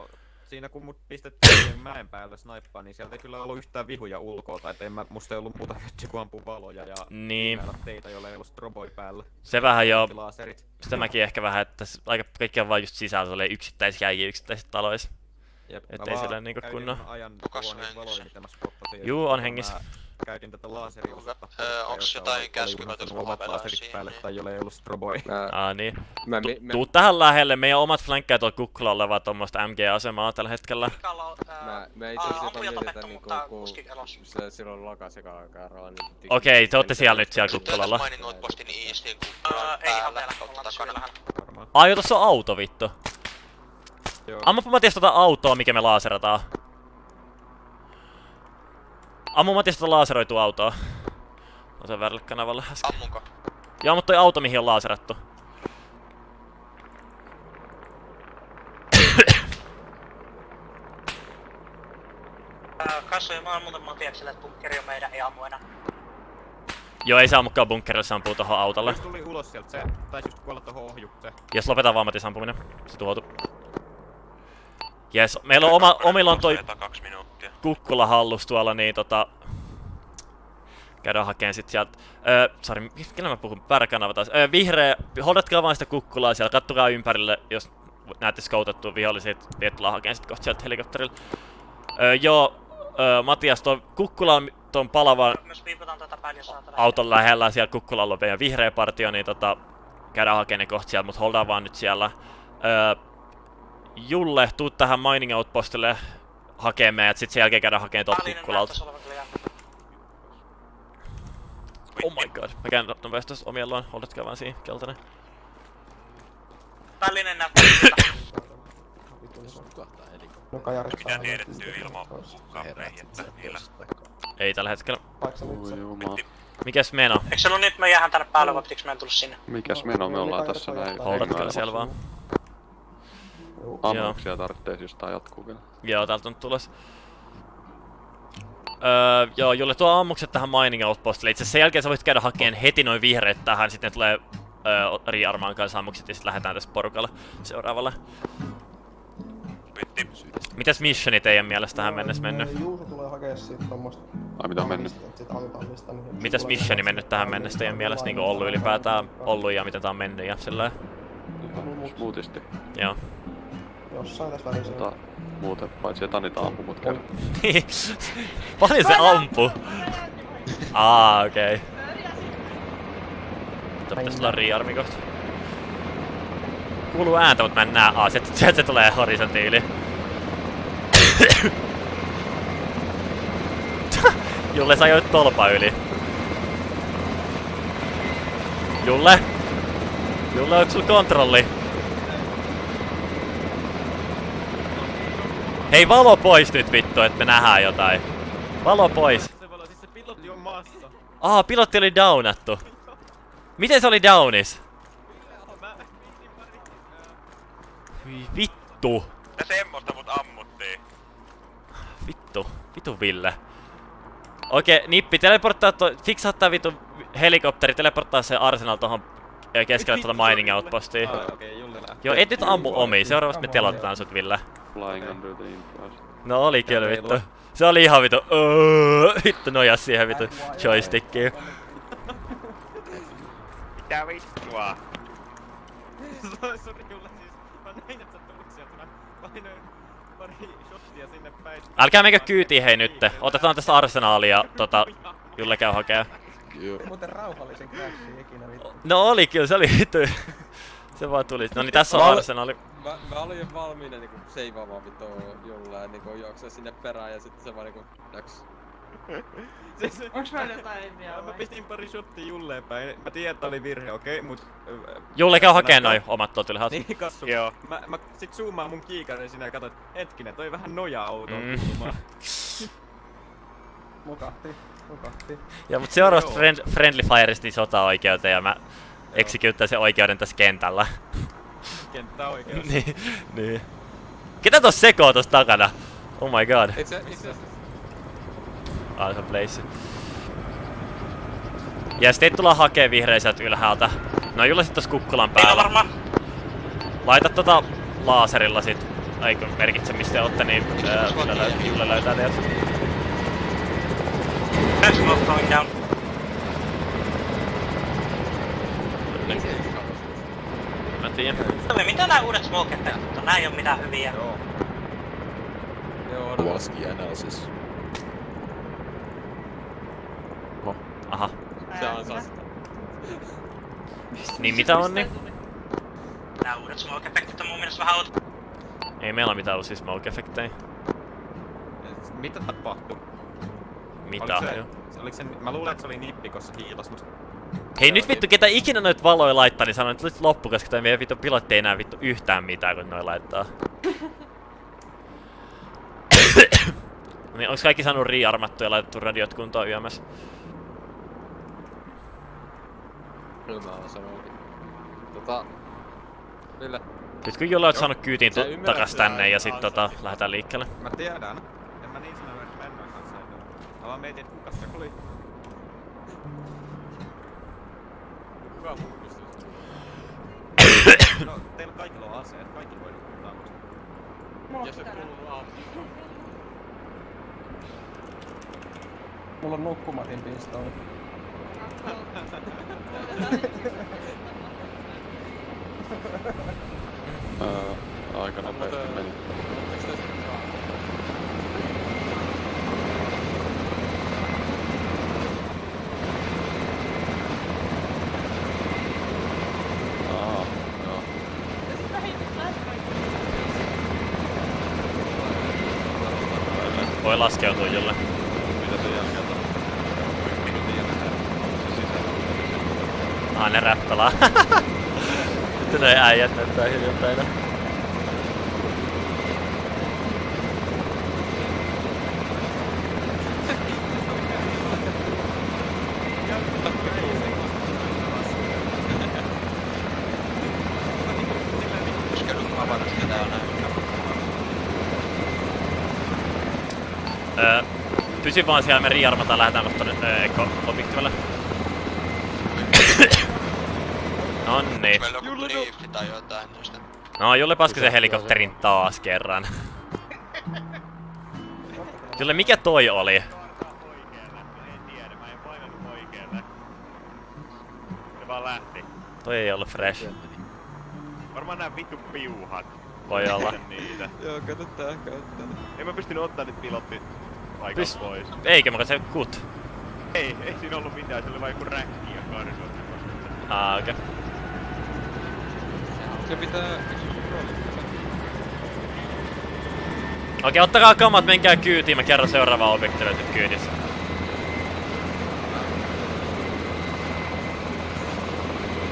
siinä kun mut pistettiin mäen päälle snaippaan, niin sieltä ei kyllä ollut yhtään vihuja ulkoa, että en mä, musta ei ollut muuta vettä kuin ampua valoja ja Niin. teitä, joilla ei ollut stroboi päällä. Se vähän joo. Sitä mäkin ehkä vähän, että aika kaikki on vaan just sisällä yksittäisiä jäjiä yksittäisissä taloissa. Jep, mä Ettei vaan sillä niinku kunnon. ajan mä spottasin. ja Juu, on mä hengissä. Käytin tätä laaseriusetta. Öö, onks jotain käskyä, jos laserit siihen, päälle tai jolle ei ollut stroboi. Aa niin. Mä- Tu- me- me- Tuu tähän lähelle, meidän omat flankkeet on kukkula olevaa tuommoista MG-asemaa tällä hetkellä. Mä, mä itse asiassa jopa mietin, niin kun, kun se silloin lakas eka aikaa niin... Okei, te ootte siellä nyt siellä kukkulalla. Mining Outpostin Eastiin kukkulan päällä. Ai, tossa on auto vittu. Joo. Ammupa Matias tota autoa, mikä me laaserataan. Ammu Matias tota laaseroitua autoa. On se väärälle kanavalle äsken. Ammunko? Joo, mutta toi auto mihin on laaserattu. Kassoja, mä oon muuten Matiakselle, että bunkkeri on meidän, ei ammu enää. Joo, ei se ammukaan bunkkerilla, se ampuu tohon autolle. Se tuli ulos sieltä, se taisi just kuolla tohon ohjukseen. Jes, lopetaan vaan Matis ampuminen. Se tuotu. Jes, meillä on oma, omilla on toi kaksi minuuttia. Kukkula hallus tuolla, niin tota... Käydään hakeen sit sieltä. Öö, sori, kenellä mä puhun? Väärä kanava taas. Öö, vihreä, holdatkaa vaan sitä kukkulaa siellä, kattokaa ympärille, jos näette skoutattua vihollisia, vie tullaan hakeen sit kohta sieltä helikopterilla. Öö, joo, öö, Matias, tuo kukkula on tuon palavan saatana. auton lähellä, siellä kukkulalla on meidän vihreä partio, niin tota, käydään hakemaan ne kohta sieltä, mutta holdaa vaan nyt siellä. Öö, Julle, tuu tähän mining outpostille hakemaan meidät, sit sen jälkeen käydään hakemaan tuolta kukkulalta. Oh my god, mä käyn nopeasti tosta omien luon, holdatkaa vaan siinä, keltainen. Näyttää No kajarissa Mitä tiedettyä ilman uhkaameihin, että niillä... Ei tällä hetkellä. Mikäs meno? Eikö se ollut nyt me jäähän tänne päälle vai pitikö meidän tulla sinne? Mikäs meno me ollaan tässä näin? Holdatkaa siellä vaan. Ammuksia tarvitsee siis tää jatkuu vielä. Joo, täältä on nyt tulos. Öö, joo, Julle tuo ammukset tähän mining outpostille. Itse sen jälkeen sä voit käydä hakeen heti noin vihreät tähän, sitten ne tulee öö, riarmaan kanssa ammukset ja sitten lähdetään tässä porukalla seuraavalle. Mitäs missioni teidän mielestä tähän mennessä mennyt? Juuso tulee hakea siitä tommosta... Ai mitä on mennyt? Sit niin... Mitäs missioni mennyt tähän mennessä teidän mielestä niinku ollut ylipäätään ollut ja miten tää on mennyt ja sillä Smoothisti. Joo. Jossain tässä välissä. Muuten, paitsi että niitä ampumut käy. Niin. Paljon se ampuu? Aa, okei. Okay. Mutta pitäis tulla riarmi kohta. Kuuluu ääntä, mutta mä en näe. Aa, sieltä, sieltä se tulee horisontti yli. Julle, sä ajoit tolpa yli. Julle? Julle, onks sulla kontrolli? Hei, valo pois nyt vittu, että me nähdään jotain. Valo pois. Siis se pilotti on maassa. Aa, pilotti oli downattu. Miten se oli downis? Hyi vittu. Ja semmoista mut ammuttiin. Vittu. Vitu Ville. Okei, Nippi, teleporttaa to, fiksaa tää vitu helikopteri, teleporttaa se Arsenal tohon ö, keskelle tuota mining outpostia. Ah, lähtee. Joo, et nyt ammu omi, seuraavasti me telotetaan sut Ville. Flying under the influence. No oli kyllä vittu. Se oli ihan vitu, öö, vittu nojas siihen vitu joystickiin. Mitä vittua? Sori Julle, siis mä näin et sä tulit sieltä, painoin pari shottia sinne päin. Älkää menkö kyytiin hei nytte. Otetaan tästä arsenaalia tota, Julle käy hakee. Muuten rauhallisen crashin ikinä vittu. No oli kyllä, se oli vittu. Se vaan tuli. No niin tässä on Mä arsenaali. Mä, mä olin jo valmiina niinku seivaamaan vittu Julle ja niinku juoksee sinne perään ja sitten se vaan niinku läks. Siis, Onks meillä jotain vielä Mä pistin pari shottia Julleen päin. Mä tiedän, että oli virhe, okei, mut... ö, Julle käy mä- hakee mä- noin omat tuolta ylhäältä. Niin, kassu. Joo. Mä, mä sit zoomaan mun kiikarin sinä ja katsoin, että hetkinen, toi vähän nojaa outoa Mm. Mukahti. Mukahti. Ja mut seuraavasta friend, Friendly Fireista niin sota-oikeuteen ja mä executään sen oikeuden tässä kentällä. Kenttä oikeus. niin, niin. Ketä tossa sekoo tossa takana? Oh my god. Itse, itse Ah, se on Blaze. Ja sitten tullaan hakee vihreä sieltä ylhäältä. No Julle sit tossa kukkulan Ei päällä. varmaan. Laita tota laaserilla sit. Kun merkitse mistä te ootte, niin ää, Julle, löy- Julle löytää teidät. Down. Mä tiedän. Mitä nää uudet smoket tekee? Nää ei oo mitään hyviä. Joo. Joo, Kowalski analysis. Aha. Se sitä. Niin mitä on niin? Nää uudet smoke-efektit on mun mielestä vähän out. Ei meillä ole mitään uusia smoke-efektejä. Mitä tapahtui? Mitä? Oliko se, se, oliko se, mä luulen, että se oli nippi, koska se hiilas, mut... Hei nyt vittu, ketä ikinä noit valoja laittaa, niin sanon, että nyt loppu, koska toi meidän vittu pilotti ei näe vittu yhtään mitään, kun noi laittaa. niin onks kaikki saanut riarmattu ja laitettu radiot kuntoon yömässä? Kyllä mä sanoinkin. Tota... Ville. Nyt kun jollain oot saanut kyytiin takas tänne ja sit tota, lähdetään liikkeelle. Mä tiedän. En mä niin sanonut, että Lennon kanssa ei ole. Mä vaan mietin, että kuka se oli. Kuka muu pystyy No, teillä kaikilla on aseet, kaikki voi ottaa. Ja se kuuluu aamulla. Mulla on nukkumatin pistooli. Öö, aika nopeasti meni. Aa, joo. Voi laskeutua jolle. Mitä sen jälkeen? Minuutin jälkeen. Ah, ne räppälää. Nyt noi äijät näyttää hiljaltaina. Koska nyt mä avannut ketä on näin. Öö, pysy vaan siellä, me riarmataan, lähdetään kohta nyt öö. Meillä on joku lifti tai jotain noista. No, Julle paski sen helikopterin taas kerran. Julle, mikä toi oli? Vaan lähti. Toi ei ollut fresh. Varmaan nää vittu piuhat. Voi olla. niitä. Joo, kato tää käyttää. En mä pystynyt ottaa nyt pilotti paikalta Pys... pois. Eikö, mä se kut. Ei, ei siinä ollut mitään, se oli vain joku räkki ja karsu. Ah, okei. Okay. Se pitää... Okei, okay, ottakaa kamat, menkää kyytiin, mä kerron seuraavaa objektiivia nyt kyydissä.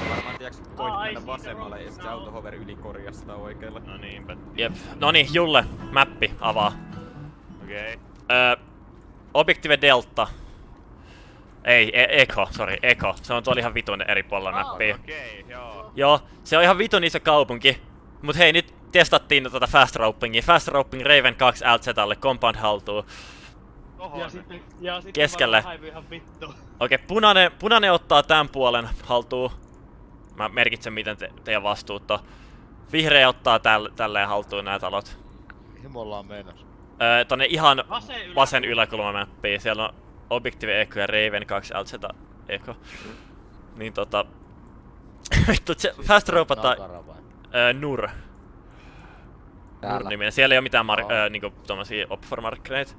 Varmaan tiiäks, koit mennä vasemmalle ja sit se autohover yli korjaa sitä oikealle. No niinpä. Jep. Noni, Julle, mäppi, avaa. Okei. Okay. Öö, objektiive Delta. Ei, e Eko, sorry, Eko. Se on tuolla ihan vitun eri puolella näppiä. Okei, okay, joo. Joo, se on ihan vitun iso kaupunki. Mut hei, nyt testattiin tota fast ropingia. Fast roping Raven 2 LZlle, compound haltuun. Ja sitten, ja sitten Keskelle. Okei, punainen, punainen ottaa tämän puolen haltuun. Mä merkitsen miten te, teidän vastuut on. Vihreä ottaa täl, tälleen haltuun nämä talot. Mihin me ollaan menossa? Öö, tonne ihan Vasen yläkulma. vasen yläkulmamäppiin. Siellä on Objective Echo ja Raven 2 LZ Echo. Niin tota... Vittu, se Fast Robota... Nakara vai? Öö, Nur. Täällä. Nur-niminen. Siellä ei oo mitään mar- Joo. öö, niinku tommosia op for markkereita.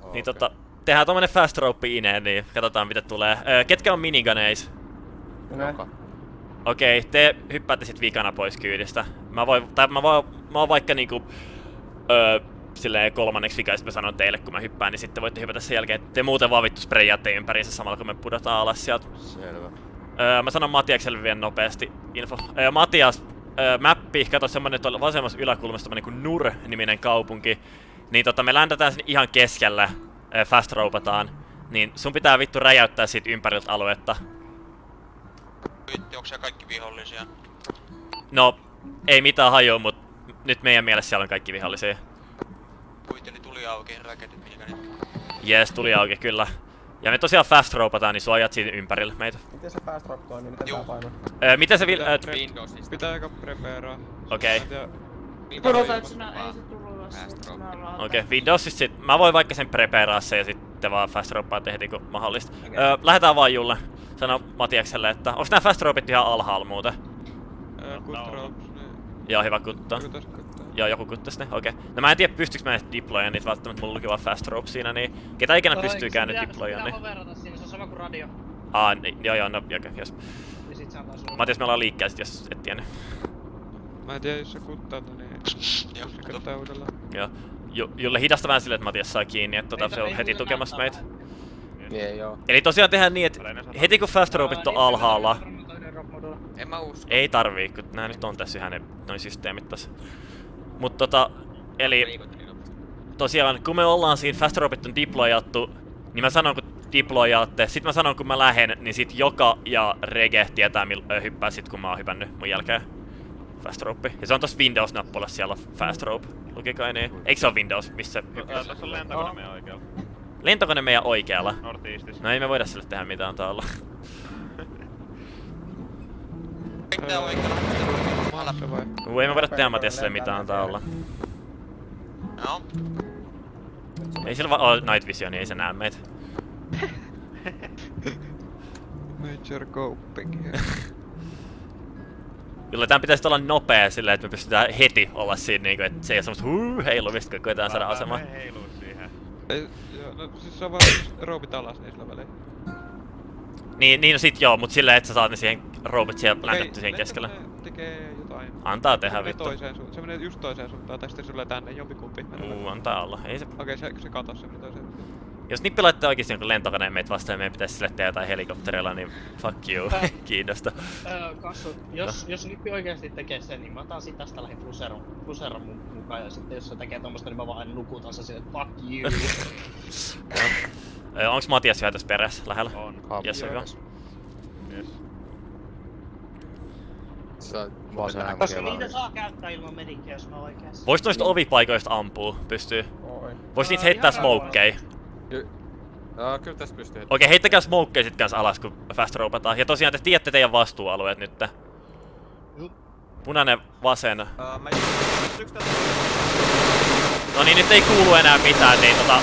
Okei. Niin tota... Tehdään tommonen fast rope ineen, niin katsotaan mitä tulee. Öö, ketkä on miniganeis? Okei, te hyppäätte sit vikana pois kyydistä. Mä voin, tai mä voin, mä oon vaikka niinku, öö, silleen kolmanneksi vika, ja sit mä sanon teille, kun mä hyppään, niin sitten voitte hypätä sen jälkeen, että te muuten vaan vittu spreijaatte ympäriinsä samalla, kun me pudotaan alas sieltä. Selvä. Öö, mä sanon Matiakselle vielä nopeasti info. Öö, Matias, öö, mäppi, kato semmonen tuolla vasemmassa yläkulmassa tommonen kuin Nur-niminen kaupunki. Niin tota, me ländätään sinne ihan keskelle, öö, fast ropataan. Niin sun pitää vittu räjäyttää siitä ympäriltä aluetta. Vitti, onko siellä kaikki vihollisia? No, ei mitään hajua, mut nyt meidän mielessä siellä on kaikki vihollisia. Kuiteli tuli auki, raketit mihinkä nyt. Jees, tuli auki, kyllä. Ja me tosiaan fast ropataan, niin suojat siinä ympärillä meitä. Miten se fast drop toimii? Miten tää painaa? Öö, miten se vil... Pitää Öö, pre- Pitää eka preperaa. Okei. Että sinä ei se ollaan Okei, okay, Windowsista sit, mä voin vaikka sen preperaa sen ja sitten vaan fast ropaa tehdä kun mahdollista. Öö, lähdetään vaan Julle. Sano Matiakselle, että onks nää fast ropit ihan alhaalla muuten? Öö, Kutroops, Joo, hyvä kutto. Joo, joku kuttas ne, okei. Okay. No mä en tiedä pystyykö mä edes deployaan niitä välttämättä, mulla luki vaan fast rope siinä, niin ketä ikinä pystyykään nyt deployaan, niin. niin... hoverata siinä, se on sama kuin radio. Aa, ni, joo joo, no okei, jos. Ja sit saa taas Matias, me ollaan liikkeellä sit, jos et tiennyt. Mä en tiedä, jos se kuttautuu, niin... Se kattaa uudelleen. Joo. Ju, Julle hidasta vähän silleen, että Matias saa kiinni, että tota, se on heti tukemassa meitä. Niin, joo. Eli tosiaan tehdään niin, että heti kun fast ropit on alhaalla, En mä usko. ei tarvii, kun nää nyt on tässä ihan ne, noin systeemit tässä. Mut tota, eli tosiaan kun me ollaan siinä fast ropit on deployattu, niin mä sanon kun deployaatte, sit mä sanon kun mä lähen, niin sit Joka ja Rege tietää mil, ö, hyppää sit kun mä oon hypännyt mun jälkeen. Fast rope. Ja se on tossa Windows-nappulassa siellä on fast rope. Lukikai niin? Eikö se ole Windows, missä hyppää? Tässä on lentokone meidän oikealla. Lentokone meidän oikealla. Northeastissa. No ei me voida sille tehdä mitään taalla. Pitää oikealla. Maassa vai? Uu, ei me voida tehdä Matiasille mitään taalla. Joo. Ei sillä vaan oo night vision, niin ei se näe meitä. Major coping. Kyllä tän pitäisi olla nopea silleen, että me pystytään heti olla siinä niinku, että se ei oo semmoista huu heilumista, kun koetaan saada asemaan. Me heiluu siihen. Ei, joo, no siis se on vaan roopit alas niin sillä väliin. Niin, niin no sit joo, mut silleen, että sä saat ne siihen robot siellä Okei, läntetty siihen keskelle. lentokone tekee. Antaa tehdä se menee vittu. Toiseen suuntaan. Se menee just toiseen suuntaan, tästä sulle tänne jompikumpi. Uu, antaa olla. Ei se... Okei, se, se katosi, se meni toiseen suuntaan. Jos Nippi laittaa oikeesti jonkun lentokoneen meitä vastaan ja meidän pitäisi sille tehdä jotain helikopterilla, niin fuck you. Äh. Kiinnosta. Öö, Kassu, jos, jos Nippi oikeesti tekee sen, niin mä otan sit tästä lähin Fluseron, Fluseron mun mukaan, ja sitten jos se tekee tommosta, niin mä vaan aina nukutan sen silleen, fuck you. Ö, Onks Matias vielä tässä perässä lähellä? On. Jes, hyvä. Yes. Sä Vasen Koska niitä saa käyttää ilman medikkiä, jos mä oikeesti. Vois noista ovipaikoista ampuu? Pystyy. Oi. Vois niitä Ää, heittää rauhassa. smokkeja. Aa, kyllä tässä pystyy Okei, heittäkää smokkeja sit kans alas, kun fast ropataan. Ja tosiaan te tiedätte teidän vastuualueet nyt. Punainen, vasen. No niin, nyt ei kuulu enää mitään, niin tota...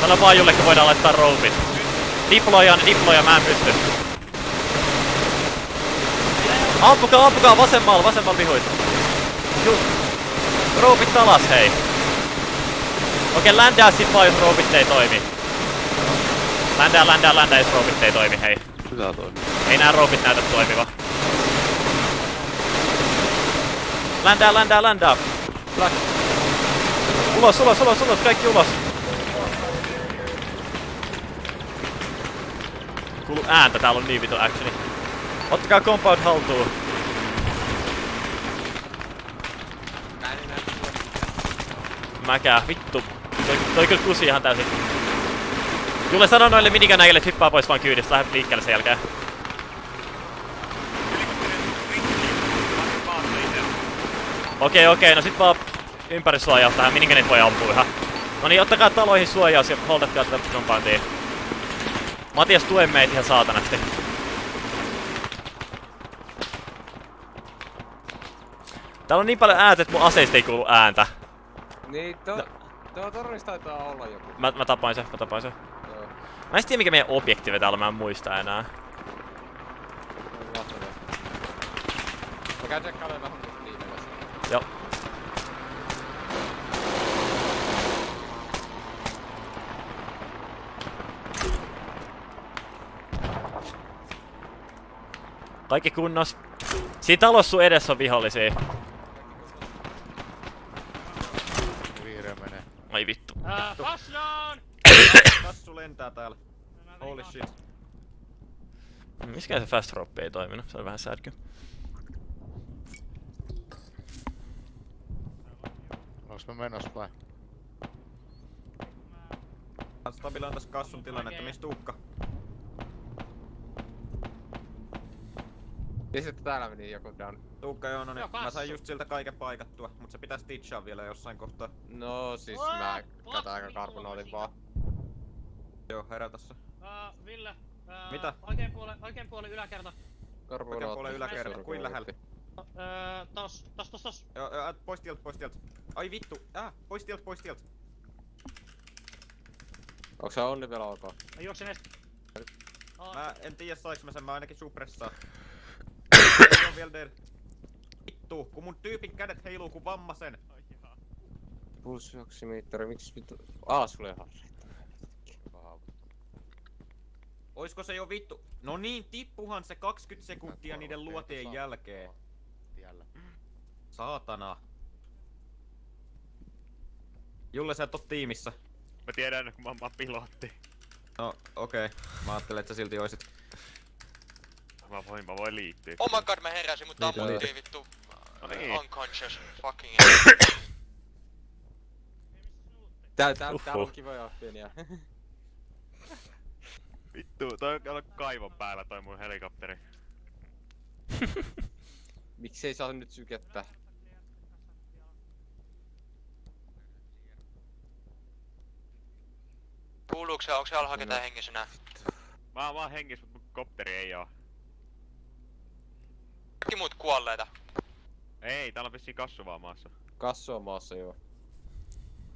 Sano vaan Julle, kun voidaan laittaa roupit. Diploja, diploja, mä en pysty. Ampukaa, ampukaa, vasemmalla, vasemmalla vihuit. Ju... Roupit alas, hei. Okei, ländää sit vaan, jos roupit ei toimi. Ländää, ländää, ländää, jos roupit ei toimi, hei. Pitää toimia. Ei nää roopit näytä toimiva. Ländää, ländää, ländää. Black. Ulos, ulos, ulos, ulos, kaikki ulos. Kuulu ääntä, täällä on niin vitu actioni. Ottakaa compound haltuun. Mäkää, vittu. Toi, toi kyllä kusi ihan täysin. Julle sano noille miniganägille, että hyppää pois vaan kyydistä, lähde liikkeelle sen jälkeen. Okei, okei, no sit vaan ympärissuojaus tähän, miniganit voi ampua ihan. No niin, ottakaa taloihin suojaus ja holdatkaa tätä compoundia. Matias, tue meitä ihan saatanasti. Täällä on niin paljon ääntä, että mun aseista ei kuulu ääntä. Niin, tuo... Tuo tornissa taitaa olla joku. Mä, mä tapain sen, mä tapain sen. Joo. Mä en tiedä mikä meidän objektiivi täällä, mä en muista enää. Mä käyn tsekkailemaan vähän tiimeissä. Joo. Kaikki kunnos. Siinä talossa sun edessä on vihollisia. Vihreä menee. Ai vittu. Ää, lentää täällä. Holy shit. Miskään se fast drop ei toiminut, se on vähän säädkö. Onks me menossa vai? Stabiloin tässä kassun tilannetta, mistä Tuukka? Ja sitten täällä meni joku down. Tuukka joo, no niin. Joo, Mä sain just siltä kaiken paikattua, mut se pitää stitchaa vielä jossain kohtaa. No siis mä katon aika karbonaatin vaan. Joo, herää tossa. Ää, Ville. Ää, Mitä? Oikein puolen, oikein puolen yläkerta. Oikean puolen yläkerta, kuin lähellä. Öö, tos, tos, tos, tos. Joo, pois tieltä, pois tieltä. Ai vittu, äh, pois tieltä, pois tieltä. Onks se onni vielä ok? Mä juoksen ees. Mä en tiedä saiks mä sen, mä ainakin suppressaa. Se on vielä dead. Vittu, kun mun tyypin kädet heiluu kuin vammasen. Pulssioksimittari, miksi vittu... Aa, sulle. Oisko se jo vittu? No niin, tippuhan se 20 sekuntia niiden luotien jälkeen. Saatana. Julle, sä et oo tiimissä. Mä tiedän, kun mä oon pilotti. No, okei. Okay. Mä ajattelin, että sä silti oisit. Mä voin, mä voin liittyä. Oh my god, mä heräsin, mutta Liity, ammuttiin liity. vittu No niin. unconscious fucking. Tää, tää, tää Uhuh. on kivoja pieniä. Vittu, toi on kaivon päällä toi mun helikopteri. Miksei saa nyt sykettä? Kuuluuko se, onko se alhaa ketään hengisenä? Mä oon vaan hengissä, mutta mun kopteri ei oo. Kaikki muut kuolleita. Ei, täällä on vissiin kassu vaan maassa. Kassu on maassa joo.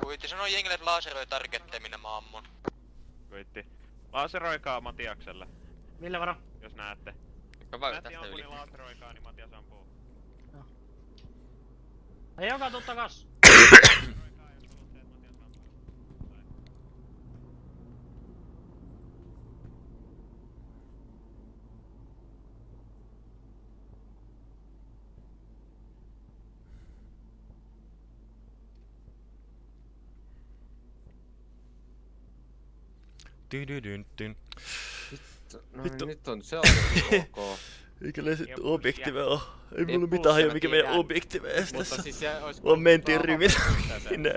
Puitti sanoo jengille, että laseroi targetteja, minne mä ammun. Koitti. Laseroikaa Matiakselle, Millä varo? jos näette. Mä vaan Nätti tästä ampuu, yli. niin laseroikaa, niin Matias ampuu. Ei joka tuu takas. Tydydyn. No Vittu. niin, nyt on se ok. Mikäläiset objektiive on? Ei Ei mulla mitään hajua mikä meidän tiedän. objektiveista. Mutta siis On mentiin. Minä.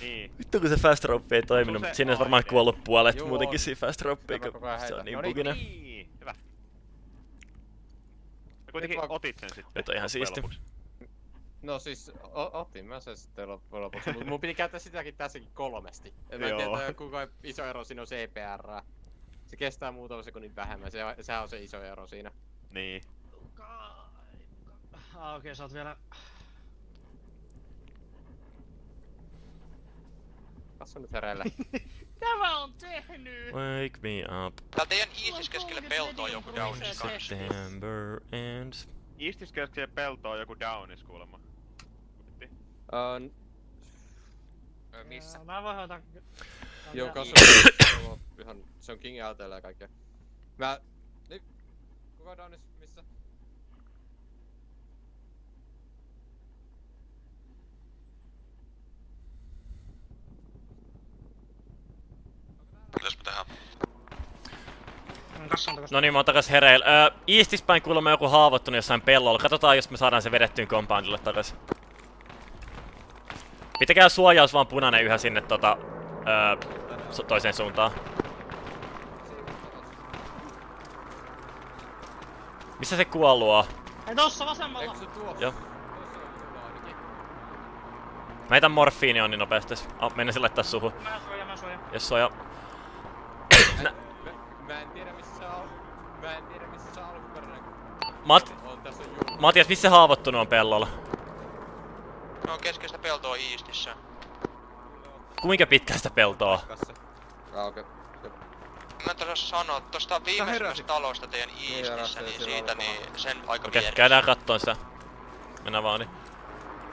Niin. Vittu kun se fast rope ei toiminut, mutta siinä olisi varmaan kuollut puolet Juu, muutenkin siinä fast rope, ajan se on niin No niin, buginen. Niin, hyvä. Ja kuitenkin otit sen sitten. Nyt on ihan siisti. No siis, o- otin mä sen sitten loppujen lopuksi, mut mun piti käyttää sitäkin tässäkin kolmesti. Et Mä en tiedä kuinka iso ero siinä on CPR. Se kestää muutaman sekunnin vähemmän, se, sehän on se iso ero siinä. Niin. Ah, okei, okay, sä oot vielä... Kas on nyt hereillä. Tämä on tehnyt! Wake me up. Täällä teidän iisis keskelle peltoa joku downis kanssa. September ends. Eastis keskellä peltoa joku downis kuulemma. Uh, Missä? Mä voin hoitaa... Joo, on ihan, se on King ATL ja kaikkea. Mä... Nyt, kuka Downis, missä? Mitäs me tehdään? No niin, mä oon takas hereillä. Öö, Eastis päin kuulemma joku haavoittunut jossain pellolla. Katsotaan, jos me saadaan se vedettyyn compoundille takas. Pitäkää suojaus vaan punainen yhä sinne tota... Öö, su- toiseen suuntaan. Missä se kuollut on? Ei tossa vasemmalla! Eikö se tuo? Joo. Mä heitän morfiini on niin nopeasti. Oh, mennä sillä laittaa suhu. Mä suojaan, mä suojaan. Jos suoja. Mä, mä en tiedä missä se on. Mä en tiedä missä se alkuperäinen. Mat- On, tässä on juu. Matias, missä haavoittunut on pellolla? No keskeistä peltoa iistissä. Kuinka pitkä sitä peltoa? Ah, okei. Mä en sanoa, tosta viimeisimmästä talosta teidän iistissä, niin siitä on niin sen aika Okei, vieressä. käydään kattoon sitä. Mennään vaan niin.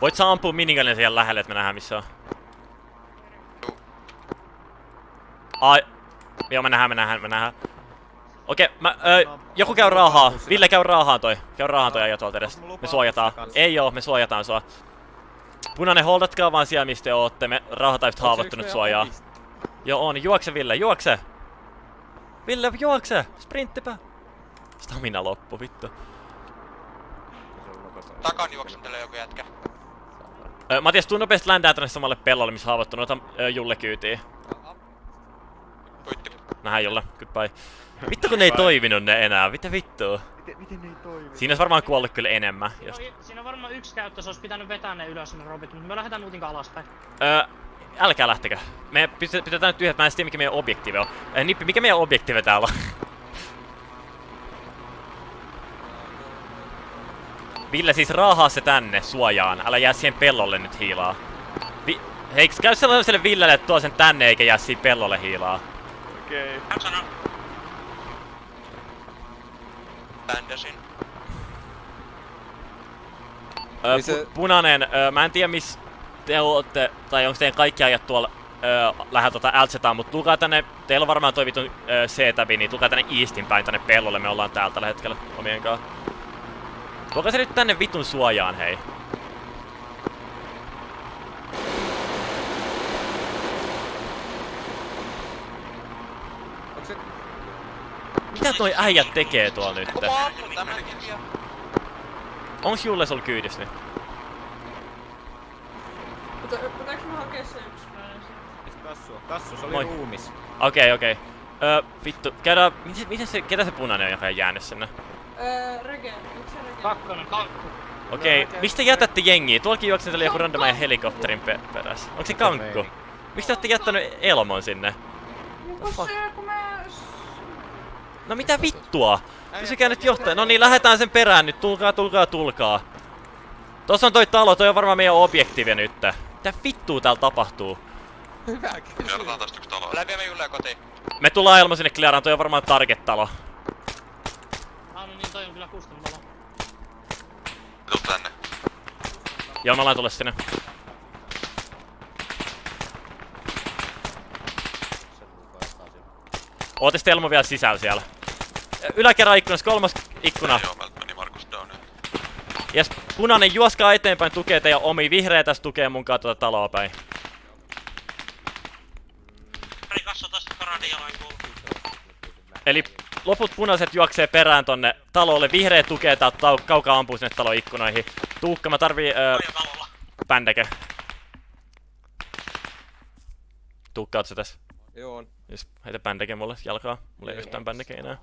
Voit sä ampua miniganin siellä lähelle, että me nähdään missä on? Ai. Joo, me nähdään, me nähdään, me nähdään. Okei, mä, ö, joku käy raahaa. Ville käy raahaan toi. Käy raahaan toi ajat tuolta edes. Me suojataan. Ei oo, me suojataan sua. Punainen, holdatkaa vaan siellä mistä te ootte. Me rauhataan yhtä haavoittunut suojaa. Joo on, juokse Ville, juokse! Ville, juokse! Sprinttipä! Stamina loppu, vittu. Takan juoksentelee joku jätkä. Ö, Matias, tuu nopeasti ländää tänne samalle pellolle, missä haavoittunut. Ota ö, Julle kyytiin. Puitti. Nähdään Julle, goodbye. Vittu kun ne ei toiminut ne enää, mitä vittua? Miten, miten ne ei toimi? Siinä olisi varmaan kuollut kyllä enemmän. Jos... Siinä on, siinä on varmaan yksi käyttö, se olisi pitänyt vetää ne ylös ne robit, mutta me lähdetään muutenkaan alaspäin. Öö, älkää lähtekö. Me pidetään nyt yhdet, mä en tiedä mikä meidän objektiivi on. Äh, Nippi, mikä meidän objektiivi täällä on? Ville siis raahaa se tänne suojaan, älä jää siihen pellolle nyt hiilaa. Vi- Hei, käy sellaiselle Villelle, että tuo sen tänne eikä jää siihen pellolle hiilaa. Okei. Okay. Hän sanoo. Bändesin. Öö, Niin se- pu- punainen, öö, mä en tiedä miss te ootte, tai onko teidän kaikki ajat tuolla öö, lähde tota Alzetaan, mut tulkaa tänne, teillä on varmaan toi vitun öö, C-tabi, niin tulkaa tänne Eastin päin tänne pellolle, me ollaan täällä tällä hetkellä omien kanssa. Tulkaa se nyt tänne vitun suojaan, hei. Mitä toi äijät tekee tuolla nyt? Onks Julle sul kyydis nyt? Mutta pitääkö mä hakea se yksinäinen sieltä? Kassu, kassu, se oli Moi. ruumis. Okei, okei. Öö, vittu, käydään... Miten, miten se, ketä se punainen on, joka on jäänyt sinne? Öö, Rege. Onko se Rege? Kakkonen, kakku. Okei, mistä jätätte jengiä? Tuollakin juoksentelee joku randomainen helikopterin pe perässä. Onko se kankku? Miksi te olette jättänyt Elmon sinne? Onko se kun mä... No mitä vittua? Kysykää nyt johtaja. No niin, lähdetään sen perään nyt. Tulkaa, tulkaa, tulkaa. Tossa on toi talo, toi on varmaan meidän objektiivi nyt. Mitä vittua täällä tapahtuu? Hyvä Kerrotaan tästä yksi talo. Läpi me Julle kotiin. Me tullaan Elmo sinne clearaan, toi on varmaan target-talo. Ah no niin, toi on kyllä kustamalla. Tuu tänne. Joo, me ollaan tulla sinne. Ootis Elmo vielä sisällä siellä. Yläkerran ikkunassa, kolmas ikkuna. Joo, meiltä meni Markus down. Jes, punainen juoskaa eteenpäin, tukee teidän omi. Vihreä tässä tukee munkaan tuota taloa päin. Eli loput punaiset juoksee perään tonne talolle. Vihreä tukee täältä kaukaa ampuu sinne talon ikkunoihin. Tuukka, mä tarvii... Öö, bändeke. Tuukka, oot sä tässä? Joo on. Jes, heitä bändeke mulle jalkaa. Mulla ei yhtään bändeke enää.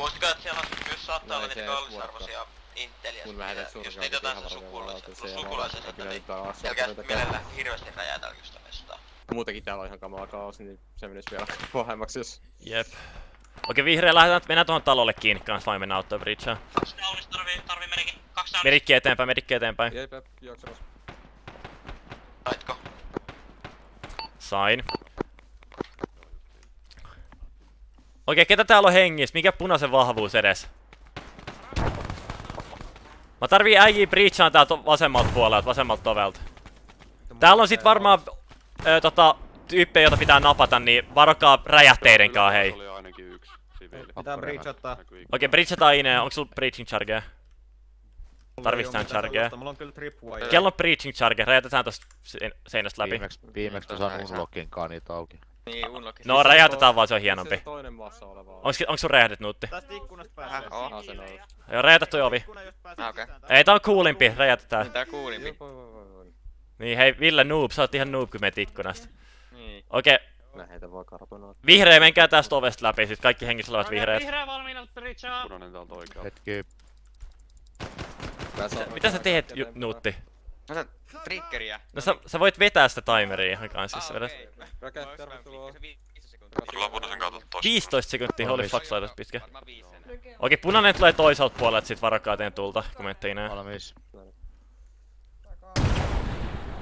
Muistakaa, että siellä myös saattaa olla niitä kallisarvoisia inteliä. Kun lähetät Jos niitä jotain ihan sun varmaan sukulaisia, se sun on sukulaisia varmaan, sieltä, kyllä niin nyt on älkää mielellä hirveästi räjätellä just mestaa. Muutenkin täällä on ihan kamala kaos, niin se menisi vielä pahemmaksi jos... Jep. Okei, vihreä, lähdetään, mennään tuohon talolle kiinni kanssa, vai mennään auttaa Bridgea. Daunis tarvii, tarvii medikin. Kaksi daunis. Medikki eteenpäin, medikki eteenpäin. Jep, jep, juoksemassa. Saitko? Sain. Okei, ketä täällä on hengissä? Mikä punaisen vahvuus edes? Mä tarvii äijii breachaan täältä vasemmalta puolelta, vasemmalta ovelta. Täällä on sit varmaan ö, tota, tyyppejä, joita pitää napata, niin varokaa räjähteiden kaa, hei. oli ainakin yksi siviili. Pitää breachattaa. Okei, breachataan Ine. Onko sulla breaching chargea? Tarvistaan chargea. Mulla on kyllä tripwire. Kello on breaching charge, räjätetään tosta se- seinästä läpi. Viimeksi, viimeksi mä saan unlockinkaan niitä auki. Niin, unlockit. No räjätetään vaan, se on hienompi. Se toinen maassa oleva on. Onks, onks sun räjähdet nuutti? Tästä ikkunasta pääsee. Oh. Ah, sen on. Joo, räjätä toi ovi. Ah, okei. Ei, tää on coolimpi, räjätetään. Tää kuulimpi. Voi, voi, voi, voi. Niin, hei Ville noob, sä oot ihan noob kun meet ikkunasta. Niin. Okei, Mä heitän vaan karbonaat. vihreä, menkää tästä ovesta läpi, sit kaikki hengissä olevat vihreät. Vihreä valmiina, Richard. Punainen täältä oikealta. Hetki. Mitä sä teet, Nuutti? Mä saan triggeriä. No sä, sä voit vetää sitä timeria ihan kanssa, jos sä vedät. Rake, tervetuloa. Kyllä punaisen kautta tossa. 15 sekuntia, holy fuck, sä laitat pitkä. Okei, punainen tulee toiselta puolelta, sit varokaa teen tulta, kun menette ineen. Valmis.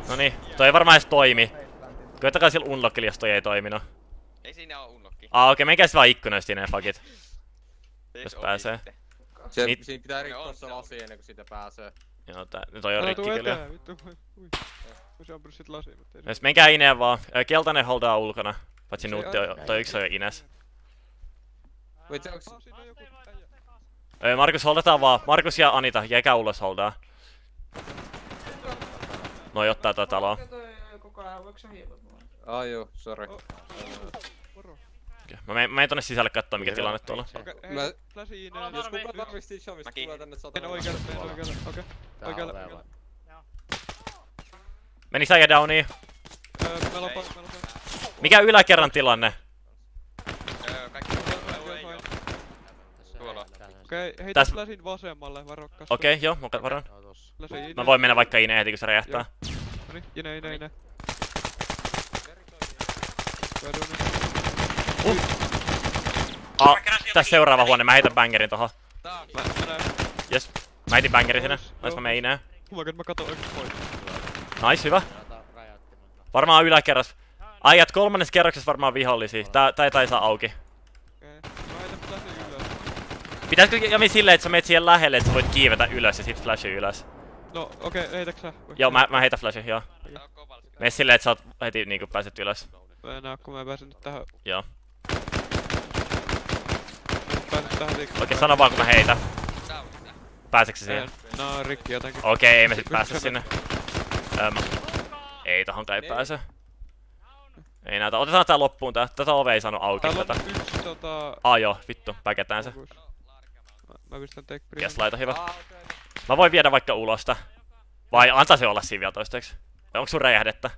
Noniin, toi ei varmaan edes toimi. Koittakaa sillä unlockilla, jos toi ei toiminut. Ei siinä oo unlocki. Aa, okei, menkää sit vaan ikkunoista ineen, fuckit. Jos pääsee. sitten. Se, Niit- siinä pitää rikkoa on, se lasi ennen kuin siitä pääsee. Joo, tää, nyt on Älä rikki tuu kyllä. eteen, vittu. Ui. Mä saan sit lasi, mutta ei se- Jos menkää ineen vaan. Ö, Keltainen holdaa ulkona. Paitsi Se nuutti on, aina- toi yksi on jo ines. Wait, se onks... Ah, siinä on joku äijä. Ö, Markus holdataan vaan. Markus ja Anita, jääkää ulos holdaa. Noi ottaa tota taloa. Toi koko ajan, voiko sä hiivat mua? Ai joo, sorry. Moro. Okei, Mä menen, mä menen tonne sisälle kattoo mikä tilanne tuolla. Okei, Mä- hei, flashi ineen. Jos kukaan tarvitsee Shamista, Mäkin. tulee tänne Mene satana. oikealle, mene oikealle, okei. Oikealle, on oikealle. Meni säijä downiin. Öö, meillä on meillä on Mikä yläkerran tilanne? Öö, kaikki tuolla. Okei, heitä Täs- flashin vasemmalle, varokkaasti. Okei, joo, mä varon. Mä voin mennä vaikka ineen heti kun se räjähtää. Noniin, ine, ine, ine. Hyvä duuni. Ah, tässä seuraava huone, mä heitän bangerin tohon. Mä, mä näen. Jes, mä heitin bangerin sinne. Ois mä my god, mä katon yksi pois. Nice, hyvä. Varmaan yläkerras. Ajat kolmannes kerroksessa varmaan vihollisia. Tää, tää ei taisa auki. Pitäisikö Jami silleen, että sä menet siihen lähelle, että sä voit kiivetä ylös ja sit flashi ylös? No, okei, heitäks sä? Joo, mä, mä heitän flashin, joo. Kovalla. Mene silleen, että sä oot heti niinku pääset ylös. Mä en oo, kun mä pääsen nyt tähän. Joo. Tähän liikkeelle. Okei, sano vaan kun mä heitän. Pääseksä siihen? En. No, rikki jotenkin. Okei, ei me sit päästä sinne. Öm, ei tohonkaan ei pääse. Ei näytä. Otetaan tää loppuun tää. Tätä ove ei saanut auki Täällä tätä. on yksi tota... Aa joo, vittu, päketään se. Mä- pistän take Jes, laita hyvä. Mä voin viedä vaikka ulos tää. Vai antaa se olla siinä vielä toistaiseksi? Onko sun räjähdettä?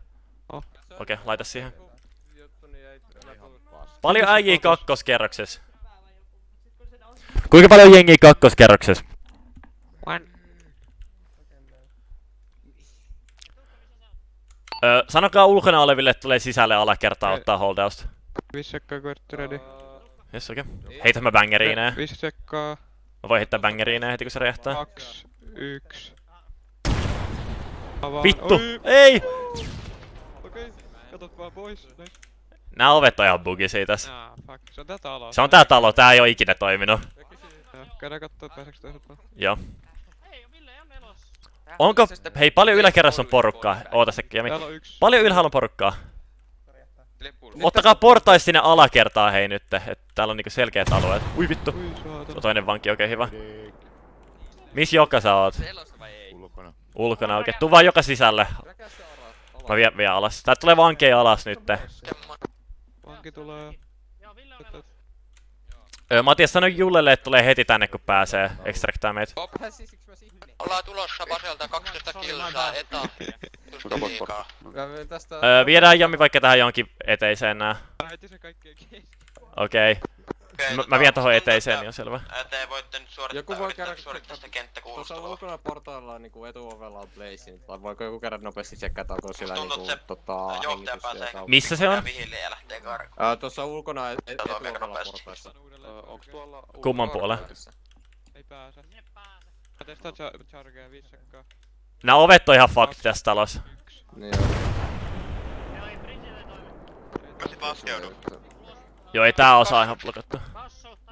Oh. Okei, laita siihen. Paljon äijiä kakkoskerroksessa? Kuinka paljon jengiä kakkoskerroksessa? One. Öö, sanokaa ulkona oleville, että tulee sisälle alakertaa ottaa holdausta. Viisi sekkaa kortti ready. Jes, okei. Okay. Heitä mä bangeriineen. Viisi sekkaa. Mä voin heittää bangeriineen heti kun se räjähtää. Kaksi. Yksi. Avaan. Vittu! Oi. Ei! Okei, katot vaan pois. Nice. Nää ovet on ihan bugisia tässä. Ah, fuck. Se on tää talo. Se on tää talo, tää ei oo ikinä toiminut. Käydään kattoo, pääseekö toiset vaan. Joo. Onko, hei paljon yläkerrassa on porukkaa? Oota se on yksi. Paljon ylhäällä on porukkaa. Ottakaa portais sinne alakertaan hei nyt, että täällä on niinku selkeät alueet. Ui vittu. Se on toinen vanki, okei hyvä. Miss joka sä oot? Ulkona. Ulkona, okei. Tuu vaan joka sisälle. Mä vien, vien alas. Täältä tulee vankeja alas nyt. Vanki tulee. Öö, Matias sanoi Jullelle, että tulee heti tänne kun pääsee extractaa meitä. Ollaan tulossa Baselta 12 kilsaa etaa. Liikaa. Tästä... Öö, viedään Jami vaikka tähän johonkin eteiseen nää. Kiinni. Okei. Mä, mä vien tohon eteiseen, niin on selvä. Te voitte nyt suorittaa, Joku voi käydä suorittaa sitä Tuossa kenttäkuulustelua. ulkona portailla on niinku etuovella on Blaze, tai voiko joku käydä nopeasti tsekkata, onko siellä tuntuu, niinku se tota Johtaja pääsee? Missä se on? vihille ja lähtee karkuun. Ää, tuossa ulkona etuovella portaissa. Onks tuolla... Kumman puolen? Ei pääse. Mä testaan cha- chargea, viisi sekkaa. Nää ovet on ihan fucked tässä talossa. Niin joo. Mä sit laskeudun. Joo, ei tää osa ihan blokattu.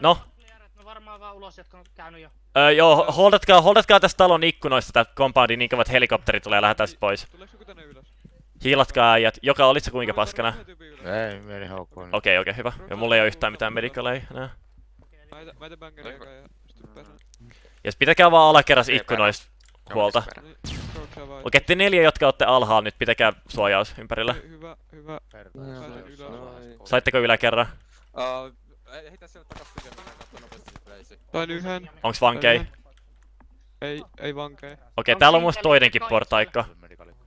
No? No varmaan vaan ulos, jotka on käynyt jo. Öö, joo, holdatkaa, holdatkaa tästä talon ikkunoista tää compoundin niin kauan, että helikopteri tulee sit pois. Tuleeks joku tänne ylös? Hiilatkaa äijät. Joka olit se kuinka paskana? Ei, meni haukkoon. Okei, okei, hyvä. Ja mulla ei oo yhtään mitään medicaleja enää. Mä eka ja sitten sit pitäkää vaan alakerras ikkunoista huolta. Niin. Okei, te neljä, jotka ootte alhaalla nyt, pitäkää suojaus ympärillä. Hyvä, hyvä. Saitteko yläkerran? Uh, heitä sieltä takas sydämään ja katso nopeasti Blaze. Sain yhden. Onks vankei? Ei, ei vankei. Okei, täällä on musta toinenkin portaikka.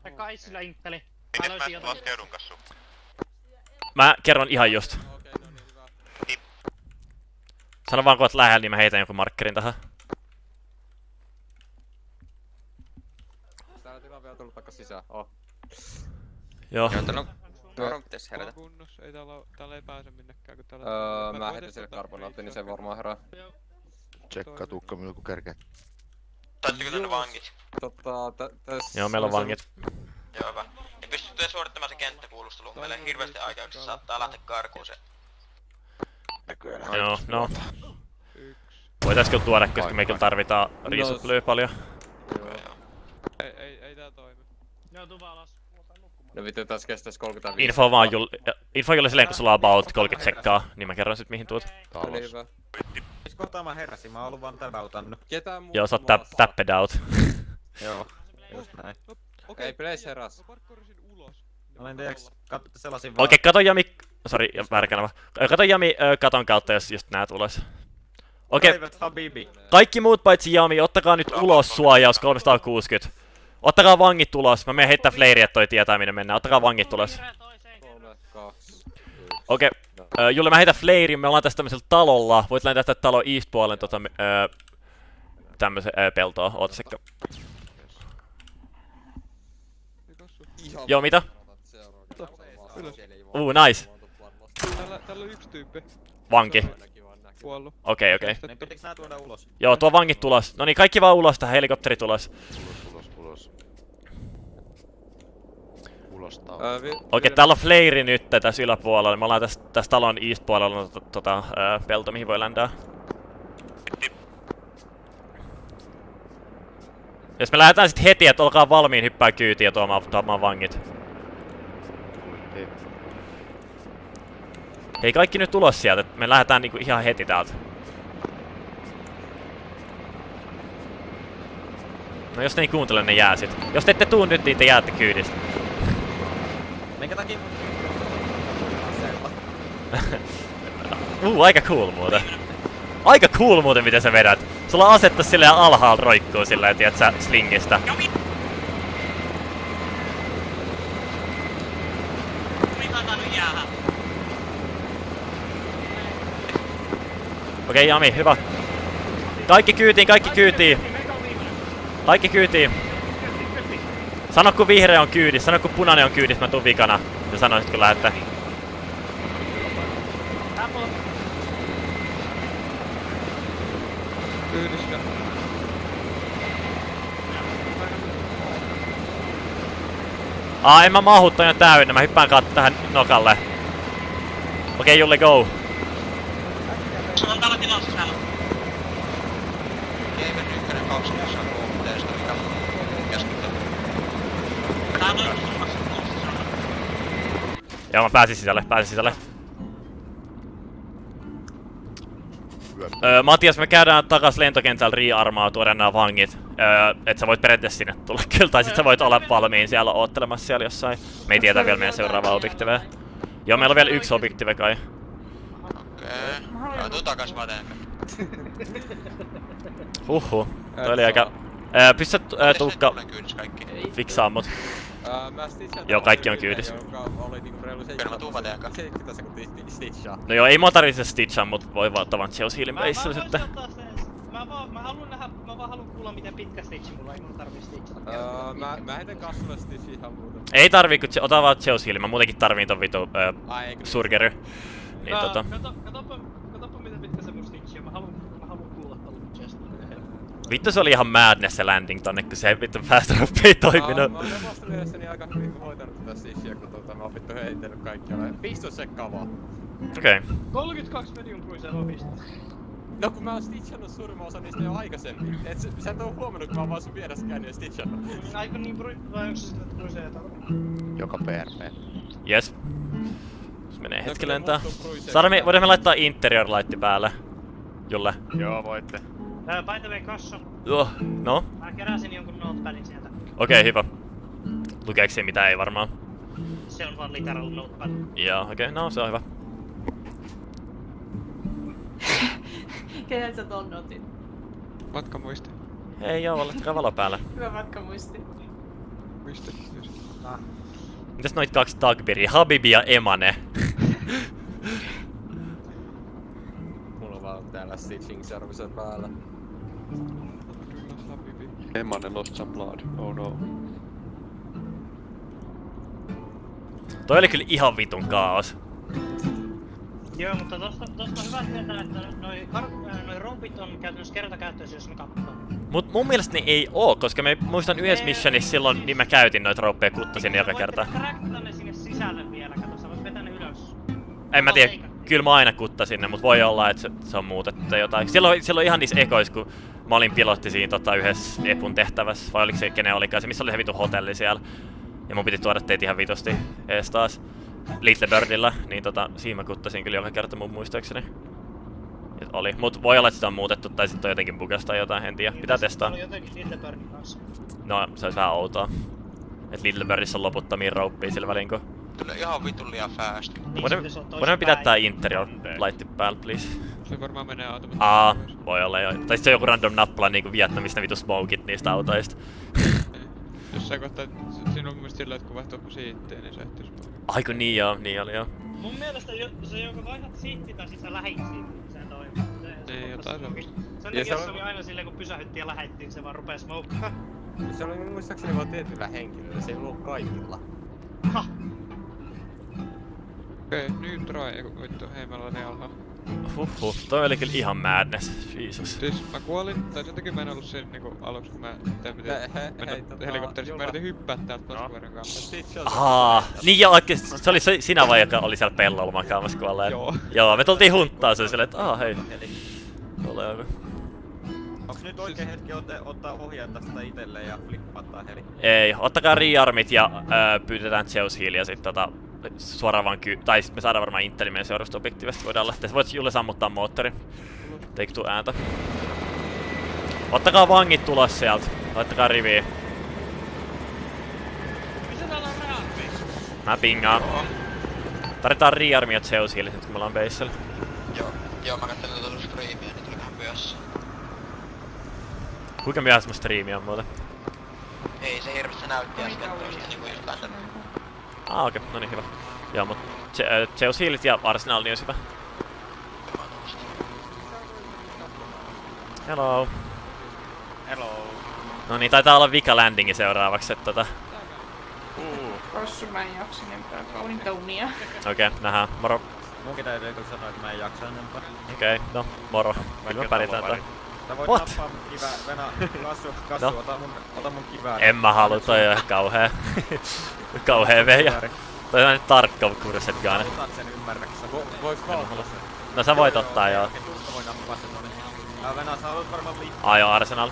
Ja kai sillä intteli. Miten mä laskeudun kassu? Mä kerron ihan just. Sano vaan kun oot lähellä, niin mä heitän jonkun markkerin tähän. Täällä tila vielä tullut takas sisään. Oh. Joo. Tuoron pitäis herätä. kunnossa, ei täällä, oo- täällä ei pääse minnekään, kun täällä... Öö, mä heitän sille karbonaatti, niin se varmaan herää. Tsekkaa tukka milloin kun kerkeet. Taitteko tänne vangit? Tota, tä, täs... Joo, meillä on vangit. Joo, hyvä. Ja pystytte suorittamaan se kenttäkuulustelu. Meillä ei hirveästi aikaa, kun se saattaa lähteä karkuun se. Joo, no. Voitais kyllä tuoda, koska me kyllä tarvitaan riisuplyy paljon. Ei, ei, ei tää toimi. Joo, tuu vaan alas. No vittu, tässä kestäis 35. Info vaan Jul... Info Julle silleen, kun sulla on about 30 sekkaa, niin mä kerron sit mihin tuut. Oli hyvä. Siis kohtaa mä heräsin, mä oon ollut vaan täväutannut. Ketään muuta Joo, sä oot tap, tapped out. Joo, just näin. Okei, Ei, Blaze heräs. Mä parkourisin ulos. Mä olin tiiäks, kat, selasin vaan. Okei, kato Jami... Sori, väärä kanava. Kato Jami katon kautta, jos just näet ulos. Okei. Habibi. Kaikki muut paitsi Jami, ottakaa nyt ulos suojaus 360. Ottakaa vangit ulos. Mä menen heittää että toi tietää minne mennään. Ottakaa vangit ulos. Kolme, kaksi. Okei. Okay. Julle, mä heitän flarein. Me ollaan tässä tämmöisellä talolla. Voit lentää tästä talon east puolen tota, öö, tämmösen öö, peltoa. Oota sekka. Joo, mitä? Uu, nice. Täällä, täällä on yksi tyyppi. Vanki. Okei, okei. Niin tuoda ulos? Joo, tuo vangit tulos. No niin, kaikki vaan ulos tähän, helikopteri tulos. Ulos, ulos. nostaa. Ää, vi- Okei, vi- täällä on fleiri nyt tässä yläpuolella. Me ollaan tässä, tässä talon east puolella tota, tota pelto, mihin voi ländää. Jos me lähdetään sit heti, että olkaa valmiin hyppää kyytiä ja tuomaan, tuomaan vangit. Hei kaikki nyt ulos sieltä, me lähdetään niinku ihan heti täältä. No jos ne ei kuuntele, ne jää sit. Jos te ette tuu nyt, niin te jäätte kyydistä. Minkä takia mun... uh, aika cool muuten. Aika cool muuten, miten sä vedät. Sulla on asetta silleen alhaalta roikkuu silleen, tiedät sä, slingistä. Okei, Jami, hyvä. Kaikki kyytiin, kaikki kyytiin. Kaikki kyytiin. Sano kun vihreä on kyydissä, sano kun punainen on kyydissä, mä tuun vikana. Ja sanoisit kyllä, että... Kyydissä. Aa, en mä mahuttu jo täynnä, mä hyppään kautta tähän nokalle. Okei, okay, Julli, go. Se on täällä tilassa täällä. Game 1, 2, 3, 4. Joo, mä pääsin sisälle, pääsin sisälle. Öö, Matias, me käydään takas lentokentällä riarmaa tuoda nämä vangit. Öö, et sä voit periaatteessa sinne tulla kyllä, tai sit sä voit olla valmiin siellä oottelemassa siellä jossain. Me ei tiedä vielä meidän seuraavaa objektiveä. Joo, meillä on vielä yksi objektive kai. Okei. Tuu takas vaan eteenpäin. Huhhuh. Toi oli aika... Öö, pistä öö, Tuukka fiksaa mut. Stitchaan Joo, kaikki on kyydissä. Oli niinku reilu Kyllä mä tuun vaan teidän kanssa. 70 sekuntia stitchaa. No joo, ei mua tarvitse stitchaa, mut voi vaan tavan Zeus Healin voisin sitten. Mä vaan, mä haluan nähdä, mä vaan haluan kuulla miten pitkä stitchi mulla on, ei mun tarvii stitchata. Ää, mä, mä heitän kasvulle stitchiä ihan muuten. Ei tarvii, kun se- ota vaan Zeus Healin. Mä muutenkin tarviin ton vitu öö, surgery. Niin tota... Kato, katoppa, katoppa miten pitkä se mun stitchi on. Mä haluan, mä haluan kuulla ton chestin. Vittu se oli ihan madness se landing tonne, kun se vittu fast drop ei toiminut. Mä oon omasta mielestäni aika hyvin hoitanut tätä stitchiä, kun tota, mä oon vittu heitellyt kaikkialle. 15 sekkaa vaan. Okei. Okay. 32 medium cruiser on piste. No kun mä oon stitchannut suurimman osan niistä jo aikaisemmin. Et sä, sä et oo huomannut, kun mä oon vaan sun vieressä käynyt ja stitchannut. Aika niin bru... vai onko se sitä cruiseria Joka PRP. Yes. Se menee hetki lentää. Saadaan me, voidaan me laittaa interior lightti päälle. Julle. Joo, voitte. Ää, by the way, kassa. Joo, no. Mä keräsin jonkun notepadin sieltä. Okei, okay, hyvä. Lukeeko siinä mitä ei varmaan? Se on vaan literal notepad. Joo, okei, okay, no se on hyvä. Kenen sä ton notin? Matkamuisti. Hei joo, laittakaa valo päälle. Hyvä matkamuisti. Mistä? Mitäs noit kaksi tagbiria? Habibi ja Emane. Mulla on vaan täällä stitching service päällä. Emane lost some blood. Oh no. Toi oli kyllä ihan vitun kaos. Joo, mutta tosta, tosta on hyvä tietää, että noi, kar- ää, noi rompit on käytännössä kertakäyttöisiä, jos ne kattoo. Mut mun mielestä ne ei oo, koska me muistan yhdessä missionissa silloin, niin mä käytin noita rouppeja kuttasin joka kerta. Trackata ne sinne sisälle vielä, kato, sä voit vetää ne ylös. En mä tiedä, kyllä mä aina kuttasin ne, mut voi olla, että se, se on muutettu tai jotain. Silloin, silloin ihan niissä ekois, kun mä olin pilotti siinä tota, yhdessä Epun tehtävässä, vai oliko se kenen olikaan se, missä oli se vitu hotelli siellä. Ja mun piti tuoda teitä ihan vitusti ees taas. Little Birdillä, niin tota, siinä mä kuttasin kyllä joka kerta mun muistaakseni. Et oli. Mut voi olla, että sitä on muutettu tai sitten on jotenkin bugasta tai jotain, en tiedä. Pitää testaa. No, se olisi vähän outoa. Et Little Birdissä on loputtomia rouppia sillä välin, kun... Tulee ihan vitun liian fast. Voidaan, voidaan pitää tää interior lightti päällä, please. Se varmaan menee automaattisesti. Aa, voi olla jo. Tai sit se on joku random nappula niinku Vietnamista vitu smokit niistä autoista. Jossain kohtaa, s- siinä on mun mielestä sillä, että kun vaihtuu siitteen, niin se ehtis Aiku niin joo, niin oli joo. Mun mielestä jo, se joko vaihdat siitti tai sit sä lähit siitä, niin se toimii. Se, Niin, jotain semmoista. Sen Ja takia se oli aina silleen, kun pysähyttiin ja lähettiin, se vaan rupee smokeaa. Se oli muistaakseni vaan tietyllä henkilöllä, se ei ollut kaikilla. Okei, nyt try, eiku vittu, hei mä olen alhaalla. Huhhuh, toi oli kyllä ihan madness, Jesus. Siis mä kuolin, tai sen takia mä en ollut siinä niinku aluksi, kun mä tein piti He- he- mennä hei, tota, helikopterissa, mä yritin hyppää täältä taskuverran kanssa. Aa, niin joo, oikein, se oli se, sinä vai, joka oli siellä pellolla makaamassa kuolleen. Joo. Joo, me tultiin hunttaan se silleen, että aah hei. Ole joku. Onks nyt oikein hetki ote, ottaa ohjaan tästä itelle ja flippata heli? Ei, ottakaa riarmit ja öö, pyydetään Zeus Healia sit tota suoraan vaan ky... Tai sit me saadaan varmaan Intelin meidän seuraavasta objektiivista voidaan lähteä. Sä voit Julle sammuttaa moottorin. Take two ääntä. Ottakaa vangit tulos sieltä. Laittakaa riviin. Missä täällä on rearmi? Mä pingaan. Tarvitaan rearmiot Zeus hiiliset, kun me ollaan baseillä. Joo, joo mä katselin tuota striimiä, niin tuli vähän myöhässä. Kuinka myöhässä mun striimi on muuten? Ei se hirveästi näytti äsken, että niinku just tänne. Ah okei, okay. no niin hyvä. Joo, mut Ze- äh, Zeus hiilit ja Arsenal niin olisi hyvä. Hello. Hello. No niin, taitaa olla vika landingi seuraavaksi, että tota... Rossu, mä en jaksa enempää kauninta unia. Okei, okay, nähdään. Moro. Munkin täytyy kyllä sanoa, että mä en jaksa enempää. Okei, okay, no, moro. Kyllä me pärjätään tää. Sä voit What? nappaa mun kivää, Venä, kassu, kassu, No. ota mun, ota mun kivää. En mä halua, toi on ihan kauhea. kauhea veijä. Toi on nyt tarkka kurset gaane. Otan sen ymmärräksä. Mä sen? No sä voit ottaa joo. Mä voin nappaa sen tonne. Venä, sä haluat varmaan liikkua. Ai joo, Arsenal.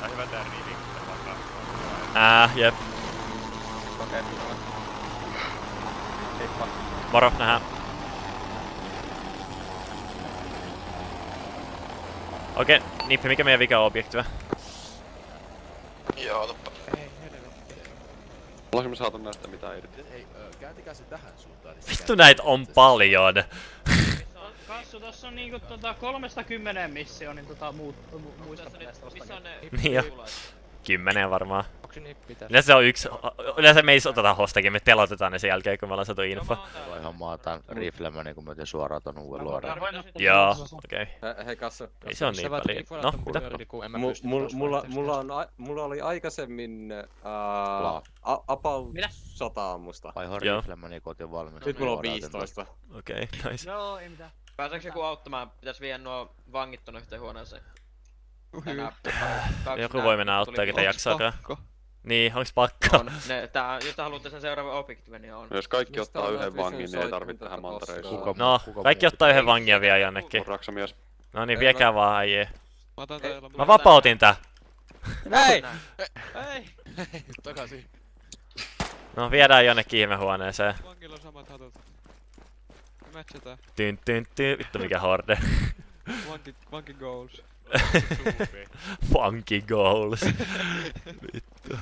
Tää hyvä tää rivi. Ää, jep. Okei, Heippa. Moro, nähdään. Okei, okay, Nippi, mikä meidän vika on objektiva? Joo, toppa. Ollaanko me saatu näistä mitään irti? Hei, ö, kääntykää se tähän suuntaan. niin Vittu näitä on paljon. Kassu, tossa on niinku tota kolmesta kymmeneen missio, niin tota muut, mu, muista Missä on ne Niin jo. Kymmenen varmaan. Tässä? Yleensä se on yksi, yleensä me ei oteta hostakin, me telotetaan ne sen jälkeen, kun me ollaan saatu info. Voi ihan mä otan riflemä niinku mä otin suoraan ton uuden luodan. Joo, okei. Hei, hei Kassu. Ei se on niin paljon. No, mitä? Mu, mulla, mulla, mulla, on, mulla oli aikaisemmin uh, a, about Mitä? sata ammusta. Vai ihan Joo. riflemä niinku otin valmis. Nyt mulla on 15. Okei, nice. Joo, ei mitään. Pääseekö joku auttamaan? Pitäis viedä nuo vangit tonne yhteen huoneeseen. Tänään kaksi Joku voi mennä auttaa, ketä jaksaakaan. Niin, onks pakko? On. Ne, tää, jos te haluatte sen seuraavan objektiivin, niin on. Jos kaikki Mistä ottaa yhden vangin, niin ei tarvitse tossa? Kuka- No, kuka kaikki muu ottaa yhden vangin vielä jonnekin. Raksamies. No niin, viekää vaan äijä. Mä. Mä vapautin tää. Hei! Ei! Takaisin. No, viedään jonnekin ihmehuoneeseen. Vangilla on samat hatut. Me matchataan. Tyn tyn tyn. Vittu mikä horde. Vanki, vanki goals. Funky goals. Vittu.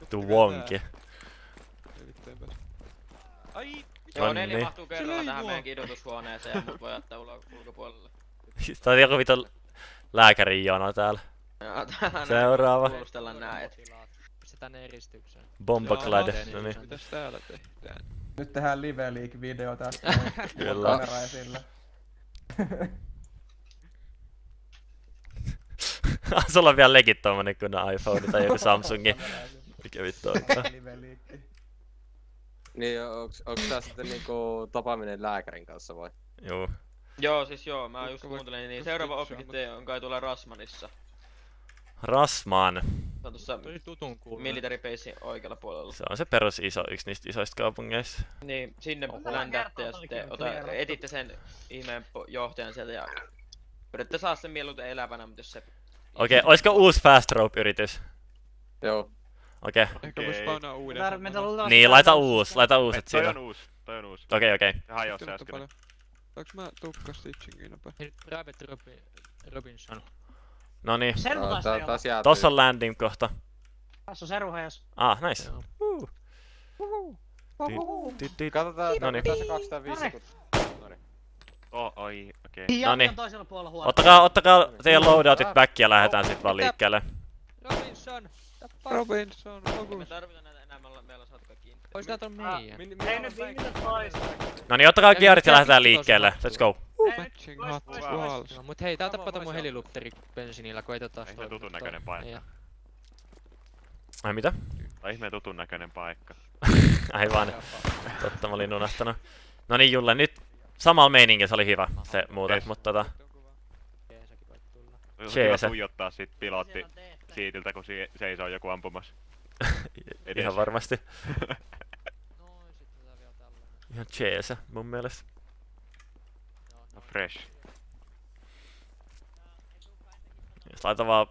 Vittu wonki. Ai! Joo, Joo, neljä niin. mahtuu kerralla tähän meidän kidutushuoneeseen ja mut voi jättää ulo, ulkopuolelle. Tää on joku vittu lääkärin jono täällä. Joo, täällä Seuraava. Kuulustellaan näet. Pistetään ne eristykseen. Bombaclad. No niin. Mitäs täällä tehdään? Nyt tehdään Live League-video tästä. Kyllä. Kamera esillä. Sulla on vielä legit tommonen kuin iPhone tai joku Samsungi. Mikä vittu onkaan. Niin, onks, onks tää sitten niinku tapaaminen lääkärin kanssa vai? Juu. Joo, siis joo, mä just kuuntelin, niin seuraava objekti on kai tuolla Rasmanissa. Rasman. Se on tuossa military basein oikealla puolella. Se on se perus iso, yksi niistä isoista kaupungeista. Niin, sinne ländätte ja sitten ota, etitte sen ihmeen johtajan sieltä ja yritätte saa sen mieluiten elävänä, mutta jos se... Okei, okay, olisiko uusi fast rope-yritys? Joo. Okei. Okay. Ehkä okay. painaa uudet. Niin, laita uus, laita uusi, uuset siinä. Toi on uusi, toi on uusi. Okei, okei. Hajoo se äsken. Saanko mä tukka stitchingiin nopea? Private Robin, Robinson. Noniin. Servutaan ta, jolla. Tossa on landing kohta. Tässä on servu hajas. Ah, nice. Katsotaan, no niin. katsotaan 250. Oh, oi, okei. Okay. No niin. toisella puolella huoneen. Ottakaa, ottakaa teidän loadoutit back ja lähdetään sit vaan liikkeelle. Robinson! Robinson, fokus. Me tarvitaan näitä enää, meillä on saatu kaikki. Ois näitä on meidän. Ei nyt viimeiset toista. No niin, ottakaa gearit ja lähdetään liikkeelle. Let's go. Matching hot walls. No, mut hei, tää tapaa mun helilupteri bensiinillä, kun ei tota Ihme tutun näköinen paikka. Ai mitä? Tai ihmeen tutun näköinen paikka. Aivan. Totta, mä olin unohtanut. No niin, Julle, nyt samalla meiningillä se oli hyvä, se muuten, Yes. mutta tota... On Jee, hyvä se. tuijottaa sit pilotti siitiltä, kun si- seisoo joku ampumassa. Ihan varmasti. Ihan jees, mun mielestä. No fresh. Jos laita vaan...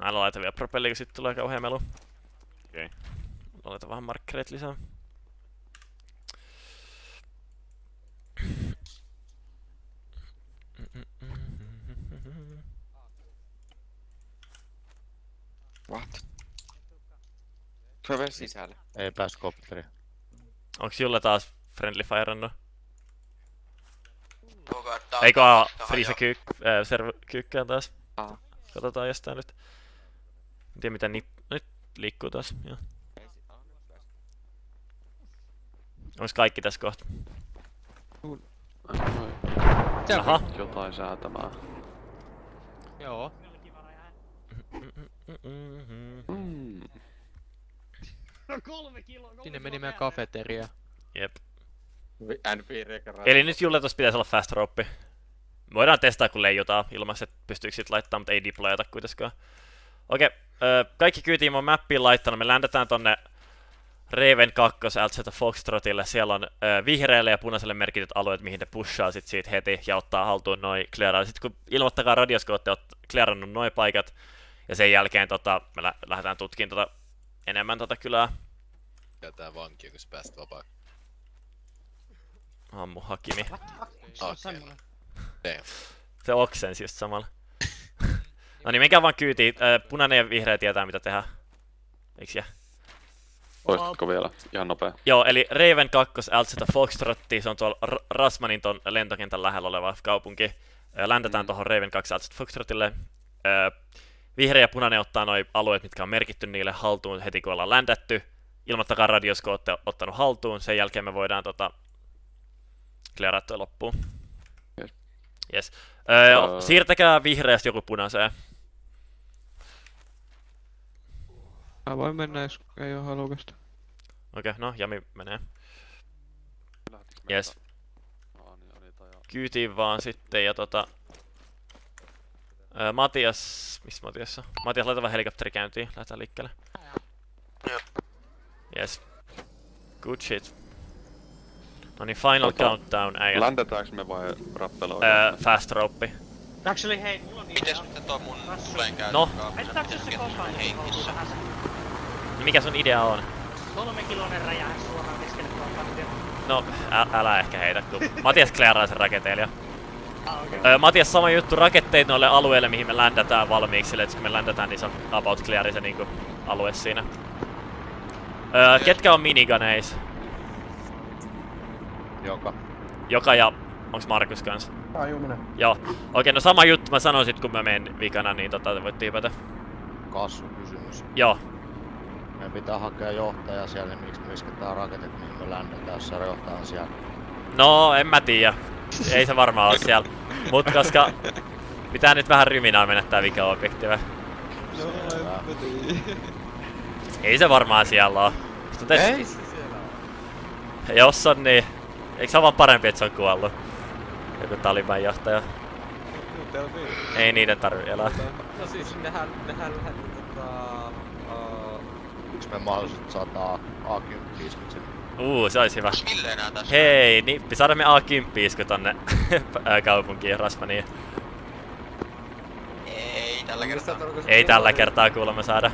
Näillä laita vielä propellia, kun sit tulee kauhea melu. Okei. Okay. Aloitetaan vähän markkereita lisää. What? Tule sisälle. Ei pääs kopteri. Onks Julle taas friendly fireannut? Eikö a Friisa kyykk, äh, server kyykkään taas? Aa. Katsotaan jostain nyt. En tiedä mitä nip... Nyt liikkuu taas, joo. Onks kaikki tässä kohta? Aha. Jotain säätämää. Joo. Mm. No kolme kiloa, kolme Sinne meni meidän kafeteria. Jep. Eli nyt Julle tossa pitäisi olla fast rope. Voidaan testaa kun leijutaan ilman, että pystyykö sit laittaa, mutta ei deployata kuitenkaan. Okei, ö, kaikki kyytiin on mappiin laittanut. Me ländetään tonne Raven 2 LZ Foxtrotille. Siellä on ö, vihreälle ja punaiselle merkityt alueet, mihin ne pushaa sit siitä heti ja ottaa haltuun noin clearaa. Sitten kun ilmoittakaa radiossa, kun olette clearannut noin paikat, ja sen jälkeen tota, me lä- lähdetään tutkimaan tota, enemmän tota kylää. Ja tää vanki, kun sä pääst vapaa. Ammu Hakimi. Okei. Se oksensi just samalla. no niin, menkää vaan kyytiin. Punainen ja vihreä tietää mitä tehdä. Eiks jää? Toistitko vielä? Ihan nopea. Joo, eli Raven 2 LZ Foxtrotti, se on tuolla Rasmanin ton lentokentän lähellä oleva kaupunki. Ö, Ländetään tuohon Raven 2 LZ Foxtrotille. Vihreä ja punainen ottaa noin alueet, mitkä on merkitty niille haltuun heti kun ollaan ländätty. Ilmoittakaa radios, kun olette ottanut haltuun. Sen jälkeen me voidaan tota, clearaa toi loppuun. Yes. Yes. Öö, Öö. Siirtäkää vihreästä joku punaiseen. Mä voin mennä, jos ei oo halukasta. Okei, okay, no Jami menee. Yes. Kyytiin vaan sitten ja tota... Öö, Matias... Missä Matias on? Matias, laita vähän helikopteri käyntiin. Lähdetään liikkeelle. Yes. Good shit. No niin, final Tota, countdown, äijät. Ländetäänkö me vai rappeloidaan? Öö, fast rope. Actually, hei, mulla on Mites nyt tuo mun tulen käy? No. Mettääkö se koskaan henkissä? Mikä sun idea on? Kolme kilonen räjähdys suoraan keskelle tuota No, ä- älä ehkä heitä, kun Matias clearaa sen raketeilija. Ah, okei. Öö, Matias, sama juttu, raketteet noille alueille, mihin me ländätään valmiiksi, että kun me ländätään, niin se on about clear se niinku alue siinä. Öö, ketkä on miniganeis? Joka. Joka ja... Onks Markus kans? Aa, juu, minä. Joo. Okei, no sama juttu mä sanoin sit, kun mä menen vikana, niin tota voit tiipätä. Kasvukysymys. Joo. Meidän pitää hakea johtaja siellä, niin miksi me isketään raketit, mihin me ländetään, jos se johtaja on siellä. No, en mä tiedä. Ei se varmaan oo siellä. Mut koska... Pitää nyt vähän ryminaa mennä tää vika-objektive. No, en mä tiedä. Ei se varmaan siellä oo. Mutta Ei se siellä oo. Jos on niin... Eikö se ole vaan parempi, että se on kuollut? Joku Taliban johtaja. Ei niiden tarvi elää. No siis nehän, nehän. Uh, Miksi me mahdollisuus saada A10 iskut Uu, se olisi hyvä. Ville enää tässä. Hei, nippi, saada me A10 isku tonne kaupunkiin, Rasmaniin. Ei tällä kertaa. Ei tällä kertaa kuulemma saada.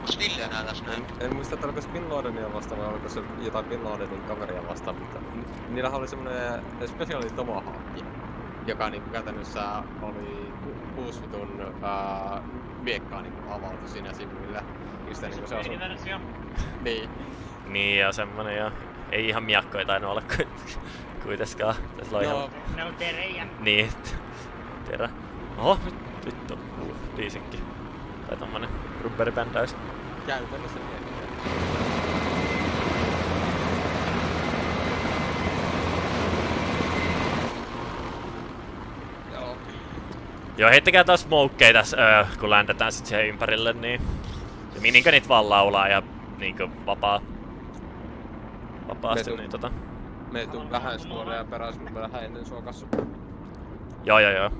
Onks Ville enää tässä näin? En muista, että oliko se Bin Ladenia vastaan vai oliko se jotain Bin Ladenin kaveria vastaan, mutta ni- niillähän oli semmonen speciali tomahawk, joka niinku käytännössä oli ku- kuusi vitun ää, miekkaa niinku avautui siinä sivuille. Sitä niinku se. Miniversio. Niin. Niin ja semmonen ja ei ihan miakkoja tainnut olla ku- kuitenkaan. Tässä on Joo, ihan... ne on terejä. Niin, terä. Oho, nyt vittu. Diisikki. Tai tommonen rubberibändäys. Käytännössä. Joo. Joo, heittäkää taas smokeja tässä, öö, kun ländetään sit siihen ympärille, niin... Ja miniganit vaan laulaa ja niinku vapaa... Vapaasti, niin tota... Me tuu vähän skuoreja perässä, mutta me lähdään ennen sua kassu. Joo, joo, joo.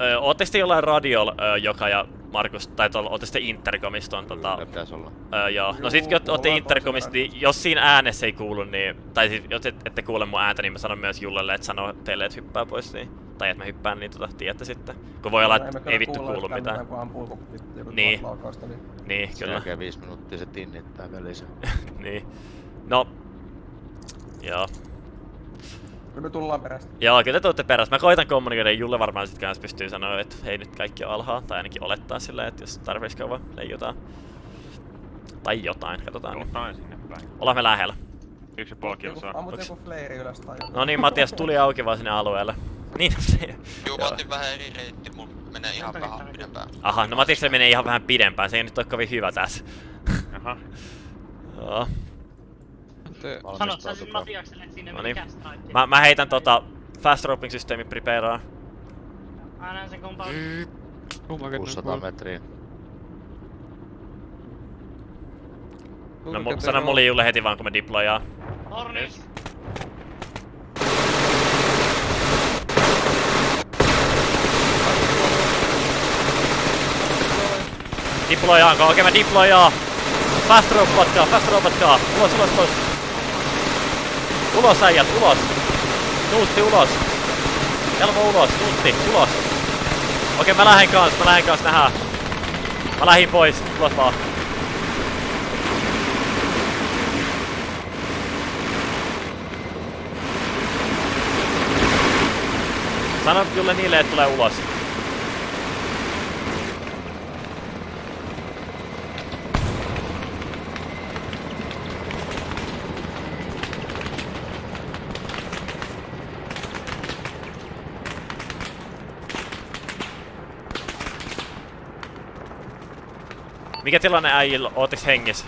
Öö, ootte sitten jollain radiolla, öö, joka ja Markus, tai tuolla, ootte sitten interkomista on tota... Kyllä pitäis olla. Öö, joo. No Joo, sit kun ootte ollaan interkomista, niin jos siinä äänessä ei kuulu, niin... Tai siis jos et, ette kuule mun ääntä, niin mä sanon myös Jullelle, että sanoo teille, että hyppää pois, niin... Tai että mä hyppään, niin tota, tiedätte sitten. Kun voi olla, että ei vittu kuulu mitään. Kun ampuu vittu joku Niin. laukausta, niin... Niin, Sen kyllä. jälkeen viisi minuuttia se tinnittää välissä. niin. No. Joo. Kyllä me tullaan perästä. Joo, kyllä te tuutte perässä. Mä koitan kommunikoida, ja Julle varmaan sit kanssa pystyy sanoa, että hei nyt kaikki on alhaa. Tai ainakin olettaa silleen, että jos tarpeeksi kauan leijutaan. Tai jotain, katsotaan. Niin. Jotain sinne päin. Ollaan me lähellä. Yksi puoli kilsaa. Ammut joku flare ylös tai jotain. No niin, Matias tuli auki vaan sinne alueelle. Niin, Juu, mä otin vähän eri reitti, mulla menee ihan vähän pidempään. Aha, no Matiaksella menee ihan vähän pidempään, se ei nyt ole kovin hyvä tässä. Aha. Joo. Sanot sä sen Matiakselle, että sinne No niin. kästraitti. Mä, mä heitän tota fast roping systeemi prepareaa. Mä näen sen compound. My god, 600 metriä. No mu- sano mulle Julle heti vaan kun me deployaan. Hornis! Deployaanko? Okei mä deployaan. Fast robotkaa, fast robotkaa. Ulos, ulos, ulos. Ulos äijät, ulos. Nuutti ulos. Elmo ulos, nuutti, ulos. Okei mä lähden kans, mä lähden kans, nähdään. Mä lähin pois, ulos vaan. Sano Julle niille, että tulee ulos. Mikä tilanne äijillä? Ootteks hengissä?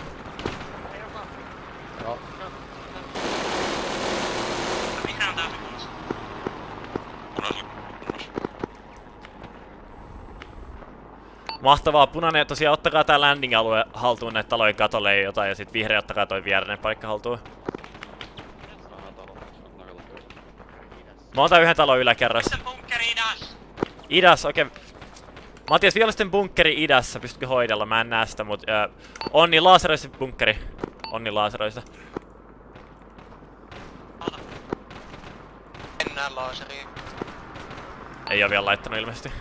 Mahtavaa. Punainen, tosiaan ottakaa tää landing-alue haltuun näitä talojen katolle ja jotain, ja sit vihreä ottakaa toi viereinen paikka haltuun. Mä otan yhden talon yläkerrassa. Idäs, okei. Okay. Matias, vihollisten bunkkeri idässä, pystytkö hoidella? Mä en näe sitä, mut... Ö, onni laaseroista bunkkeri. Onni laaseroista. Mennään laaseriin. Ei oo vielä laittanut ilmeisesti.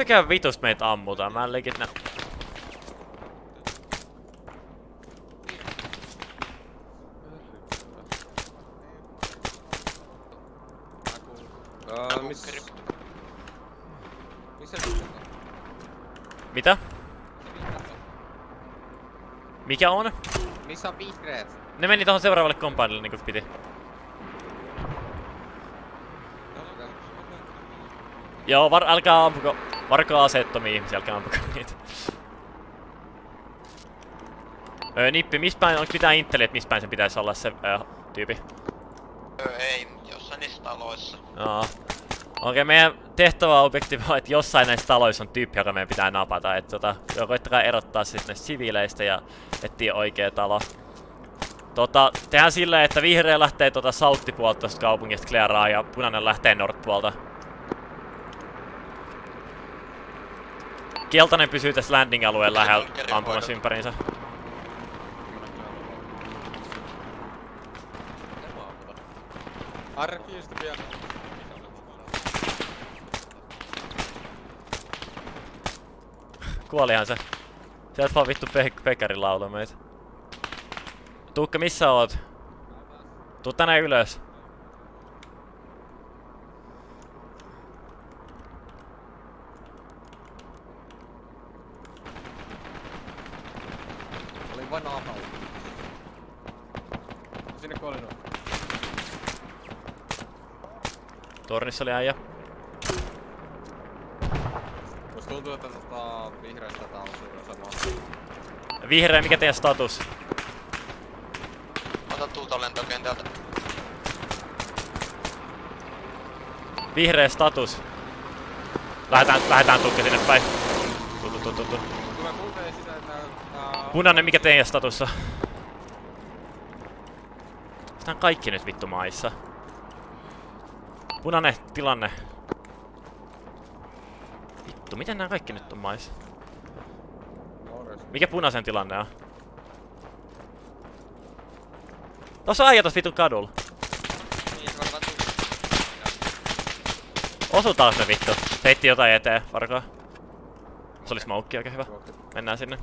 Mistäkään vitusta meitä ammutaan? Mä en legit nä... Miss... Mitä? Mikä on? Missä on vihreät? Ne meni tohon seuraavalle compoundille niinku piti. Joo, var, älkää ampuko. Varkaa aseettomia ihmisiä, älkää ampuko niitä. Öö, Nippi, missä päin, onko mitään inteliä, että missä päin sen pitäisi olla se öö, tyypi? Öö, ei, jossain niissä taloissa. Joo. Okei, meidän tehtävä objektiivi on, että jossain näissä taloissa on tyyppi, joka meidän pitää napata. Että tota, koittakaa erottaa sitten näistä siviileistä ja etsiä oikea talo. Tota, tehdään silleen, että vihreä lähtee tota South-puolta tosta kaupungista clearaa ja punainen lähtee North-puolta. Keltainen pysyy tässä landing-alueen lähellä ampumassa ympäriinsä. Arkiista vielä. Kuolihan se. Sieltä vaan vittu pe Pekarin laulu meitä. Tuukka, missä oot? Tuu tänne ylös. Oli vain naapalla. Sinne kolino. Tornissa oli äijä. Musta tuntuu, että tota vihreästä tää on suurin sama. Vihreä, mikä teidän status? Ota tuulta lentokentältä. Vihreä status. Lähetään, lähetään tukka sinne päin. Tuu, tuu, tuu, Punainen, mikä teidän status on? Tää on kaikki nyt vittu maissa. Punainen tilanne. Vittu, miten nämä kaikki nyt on maissa? Mikä punaisen tilanne on? Tossa on äijä tossa vitun kadulla. Osu taas ne vittu. Heitti jotain eteen, varkaa. Se oli smoke oikein hyvä. Mennään sinne.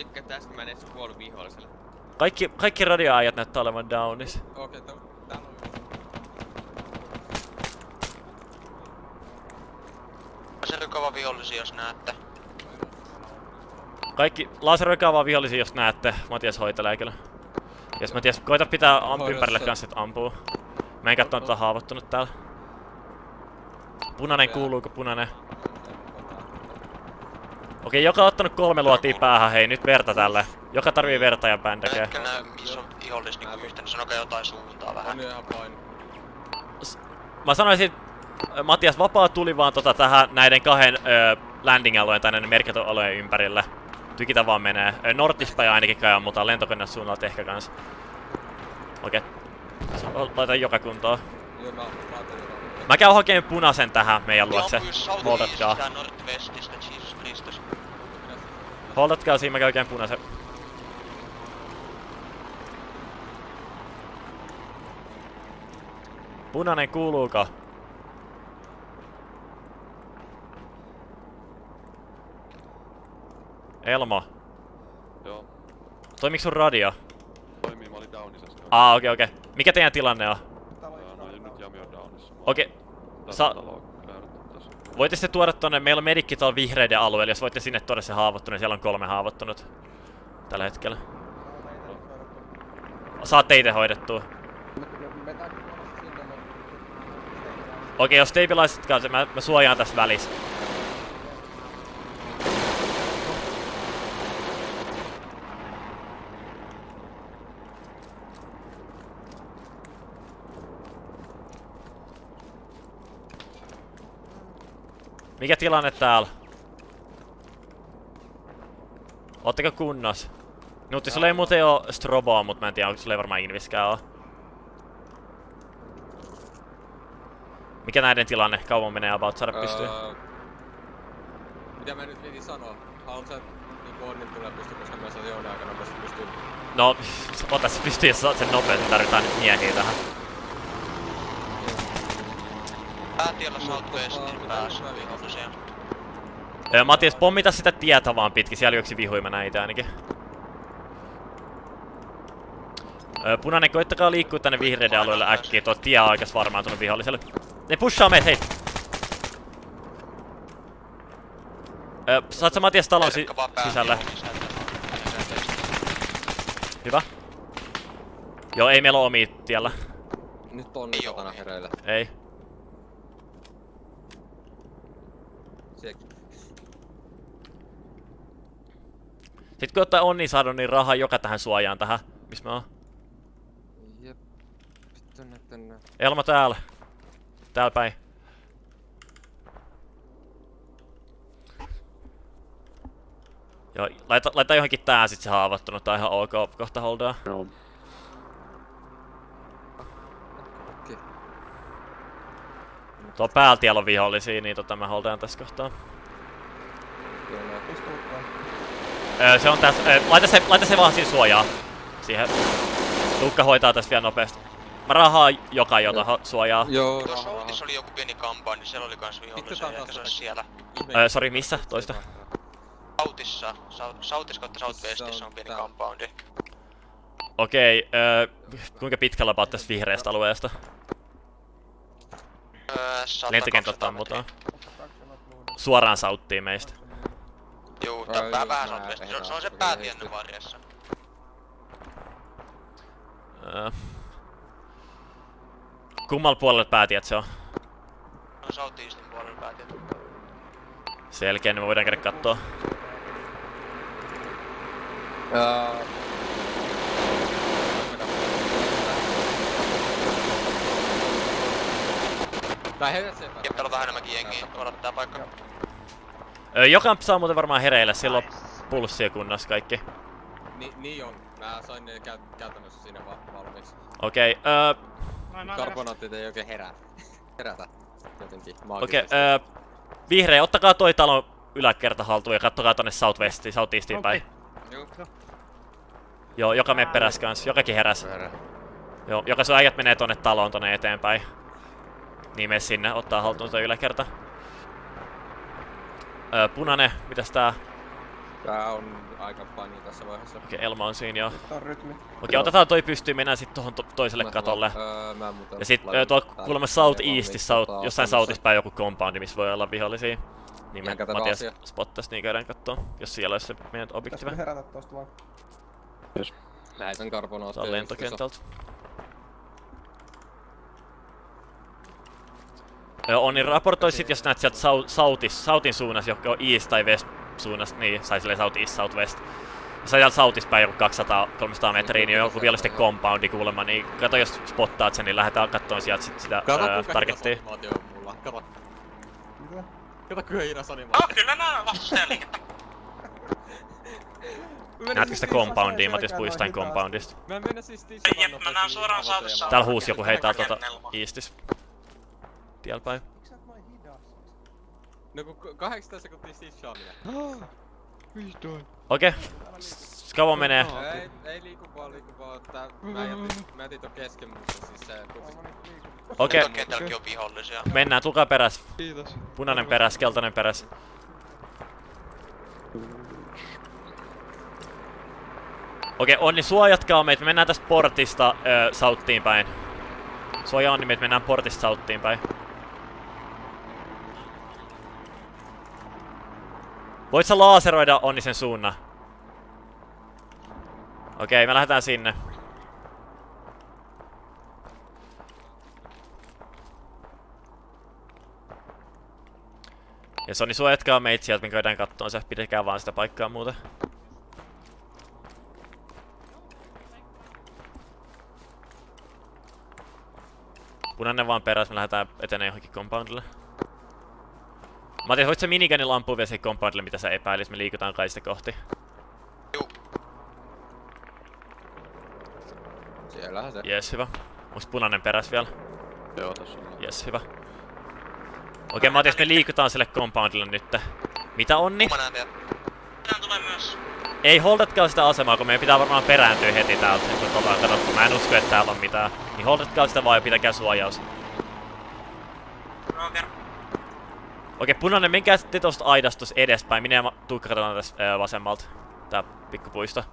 Tykkäätte äsken mä en edes kuollut viholliselle. Kaikki, kaikki radioajat näyttää olevan downis. Okei, okay, täällä on Laserykova vihollisia jos näette. Kaikki laseröikää vaan vihollisia, jos näette. Matias hoitelee kyllä. Jos Matias, koita pitää am- Hoida ympärille kanssa, että ampuu. Mä en katso, että on haavoittunut täällä. Punainen, kuuluuko punainen? Okei, joka on ottanut kolme luotia päähän, hei nyt verta tälle. Joka tarvii verta ja bändäkeä. Ehkä näy missä on vihollis niinku yhtä, niin sanokaa jotain suuntaa vähän. On ihan fine. Mä sanoisin, ö, Matias, vapaa tuli vaan tota tähän näiden kahden ö, landing-alueen tai näiden merkitön alueen ympärille. Tykitä vaan menee. Nortispäin ainakin käy, mutta lentokone suunnalta ehkä kans. Okei. Okay. Laita joka kuntoon. Joo, mä. Mä käyn hakemaan punaisen tähän meidän luokse. ja Northwestistä. Holdatkaa siinä, mä käyn oikein punaisen. Punainen kuuluuko? Elmo. Joo. Toimiks sun radio? Toimii, mä olin downissa äsken. Aa, okei okei. Mikä teidän tilanne on? Öö, No nyt Jami on downissa. Okei. Tätä Sa-. Voitte sitten tuoda tonne, meillä on medikki tuolla vihreiden alueella, jos voitte sinne tuoda se haavoittunut, siellä on kolme haavoittunut. Tällä hetkellä. Saatte itse hoidettua. Okei, jos stabilized kanssa, mä, mä suojaan tässä välissä. Mikä tilanne täällä? Ootteko kunnos? Nutti, sulla ei muuten oo stroboa, mut mä en tiedä, onko sulla ei varmaan inviskää oo. Mikä näiden tilanne? Kauan menee about saada pystyyn? Öö, mitä mä nyt piti sanoa? Haluatko sä niinku Onnin tulee pystyä, koska mä saan jouden aikana nopeasti pystyyn. No, ota se pystyy, jos saat sen nopeasti, tarvitaan nyt miehiä tähän. Päätiellä Southwestin päässä vihollisia. Öö, Matias, pommita sitä tietä vaan pitkin, siellä yksi vihui mä näitä ainakin. Öö, punainen, koittakaa liikkua tänne vihreiden alueelle äkkiä, tuo tie on aikas varmaantunut viholliselle. Ne pushaa meitä, hei! Öö, saat sä Matias talon si sisälle? Hyvä. Joo, ei meillä oo omia tiellä. Nyt on satana hereillä. Ei. Sekin. Sitten kun ottaa onni saada, niin rahaa joka tähän suojaan tähän. Missä mä oon? Jep. Vittu nyt tänne. Elmo täällä. Täällä päin. Joo, laita, laita johonkin tää sit se haavoittunut, tää on ihan ok, kohta holdaa. Joo. Okei. Tuo päältiellä on vihollisia, niin tota mä holdaan tässä kohtaa. Joo, nää Öö, se on tässä, öö, laita se, laita se vaan siinä suojaa. Siihen. Tuukka hoitaa tässä vielä nopeasti. Mä rahaa joka jota ho- suojaa. Joo, Tuossa Southissa oli joku pieni kampa, niin siellä oli kans vihollisia, ehkä se olisi siellä. Öö, sori, missä? Toista. Southissa, South- Southissa kautta Southwestissa on pieni compoundi. Okei, öö, kuinka pitkällä paat tästä vihreästä alueesta? Öö, 100 Lentokenttä ottaa mutaan. Suoraan sauttiin meistä. Juu, tää vähän vähän. Se on- Se on se päätienne varjessa. Öö. Kummalla puolella päätiet se on? No Southeastin puolella päätienne. Selkeä, niin me voidaan käydä kattoo. Öö... Heidät sen Ja pelataan enemmänkin jengiä, odottaa paikka. Öö, joka saa muuten varmaan hereillä, silloin pulssia kunnossa kaikki. Ni, niin on. Mä sain ne käy, käytännössä siinä va- valmiiksi. Okei, öö, Karbonaattit ei oikein herää. Herätä. Jotenkin okei, maagisesti. öö, vihreä, ottakaa toi talon yläkerta haltuun ja kattokaa tonne Southwestiin, Southeastiin päin. Joo. Joo, joka me peräs kans, jokakin heräs. Joo, joka sun äijät menee tonne taloon tonne eteenpäin. Niin mene sinne, ottaa haltuun toi yläkerta. Öö, punainen, mitäs tää? Tää on aika funny tässä vaiheessa. Okei, Elma on siinä jo. Tää on rytmi. Okei, otetaan toi pystyyn, mennään sit tohon to- toiselle Mä katolle. sanon, öö, mä ja sit öö, tuolla tää kuulemma South Eastissä, south, tota, jossain. Southissa missä compoundi, missä voi olla vihollisia. Niin kätevä Matias spottas, niin käydään kattoo, jos siellä olisi se meidän objektiivi. Pitäisikö herätä tosta vaan? Yes. Lähetän karbonaatteja. Saa lentokentältä. Joo, Onni raportoi sit, jos näet sieltä sau- Southis, Southin suunnassa, joko East tai West suunnasta, niin sai silleen South East, South West. Jos sä sieltä Southissa päin joku 200-300 metriä, niin on joku vielä sitten compoundi kuulemma, niin kato jos spottaat sen, niin lähdetään kattoon sieltä sit sitä Kato kuinka targettia. on. Kato. Mitä? Kato kuinka hidas animaatio. Oh, kyllä nää vastustajaliikettä. Näetkö sitä compoundia, Matias puhui jostain compoundista? Mä en mennä siis Jep, mä näen suoraan saavissa. Täällä huusi joku hei täältä tota Eastis. Tiellä päin. No kun 8 sekuntia sishaaminen. Vihdoin. Okei. S- Kauan menee. Ei, ei liiku vaan, liiku vaan. Tää, mä jätin, mä jätin ton kesken, mutta siis se... Okei. Kentälläkin on vihollisia. Mennään, tulkaa peräs. Kiitos. Punainen peräs, keltainen peräs. Okei, Onni, suojatkaa meitä. Me mennään tästä portista ö, Southiin päin. Suoja Onni, meitä mennään portista Southiin päin. Voit sä laaseroida Onni sen suunnan? Okei, me lähdetään sinne. Ja Soni suojatkaa meitä sieltä, me käydään kattoon se. Pitäkää vaan sitä paikkaa muuten. Punainen vaan peräs, me lähdetään etenee johonkin compoundille. Matias, voit sä miniganin lampua vielä siihen compoundille, mitä sä epäilis? Me liikutaan kai sitä kohti. Siellähän se. Jes, hyvä. Onks punainen peräs vielä? Joo, tässä on. Jes, hyvä. Okei, Matias, me liikutaan sille compoundille nyt. Mitä onni? Mä näen tulee myös. Ei holdatkaa sitä asemaa, kun meidän pitää varmaan perääntyä heti täältä. Nyt on ollaan katsottu. Mä en usko, että täällä on mitään. Niin holdatkaa sitä vaan ja pitäkää suojaus. Roger. Okei, punainen, menkää sitten tosta aidasta edespäin. Minä ja Tuukka katsotaan vasemmalta. Tää pikkupuisto.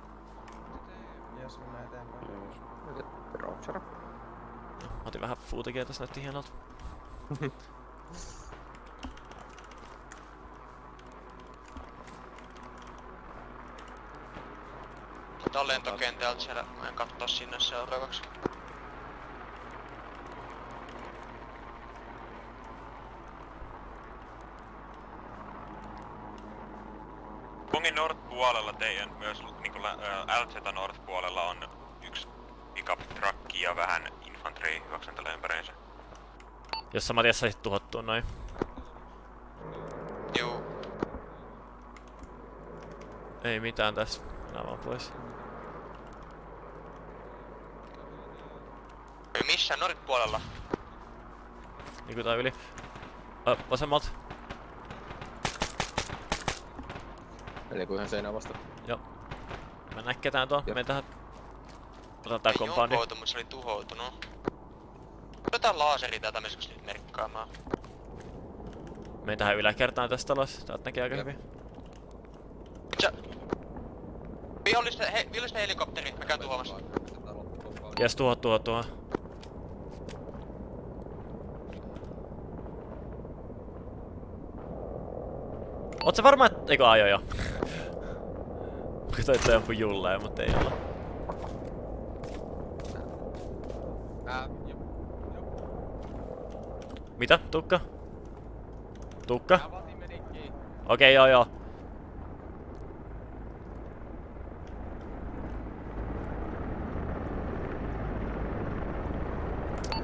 Jes, mennään eteenpäin. Roger. Otin vähän footagia tässä, näytti hienolta. Tää on lentokentältä siellä. Mä en kattoo sinne seuraavaksi. Pongin North-puolella teidän myös niinku ää, LZ North-puolella on yksi pickup truck ja vähän infantry juoksentelee ympäriinsä. Jos sä Matias saisit tuhottua noin. Juu. Ei mitään tässä. Mennään vaan pois. Ei missään North-puolella. Liikutaan yli. Ö, vasemmalta. Eli kun ihan seinää vasta. Joo. Mä näen ketään tuon. Menen tähän. Otan tää Ei kompaundi. jonkoitu, mutta se oli tuhoutunut. Otetaan laaseri täältä myös nyt merkkaamaan. Menen tähän yläkertaan tästä talossa. Täältä näkee aika hyvin. Sä... Vihollisten, he, vihollisten helikopteri, mä käyn tuhoamassa. Jes, tuho, tuho, tuho. Oot sä varma, että... Eikö ajo jo? Katsoin, että jonkun julleen, mutta ei olla. Mitä? Tukka? Tukka? Okei, joo joo.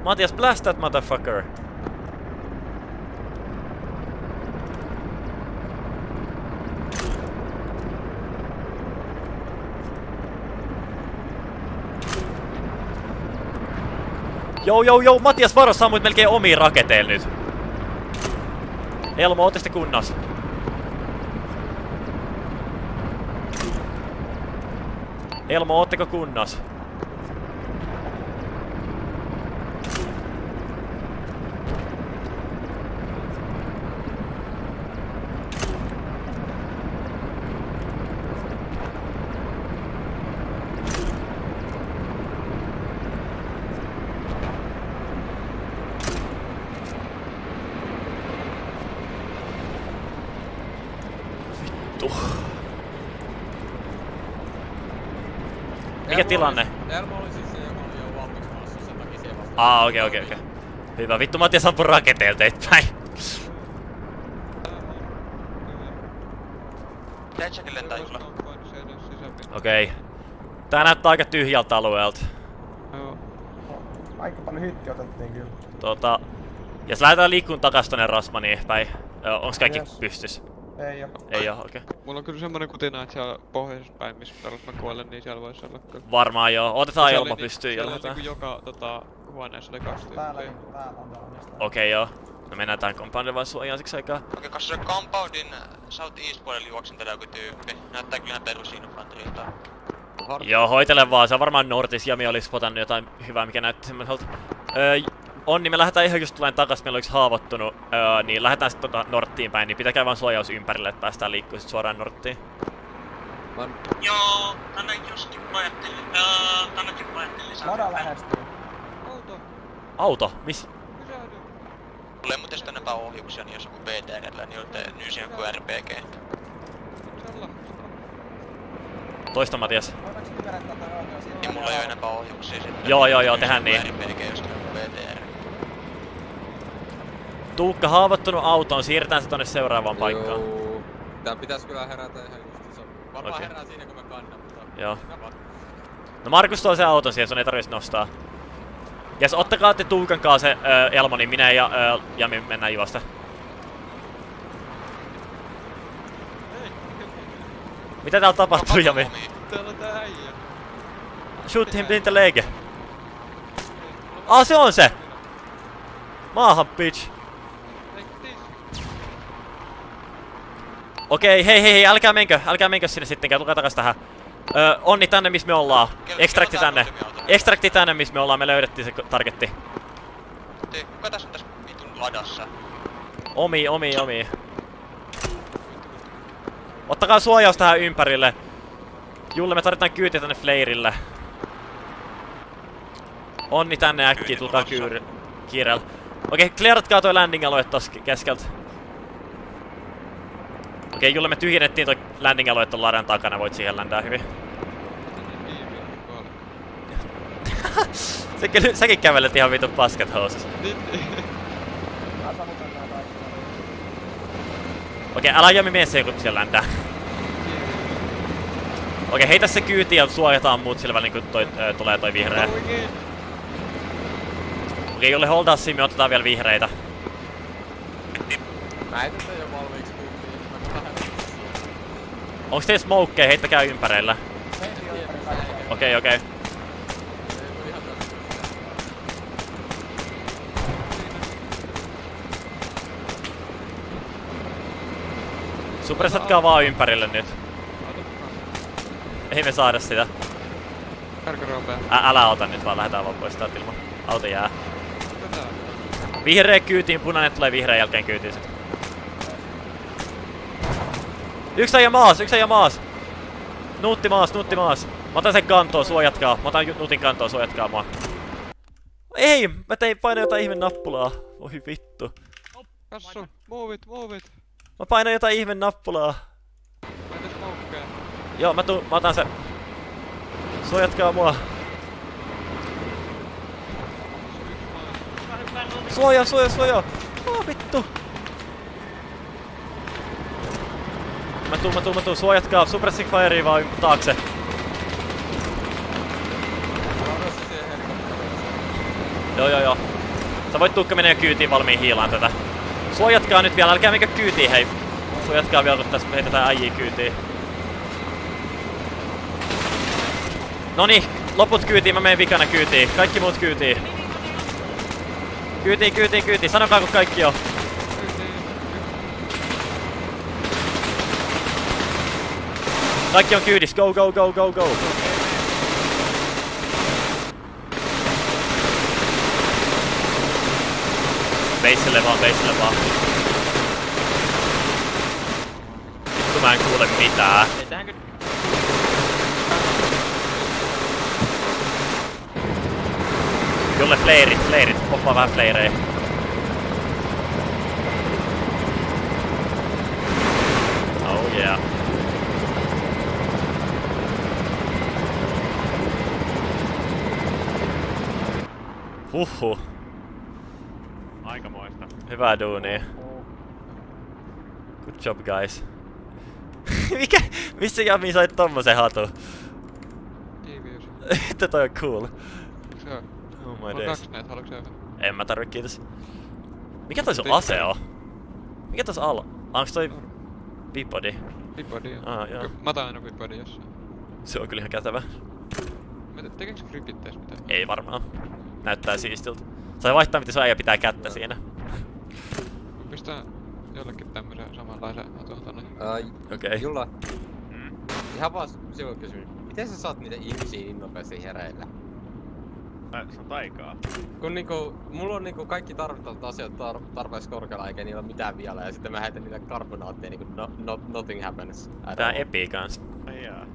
Matias, blast that motherfucker! Jou, jou, jou, Matias varo sammuit melkein omiin raketeilla nyt. Elmo, ootte kunnos. Elmo, ootteko kunnos? Vittu. Mikä tilanne? Elmo oli siis se, joka oli jo valmiiksi maassa, sen takia siellä vasta. Aa, okei, okei, okei. Hyvä, vittu Matias ampui raketeilta teitä päin. Tetsäkin lentää juhla. Okei. Tää näyttää aika tyhjältä alueelta. Aika paljon hitti otettiin kyllä. Tota... Jos lähdetään liikkuun takas tonne Rosmaniin päin. Onks kaikki Yes. pystys? Ei oo. Ei oo, okei. Mulla on kyllä semmonen kutina, että siellä pohjoisessa päin, missä perus mä kuolen, niin siellä voisi olla kyllä. Varmaan joo. Otetaan ilma oli ni- pystyyn ja siellä oli lähdetään. niinku joka tota, huoneessa oli kaksi Täällä, tyyppiä. niinku, täällä on täällä mistä. Okei joo. Me mennään tähän compoundille vaan suojaan siksi aikaa. Okei, koska se compoundin southeast puolella juoksentelee joku tyyppi. Näyttää kyllä ihan perusinfanterilta. Joo, hoitele vaan. Se on varmaan Nortis. Jami olisi spotannut jotain hyvää, mikä näytti semmoiselta. Öö, Onni, me lähdetään ihan just tulen takas, meillä olisi haavoittunut, öö, niin lähdetään sitten tota Norttiin päin, niin pitäkää vaan suojaus ympärille, että päästään liikkuu sit suoraan Norttiin. Joo, tänne just tippuajattelin. Öö, tänne tippuajattelin lisää. Lada lähestyy. Auto? Miss? Tulee muuten sitten enempää ohjuksia, niin jos joku BTRllä, niin olette nyysin joku RPG. Toista Matias. Niin mulla ei oo enempää ohjuksia sitten. Joo, joo, joo, tehdään niin. RPG, jos on joku BTR. Tuukka haavoittunut autoon, siirretään se tonne seuraavaan paikkaan. Joo. Tää pitäis kyllä herätä ihan justiinsa. Varmaan Okei. herää siinä kun me kannan, mutta... Joo. No Markus tuo sen auton siihen, sun ei tarvitse nostaa. Ja s- ottakaa te Tuukan kanssa se öö, Elmo, niin minä ja öö, Jami mennään juosta. Mitä täällä tapahtuu, Jami? Täällä on tää äijä. Shoot him in the leg. Ah, se on se! Maahan, bitch. Okei, hei hei hei, älkää menkö, älkää menkö sinne sittenkään, tulkaa takas tähän. Öö, onni tänne, missä me ollaan. Extracti tänne. Extracti tänne, missä me ollaan, me löydettiin se targetti. Kuka tässä on tässä vitun ladassa? Omi, omi, omi. Ottakaa suojaus tähän ympärille. Julle, me tarvitaan kyytiä tänne Flairille. Onni tänne äkkiä, tulkaa kyyr... kiireellä. Okei, clearatkaa toi landing alue tossa ke- keskeltä. Okei, Julle, me tyhjennettiin toi landing alue ton ladan takana, voit siihen ländää hyvin. Säkin, säkin kävelet ihan vitun paskat housussa. Okei, älä Jami mene siihen, kun siellä ländää. Okei, heitä se kyyti ja suojataan muut sillä välin, kun toi, ö, tulee toi vihreä. Okei, jolle holdaa siinä, me otetaan vielä vihreitä. Mä heitän tän jo valmiiksi kyytiin. Mä lähden. Onks teillä smokeja? Heittäkää ympärillä. Okei, okei. Supersatkaa vaan ympärille nyt. Ei me saada sitä. Ä, älä ota nyt vaan, lähdetään vaan pois täältä ilman. Auto jää. Vihreä kyytiin, punainen tulee vihreän jälkeen kyytiin sit. Yksi äijä maas, yksi äijä maas! Nuutti maas, nuutti maas. Mä otan sen kantoon, suojatkaa. Mä otan nuutin kantoon, suojatkaa mua. Ei! Mä tein painoin jotain ihme nappulaa. Voi vittu. Kassu, move it, move it. Mä painoin jotain ihme nappulaa. Joo, mä, tuun, mä otan sen. Suojatkaa mua. Suoja, suoja, suoja! Oh, vittu! Mä tuun, mä tuun, mä tuun. Suojatkaa. Suppressing Firea vaan taakse. Joo, joo, joo. Sä voit Tuukka menee kyytiin valmiin hiilaan tätä. Suojatkaa nyt vielä, älkää menkö kyytiin, hei. Suojatkaa vielä, kun tässä heitetään äijii kyytiin. Noni, loput kyytiin, mä menen vikana kyytiin. Kaikki muut kyytiin. Kyytiin, kyytiin, kyytiin. Sanokaa kun kaikki on. Kaikki on kyydissä. Go, go, go, go, go. Beissille vaan, beissille vaan. Vittu mä en kuule mitään. Jolle fleirit, fleirit. Poppaa vähän fleirejä. Oh yeah. Huhhuh. Aikamoista. Hyvää duunia. Good job guys. Mikä? Missä Jami sait tommosen hatun? Tiiviys. Että toi on cool. Se on. Oh my days. kaksi näitä, haluatko sä yhden? En mä tarvi, kiitos. Mikä toi sun ase on? Mikä tos alla? Onks toi Bipodi? Bipodi joo. Ah, joo. Mä otan aina Bipodi jossain. Se on kyllä ihan kätevä. Mä te- tekeekö gripit tässä mitään? Ei varmaan. Näyttää siistiltä. Sai vaihtaa miten sun äijä pitää kättä siinä. Mä pistän jollekin tämmösen samanlaisen hatun tonne. Ai, Okei. Julla. Ihan vaan sinun kysymys. Miten sä saat niitä ihmisiä niin nopeasti hereillä? Se on taikaa. Kun niinku, mulla on niinku kaikki tarvittavat asiat tar- tarpeeksi korkealla eikä niillä ole mitään vielä ja sitten mä heitän niille karbonaatteja niinku no, no, nothing happens. Tää. Epi kans. Ai jaa.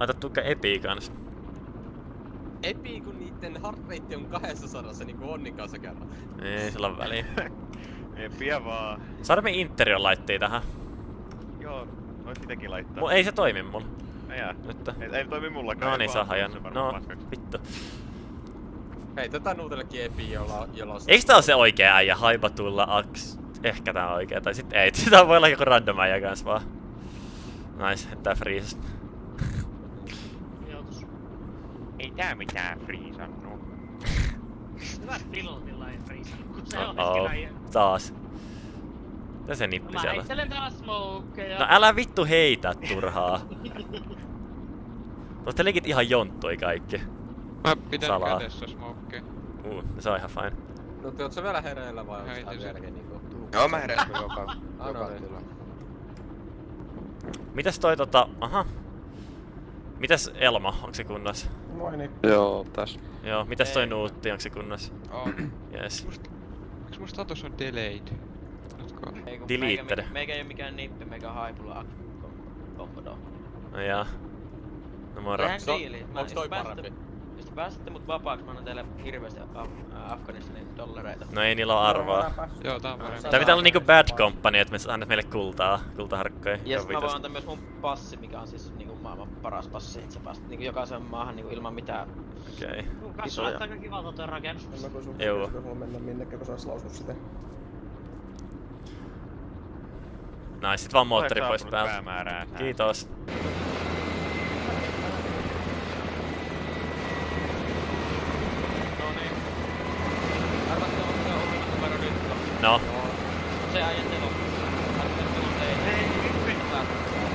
Laita tukka Epi kans. Epi kun niitten heart rate on 200 niinku Onnin kanssa kerran. Ei sillä on väliä. Ei pian vaan. Saada me interior laittiin tähän. Joo, vois sitäkin laittaa. Mu ei se toimi mulla. Jaa. Nyt. Ei, ei toimi mullakaan. No niin, saa hajan. No, paskaksi. vittu. Hei, tätä nuutellekin Epi, jolla, jolla on... Eiks tää oo se oikea äijä? Haibatulla aks... Ehkä tää on oikea, tai sit ei. Tää voi olla joku random äijä kans vaan. Nice, tää freezes. Ei tää mitään friisannu. Hyvä pilotilla ei friisannut, kun se on Oh, taas. Mitä se nippi Mä siellä? heittelen taas smokeja. No älä vittu heitä turhaa. Tuosta legit ihan jonttui kaikki. Mä pidän Salaa. kädessä smokea. Uh, se on ihan fine. No oot sä vielä hereillä vai onko Heitin tää vieläkin niinku... Joo, mä heräsin joka, joka no tilalla. Mitäs toi tota... Aha. Mitäs Elma, onko se kunnossa? Moi niin. Joo, tässä. Joo, mitäs toi. Nuutti, onko se kunnossa? On. Yes. Eiks musta status on delayed? Deleted. Meikä, meikä ei oo mikään nippi, meikä on haipulla kompodo. No jaa. No moro. Diili. Onks toi parempi? Jos te pääsette mut vapaaksi, mä annan teille hirveästi Af- Afganistanin dollareita. No ei niillä ole arvoa. Joo, tää on parempi. Tää pitää olla niinku bad company, että me annat meille kultaa, kultaharkkoja. Ja sit mä voin antaa myös mun passi, mikä on siis niinku maailman paras passi, että sä pääset niinku jokaisen maahan niinku ilman mitään Okei. Katso, isoja. että aika kiva tuo rakennus. En mä kun sun Joo. mennä minnekään, kun sä ois lausua sitä. Nais, sit vaan moottori pois päältä. Kiitos. No niin. Arvatko, onko se omin numero nyt? No. Se ajentelu. Ei,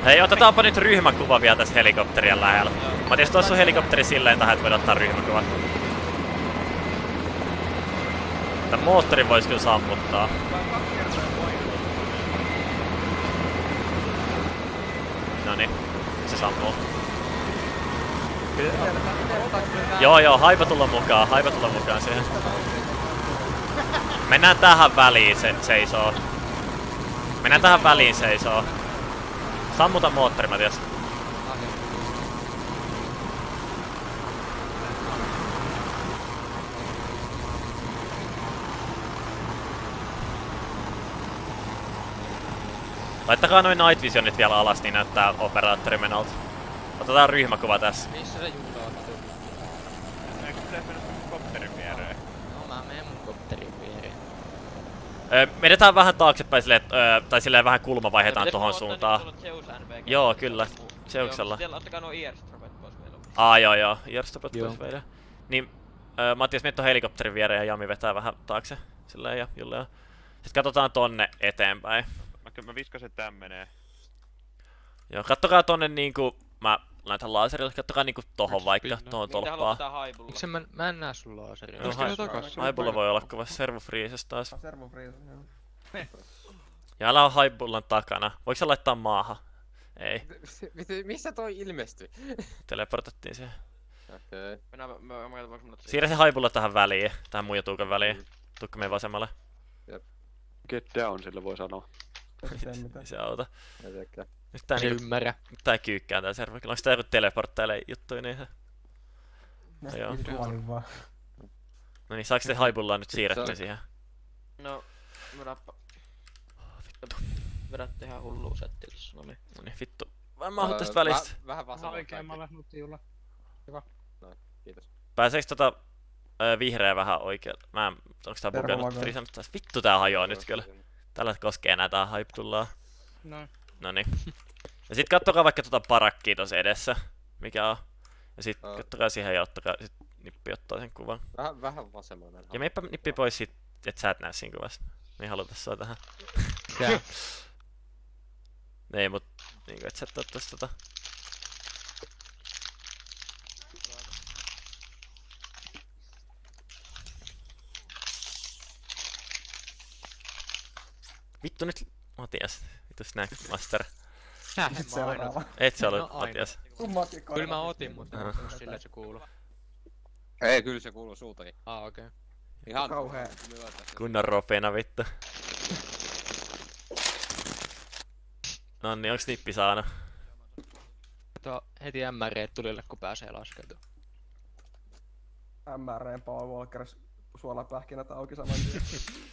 Hei, otetaanpa nyt ryhmäkuva vielä tässä helikopterien lähellä. Mä tietysti tuossa on helikopteri silleen tähän, että voidaan ottaa ryhmäkuva. Tän moottorin vois kyllä sammuttaa. Noniin, se sammuu. Joo joo, haipa tulla mukaan, haipa tulla mukaan siihen. Mennään tähän väliin se seisoo. Mennään tähän väliin seisoo. Sammuta moottori, Matias. Laittakaa noin night visionit vielä alas, niin näyttää operaattorimenolta. Otetaan ryhmäkuva tässä. Missä se Juuda on? Eikö pitäis mennä sun kopterin viereen? No mä menen mun kopterin viereen. Öö, vedetään vähän taaksepäin silleen, öö, tai silleen vähän kulma vaihdetaan tohon suuntaan. NVG. Joo, kyllä. Joo, Zeuksella. Siellä ottakaa nuo earstropet pois meillä. Aa, joo joo, Jarstopot Joo. pois vielä. Niin, öö, Matias, menet ton helikopterin viereen ja Jami vetää vähän taakse. Silleen ja Julle ja... Sitten katsotaan tonne eteenpäin. Mä, mä viskasin, että tän menee. Joo, kattokaa tonne niinku... Mä näitä laserilla, kattokaa niinku tohon vaikka, tohon tolppaan. Miksi mä, mä en näe sun laseria? Takas? Haibulla voi olla kova servo freezes taas. Servo freeze, joo. Ja älä on Haibullan takana. Voiko se laittaa maahan? Ei. Missä toi ilmestyi? Teleportattiin siihen. Okei. Mennään, mä, mä, mä, mä, mä, Siirrä se Haibulla tähän väliin, tähän muija tuukan väliin. Tukka meidän vasemmalle. Get down, sille voi sanoa. Ei se auta. Ei tää Se niinku, ymmärrä. nyt tää kyykkää tää servo. Onks tää joku teleporttailee juttuja niin se? Mä Joo. No niin, saaks se Haibullaan nyt siirrettyä Se- siihen? No, vedäpä. Vittu. Vedätte ihan hullua settiä tossa, no niin. No niin, vittu. Mä oon tästä Öö, välistä. Vähän, vähän vasemmalta. Oikeammalle nutiulla. Hyvä. Noin, kiitos. Pääseeks tota vihreä vähän oikealle? Mä en, onks tää taas? Vittu tää hajoaa nyt kyllä. Tällä koskee enää tää hype tullaan. Noin. Noniin. Ja sit kattokaa vaikka tota parakkia tossa edessä. Mikä on. Ja sit Aa. kattokaa siihen ja ottakaa sit nippi ottaa sen kuvan. Vähän, vähän vasemmalle. Ja meipä nippi pois sit, et sä et näe siinä kuvassa. Me ei haluta sua tähän. Tää. Ei mut niinku et sä et tossa tota. Vittu nyt Matias. Vittu Snackmaster. Näin mä aina. Et sä No ollut aina. Matias. Kyllä mä otin, mutta sillä se kuuluu. Ei, kyllä se kuuluu sultakin. Ah, okei. Okay. Ihan Kauhea. Kunnon ropena vittu. No niin, onks nippi saanut? Kato heti MR tulille, kun pääsee laskeutumaan. MRN Paul Walker suolapähkinät auki saman tien.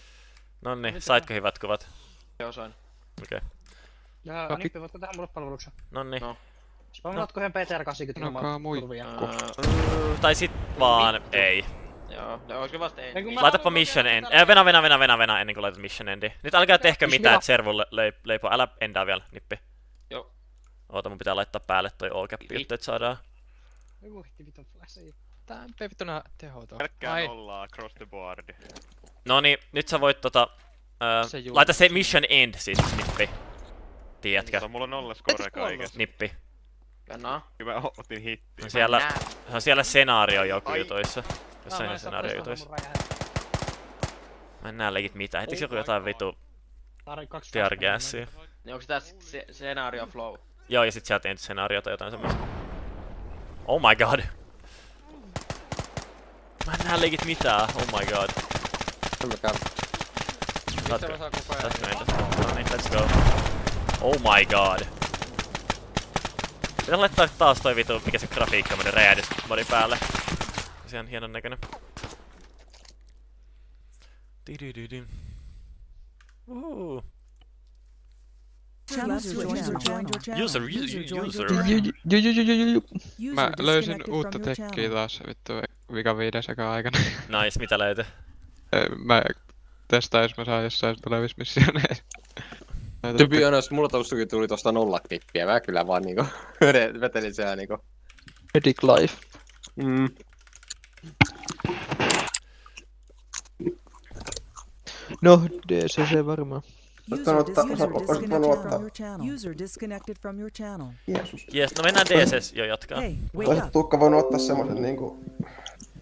No niin, saitko hyvät kuvat? Joo, sain. Okei. Ja Okei. Nippi, voitko tehdä mulle palveluksen? No niin. No. Spammatko yhden PTR-80 Sanokaa mui. turvia? Öö, tai sit vaan ei. Joo, no olisiko vasta ei. Ei, Laitapa mission end. Äh, venä, venä, venä, venä, venä, ennen kuin laitat mission endi. Nyt älkää tehkö Siis mitään, että leip- leipo. Älä endaa vielä, nippi. Joo. Oota, mun pitää laittaa päälle toi O-cap juttu, että saadaan. Joku hitti vitun flashi. Tää on vittu nää tehot on. Pelkkää nollaa across the board. No niin, nyt sä voit tota... Öö, laita se mission end siis, nippi. Tiedätkö? Mutta mulla on nolla score kaikessa. Nippi. Jannaa. Kyllä mä otin hittiä. On siellä, se on siellä scenaario joku Ai. jutuissa. Jossain Mä scenaario jutuissa. Mä en näe legit mitään. Heitikö joku jotain vitu kaksi teargassia? Niin onks tää se, scenario flow? Joo, ja sit sieltä end scenaario tai jotain semmoista. Oh my god. Mä en näe legit mitään. Oh my god. En mäkään. Saatko? mä saan koko ajan? Saatko meitä? No niin, let's go. Oh my god. Pitää laittaa taas toi vitu, mikä se grafiikka meni räjähdys modi päälle. Se on hienon näköinen. Tidididi. Uhu. User. User, User Mä löysin uutta tekkiä taas vittu vika viiden sekaan aikana. Nice, mitä löytyi? Mä testaan, jos mä saan jossain tulevissa missioneissa. To be honest, mulla tossakin tuli tosta nolla klippiä. Mä kyllä vaan niinku vetelin siellä niinku. Medic Life. Mm. No, DCC varmaan. User, disconnected ottaa. from your channel. Jeesus. Jes, no mennään DCS jo jatkaa. Hey, Toiset up. Tukka voinut ottaa semmosen niinku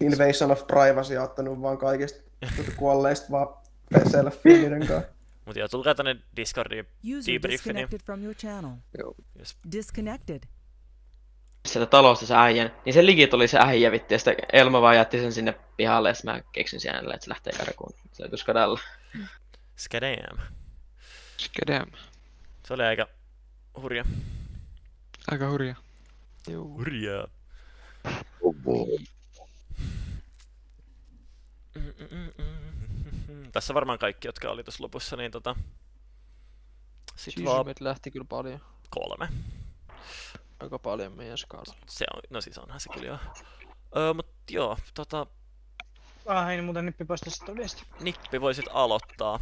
Invasion of Privacy ja ottanut vaan kaikista kuolleista vaan selfie-niiden kanssa. Mut joo, tulkaa tänne Discordiin User debriefin. disconnected from your channel. Joo. Yes. Disconnected. Sieltä talosta se äijän. Niin se ligit oli se äijä vitti ja sitten Elma vaan jätti sen sinne pihalle ja sitten mä keksin siellä, että se lähtee karkuun. Se löytyi skadalla. Skadam. Skedam. Se oli aika hurja. Aika hurja. Hurjaa. Tässä varmaan kaikki, jotka oli tuossa lopussa, niin tota... Sitten vaan Siis lähti kyllä paljon. kolme. Aika paljon meidän skaalalla. Se on, no siis onhan se kyllä joo. Öö, mut joo, tota, Ah, ei muuten nippi poista sitä viesti. Nippi voisit aloittaa.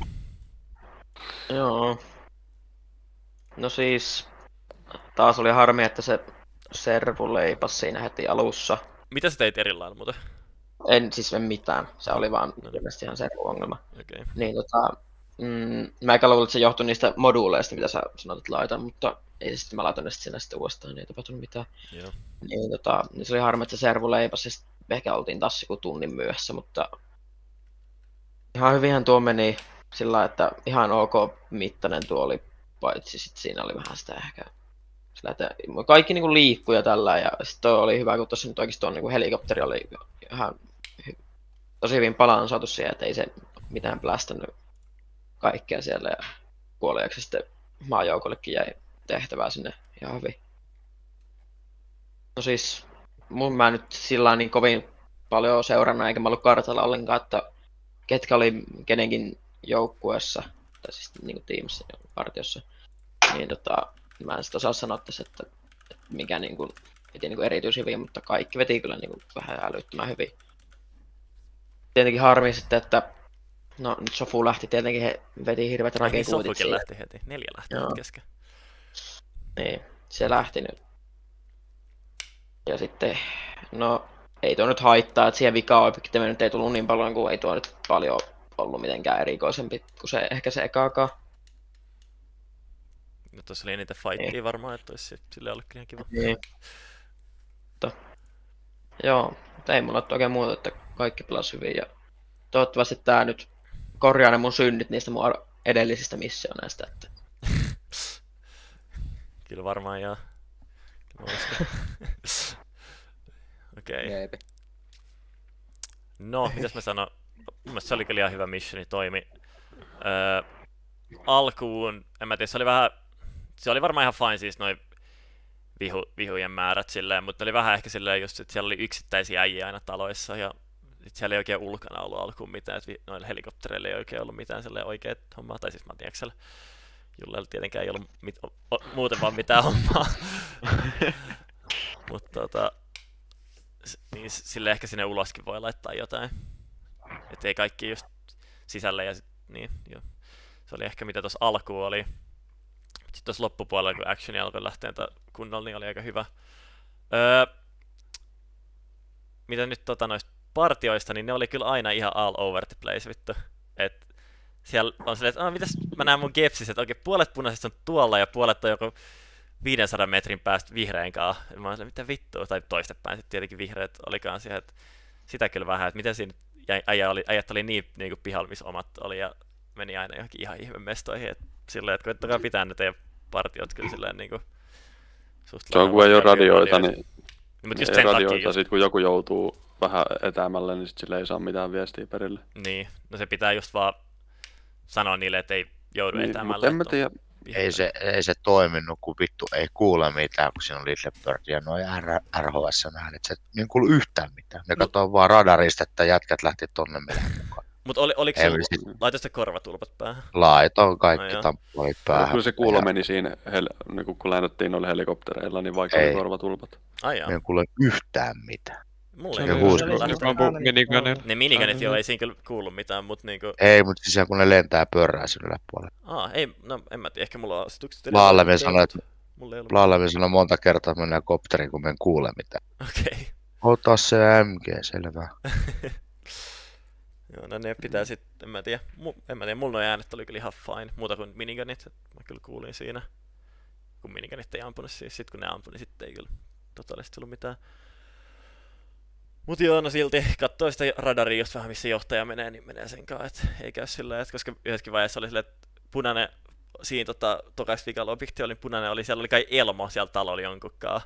Joo. No siis, taas oli harmi, että se servu leipas siinä heti alussa. Mitä sä teit eri lailla muuten? En siis en mitään, se oli vaan ilmeisesti ihan servu-ongelma. Okei. Niin tota, mm, mä eka luulin, että se johtui niistä moduuleista, mitä sä sanoit, että laitan, mutta ei se sitten mä laitoin ne sitten sinne sitten uudestaan, niin ei tapahtunut mitään. Joo. Niin, tota, niin se oli harmi, että se servu leipasi, sit ehkä oltiin taas joku tunnin myöhässä, mutta ihan hyvinhän tuo meni sillä että ihan ok mittainen tuo oli, paitsi sit siinä oli vähän sitä ehkä sillä, että kaikki niinku liikkuu ja tällä, ja sitten oli hyvä, kun tuossa nyt oikeasti tuo niinku helikopteri oli ihan tosi hyvin palaan saatu siihen, että ei se mitään plästänyt kaikkea siellä, ja kuoliaksi sitten maajoukollekin jäi tehtävää sinne ihan hyvin. No siis, mun mä nyt sillä niin kovin paljon seurannut, eikä mä ollut kartalla ollenkaan, että ketkä oli kenenkin joukkueessa, tai siis niin kuin tiimissä, partiossa, niin tota, mä en sit osaa sanoa tässä, että, että mikä niin kuin, veti niin kuin erityisen hyvin, mutta kaikki veti kyllä niin kuin vähän älyttömän hyvin. Tietenkin harmi sitten, että no nyt Sofu lähti tietenkin, he veti hirveät Ai niin, Sofukin lähti heti. Neljä lähti Joo. kesken. Niin, se lähti nyt. Ja sitten, no ei tuo nyt haittaa, että siihen objektiivi nyt ei tullut niin paljon, kuin ei tuo nyt paljon ollut mitenkään erikoisempi kuin se, ehkä se ekaakaan. No tossa oli eniten fightia Niin. varmaan, että olisi sille ollutkin ihan kiva. Niin. Mutta, joo, mutta ei mulla ole oikein muuta, että kaikki pelasi hyvin ja toivottavasti tää nyt korjaa ne mun synnit niistä mun edellisistä missioneista, että Kyllä varmaan joo. Okei. Jeepi. No, mitäs mä sanon? Mun mielestä se oli kyllä ihan hyvä missioni, toimi. Öö, alkuun, en mä tiedä, se oli vähän, se oli varmaan ihan fine siis noin vihu, vihujen määrät silleen, mutta oli vähän ehkä silleen just, että siellä oli yksittäisiä äijiä aina taloissa ja sit siellä ei oikein ulkona ollut alkuun mitään, että noilla helikoptereilla ei oikein ollut mitään silleen oikeet hommaa, tai siis mä tiedän, siellä Jullella tietenkään ei ollut mit, o, o, muuten vaan mitään hommaa. mutta tota, niin sille ehkä sinne uloskin voi laittaa jotain. Että ei kaikki just sisälle ja sit, niin, joo. Se oli ehkä mitä tuossa alkuun oli. Sitten tuossa loppupuolella, kun actioni alkoi lähteä kunnolla, niin oli aika hyvä. Öö, mitä nyt tota noista partioista, niin ne oli kyllä aina ihan all over the place, vittu. Et siellä on silleen, että mitäs mä näen mun gepsissä, että oikein puolet punaisista on tuolla ja puolet on joku 500 metrin päästä vihreän kanssa. Ja Mä silleen, mitä vittua, tai toistepäin sitten tietenkin vihreät olikaan siihen, että sitä kyllä vähän, että miten siinä äijä oli, äijät oli niin, niin kuin pihalla, missä omat oli ja meni aina johonkin ihan ihme mestoihin, että silleen, että koittakaa pitää ne teidän partiot kyllä silleen niin kuin suht Se on, kun ei ole radioita, radioita. niin Niin, mutta just ei sen takia radioita, just- sit kun joku joutuu vähän etäämälle, niin sit sille ei saa mitään viestiä perille. Niin, no se pitää just vaan sanoa niille, että ei joudu Niin, etäämälle. mutta en mä että on tiedä. Ei se, ei se toiminut, kun vittu ei kuule mitään, kun siinä on Little Bird ja noin RHS äänet. Se ei kuulu yhtään mitään. Ne katsoo vaan radarista, että jätkät lähti tonne meidän mukaan. Mutta oli, oliko se, sit- laitoiko se korvatulpat päähän? Laitoin kaikki Ai joo. tampuolit Kyllä päähän. se kuulo meni siinä, hel, niin kun lennättiin noilla helikoptereilla, niin vaikka Ei. oli korvatulpat. Ai joo. Ne ei kuule yhtään mitään. Mulla ei kuulu minigunner. Ne minigunit joo, ei siinä kyllä kuulu mitään, mutta niinku... Ei, mutta siis kun ne lentää ja pyörää sinne yläpuolelle. Aa, ei, no en mä tiedä, ehkä mulla on asetukset Laalemi sanoi, että Mulla ei ollut Laalemi sanoi monta kertaa, että mennään kopteriin, kun me en kuule mitään. Okei. Ota se MG, selvä. Joo, no ne pitää sit, en mä tiedä, mu, en mä tiedä, mulla noi äänet oli kyllä ihan fine, muuta kuin minigunit, mä kyllä kuulin siinä. Kun minigunit ei ampunut siis, sit kun ne ampui, niin sitten ei kyllä totaalisesti tullut mitään. Mut joo, no silti katsoo sitä radaria just vähän missä johtaja menee, niin menee sen kanssa, että ei käy sillä että koska yhdessäkin vaiheessa oli silleen, että punainen, siinä tota, tokas vikalla objekti oli punainen, oli, siellä oli kai Elmo siellä talolla jonkunkaan.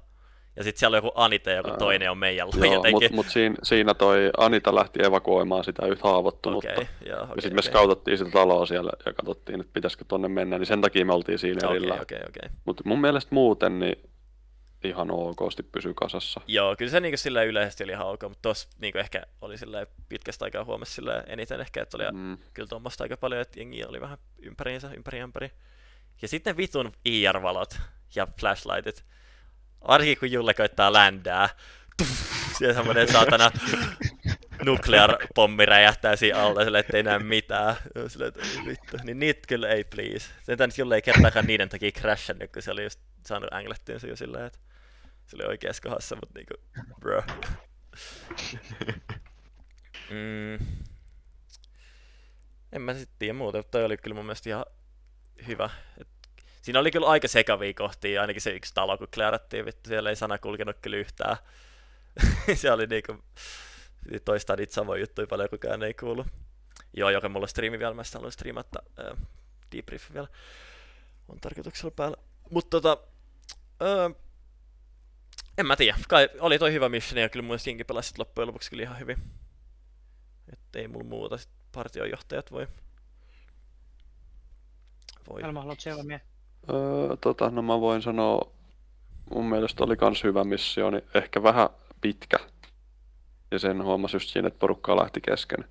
Ja sitten siellä on joku Anita ja joku toinen on meidän Joo, jotenkin. mutta mut siinä, siinä toi Anita lähti evakuoimaan sitä yhtä haavoittunutta. Okei, joo, ja okei, sitten me okei. skautottiin sitä taloa siellä ja katsottiin, että pitäisikö tonne mennä, niin sen takia me oltiin siinä Okei, erillään. okei, okei. Mutta mun mielestä muuten niin ihan okosti pysy kasassa. Joo, kyllä se niinku silleen yleisesti oli ihan ok, mutta tossa niinku ehkä oli silleen pitkästä aikaa huomasi silleen eniten ehkä, että oli mm. kyllä tuommoista aika paljon, että jengi oli vähän ympäriinsä, ympäri ympäri. Ja sitten vitun IR-valot ja flashlightit. Varsinkin kun Julle koittaa ländää. Siellä semmonen saatana nuclear-pommi räjähtää siinä alta silleen, ettei näe mitään. Ja Silleen, että vittu. Niin niitä kyllä ei please. Sentään Julle ei kertaakaan niiden takia crashannut, kun se oli just saanut anglettiin se jo silleen, että se oli oikeassa kohdassa, mutta niinku, bro. mm. En mä sit tiedä muuta, toi oli kyllä mun mielestä ihan hyvä. Et siinä oli kyllä aika sekavia kohtia, ainakin se yksi talo, kun klärättiin, vittu, siellä ei sana kulkenut kyllä yhtään. se oli niinku, toistaa niitä samoja juttuja paljon, kukaan ei kuulu. Joo, joka mulla striimi vielä, mä sitä haluan striimata äh, vielä. On tarkoituksella päällä. Mutta tota, äh, en mä tiedä, kai oli toi hyvä mission ja kyllä mun mielestä pelasi sit loppujen lopuksi kyllä ihan hyvin. Että ei mulla muuta, sit partiojohtajat voi... voi. Elma, haluat seuraamia? Öö, tota, no mä voin sanoa, mun mielestä oli kans hyvä missio, niin ehkä vähän pitkä. Ja sen huomasi just siinä, että porukkaa lähti kesken.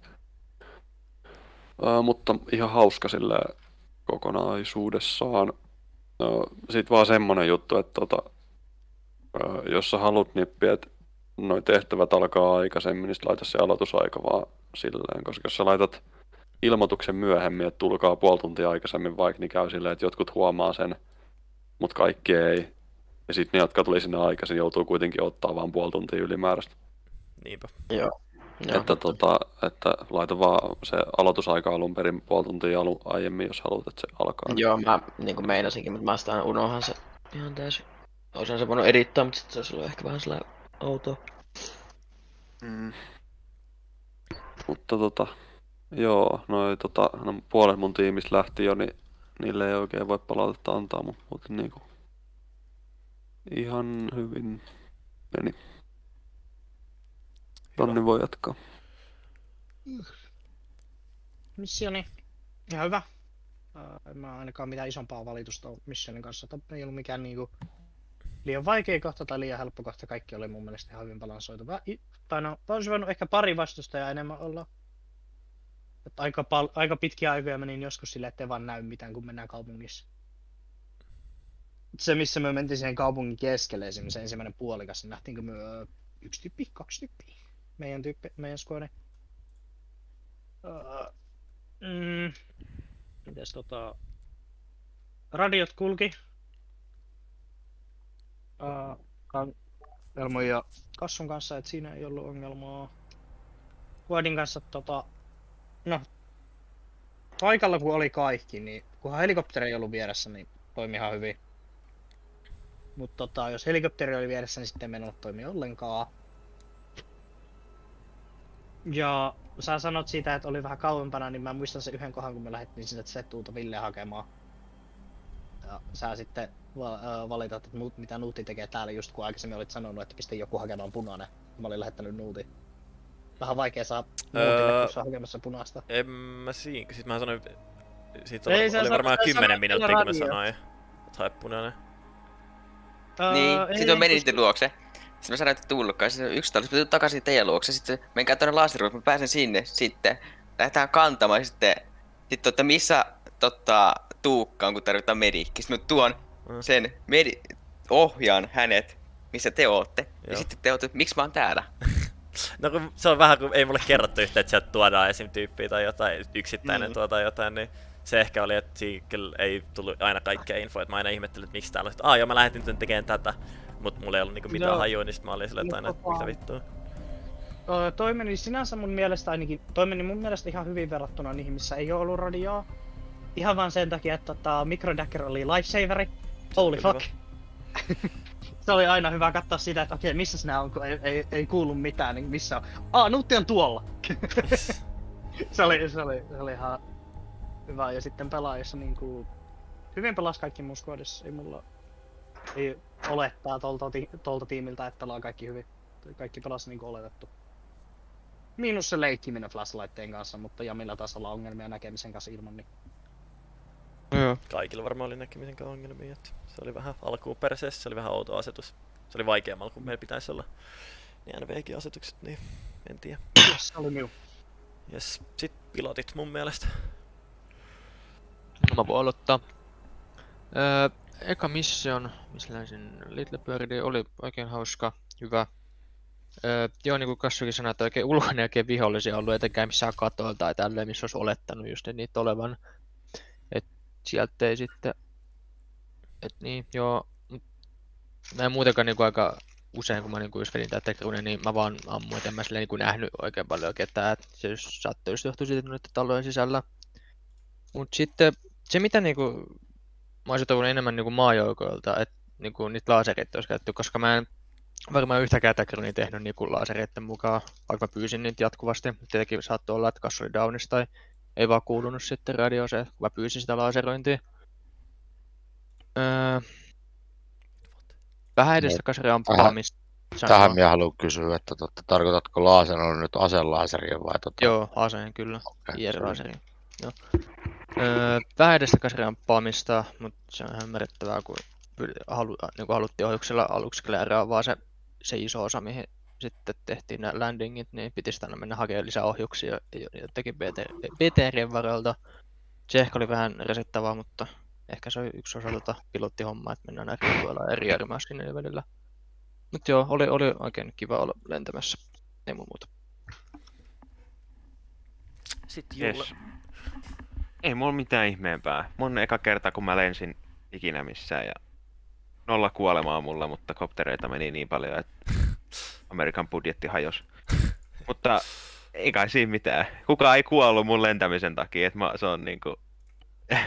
Öö, mutta ihan hauska sille kokonaisuudessaan. Öö, Sitten vaan semmonen juttu, että tota, öö, jos sä haluat nippiä, että noi tehtävät alkaa aikaisemmin, niin sit laita se aloitusaika vaan silleen, koska jos sä laitat ilmoituksen myöhemmin, että tulkaa puoli tuntia aikaisemmin vaikka, niin käy silleen, että jotkut huomaa sen, mutta kaikki ei. Ja sitten ne, jotka tuli sinne aikaisin, joutuu kuitenkin ottaa vaan puoli tuntia ylimääräistä. Niinpä. Joo. Että, tota, että laita vaan se aloitusaika alun perin puoli tuntia alu, aiemmin, jos haluat, että se alkaa. Joo, mä niin kuin meinasinkin, mutta mä sitä unohan se ihan täysin. Olisin se voinut edittää, mutta sit se olisi ollut ehkä vähän sellainen outoa. Mm. Mutta tota, joo, noi tota, no puolet mun tiimistä lähti jo, niin niille ei oikein voi palautetta antaa, mutta muuten niinku ihan hyvin meni. Tonni voi jatkaa. Missioni. Ihan hyvä. En mä ainakaan mitään isompaa valitusta missionin kanssa. Tää Ei ollut mikään niinku liian vaikea kohta tai liian helppo kohta. Kaikki oli mun mielestä ihan hyvin balansoitu. I- Tai no, olisi voinut ehkä pari vastustajaa enemmän olla. Että aika, pal- aika pitkiä aikoja menin joskus silleen, ettei vaan näy mitään, kun mennään kaupungissa. Se, missä me mentiin siihen kaupungin keskelle, esimerkiksi ensimmäinen puolikas, niin nähtiinkö me ö, yksi tyyppi, kaksi tyyppiä, meidän tyyppi, meidän squadi. Öö, mm, mites tota... Radiot kulki. Öö, kan, Elmo ja Kassun kanssa, että siinä ei ollut ongelmaa. Quadin kanssa tota... No, paikalla kun oli kaikki, niin kunhan helikopteri ei ollut vieressä, niin toimi ihan hyvin. Mutta tota, jos helikopteri oli vieressä, niin sitten ei mennyt toimi ollenkaan. Ja sä sanot siitä, että oli vähän kauempana, niin mä muistan sen yhden kohdan, kun me lähdettiin sinne Zettuulta Ville hakemaan. Ja sä sitten va- ö, valitat, että mitä Nuutti tekee täällä, just kun aikaisemmin olit sanonut, että pistä joku hakemaan punainen. Mä olin lähettänyt Nuutin. Vähän vaikea saa Öö, kun se on hakemassa punaista. En mä siinä, sit mä sanoin, siitä Ei, oli, oli varmaan sä 10 sanoit minuuttia, kun mä sanoin, että hae punainen. Niin, ei, sitten mä menin niiden luokse. Sitten mä sanoin, että tulkaa. Sitten yksi talis, mä takaisin teidän luokse. Sitten menkää tuonne laasiruulle, mä pääsen sinne. Sitten lähdetään kantamaan. Sitten, sitten että missä totta, Tuukka on, kun tarvitaan medikki. Sitten mä tuon sen medi... ohjaan hänet, missä te ootte. Ja Joo. sitten te ootte, miksi mä oon täällä? No kun se on vähän kuin ei mulle kerrottu yhtä, että sieltä tuodaan esim. tyyppiä tai jotain, yksittäinen Mm. tuo tai jotain, niin se ehkä oli, että siinä kyllä ei tullut aina kaikkea infoa, että mä aina ihmettelin, että miksi täällä on, että joo mä lähetin nyt tekemään tätä, mutta mulla ei ollut niinku mitään Joo. hajua, niin sit mä olin silleen, että aina, Mutta mitä vittua. Öö, toi meni sinänsä mun mielestä ainakin, toi meni mun mielestä ihan hyvin verrattuna niihin, missä ei oo ollut radioa. Ihan vaan sen takia, että tota, Microdagger oli lifesaveri. Holy fuck. se oli aina hyvä katsoa sitä, että okei, missä nää on, kun ei, ei, ei kuulu mitään, niin missä on. Aa, Nuutti on tuolla! se, oli, se, oli, se oli ihan hyvä. Ja sitten pelaajissa niinku, hyvin pelas kaikki mun squadissa. Ei mulla, ei olettaa tolta, ti- tolta tiimiltä, että pelaa kaikki hyvin. Kaikki pelasi niinku oletettu. Miinus se leikkiminen flashlighteen kanssa, mutta ja millä tasolla ongelmia näkemisen kanssa ilman, niin Joo. Kaikilla varmaan oli näkemisen kanssa ongelmia, että se oli vähän alkuun perseessä, se oli vähän outo asetus. Se oli vaikeammalla kuin meillä pitäisi olla. Niin NVG-asetukset, niin en tiedä. se oli minun. Jes, sit pilotit mun mielestä. No mä voin aloittaa. Öö, eka mission, missä lähdin Little Birdi, oli oikein hauska, hyvä. Öö, joo, niin kuin Kassukin sanoi, että oikein ulkona oikein vihollisia ollut etenkään missään katoilla tai tälleen, missä olisi olettanut just niitä olevan. Sieltä ei sitten... Et niin, joo. Mä en muutenkaan niinku aika usein, kun mä niinku just vedin tätä tekruunia, niin mä vaan ammuin, et en mä silleen niinku nähnyt oikein paljon ketään. Et se saattoi just johtua siitä, että talojen sisällä. Mut sitten se mitä niinku, mä olisin toivonut enemmän niinku maajoukoilta, että niinku niitä lasereita olisi käytetty, koska mä en varmaan yhtäkään tackernia tehnyt niinku lasereiden mukaan, vaikka mä pyysin niitä jatkuvasti. Tietenkin saattoi olla, että kassu oli downissa tai ei vaan kuulunut sitten radio se, kun mä pyysin sitä laserointia. Öö, vähän edestä kasari on Tähän-. Tähän minä haluan kysyä, että totta, tarkoitatko laaserolla nyt aselaaseria vai tota? Joo, aseen kyllä. IR-laseri. Joo. Öö, vähän edestä kasariamppaamista, mutta se on ihan ymmärrettävää, kun halu, niin kuin haluttiin ohjuksella aluksi kläärää vaan se, se iso osa, mihin sitten tehtiin nämä landingit, niin piti sitä aina mennä hakemaan lisää ohjuksia jo- jotenkin BTR, BTRien varalta. Se ehkä oli vähän rasittavaa, mutta ehkä se oli yksi osa tota pilottihommaa, että mennään näkyy tuolla eri niiden välillä. Mutta joo, oli, oli oikein kiva olla lentämässä. Ei mun muuta. Sitten Yes. Ei mulla mitään ihmeempää. Mun eka kerta kun mä lensin ikinä missään ja nolla kuolemaa mulla, mutta koptereita meni niin paljon, että Amerikan budjetti hajosi. mutta ei kai siinä mitään. Kukaan ei kuollut mun lentämisen takia, että mä, se on niinku...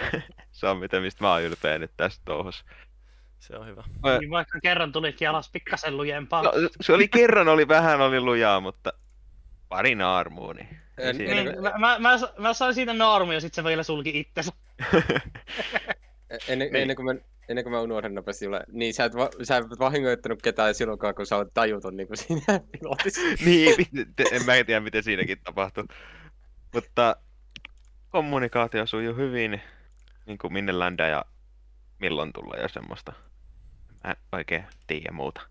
se on mitä mistä mä oon ylpeä nyt tästä touhussa. Se on hyvä. Mä- Niin vaikka kerran tulitkin alas pikkasen lujempaa. No, se oli kerran oli vähän oli lujaa, mutta pari naarmua, niin... En, siinä- niin, mä, mä, mä, mä, sain siitä naarmua ja sit se vielä sulki itsensä. Ennen, Niin. ennen, kuin mä, ennen kuin mä unohdan nopeasti Jule, niin sä et, va, sä et vahingoittanut ketään silloinkaan, kun sä olet tajuton niin kuin siinä pilotissa. niin, te- en mä tiedä miten siinäkin tapahtui. Mutta kommunikaatio sujuu hyvin, niin kuin minne ländää ja milloin tulla ja semmoista. Mä en oikein tiedä muuta.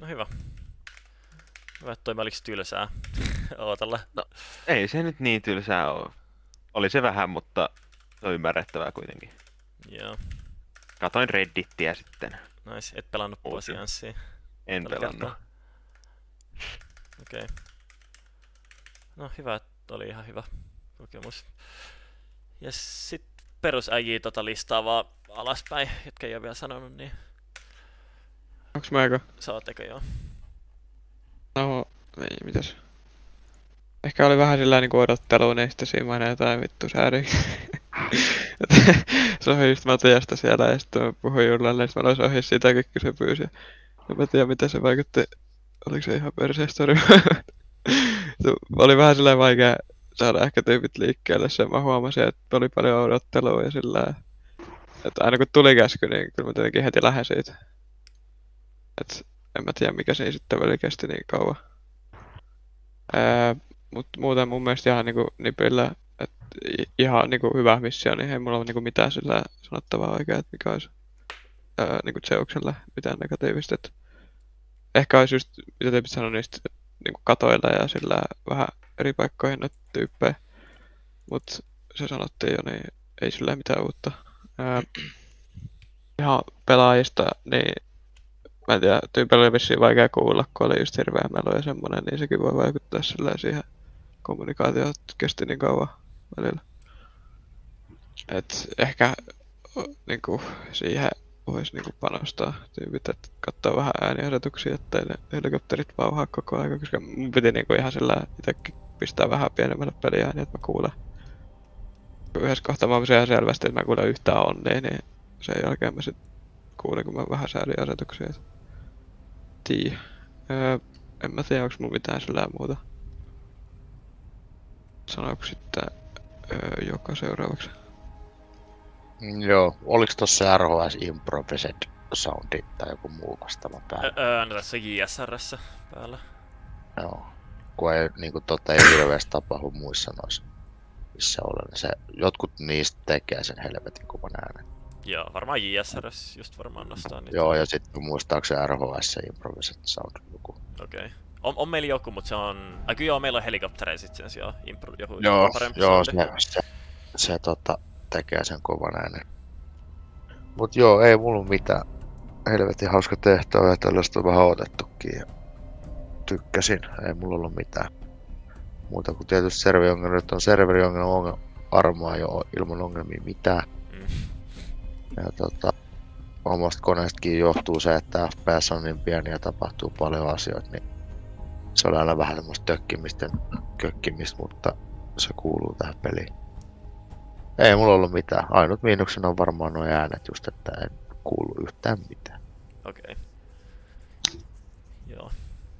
No hyvä. Hyvä, että toi oliko tylsää. Ootella. No, ei se nyt niin tylsää ole. Oli se vähän, mutta se on ymmärrettävää kuitenkin. Joo. Katoin Reddittiä sitten. Nice, et pelannut Okei. Pasianssia. En tällä pelannut. Okei. Okay. No hyvä, että oli ihan hyvä kokemus. Ja sit perus äijii tota listaa vaan alaspäin, jotka ei ole vielä sanonut, niin Onks mä eka? saatteko joo. No, ei mitäs. Ehkä oli vähän sillä niinku odottelu, niin sitten siinä jotain vittu sääri. Sohi just Matiasta siellä ja sitten mä puhuin Jullalle, sitten mä aloin Sohi sitäkin, kun se pyysi. Ja mä tiedän mitä se vaikutti. Oliko se ihan perseestori? Se oli vähän sillä vaikea saada ehkä tyypit liikkeelle. Se mä huomasin, että oli paljon odottelua ja sillä että aina kun tuli käsky, niin kyllä mä tietenkin heti lähdin siitä. Et en mä tiedä mikä siinä sitten väli kesti niin kauan. Ää, mut muuten mun mielestä ihan niinku nipillä, että ihan niinku hyvä missio, niin ei mulla ole niinku mitään sillä sanottavaa oikein, että mikä olisi ää, niinku Zeuksella mitään negatiivista. Et ehkä olisi just, mitä tyypit sanoi niistä niinku katoilla ja sillä vähän eri paikkoihin noita tyyppejä. Mut se sanottiin jo, niin ei sillä mitään uutta. Ää, ihan pelaajista, niin mä en tiedä, tyypillä oli vissiin vaikea kuulla, kun oli just hirveä melo ja semmonen, niin sekin voi vaikuttaa sillä siihen kommunikaatioon, että kesti niin kauan välillä. Et ehkä o, niinku, siihen voisi niinku panostaa tyypit, että katsoo vähän ääniasetuksia, ettei ne helikopterit pauhaa koko ajan, koska mun piti niinku ihan sillä itsekin pistää vähän pienemmälle peliääniä, että mä kuulen. Yhdessä kohtaa mä huomasin ihan selvästi, että mä kuulen yhtään onnea, niin sen jälkeen mä sit kuulin, kun mä vähän säädin asetuksia. et Tiedä. Öö, en mä tiedä, onks mulla mitään sillä muuta. Sanooko sitten öö, joka seuraavaksi? Mm, Joo, oliks tossa RHS Improvised Soundi tai joku muu vastaava päällä? Öö, no tässä on JSRssä päällä. Joo. Kun ei, niinku, tota, ei hirveästi tapahdu muissa noissa, missä olen. Se, jotkut niistä tekee sen helvetin kuvan äänen. Joo, varmaan JSRS just varmaan nostaa niitä. Joo, ja sitten muistaakseni RHS Improvised Sound joku. Okei. Okay. On, on meillä joku, mutta se on... Ai kyllä joo, meillä on helikoptereja sit sen sijaan. Impro, joku Joo, parempi joo se, se, se tota, tekee sen kovan äänen. Mut joo, ei mulla mitään. Helvetin hauska tehtävä ja tällaista on vähän otettukin ja tykkäsin. Ei mulla ollut mitään muuta kuin tietysti serveriongelma. Nyt on serveriongelma ongelma armaa jo ilman ongelmia mitään. Mm. Ja tota, omasta koneestakin johtuu se, että FPS on niin pieni ja tapahtuu paljon asioita, niin se on aina vähän semmoista tökkimistä, kökkimistä, mutta se kuuluu tähän peliin. Ei mulla ollut mitään. Ainut miinuksena on varmaan nuo äänet just, että en kuulu yhtään mitään. Okei. Joo.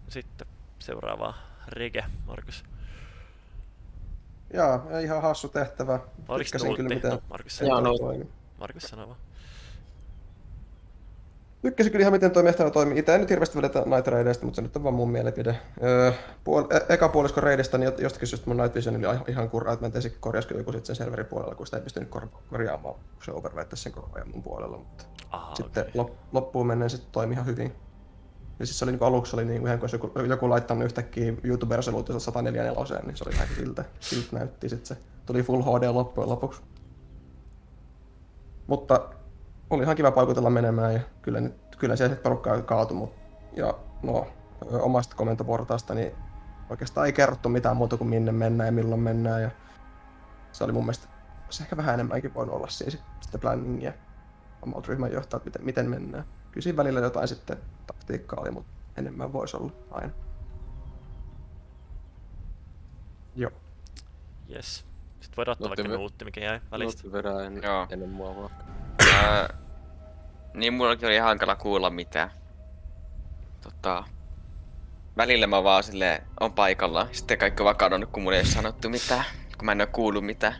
Sitten seuraava Rege, Markus. Jaa, ei ihan hassu tehtävä. Oliko Tykkäsin kyllä, No, Markus sanoo. toimi. Markus sanoo vaan. Tykkäsin kyllä ihan miten tuo tehtävä toimii. Itse en nyt hirveästi vedetä Night Raideista, mutta se nyt on vaan mun mielipide. Öö, puol- e- eka puolisko Raidista, niin jostakin syystä mun Night Vision oli ihan- ihan kurraa, että mä en tiedä, kyllä joku sitten sen serverin puolella, kun sitä ei pystynyt kor- korjaamaan, kun se overweighttasi sen koko ajan mun puolella. Mutta Aha, sitten lop- loppuun menneen sitten toimi ihan hyvin. Ja siis se oli niin aluksi oli niin ihan kun joku, joku laittanut yhtäkkiä YouTube-resoluutiossa 144, niin se oli vähän siltä, siltä näytti. Sitten se tuli Full HD loppujen lopuksi. Mutta oli ihan kiva paikutella menemään ja kyllä, nyt, kyllä se sitten porukka kaatui. Mut, ja no, omasta komentoportaasta, niin oikeastaan ei kerrottu mitään muuta kuin minne mennään ja milloin mennään. Ja se oli mun mielestä se ehkä vähän enemmänkin voinut olla siinä sit- sitten planningia omalta ryhmän johtaa, miten, miten mennään. Kyllä siinä välillä jotain sitten taktiikkaa oli, mutta enemmän voisi olla aina. Joo. Yes. Sitten voidaan ottaa vaikka nuutti, mikä jäi välistä. Nuutti vedää en, Joo. ennen mua vaan. Ää, niin mullakin oli hankala kuulla mitään. Tota, välillä mä vaan sille on paikalla. Sitten kaikki on vaan kadonnut, kun mulle ei ole sanottu mitään. Kun mä en oo kuullut mitään.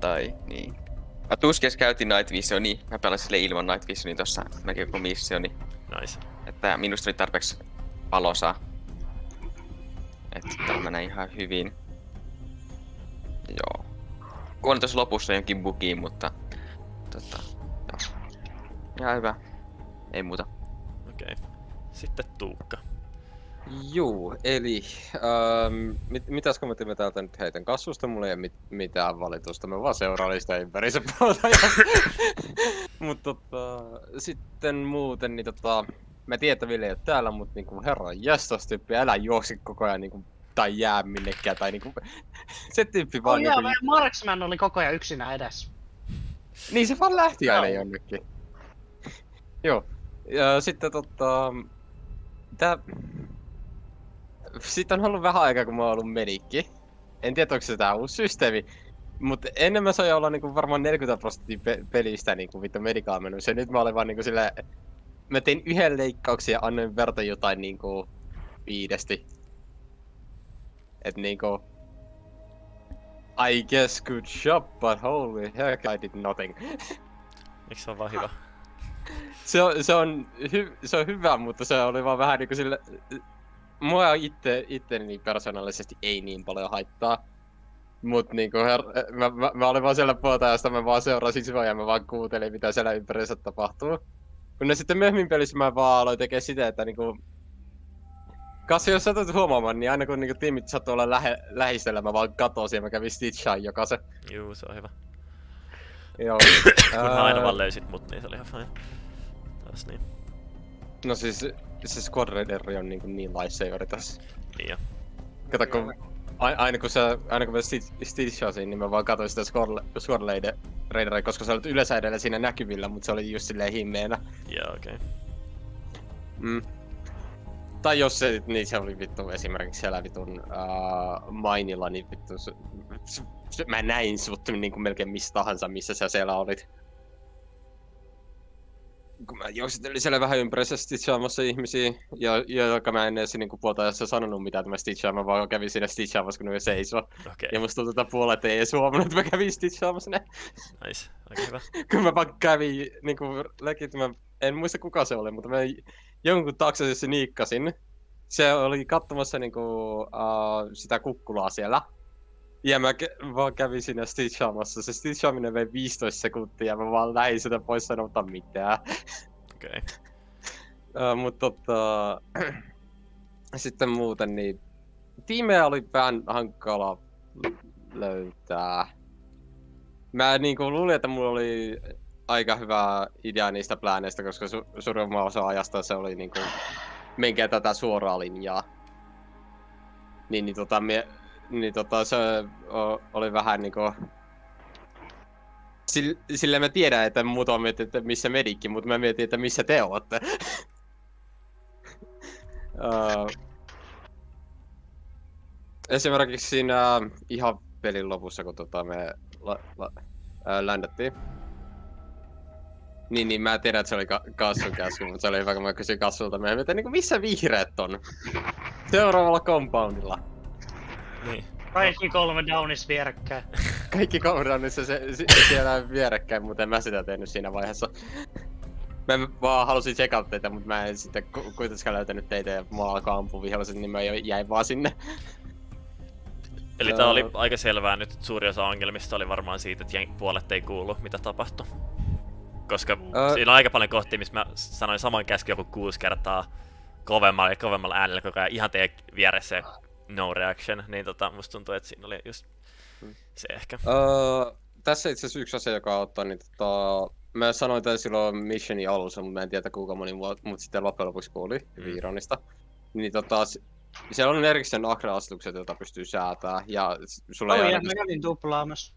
Tai niin. Mä tuskes käytin Night Visioni. Mä pelasin sille ilman Night Visioni tossa melkein koko missioni. Nice. Että minusta oli tarpeeksi valosaa. Että täällä menee ihan hyvin. Joo. Kuolin tuossa lopussa jonkin bugiin, mutta... Tota, joo. Ihan hyvä. Ei muuta. Okei. Okay. Sitten Tuukka. Juu, eli ähm, mit, mitäs kommenttia mä täältä nyt heitän kasvusta, mulla ei ole mit, mitään valitusta, mä vaan seurailin sitä ympärissä puolta. Ja... Mut tota, sitten muuten, niin tota, mä tiedän, että Ville ei ole täällä, mutta niinku herran jästos tyyppi, älä juoksi koko ajan niinku, tai jää minnekään, tai niinku, se tyyppi vaan Oh, joo, niinku, Marksman oli koko ajan yksinä edessä. Niin se vaan lähti aina jonnekin. Joo. Ja sitten tota... Tää... Sitten on ollut vähän aikaa, kun mä oon ollut medikki. En tiedä, onko se tää uusi systeemi. Mutta ennen mä sain olla niinku varmaan 40 prosenttia pe- pelistä niinku vittu medikaan menossa. Ja nyt mä olen vaan niinku sillä... Mä tein yhden leikkauksen ja annoin verta jotain niinku viidesti. Et niinku... I guess good job, but holy heck I did nothing. Eikö se on vaan hyvä? se, on, se, on hy, se on hyvä, mutta se oli vaan vähän niinku sille... Mua itse, itteni persoonallisesti ei niin paljon haittaa. Mut niinku her, mä, mä, mä, olin vaan siellä puolta ja mä vaan seurasin sua ja mä vaan kuuntelin mitä siellä ympärissä tapahtuu. Kun ne sitten myöhemmin pelissä mä vaan aloin tekee sitä, että niinku... Kassi, jos satut huomaamaan, niin aina kun niinku tiimit sattuu olla lähe, lähistöllä, mä vaan katosin ja mä kävin stitchaan jokaisen. Juu, se on hyvä. Joo. Kun mä aina vaan löysit mut, niin se oli ihan fine. Taas niin. No siis, se Squad Raideri on niinku niin lifesaveri tässä. Niin jo. Kato, kun a- aina kun, sä, aina kun mä stitchasin, niin mä vaan katsoin sitä Squad, squad Raider- Raideria, koska sä olit yleensä edellä siinä näkyvillä, mutta se oli just silleen himmeenä. Joo, okei. Okay. Mm. Tai jos se, niin se oli vittu esimerkiksi siellä vitun uh, mainilla, niin vittu se, se, mä näin sut niinku melkein missä tahansa, missä sä siellä olit. Kun mä juoksettelin siellä vähän ympärissä stitchaamassa ihmisiä, ja, ja joka mä en edes niinku puolta ajassa sanonut mitään, että mä stitchaan, mä vaan kävin siinä stitchaamassa, kun ne seisoo. Okei. Ja musta tuntuu, että puolet ei edes huomannut, että mä kävin stitchaamassa ne. Nice, aika hyvä. kun mä vaan kävin, niinku, legit, mä en muista kuka se oli, mutta mä jonkun taakse se niikkasin. Se oli katsomassa niinku, uh, sitä kukkulaa siellä. Ja mä kä- vaan kävin siinä stitchaamassa. Se stitchaaminen vei 15 sekuntia ja mä vaan lähdin sitä pois sanomatta mitään. Okei. uh, mutta tota... sitten muuten niin... Tiimejä oli vähän hankala löytää. Mä niinku luulin, että mulla oli aika hyvä idea niistä plääneistä, koska su- suurimman osa ajasta se oli niinku menkää tätä suoraa linjaa. Niin, niin, tota, mie, niin tota, se o, oli vähän niinku... Sille, sille mä tiedän, että muut on miettinyt, että missä medikki, mutta mä mietin, että missä te ootte. uh, esimerkiksi siinä ihan pelin lopussa, kun tota me la, la, ää, ländättiin. Niin, niin mä tiedän, että se oli ka- Kassun käsky, mutta se oli hyvä, kun mä kysyin Kassulta myöhemmin, että niinku, missä vihreät on? Seuraavalla compoundilla. Niin. Kaikki kolme downis vierekkäin. Kaikki compoundissa se, se, siellä vierekkäin, mutta en mä sitä tehnyt siinä vaiheessa. Mä vaan halusin tsekata teitä, mutta mä en sitten ku- kuitenkaan löytänyt teitä ja mulla alkoi ampua viholliset, niin mä jäin vaan sinne. Eli tää oli aika selvää nyt, että suuri osa ongelmista oli varmaan siitä, että puolet ei kuulu, mitä tapahtui. Koska Ö- siinä on aika paljon kohtia, missä mä sanoin saman käsky joku kuusi kertaa kovemmalla ja kovemmalla äänellä koko ajan ihan teidän vieressä no reaction, niin tota, musta tuntuu, että siinä oli just se ehkä. Öö, tässä itse asiassa yksi asia, joka auttaa, niin tota, mä sanoin tämän silloin missionin alussa, mutta mä en tiedä kuinka moni mua, mut sitten loppujen lopuksi kuuli, Mm. hyvin ironista. Niin tota, siellä on erikseen Acre-asetukset, joita pystyy säätää, ja sulla Oh, ei ja aina... mä kävin tuplaamassa.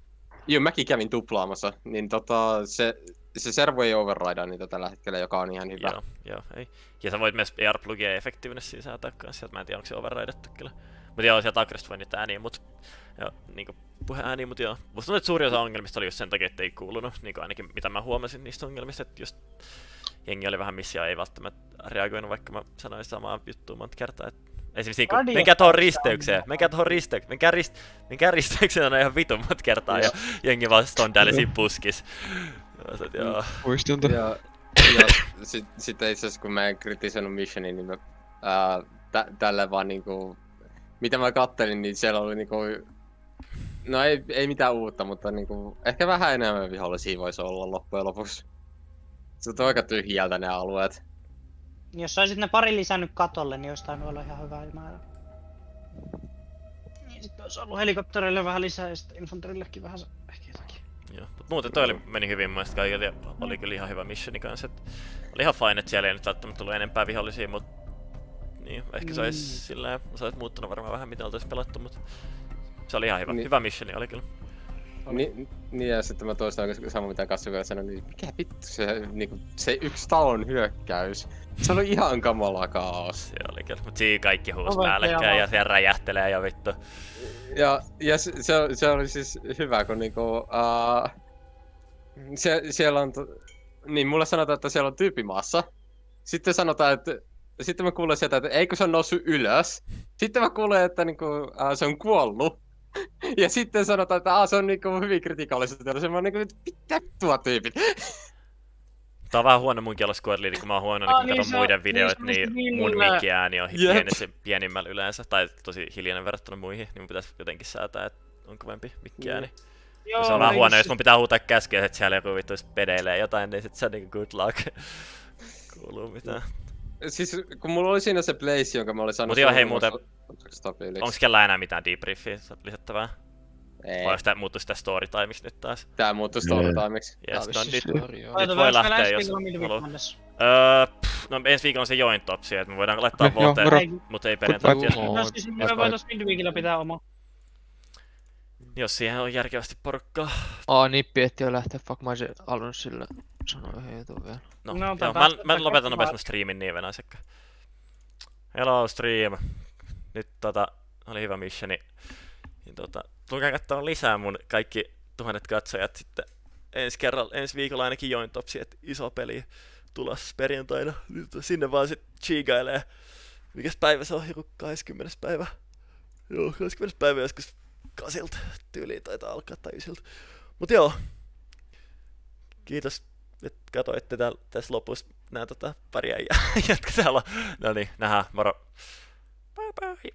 Joo, mäkin kävin tuplaamassa, niin tota, se, se servo ei overridea niitä tällä hetkellä, joka on ihan hyvä. Joo, joo, ei. Ja sä voit myös AirPlugia effectiveness säätää kanssa, sieltä mä en tiedä onko se overridettu kyllä. Mutta joo, sieltä Agresta voi niitä ääniä, mut ja niinku puheääniä, mut joo. Musta tuntuu, että suuri osa ongelmista oli just sen takia, että ei kuulunut, niinku ainakin mitä mä huomasin niistä ongelmista, että just jengi oli vähän missä ei välttämättä reagoinut, vaikka mä sanoin samaa juttua monta kertaa, että Esimerkiksi niinku, Radio- menkää tuohon risteykseen, menkää tuohon risteykseen, menkää, rist, menkää risteykseen on ihan vitun monta kertaa, ja jengi vaan stondailee siinä puskis. Ja sit, joo. Muistan Ja, ja sit, sitten itse asiassa kun mä en kritisoinut missionia, niin mä, ää, tä, tällä vaan niinku, mitä mä kattelin, niin siellä oli niinku, no ei, ei mitään uutta, mutta niinku, ehkä vähän enemmän vihollisia voisi olla loppujen lopuksi. Se on aika tyhjältä ne alueet. Jos saisit ne pari lisännyt katolle, niin olisi tainnut olla ihan hyvä määrä. Niin sitten olisi ollut helikopterille vähän lisää ja sitten infanterillekin vähän ehkä jotakin. Joo, mutta muuten toi oli, meni hyvin mun kaikilta ja oli kyllä ihan hyvä missioni kanssa. Et oli ihan fine, että siellä ei nyt välttämättä tullut enempää vihollisia, mutta niin, ehkä se olisi Mm. silleen, se olisi muuttunut varmaan vähän miten oltais pelattu, mutta se oli ihan hyvä. Niin. Hyvä missioni oli kyllä. Ni, niin ja sitten mä toistan oikeastaan sama mitä Kassu kanssa sanoi, niin mikä vittu se, niinku, se yksi talon hyökkäys. Se oli ihan kamala kaos. Se oli kyllä, mutta siinä kaikki huusi No, päällekkäin ja siellä räjähtelee ja vittu. Ja, ja se, se, se oli siis hyvä, kun niinku, uh, se, siellä on, niin mulle sanotaan, että siellä on tyyppimaassa. Sitten sanotaan, että sitten mä kuulen sieltä, että eikö se on noussut ylös. Sitten mä kuulen, että niinku, uh, se on kuollut. Ja sitten sanotaan, että se on niinku hyvin kritikaalisesti. Ja se on niinku, että mitä tuo tyypit. Tää on vähän huono squad leader, kun mä oon huono, niin kun niin se on- muiden niin videoita, se niin, just mun mikkiääni on Jep. pieni, se pienimmällä yleensä, tai tosi hiljainen verrattuna muihin, niin mun pitäisi jotenkin säätää, että on kovempi mikkiääni. Joo, se on vähän no huono, just- jos mun pitää huutaa käskeä, että siellä joku vittu pedeilee jotain, niin sit se on niinku good luck. Kuuluu mitään. Siis kun mulla oli siinä se place, jonka mä olin saanut... Mut joo, hei muuten, stabiiliksi. onks kellään enää mitään debriefia lisättävää? Ei. Vai onks tää muuttu sitä story timeiksi nyt taas? Tää muuttui story timeiksi. Yes, no nyt, nyt voi lähteä, ensi jos haluaa. Öö, pff, no ensi viikolla on se joint topsi, että me voidaan laittaa moro. mutta ei perjantaina. No siis me voitais Midweekillä pitää oma. Jos siihen on järkevästi porukkaa. Aa, nippi etti jo lähteä, fuck mä olisin halunnut sille sanoa yhden jutun vielä. No, No, joo, mä, mä lopetan nopeasti mun streamin niin venäisekkä. Hello stream. Nyt tota, oli hyvä missioni. Niin tota, tulkaa katsomaan lisää mun kaikki tuhannet katsojat sitten ensi kerralla, ensi viikolla ainakin join topsi, että iso peli tulos perjantaina. Nyt sinne vaan sit chiigailee. Mikäs päivä se on? Joku 20. päivä. Joo, 20. päivä joskus kasilta tyyliin taitaa alkaa tai ysiltä. Mut joo. Kiitos, että katoitte täällä, tässä lopussa nää tota, pari äijää, jotka täällä on. No niin, nähdään, moro. Bye bye.